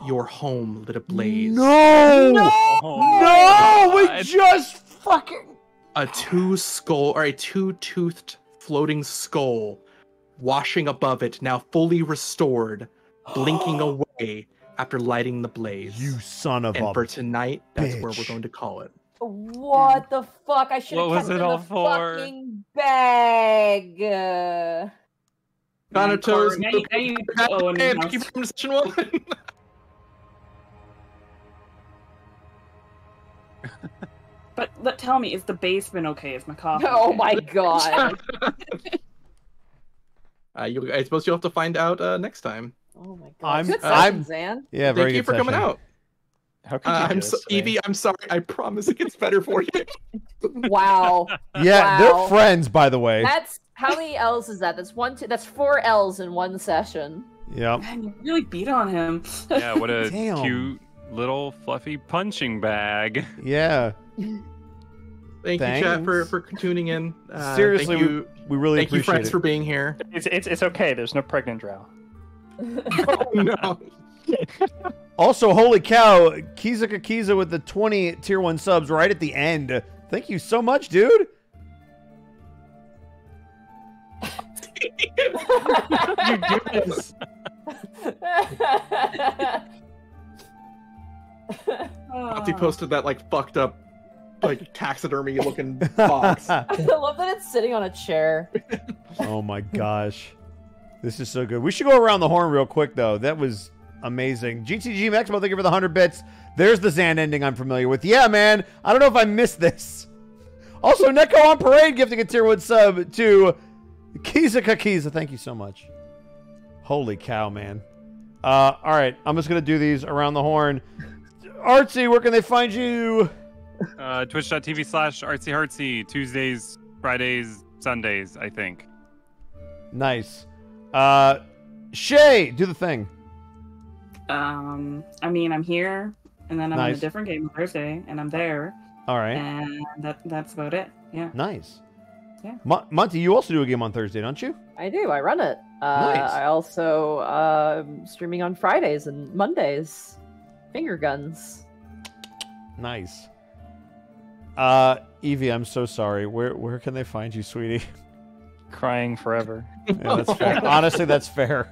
your home lit ablaze. No! No! Oh my We just fucking. a two skull or a two toothed floating skull washing above it, now fully restored, blinking away after lighting the blaze. You son of and a. for tonight, that's where we're going to call it. What the fuck? I should have What was kept it it in all the for? fucking bag. Uh, Man, Thanatos, Cor, now you- now you need to own Hey, house. thank you for session one. But let, tell me, is the basement okay? Is my coffee? oh okay? my god. uh, you, I suppose you'll have to find out uh, next time. Oh my god. I'm- Good I'm- session, Xan. Yeah, very Thank you good for coming out. How could Uh, you I'm so. Eevee. I'm sorry. I promise it gets better for you. Wow. Yeah, Wow. they're friends, by the way. That's how many L's is that? That's one. Two, that's four L's in one session. Yeah. Man, you really beat on him. Yeah, what a Damn. cute little fluffy punching bag. Yeah. Thank you, chat, for for tuning in. Uh, Seriously, thank you, We really thank you, friends, it. for being here. It's, it's it's okay. There's no pregnant drow. Oh no. Also, holy cow, Kizuka Kiza with the 20 tier 1 subs right at the end. Thank you so much, dude. you do this. He ah. posted that like fucked up, like taxidermy looking box. I love that it's sitting on a chair. oh my gosh. This is so good. We should go around the horn real quick, though. That was amazing. GTG Maximo, thank you for the 100 bits. There's the Xan ending I'm familiar with. Yeah, man. I don't know if I missed this. Also, Neko on Parade gifting a tier 1 sub to Kizuka Kiza. Thank you so much. Holy cow, man. Uh, all right. I'm just going to do these around the horn. Artsy, where can they find you? Uh, Twitch.tv slash artsy. Tuesdays, Fridays, Sundays, I think. Nice. Uh, Shay, do the thing. Um, I mean, I'm here, and then I'm in a different game on Thursday, and I'm there, All right. and that that's about it. Yeah. Nice. Yeah. Mon- Monty, you also do a game on Thursday, don't you? I do. I run it. Uh, Nice. I also uh, streaming on Fridays and Mondays. Finger guns. Nice. Uh, Eevee, I'm so sorry. Where where can they find you, sweetie? Crying forever. Yeah, that's fair. Honestly, that's fair.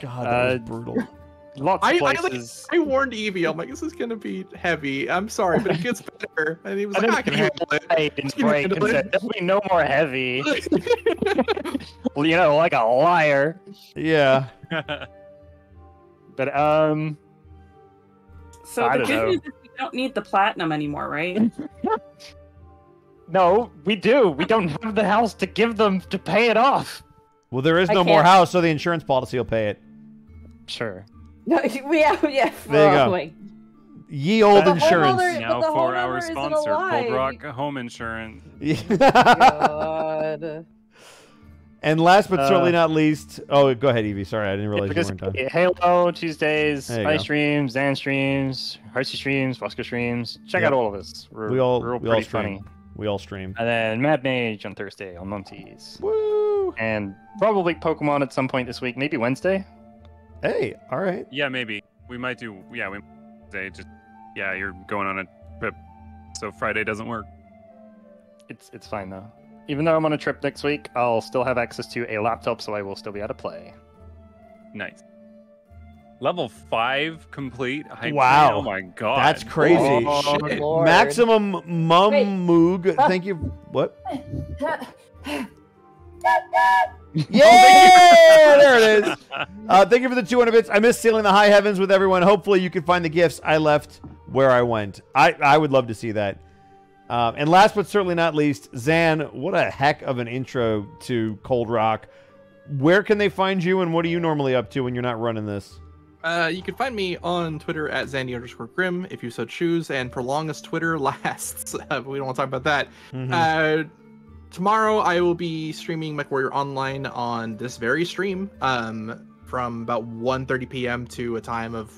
God, that Uh, was brutal. Lots I, of I, like, places. I warned Eevee. I'm like, this is gonna be heavy. I'm sorry, but it gets better. And he was I like, didn't I can feel handle it. I didn't You break handle and it. said, There'll be no more heavy. well, you know, like a liar. Yeah. But um, So I the good know. news is we don't need the platinum anymore, right? No, we do. We don't have the house to give them to pay it off. Well, there is I no more can't- house, so the insurance policy will pay it. Sure. No, yeah, yeah. There you go. Ye old But the insurance. homeowner- now for our sponsor. Cold Rock Home Insurance. God. and last but certainly Uh, not least, oh, go ahead, Eevee. Sorry, I didn't realize because you weren't done. Halo Tuesdays, There you I go. streams, Xan streams, Heartsy streams, Fosco streams. Check Yep. out all of us. We're, We all- we're all we pretty stream. funny. We all stream. And then Mad Mage on Thursday on Monties. Woo! Woo! and probably Pokemon at some point this week, maybe Wednesday. Hey, all right. Yeah, maybe we might do. Yeah, we say just. Yeah, you're going on a trip, so Friday doesn't work. It's it's fine though. Even though I'm on a trip next week, I'll still have access to a laptop, so I will still be able to play. Nice. Level five complete. Hype Wow. train? Oh my god. That's crazy. Oh, shit. Maximum Mum Wait. Moog. Thank you. What? Oh, Yeah, there it is. Uh, thank you for the 200 bits. I miss sealing the high heavens with everyone. Hopefully, you can find the gifts I left where I went. I, I would love to see that. Um, and last but certainly not least, Xan, what a heck of an intro to Cold Rock. Where can they find you, and what are you normally up to when you're not running this? Uh, you can find me on Twitter at Zandy underscore Grim if you so choose, and for long as Twitter lasts. Uh, but we don't want to talk about that. Mhm. Uh, tomorrow I will be streaming MechWarrior Online on this very stream um, from about 1.30 p.m. to a time of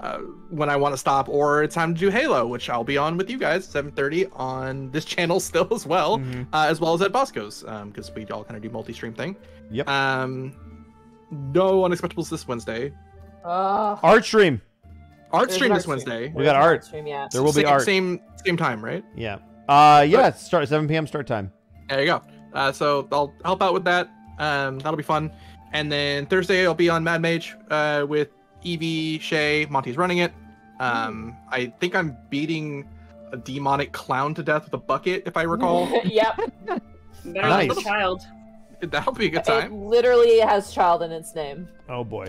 uh, when I want to stop, or a time to do Halo, which I'll be on with you guys 7.30 on this channel still as well, Mhm. uh, as well as at Bosco's, because we all kind of do multi-stream thing. Yep. Um, no unexpectables this Wednesday. Ugh. Art stream. Art There's stream an this art stream. Wednesday. We got art. Stream, yeah. There will be art. Same same time, right? Yeah. Uh, yeah. Start 7 p.m. start time. There you go. Uh, so I'll help out with that. Um, that'll be fun. And then Thursday I'll be on Mad Mage uh, with Eevee, Shay, Monty's running it. Um, I think I'm beating a demonic clown to death with a bucket, if I recall. yep. Better Nice. child. That'll be a good time. It time. literally has child in its name. Oh boy.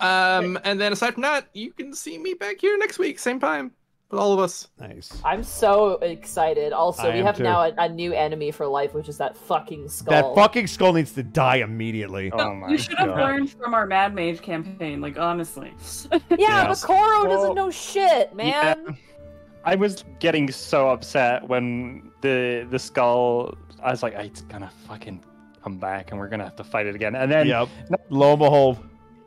Um, and then aside from that, you can see me back here next week, same time, with all of us. Nice. I'm so excited. Also, I we have too. now a, a new enemy for life, which is that fucking skull. That fucking skull needs to die immediately. Oh my god. you should have God. learned from our Mad Mage campaign, like honestly. yeah, Yes. but Koro Well, doesn't know shit, man. Yeah. I was getting so upset when the the skull. I was like, it's gonna fucking come back, and we're gonna have to fight it again. And then Yep. Lo and behold.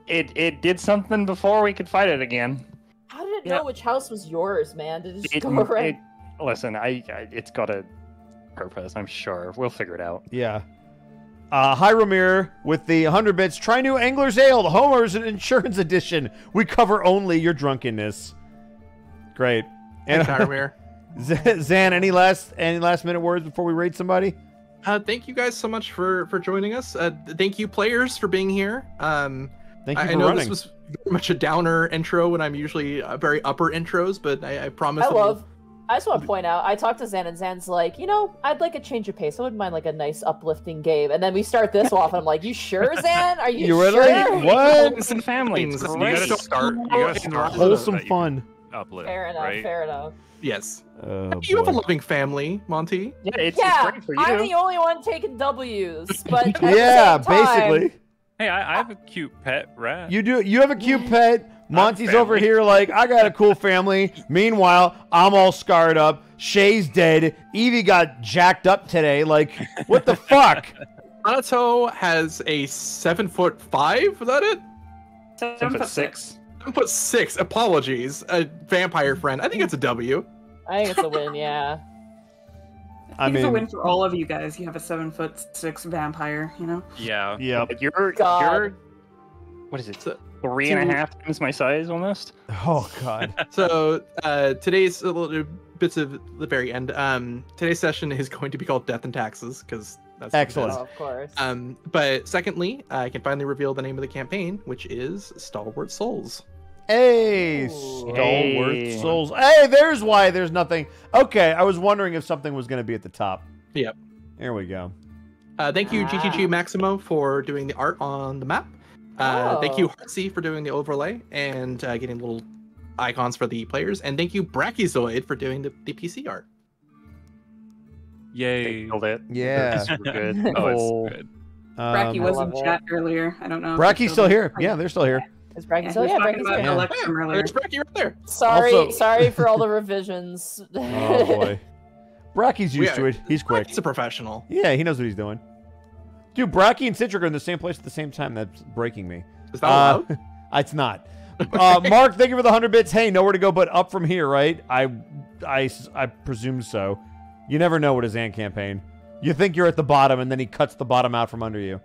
It it did something before we could fight it again. How did it Yeah. know which house was yours, man? Did it just It, go around? it- listen, I, I it's got a purpose. I'm sure we'll figure it out. Yeah. Uh, Heiromir, with the 100 bits. Try new Angler's Ale, the Homer's and Insurance Edition. We cover only your drunkenness. Great. And Thanks, Heiromir. Z- Xan, any last any last minute words before we raid somebody? Uh, thank you guys so much for for joining us. Uh, thank you, players, for being here. Um, Thank you I, for I know running. this was very much a downer intro when I'm usually uh, very upper intros, but I, I promise. I that we'll- love. I just want to point out. I talked to Xan, and Xan's like, you know, I'd like a change of pace. I wouldn't mind like a nice uplifting game. And then we start this off, and I'm like, you sure, Xan? Are you, You sure? really? What? Focus and family. It's Things- You great. gotta start. You gotta start. with Wholesome that fun. can Uplift. Fair enough. Right? Fair enough. Yes. Oh, you have a boy. loving family, Monty. Yeah, it's, yeah, it's great for you. I'm the only one taking W's, but at the yeah, same time- basically. Hey, I, I have a cute pet rat. You do. You have a cute pet. Monty's over here like I got a cool family. Meanwhile, I'm all scarred up. Shay's dead. Eevee got jacked up today. Like, what the fuck? Kanato has a seven foot five. Was that it? Seven, Seven foot foot six. Seven foot six. Apologies. A vampire friend. I think it's a W. I think it's a win. Yeah. I it's a win for all of you guys. You have a seven foot six vampire, you know? Yeah. Yeah. But You're God. you're what is it? So- Three and a half times my size almost. Oh god. So uh, today's a little bits of the very end. Um, today's session is going to be called Death and Taxes because that's Excellent. Oh, of course. Um, but secondly, I can finally reveal the name of the campaign, which is Stalwart Souls. Hey, Ooh. stalwart Hey. souls. Hey, there's why there's nothing. Okay, I was wondering if something was going to be at the top. Yep. There we go. Uh, thank you, Ah. GTG Maximo, for doing the art on the map. Uh, Thank you, Oh. Heartsy, for doing the overlay and uh, getting little icons for the players. And thank you, BrachyZoid, for doing the, the PC art. Yay. killed it. Yeah. It's super good. Oh, Oh, it's good. Bracky Um, was in chat earlier. I don't know. if Bracky's he's still here. Yeah, they're still here. Is Brachy Yeah, still? he Yeah, was talking about. Yeah. Electrum earlier. There's Brachie right there. Sorry, Also- sorry for all the revisions. Oh boy. Bracky's used We to it. He's quick. He's a professional. Yeah, he knows what he's doing. Dude, Bracky and Citric are in the same place at the same time. That's breaking me. Is that Uh, allowed? it's not. Uh, Mark, thank you for the hundred bits. Hey, nowhere to go but up from here, right? I, I, I presume so. You never know what his ant campaign. You think you're at the bottom, and then he cuts the bottom out from under you.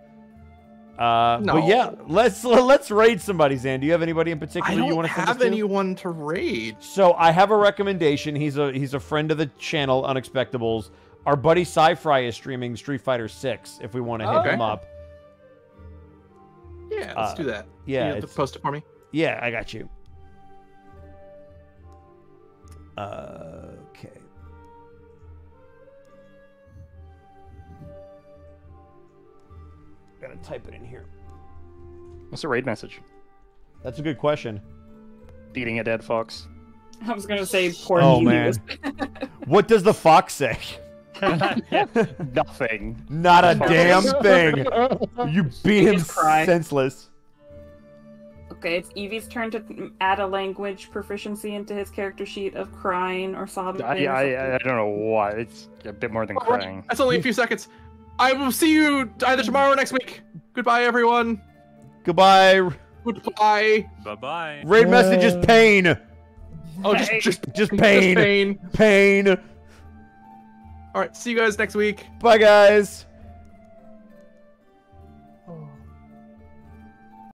Uh, But yeah, let's let's raid somebody. Xan, do you have anybody in particular you want to have us to? anyone to raid. So I have a recommendation. He's a he's a friend of the channel, Unexpectables. Our buddy Sci-Fry is streaming Street Fighter Six. If we want to hit Okay. him up, Yeah, let's Uh, do that. yeah, you have to post it for me. yeah, I got you. Uh, okay. Gotta type it in here. What's the raid message? That's a good question. Beating a dead fox. I was gonna say poor Oh, Eevee man. What does the fox say? Nothing. Not a damn thing. You beat him just cry. senseless. Okay, it's Eevee's turn to add a language proficiency into his character sheet of crying or sobbing. I, or I, I, something. Don't know why. It's a bit more than crying. That's only a few seconds. I will see you either tomorrow or next week. Goodbye, everyone. Goodbye. Goodbye. Bye bye. Raid message is pain. Oh, just Hey. just Just just pain. pain. Pain. All right, see you guys next week. Bye, guys.